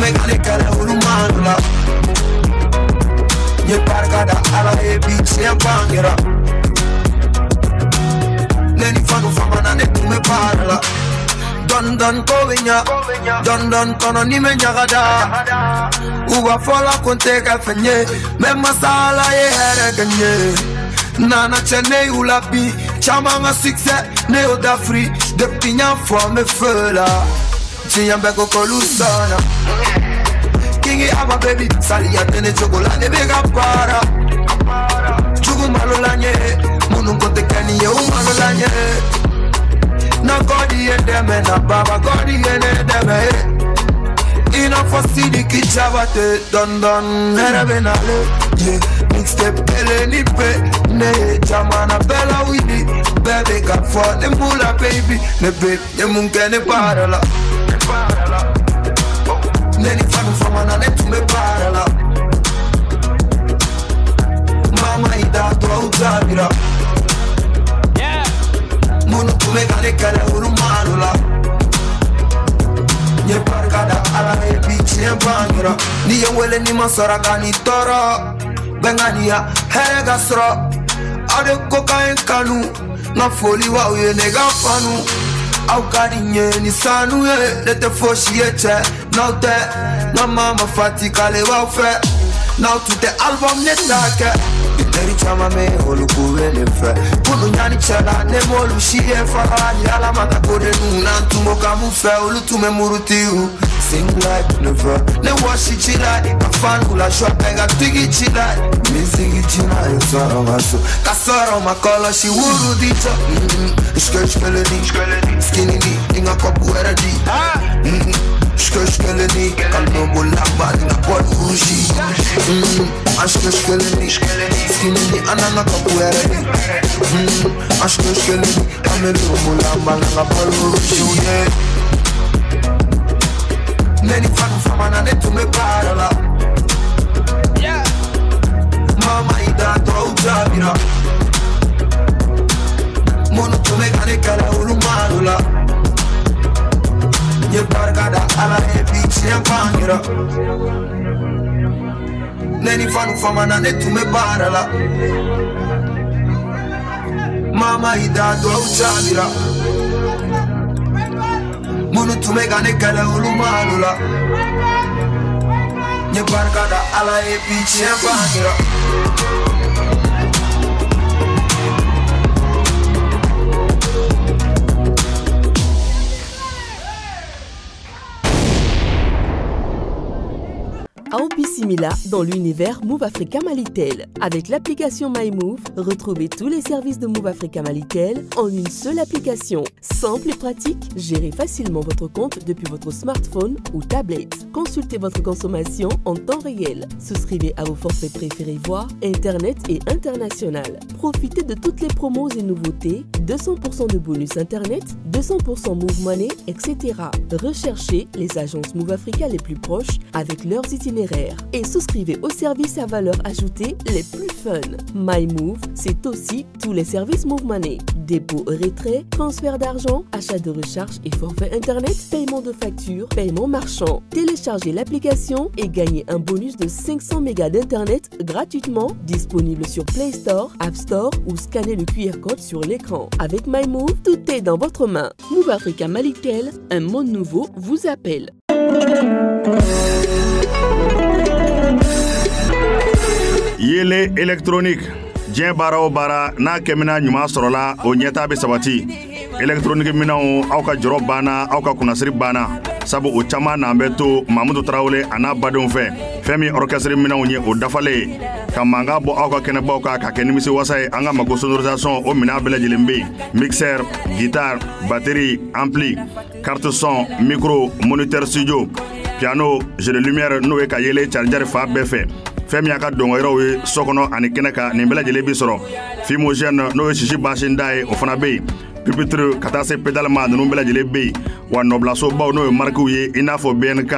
Me mekanike hurumandula Nye parka da alaye beat siyampangira Leni fanu famana ne tume parla Don don kovinya Don don kono ni me nyagada Uba fola kunte ka fenye Me masala ye here ganye Nana chene ulapi Chama nga sikse ne oda free Depuis nya fwa me fela Chiyambe koko lusana Kingi aba baby Sali ya tene chocolate Bega para Chugu malo lanye Munu kote kani ye umalo lanye Na godi endeme na baba godi endeme eh. Ina fasidi kichabate Don don herebe na le Yeah Mixtape ele ni pe Ne jamana bella widi Bebe got for them bula baby. Ne babe ne munke ne parala para là. Nell'inferno fra manane là. Mamma hai a un. Yeah. Mono tu me gane là. Nye pargada ala e biche bangira. Ni ye ni masara gani toro. Bengania here gasro. Ade kokain. Na foliwa uye nega fanu awukarinye nisanu ye ne tɛ fosi ye cɛ n'aw mama, n ma ma fati k'ale b'aw fɛ n'aw tun tɛ alibɔmu ne t'a kɛ. Biteri caman bɛ yen olu kule nemfɛ minnu ɲani cɛla ne m'olu si ye faga yala ma ka ko de nu n'an tun b'o kan fɛ olu tun bɛ murutiw sing like never ne wɔsi ci la de ka fan k'u la suwa bɛɛ ka pigi ci la de misigi ci la ye sɔrɔ ma so ka sɔrɔ ma kɔlɔsi wuru di jɔ skɛli skɛlɛni skinini ni n ka kɔpu wɛrɛ di. Skøskelle ni Kan nå må la man na kon uji An skøskelle ni Skine ni anana kapuere ni An skøskelle ni Kan nå må la man na kon uji Neni fanu famana ne tume parala Mama ida to utabira Mono tu tume kane kala ulumalula Yeah Je barkada ala e bitch en pangira Neni fanu famana ne tume barala. Mama ida do uchabira Munu tume gane kala ulumalula Je barkada ala e bitch en pangira Aopi Simila dans l'univers Move Africa Malitel. Avec l'application MyMove, retrouvez tous les services de Move Africa Malitel en une seule application. Simple et pratique, gérez facilement votre compte depuis votre smartphone ou tablette. Consultez votre consommation en temps réel. Souscrivez à vos forfaits préférés voix, Internet et international. Profitez de toutes les promos et nouveautés, 200% de bonus Internet, 200% Move Money, etc. Recherchez les agences Move Africa les plus proches avec leurs itinéraires et souscrivez aux services à valeur ajoutée les plus fun. MyMove, c'est aussi tous les services Move Money. Dépôt et retrait, transfert d'argent, achat de recharge et forfait Internet, paiement de factures, paiement marchand. Téléchargez l'application et gagnez un bonus de 500 mégas d'Internet gratuitement disponible sur Play Store, App Store ou scannez le QR code sur l'écran. Avec MyMove, tout est dans votre main. Move Africa Malitel, un monde nouveau vous appelle. Yele électronique diɲɛ baara o baara n'a kɛmina ɲuman sɔrɔla o ɲɛta be sabati. Électronique minɛnw aw ka jɔrɔ banna aw ka kunnasiri banna. Sabu o caaman n'an bɛ to mamudu tarawele a n'a badenw fɛ. Fɛɛn min orchestre minɛnw ye o dafalen. Ye ka manga bɔ aw ka kɛnɛbaw kan ka kɛ nimisi wasa ye an ka mago sonorisation o minɛn bɛɛ lajɛlen be yen. Mixeur guitare batterie ampli carte son micro moniteur studio piano jeu de lumière n'o ye ka yele carijari fa bɛɛ fɛ fɛɛn min y'a ka dɔngɔyɔrɔw ye so kɔnɔ ani kɛnɛ kan nin bɛɛ lajɛlen bi sɔrɔ. Fimogène n'o ye sisi basinda ye o fana be yen pupitre ka taa se pedal ma nunu bɛɛ lajɛlen be yen. Wa nɔbilasobaw n'o ye markiw ye i n'a fɔ bnk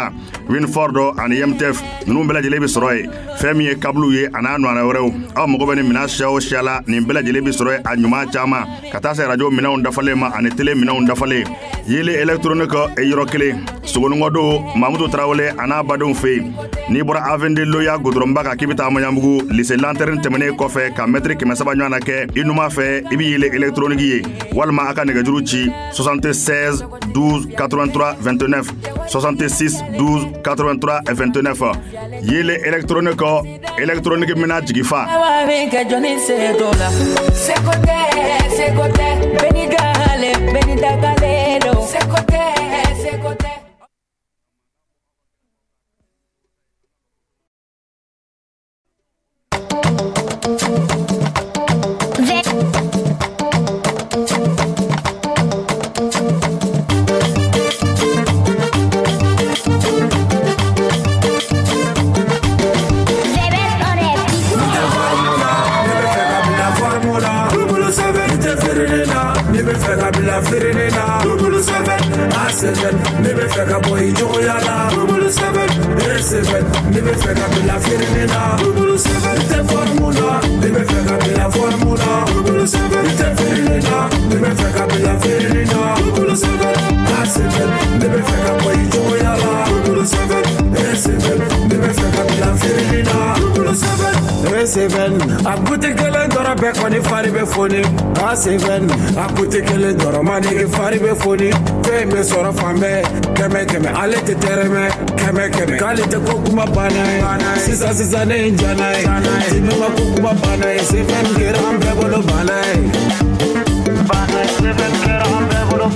winford ani mtf nunu bɛɛ lajɛlen be sɔrɔ ye fɛɛn min ye kabliw ye a n'a nɔana wɛrɛw. Aw mago bɛ ni mina siya o siya la nin bɛɛ lajɛlen be sɔrɔ ye a ɲuman caaman ka taa se rajo minɛnw dafalen ma ani tele minɛnw dafalen. Yeli électronique e yɔrɔ kelen. Sogoningɔdo mamudu tarawele a n'a badenw fe yen. N'i bɔra avende loya godɔrɔnba kan k'i be taa maɲabugu lise lantɛrɛni tɛmɛnen kɔfɛ ka mɛtiri kɛmɛ saba ɲɔgɔn na kɛ i numan fɛ i be yele électronique ye. Walima a ka nɛgɛjuru ci 76 12 83 29 66 12 83 29 yele électronique électronique mina jigi fa Awa venga seven, me be fega boy joya na. Seven, air seven, me be fega bila firmina. Seven, te formula, me be fega bila formula. Seven, te firmina, me be fega bila firmina. Double seven, air seven, me be fega boy joya na seven, seven, mi bɛ fɛ ka bila firine na. Bubulu seven, seven, a buti kelen dɔrɔn bɛɛ kɔni fari bɛ foni. A seven, a buti kelen dɔrɔn manigi fari bɛ foni. Fɛn bɛ sɔrɔ fan bɛɛ kɛmɛ kɛmɛ ale tɛ tɛrɛmɛ kɛmɛ kɛmɛ k'ale tɛ ko kuma banna ye. Sisan sisan ne ye n jana ye. Dimi ma ko kuma banna ye. Seven kɛra an bɛɛ bolo bana ye. Bana ye seven kɛra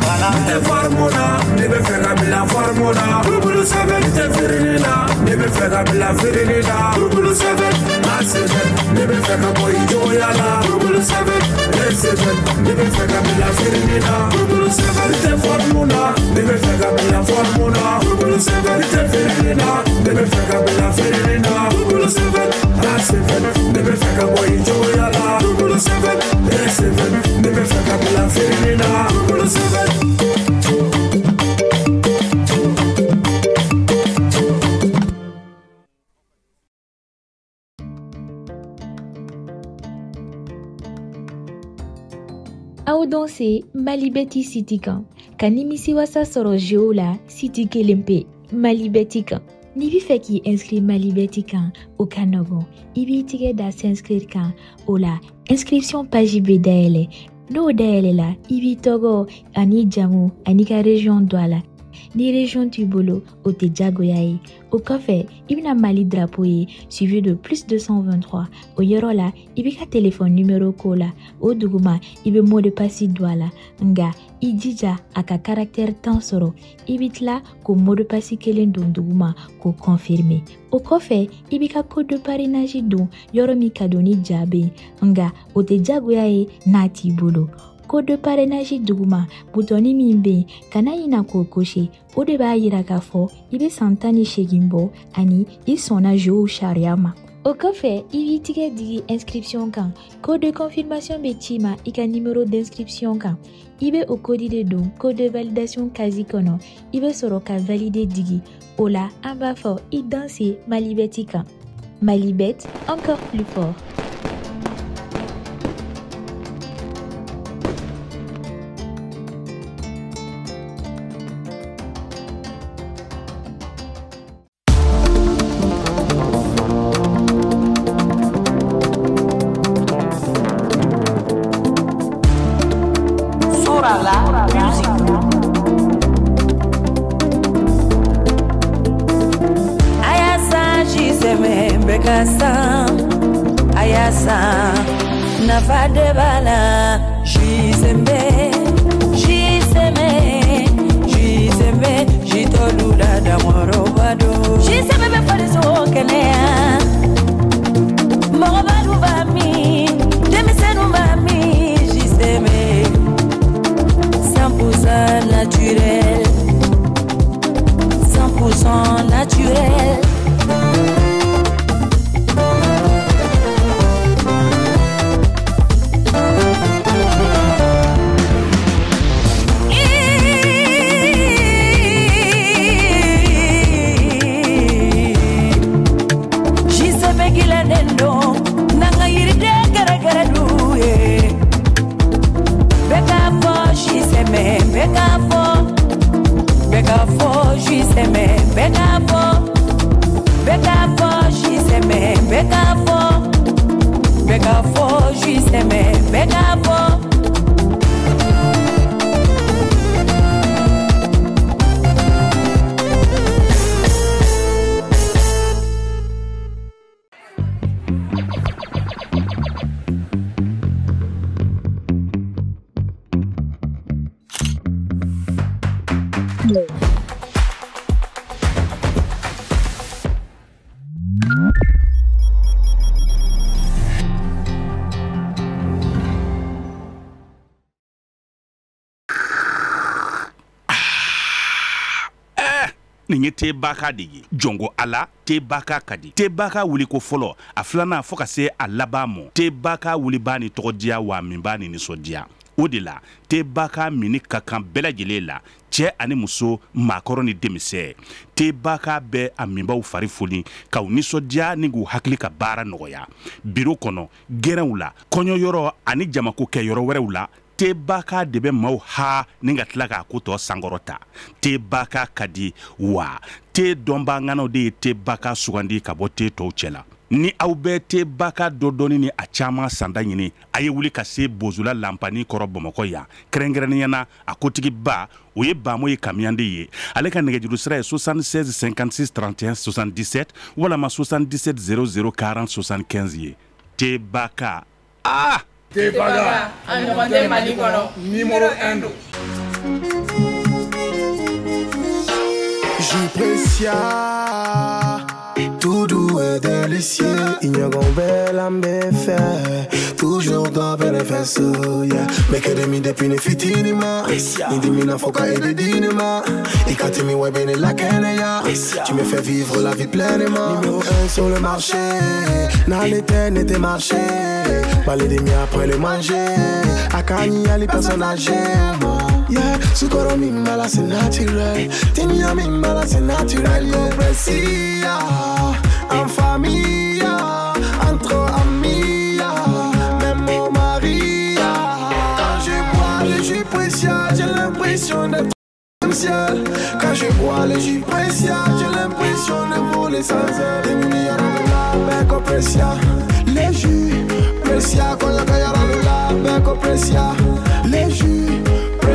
fana tɛ farimu na ne be fɛ ka bila farimu na tubulu sɛbɛn tɛ feereli la ne bɛ fɛ ka bila feereli la tubulu sɛbɛn Seven, living like a boy, you la la. Double seven, let's seven, living like a bella Firmina. Double seven, formula, living like a bella formula. Double seven, little Firmina, living like a bella Firmina. Double seven, last seven, living like a boy, you la la. Seven, living like a bella Firmina. Double seven. Na. Bubulu seven. aw danse malibɛti siti kan ka nimisi wasa sɔrɔ jeo la siti kelen pe malibɛti kan n'i b'i fɛ k'i inscrire malibɛti kan o ka nɔgɔn i b'i tigɛ da s'inscrire kan o la inscription page bɛ dayɛlɛ n'o dayɛlɛ la i b'i tɔgɔ ani jamu ani ka region dɔ a la ni région t'i bolo o tɛ jagoya ye o kɔfɛ i bɛna mali drapeau ye suivi de plus 223 o yɔrɔ la i b'i ka téléphone numéro ko la o duguma i bɛ mot de passe don a la nga i jija a ka caractère tan sɔrɔ i bɛ tila k'o mot de passe kelen duguma k'o confirmer o kɔfɛ i b'i ka code de parrainage don yɔrɔ min ka don ni ja bɛ yen nga o tɛ jagoya ye n'a t'i bolo code de parrainage duguma butɔni min bɛ yen kana ɲina k'o gosi o de b'a yira k'a fɔ i bɛ san tan ni segin bɔ ani i sɔnna jow sariya ma. O kɔfɛ i b'i tigɛ digi inscription kan. Code de confirmation bɛ ci ma i ka numéro d'inscription kan. I bɛ o kodi de don code de validation casi kɔnɔ. I bɛ sɔrɔ ka valide digi. O la an b'a fɔ i danse malibɛti kan. Malibɛt encore plus fort tebaka de ye. Jɔngo ala tebaka ka di. Tebaka wuliko fɔlɔ a filanan fɔɔ ka se a laban mɔ tebaka wuli b'a ni tɔgɔdiya wa min b'a ni ninsɔdiya o de la tebaka mini ka kan bɛɛ lajɛlen la cɛɛ ani muso maakɔrɔ ni denmisɛ. Tebaka bɛ a minbaw fari foni k'u ninsɔdiya ni k'u hakili ka baara nɔgɔya. Biro kɔnɔ gɛrɛnw la kɔɲɔyɔrɔ ani jamako kɛ yɔrɔ wɛrɛw la tebaka de bɛ maw ha ni ka tila k'a ko tɔ sankɔrɔta tebaka ka di wa. Te dɔnbaganaw de ye tebaka sugandi ka bɔ te tɔw cɛla ni aw bɛ tebaka dɔ dɔɔni ni a caaman sanda ɲini a ye wuli ka se bozula lanpani kɔrɔ bamakɔ yan. Kɛrɛnkɛrɛnniyana a kotigiba o ye bamo ye kamiyande ye. Ale ka nɛgɛjuru sira ye 76 56 31 77 walama 77 00 40 75 ye. Tebaka. Ah Tebaga, a ɲɔgɔn tɛ Mali kɔnɔ. Numéro 1 don. J'apprécia tout doux et délicieux. Ignorant belle en fait, toujours dans le faisceau, yeah. Mais que de mi depuis ne fitinima, ni di mi na foka et de dinima. Et quand tu me vois bien la Kenya, tu me fais vivre la vie pleinement. Numéro 1 sur le marché, dans l'éternité marché. Balai des miens après le manger, à Kanye, les personnes âgées. yeah Sukoro mi mbala se natural Tinyo mi mbala se natural, yeah. Precia, en familia, entre amis Même Maria. Quand je bois j'ai l'impression d'être au ciel. Quand je bois j'ai l'impression de voler sans air Dimia, la bec au le jus la la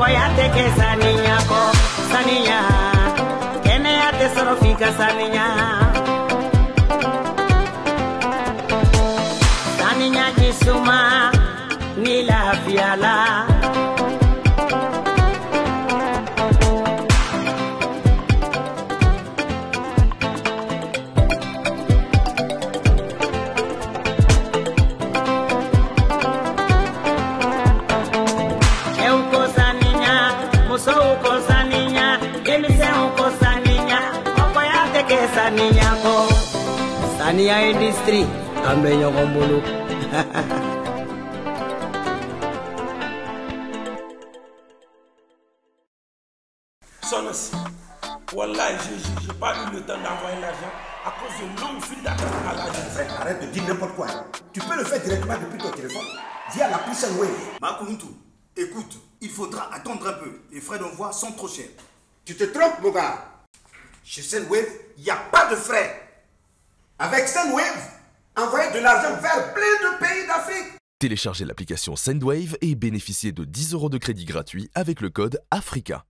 koyate ke saniya ko saniya kɛnɛya tɛ sɔrɔ f'i niña, saniya niña ji suma ni lafiyala Industrie an bɛ ɲɔgɔn bolo. Sonos. Wallah, je n'ai pas eu le temps d'envoyer l'argent à cause de longue file d'attente à l'agence. Arrête de dire n'importe quoi. Tu peux le faire directement depuis ton téléphone via l'application Wave. Makuntu, écoute, il faudra attendre un peu. Les frais d'envoi sont trop chers. Tu te trompes, mon gars. Chez Sendwave, il n'y a pas de frais. Avec Sendwave, envoyez de l'argent vers plein de pays d'Afrique. Téléchargez l'application Sendwave et bénéficiez de 10 euros de crédit gratuit avec le code AFRICA.